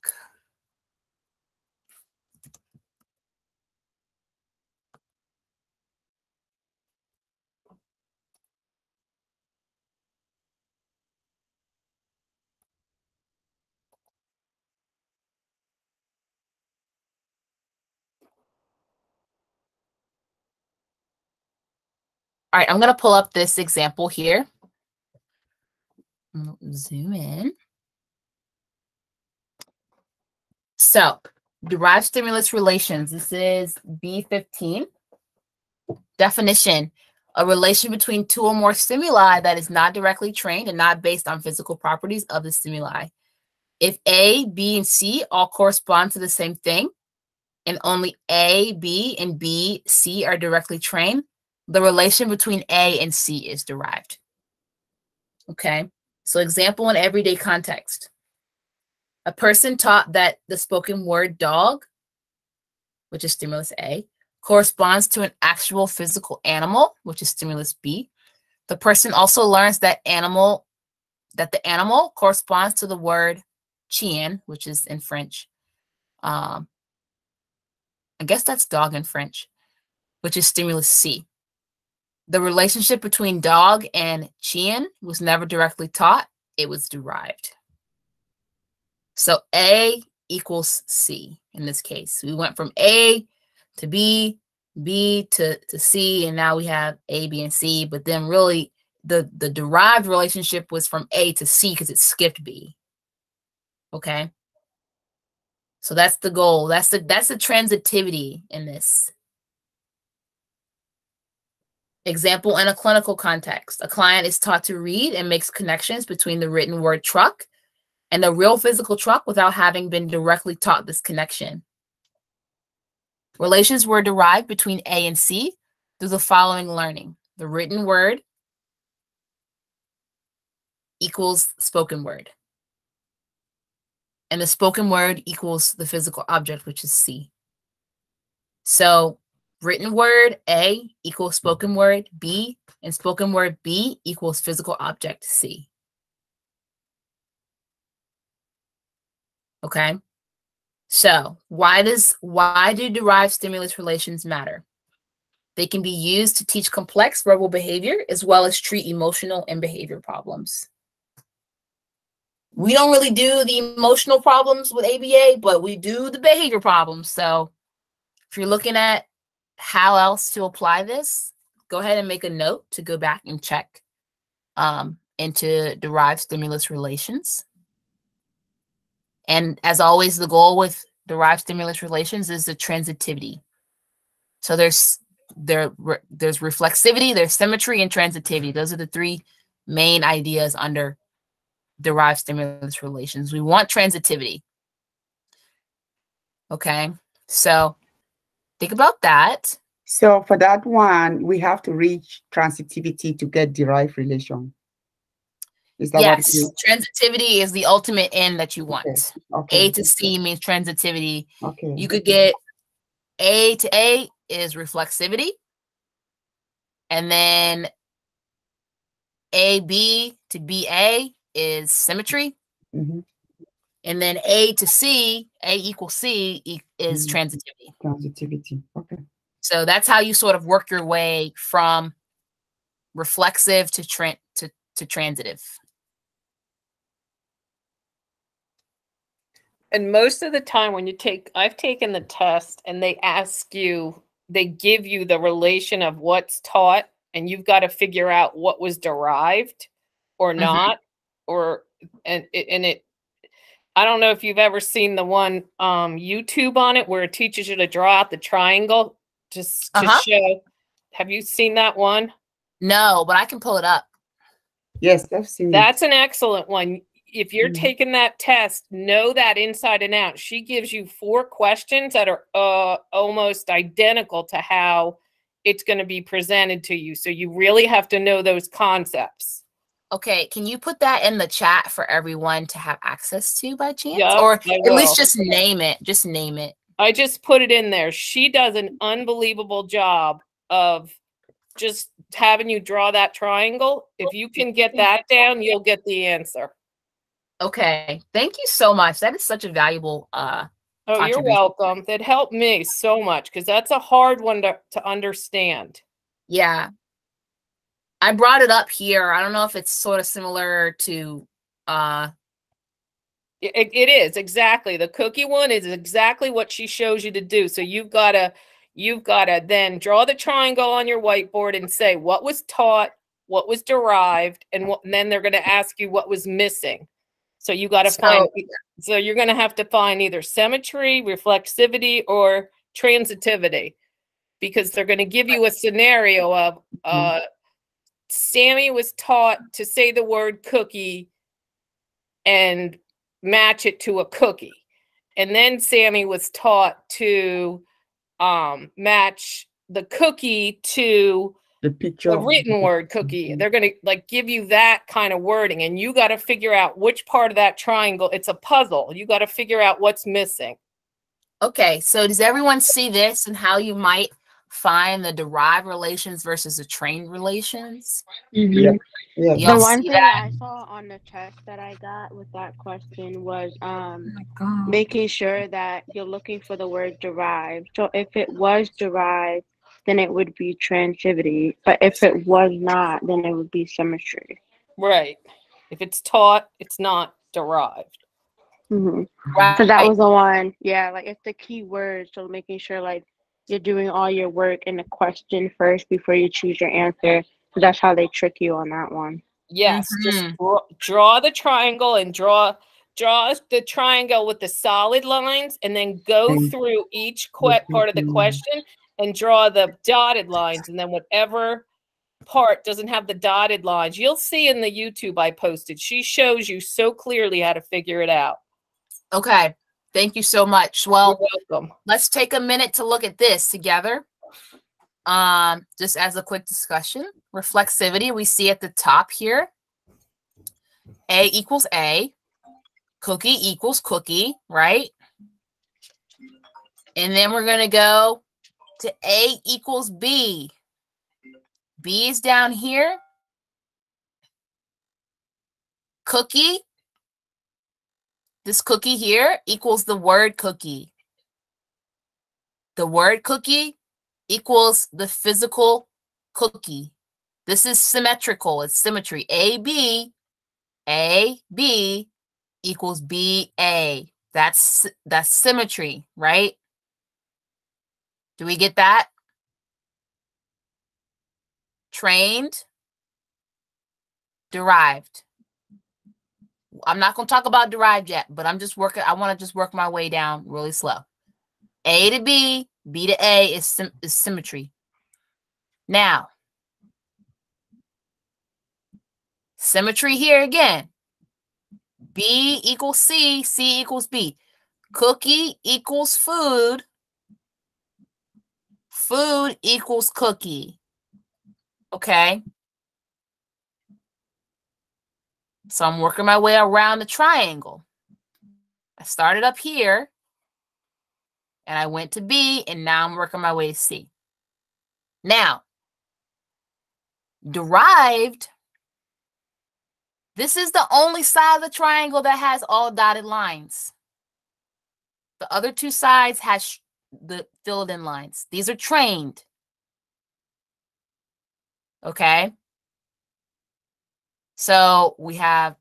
All right, I'm going to pull up this example here. Mm, zoom in. So, derived stimulus relations. This is B15. Definition a relation between two or more stimuli that is not directly trained and not based on physical properties of the stimuli. If A, B, and C all correspond to the same thing, and only A, B, and B, C are directly trained, the relation between A and C is derived. Okay, so example in everyday context. A person taught that the spoken word dog, which is stimulus A, corresponds to an actual physical animal, which is stimulus B. The person also learns that animal that the animal corresponds to the word chien, which is in French. Um, I guess that's dog in French, which is stimulus C. The relationship between dog and chien was never directly taught, it was derived. So A equals C in this case. We went from A to B, B to, to C, and now we have A, B, and C. But then really the, the derived relationship was from A to C because it skipped B. Okay. So that's the goal. That's the that's the transitivity in this. Example in a clinical context. A client is taught to read and makes connections between the written word truck and a real physical truck without having been directly taught this connection. Relations were derived between A and C through the following learning. The written word equals spoken word. And the spoken word equals the physical object, which is C. So written word A equals hmm. spoken word B, and spoken word B equals physical object C. Okay. So why does why do derived stimulus relations matter? They can be used to teach complex verbal behavior as well as treat emotional and behavior problems. We don't really do the emotional problems with ABA, but we do the behavior problems. So if you're looking at how else to apply this, go ahead and make a note to go back and check um, into derived stimulus relations. And as always, the goal with derived stimulus relations is the transitivity. So there's there re- there's reflexivity, there's symmetry, and transitivity. Those are the three main ideas under derived stimulus relations. We want transitivity. Okay, so about that. So for that one, we have to reach transitivity to get derived relation. Is that Yes, transitivity is the ultimate end that you want. Okay. A to C means transitivity. Okay. You could get A to A is reflexivity. And then AB to BA is symmetry. Mhm. And then A to C, A equals C e- is Mhm. transitivity. Transitivity. Okay. So that's how you sort of work your way from reflexive to tran to, to transitive. And most of the time when you take I've taken the test and they ask you they give you the relation of what's taught and you've got to figure out what was derived or Mhm. not or and and it I don't know if you've ever seen the one um YouTube on it where it teaches you to draw out the triangle just to Uh-huh. show have you seen that one? No, but I can pull it up. Yes, I've seen it. That's an excellent one. If you're Mhm. taking that test, know that inside and out. She gives you four questions that are uh, almost identical to how it's going to be presented to you. So you really have to know those concepts. Okay, can you put that in the chat for everyone to have access to by chance? Yup, or at least just name it. Just name it. I just put it in there. She does an unbelievable job of just having you draw that triangle. If you can get that down, you'll get the answer. Okay. Thank you so much. That is such a valuable uh Oh, you're welcome. That helped me so much because that's a hard one to, to understand. Yeah. I brought it up here. I don't know if it's sort of similar to uh It, it- is exactly the cookie one is exactly what she shows you to do. So you've got to you've got to then draw the triangle on your whiteboard and say what was taught, what was derived, and, what, and then they're going to ask you what was missing. So you got to find. So- e- So you're going to have to find either symmetry, reflexivity, or transitivity, because they're going to give you a scenario of uh, Sammy was taught to say the word cookie and match it to a cookie. And then Sammy was taught to um, match the cookie to the picture. the written word cookie. They're going to like give you that kind of wording, and you got to figure out which part of that triangle. It's a puzzle. You got to figure out what's missing. okay, so does everyone see this and how you might find the derived relations versus the trained relations? Yeah. Yeah. The one thing that? I saw on the test that I got with that question was um God. making sure that you're looking for the word derived. So if it was derived, then it would be transitivity. But if it was not, then it would be symmetry. Right. If it's taught, it's not derived. hmm Right. So that was the one. Yeah, like it's the key word. So making sure like you're doing all your work in the question first before you choose your answer. So that's how they trick you on that one. Yes, just Mhm. draw, draw the triangle and draw draw the triangle with the solid lines and then go through each que- part of the question and draw the dotted lines and then whatever part doesn't have the dotted lines you'll see in the YouTube I posted she shows you so clearly how to figure it out Okay. Thank you so much. Well, let's take a minute to look at this together. Um, just as a quick discussion, reflexivity we see at the top here. A equals A, cookie equals cookie, right? And then we're gonna go to A equals B. B is down here. Cookie. This cookie here equals the word cookie. The word cookie equals the physical cookie. This is symmetrical. It's symmetry. AB, AB equals BA. That's that's symmetry, right? Do we get that? Trained, derived. I'm not going to talk about derived yet, but I'm just working. I want to just work my way down really slow. A to B, B to A is, sym- is symmetry. Now, symmetry here again. B equals C, C equals B. Cookie equals food. Food equals cookie. Okay. So I'm working my way around the triangle. I started up here and I went to B and now I'm working my way to C. Now, derived, this is the only side of the triangle that has all dotted lines. The other two sides has the filled in lines. These are trained. Okay. So we have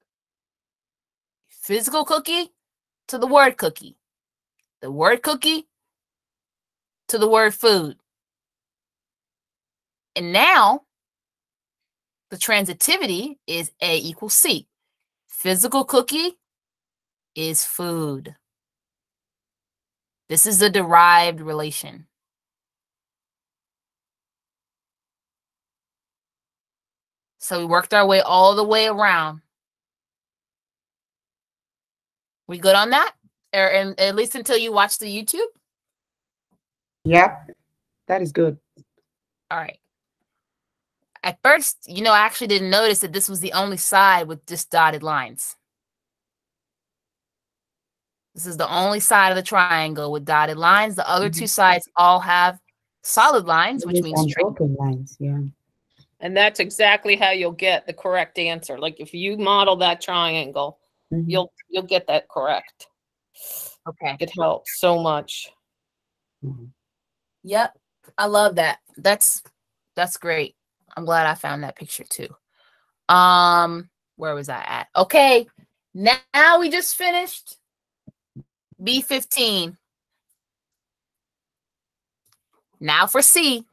physical cookie to the word cookie, the word cookie to the word food. And now the transitivity is A equals C. Physical cookie is food. This is a derived relation. So we worked our way all the way around. We good on that? Or and at least until you watch the YouTube? Yep, that is good. All right. At first, you know, I actually didn't notice that this was the only side with just dotted lines. This is the only side of the triangle with dotted lines. The other mm-hmm. two sides all have solid lines, which means straight. broken lines, yeah. And that's exactly how you'll get the correct answer. Like if you model that triangle, Mhm. you'll you'll get that correct. Okay. It helps so much. Yep. I love that. That's that's great. I'm glad I found that picture too. Um, where was I at? Okay. Now we just finished B15. Now for C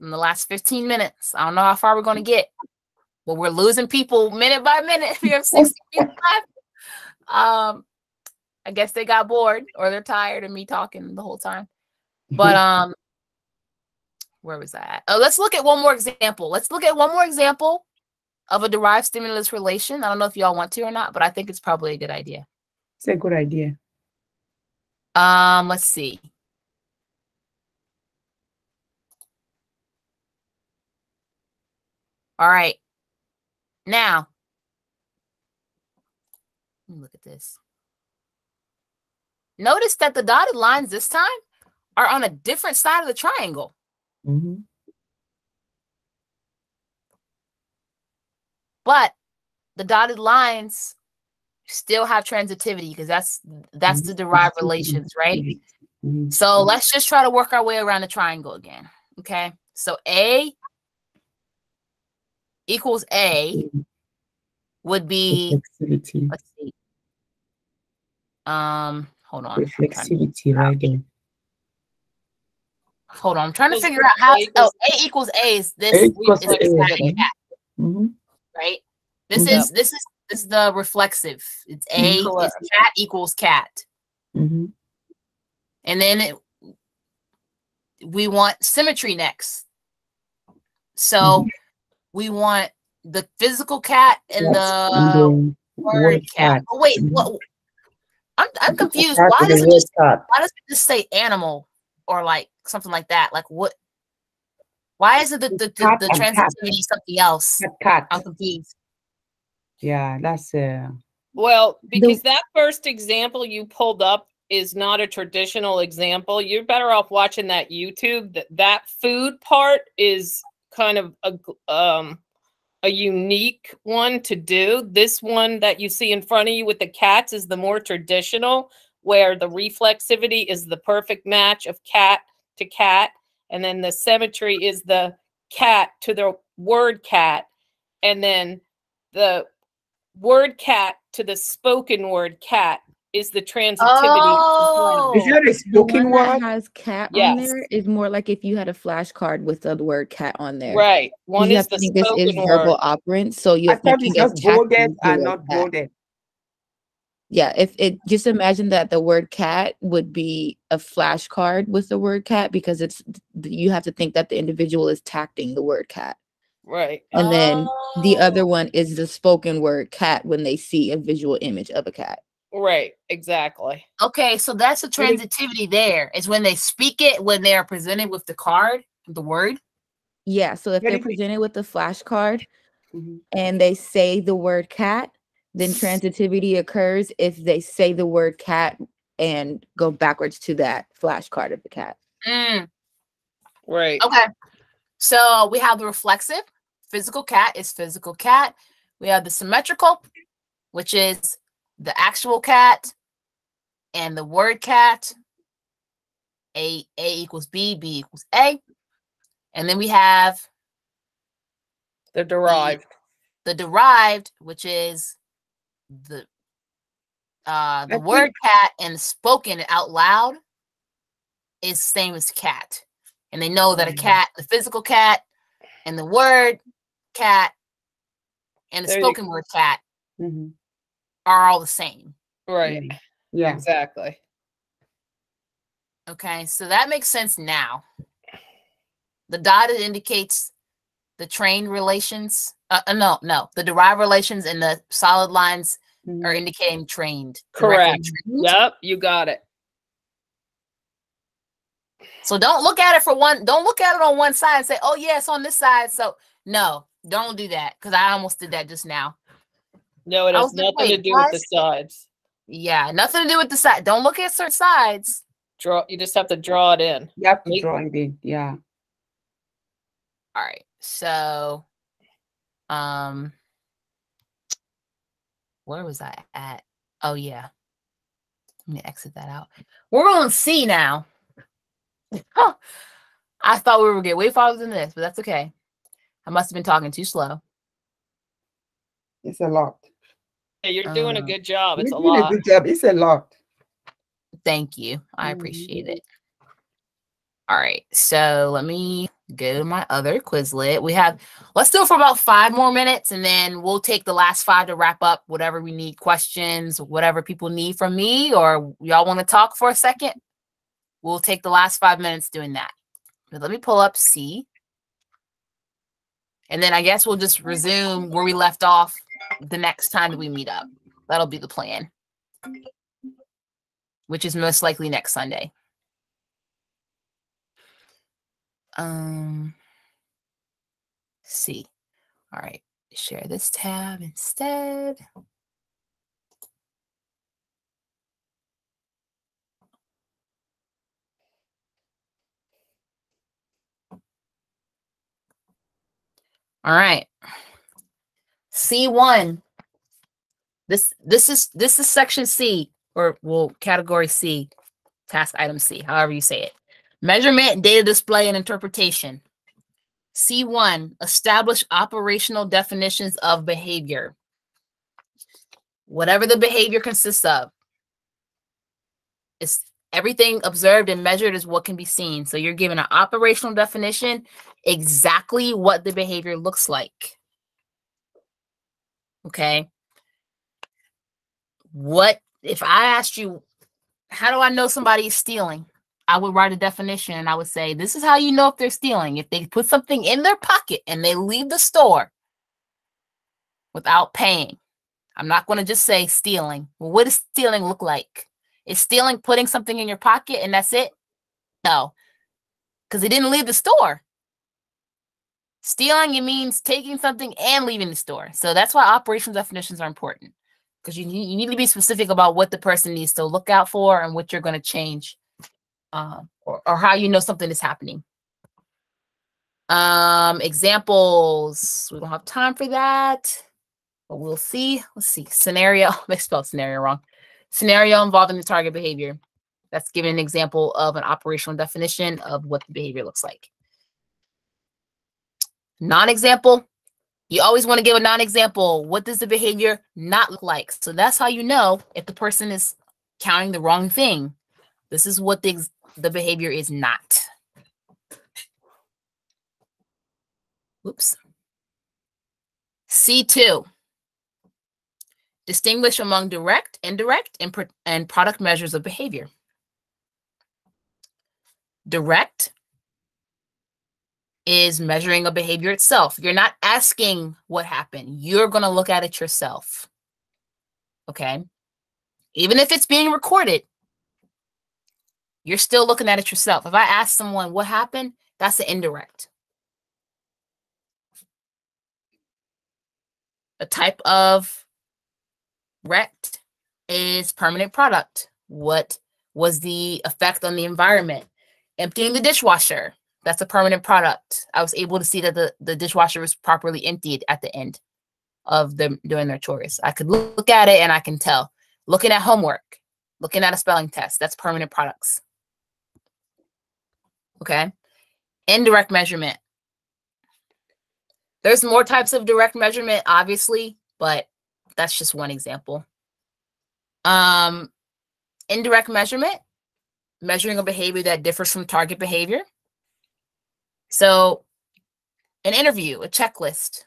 in the last 15 minutes. I don't know how far we're going to get, but we're losing people minute by minute. We have 60 people left. Um, I guess they got bored or they're tired of me talking the whole time. But um, where was that? Oh, let's look at one more example. Let's look at one more example of a derived stimulus relation. I don't know if y'all want to or not, but I think it's probably a good idea. It's a good idea. Um, let's see. All right. Now, look at this. Notice that the dotted lines this time are on a different side of the triangle. Mhm. but the dotted lines still have transitivity because that's that's the derived relations right Mhm. so let's just try to work our way around the triangle again okay so a equals a would be Reflexivity. let's see um hold on I'm Reflexivity right there. hold on i'm trying to figure out how A to, oh equals- a equals a is this A is equals this A, cat okay. and cat, Mhm. right this is this is this is the reflexive it's a is cat equals cat Mhm. And then it, we want symmetry next. So Mhm. We want the physical cat and Yes, the and then word word cat. cat. Oh wait, Mhm. what? I'm I'm confused. Why does it just why does it just say animal or like something like that? Like what? Why is it the the, the, Cat the transitivity something else? Cat, cat. I'm confused. Yeah, that's uh Well, because that first example you pulled up is not a traditional example. You're better off watching that YouTube. That that food part is kind of a um a unique one to do. This one that you see in front of you with the cats is the more traditional where the reflexivity is the perfect match of cat to cat and then the symmetry is the cat to the word cat and then the word cat to the spoken word cat is the transitivity. Oh, is that a spoken one that word? has cat on there is more like if you had a flashcard with the word cat on there. Right. One you is have the to think this is spoken verbal word. operant, so you I have thought to it's just cat bolded the and word not cat. bolded. Yeah, if it just imagine that the word cat would be a flashcard with the word cat because it's you have to think that the individual is tacting the word cat. Right. And then the other oh. one is the spoken word cat when they see a visual image of a cat. Right. Exactly. Okay, so that's the transitivity there. Is when they speak it when they are presented with the card, the word. Yeah, so if they're presented with the flashcard and they say the word cat, then transitivity occurs if they say the word cat and go backwards to that flashcard of the cat. Mm. Right. Okay. So we have the reflexive. Physical cat is physical cat. We have the symmetrical, which is the actual cat and the word cat. A A equals B, B equals A. And then we have the derived. The derived, which is the uh the I think- word cat and spoken out loud is same as cat. And they know that a cat, the physical cat and the word cat and the There spoken word cat are all the same. Right. Yeah. Exactly. Okay, so that makes sense now. The dotted indicates the trained relations. Uh, uh, no, no, the derived relations and the solid lines are indicating trained. Correct. trained. Yep. You got it. So don't look at it for one. Don't look at it on one side and say, "Oh, yeah, it's on this side." So no, don't do that because I almost did that just now. No, it has was like, nothing to do with the sides. Yeah, nothing to do with the side. Don't look at certain sides. Draw. You just have to draw it in. You have to Make- draw it in. Yeah. All right. So, um, where was I at? Oh yeah. Let me exit that out. We're on C now. Huh. I thought we were getting way farther than this, but that's okay. I must have been talking too slow. It's a lot. Yeah, you're doing a Uh, good job. It's a lot. a good job. It's a lot. Thank you. I appreciate it. All right. So let me go to my other Quizlet. We have, let's do it for about five more minutes and then we'll take the last five to wrap up whatever we need questions, whatever people need from me, or y'all want to talk for a second. We'll take the last five minutes doing that. But let me pull up C. And then I guess we'll just resume where we left off the next time that we meet up. That'll be the plan, which is most likely next Sunday. Um, see. All right, share this tab instead. All right. C1. This this is this is section C or well category C, task item C, however you say it. Measurement, data display, and interpretation. C1, establish operational definitions of behavior. Whatever the behavior consists of. It's everything observed and measured is what can be seen. So you're given an operational definition, exactly what the behavior looks like. Okay. What if I asked you, how do I know somebody is stealing? I would write a definition and I would say, this is how you know if they're stealing. If they put something in their pocket and they leave the store without paying. I'm not going to just say stealing. Well, what does stealing look like? Is stealing putting something in your pocket and that's it? No, because they didn't leave the store. Stealing, it means taking something and leaving the store. So that's why operational definitions are important because you, need- you need to be specific about what the person needs to look out for and what you're going to change um, or, or how you know something is happening. Um, examples, we don't have time for that, but we'll see. Let's see. Scenario, I spelled scenario wrong. Scenario involving the target behavior. That's giving an example of an operational definition of what the behavior looks like. Non-example, you always want to give a non-example. What does the behavior not look like? So that's how you know if the person is counting the wrong thing. This is what the, the behavior is not. Oops. C2. Distinguish among direct, indirect, and, and product measures of behavior. Direct is measuring a behavior itself. You're not asking what happened. You're going to look at it yourself. Okay. Even if it's being recorded, you're still looking at it yourself. If I ask someone what happened, that's the indirect. A type of rect is permanent product. What was the effect on the environment? Emptying the dishwasher. That's a permanent product. I was able to see that the, the dishwasher was properly emptied at the end of them doing their chores. I could look at it and I can tell. Looking at homework, looking at a spelling test, that's permanent products. Okay. Indirect measurement. There's more types of direct measurement, obviously, but that's just one example. Um, indirect measurement, measuring a behavior that differs from target behavior. So, an interview, a checklist,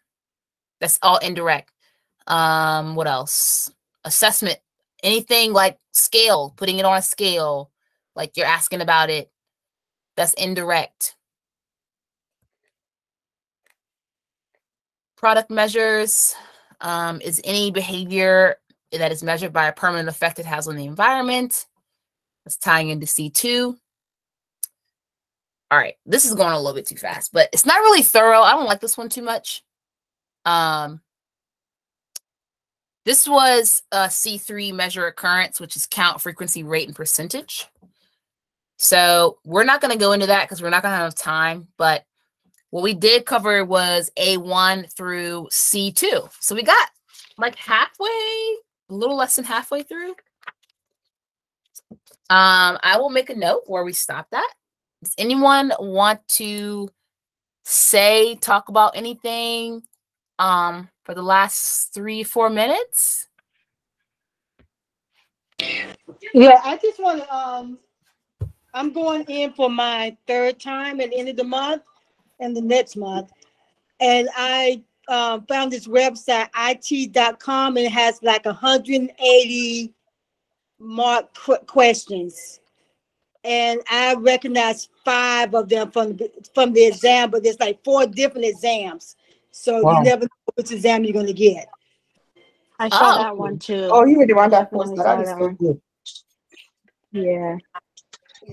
that's all indirect. Um, what else? Assessment, anything like scale, putting it on a scale, like you're asking about it, that's indirect. Product measures um, is any behavior that is measured by a permanent effect it has on the environment. That's tying into C2. All right, this is going a little bit too fast, but it's not really thorough. I don't like this one too much. Um, this was a C3 measure occurrence, which is count, frequency, rate, and percentage. So we're not going to go into that because we're not going to have time. But what we did cover was A1 through C2. So we got like halfway, a little less than halfway through. Um, I will make a note where we stop that. Does anyone want to say, talk about anything um, for the last three, four minutes? Yeah, I just want to, um, I'm going in for my third time at the end of the month and the next month. And I um, found this website, it.com, and it has like 180 mark qu- questions. And I recognize five of them from the, from the exam, but there's like four different exams. So Wow. you never know which exam you're going to get. I saw Oh. that one too. Oh, you were the one that Definitely posted. That saw is that so one. good. Yeah.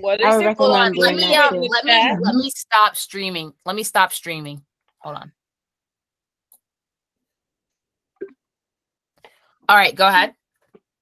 What I it? Hold on. Let me um, let me let me stop streaming. Let me stop streaming. Hold on. All right, go ahead.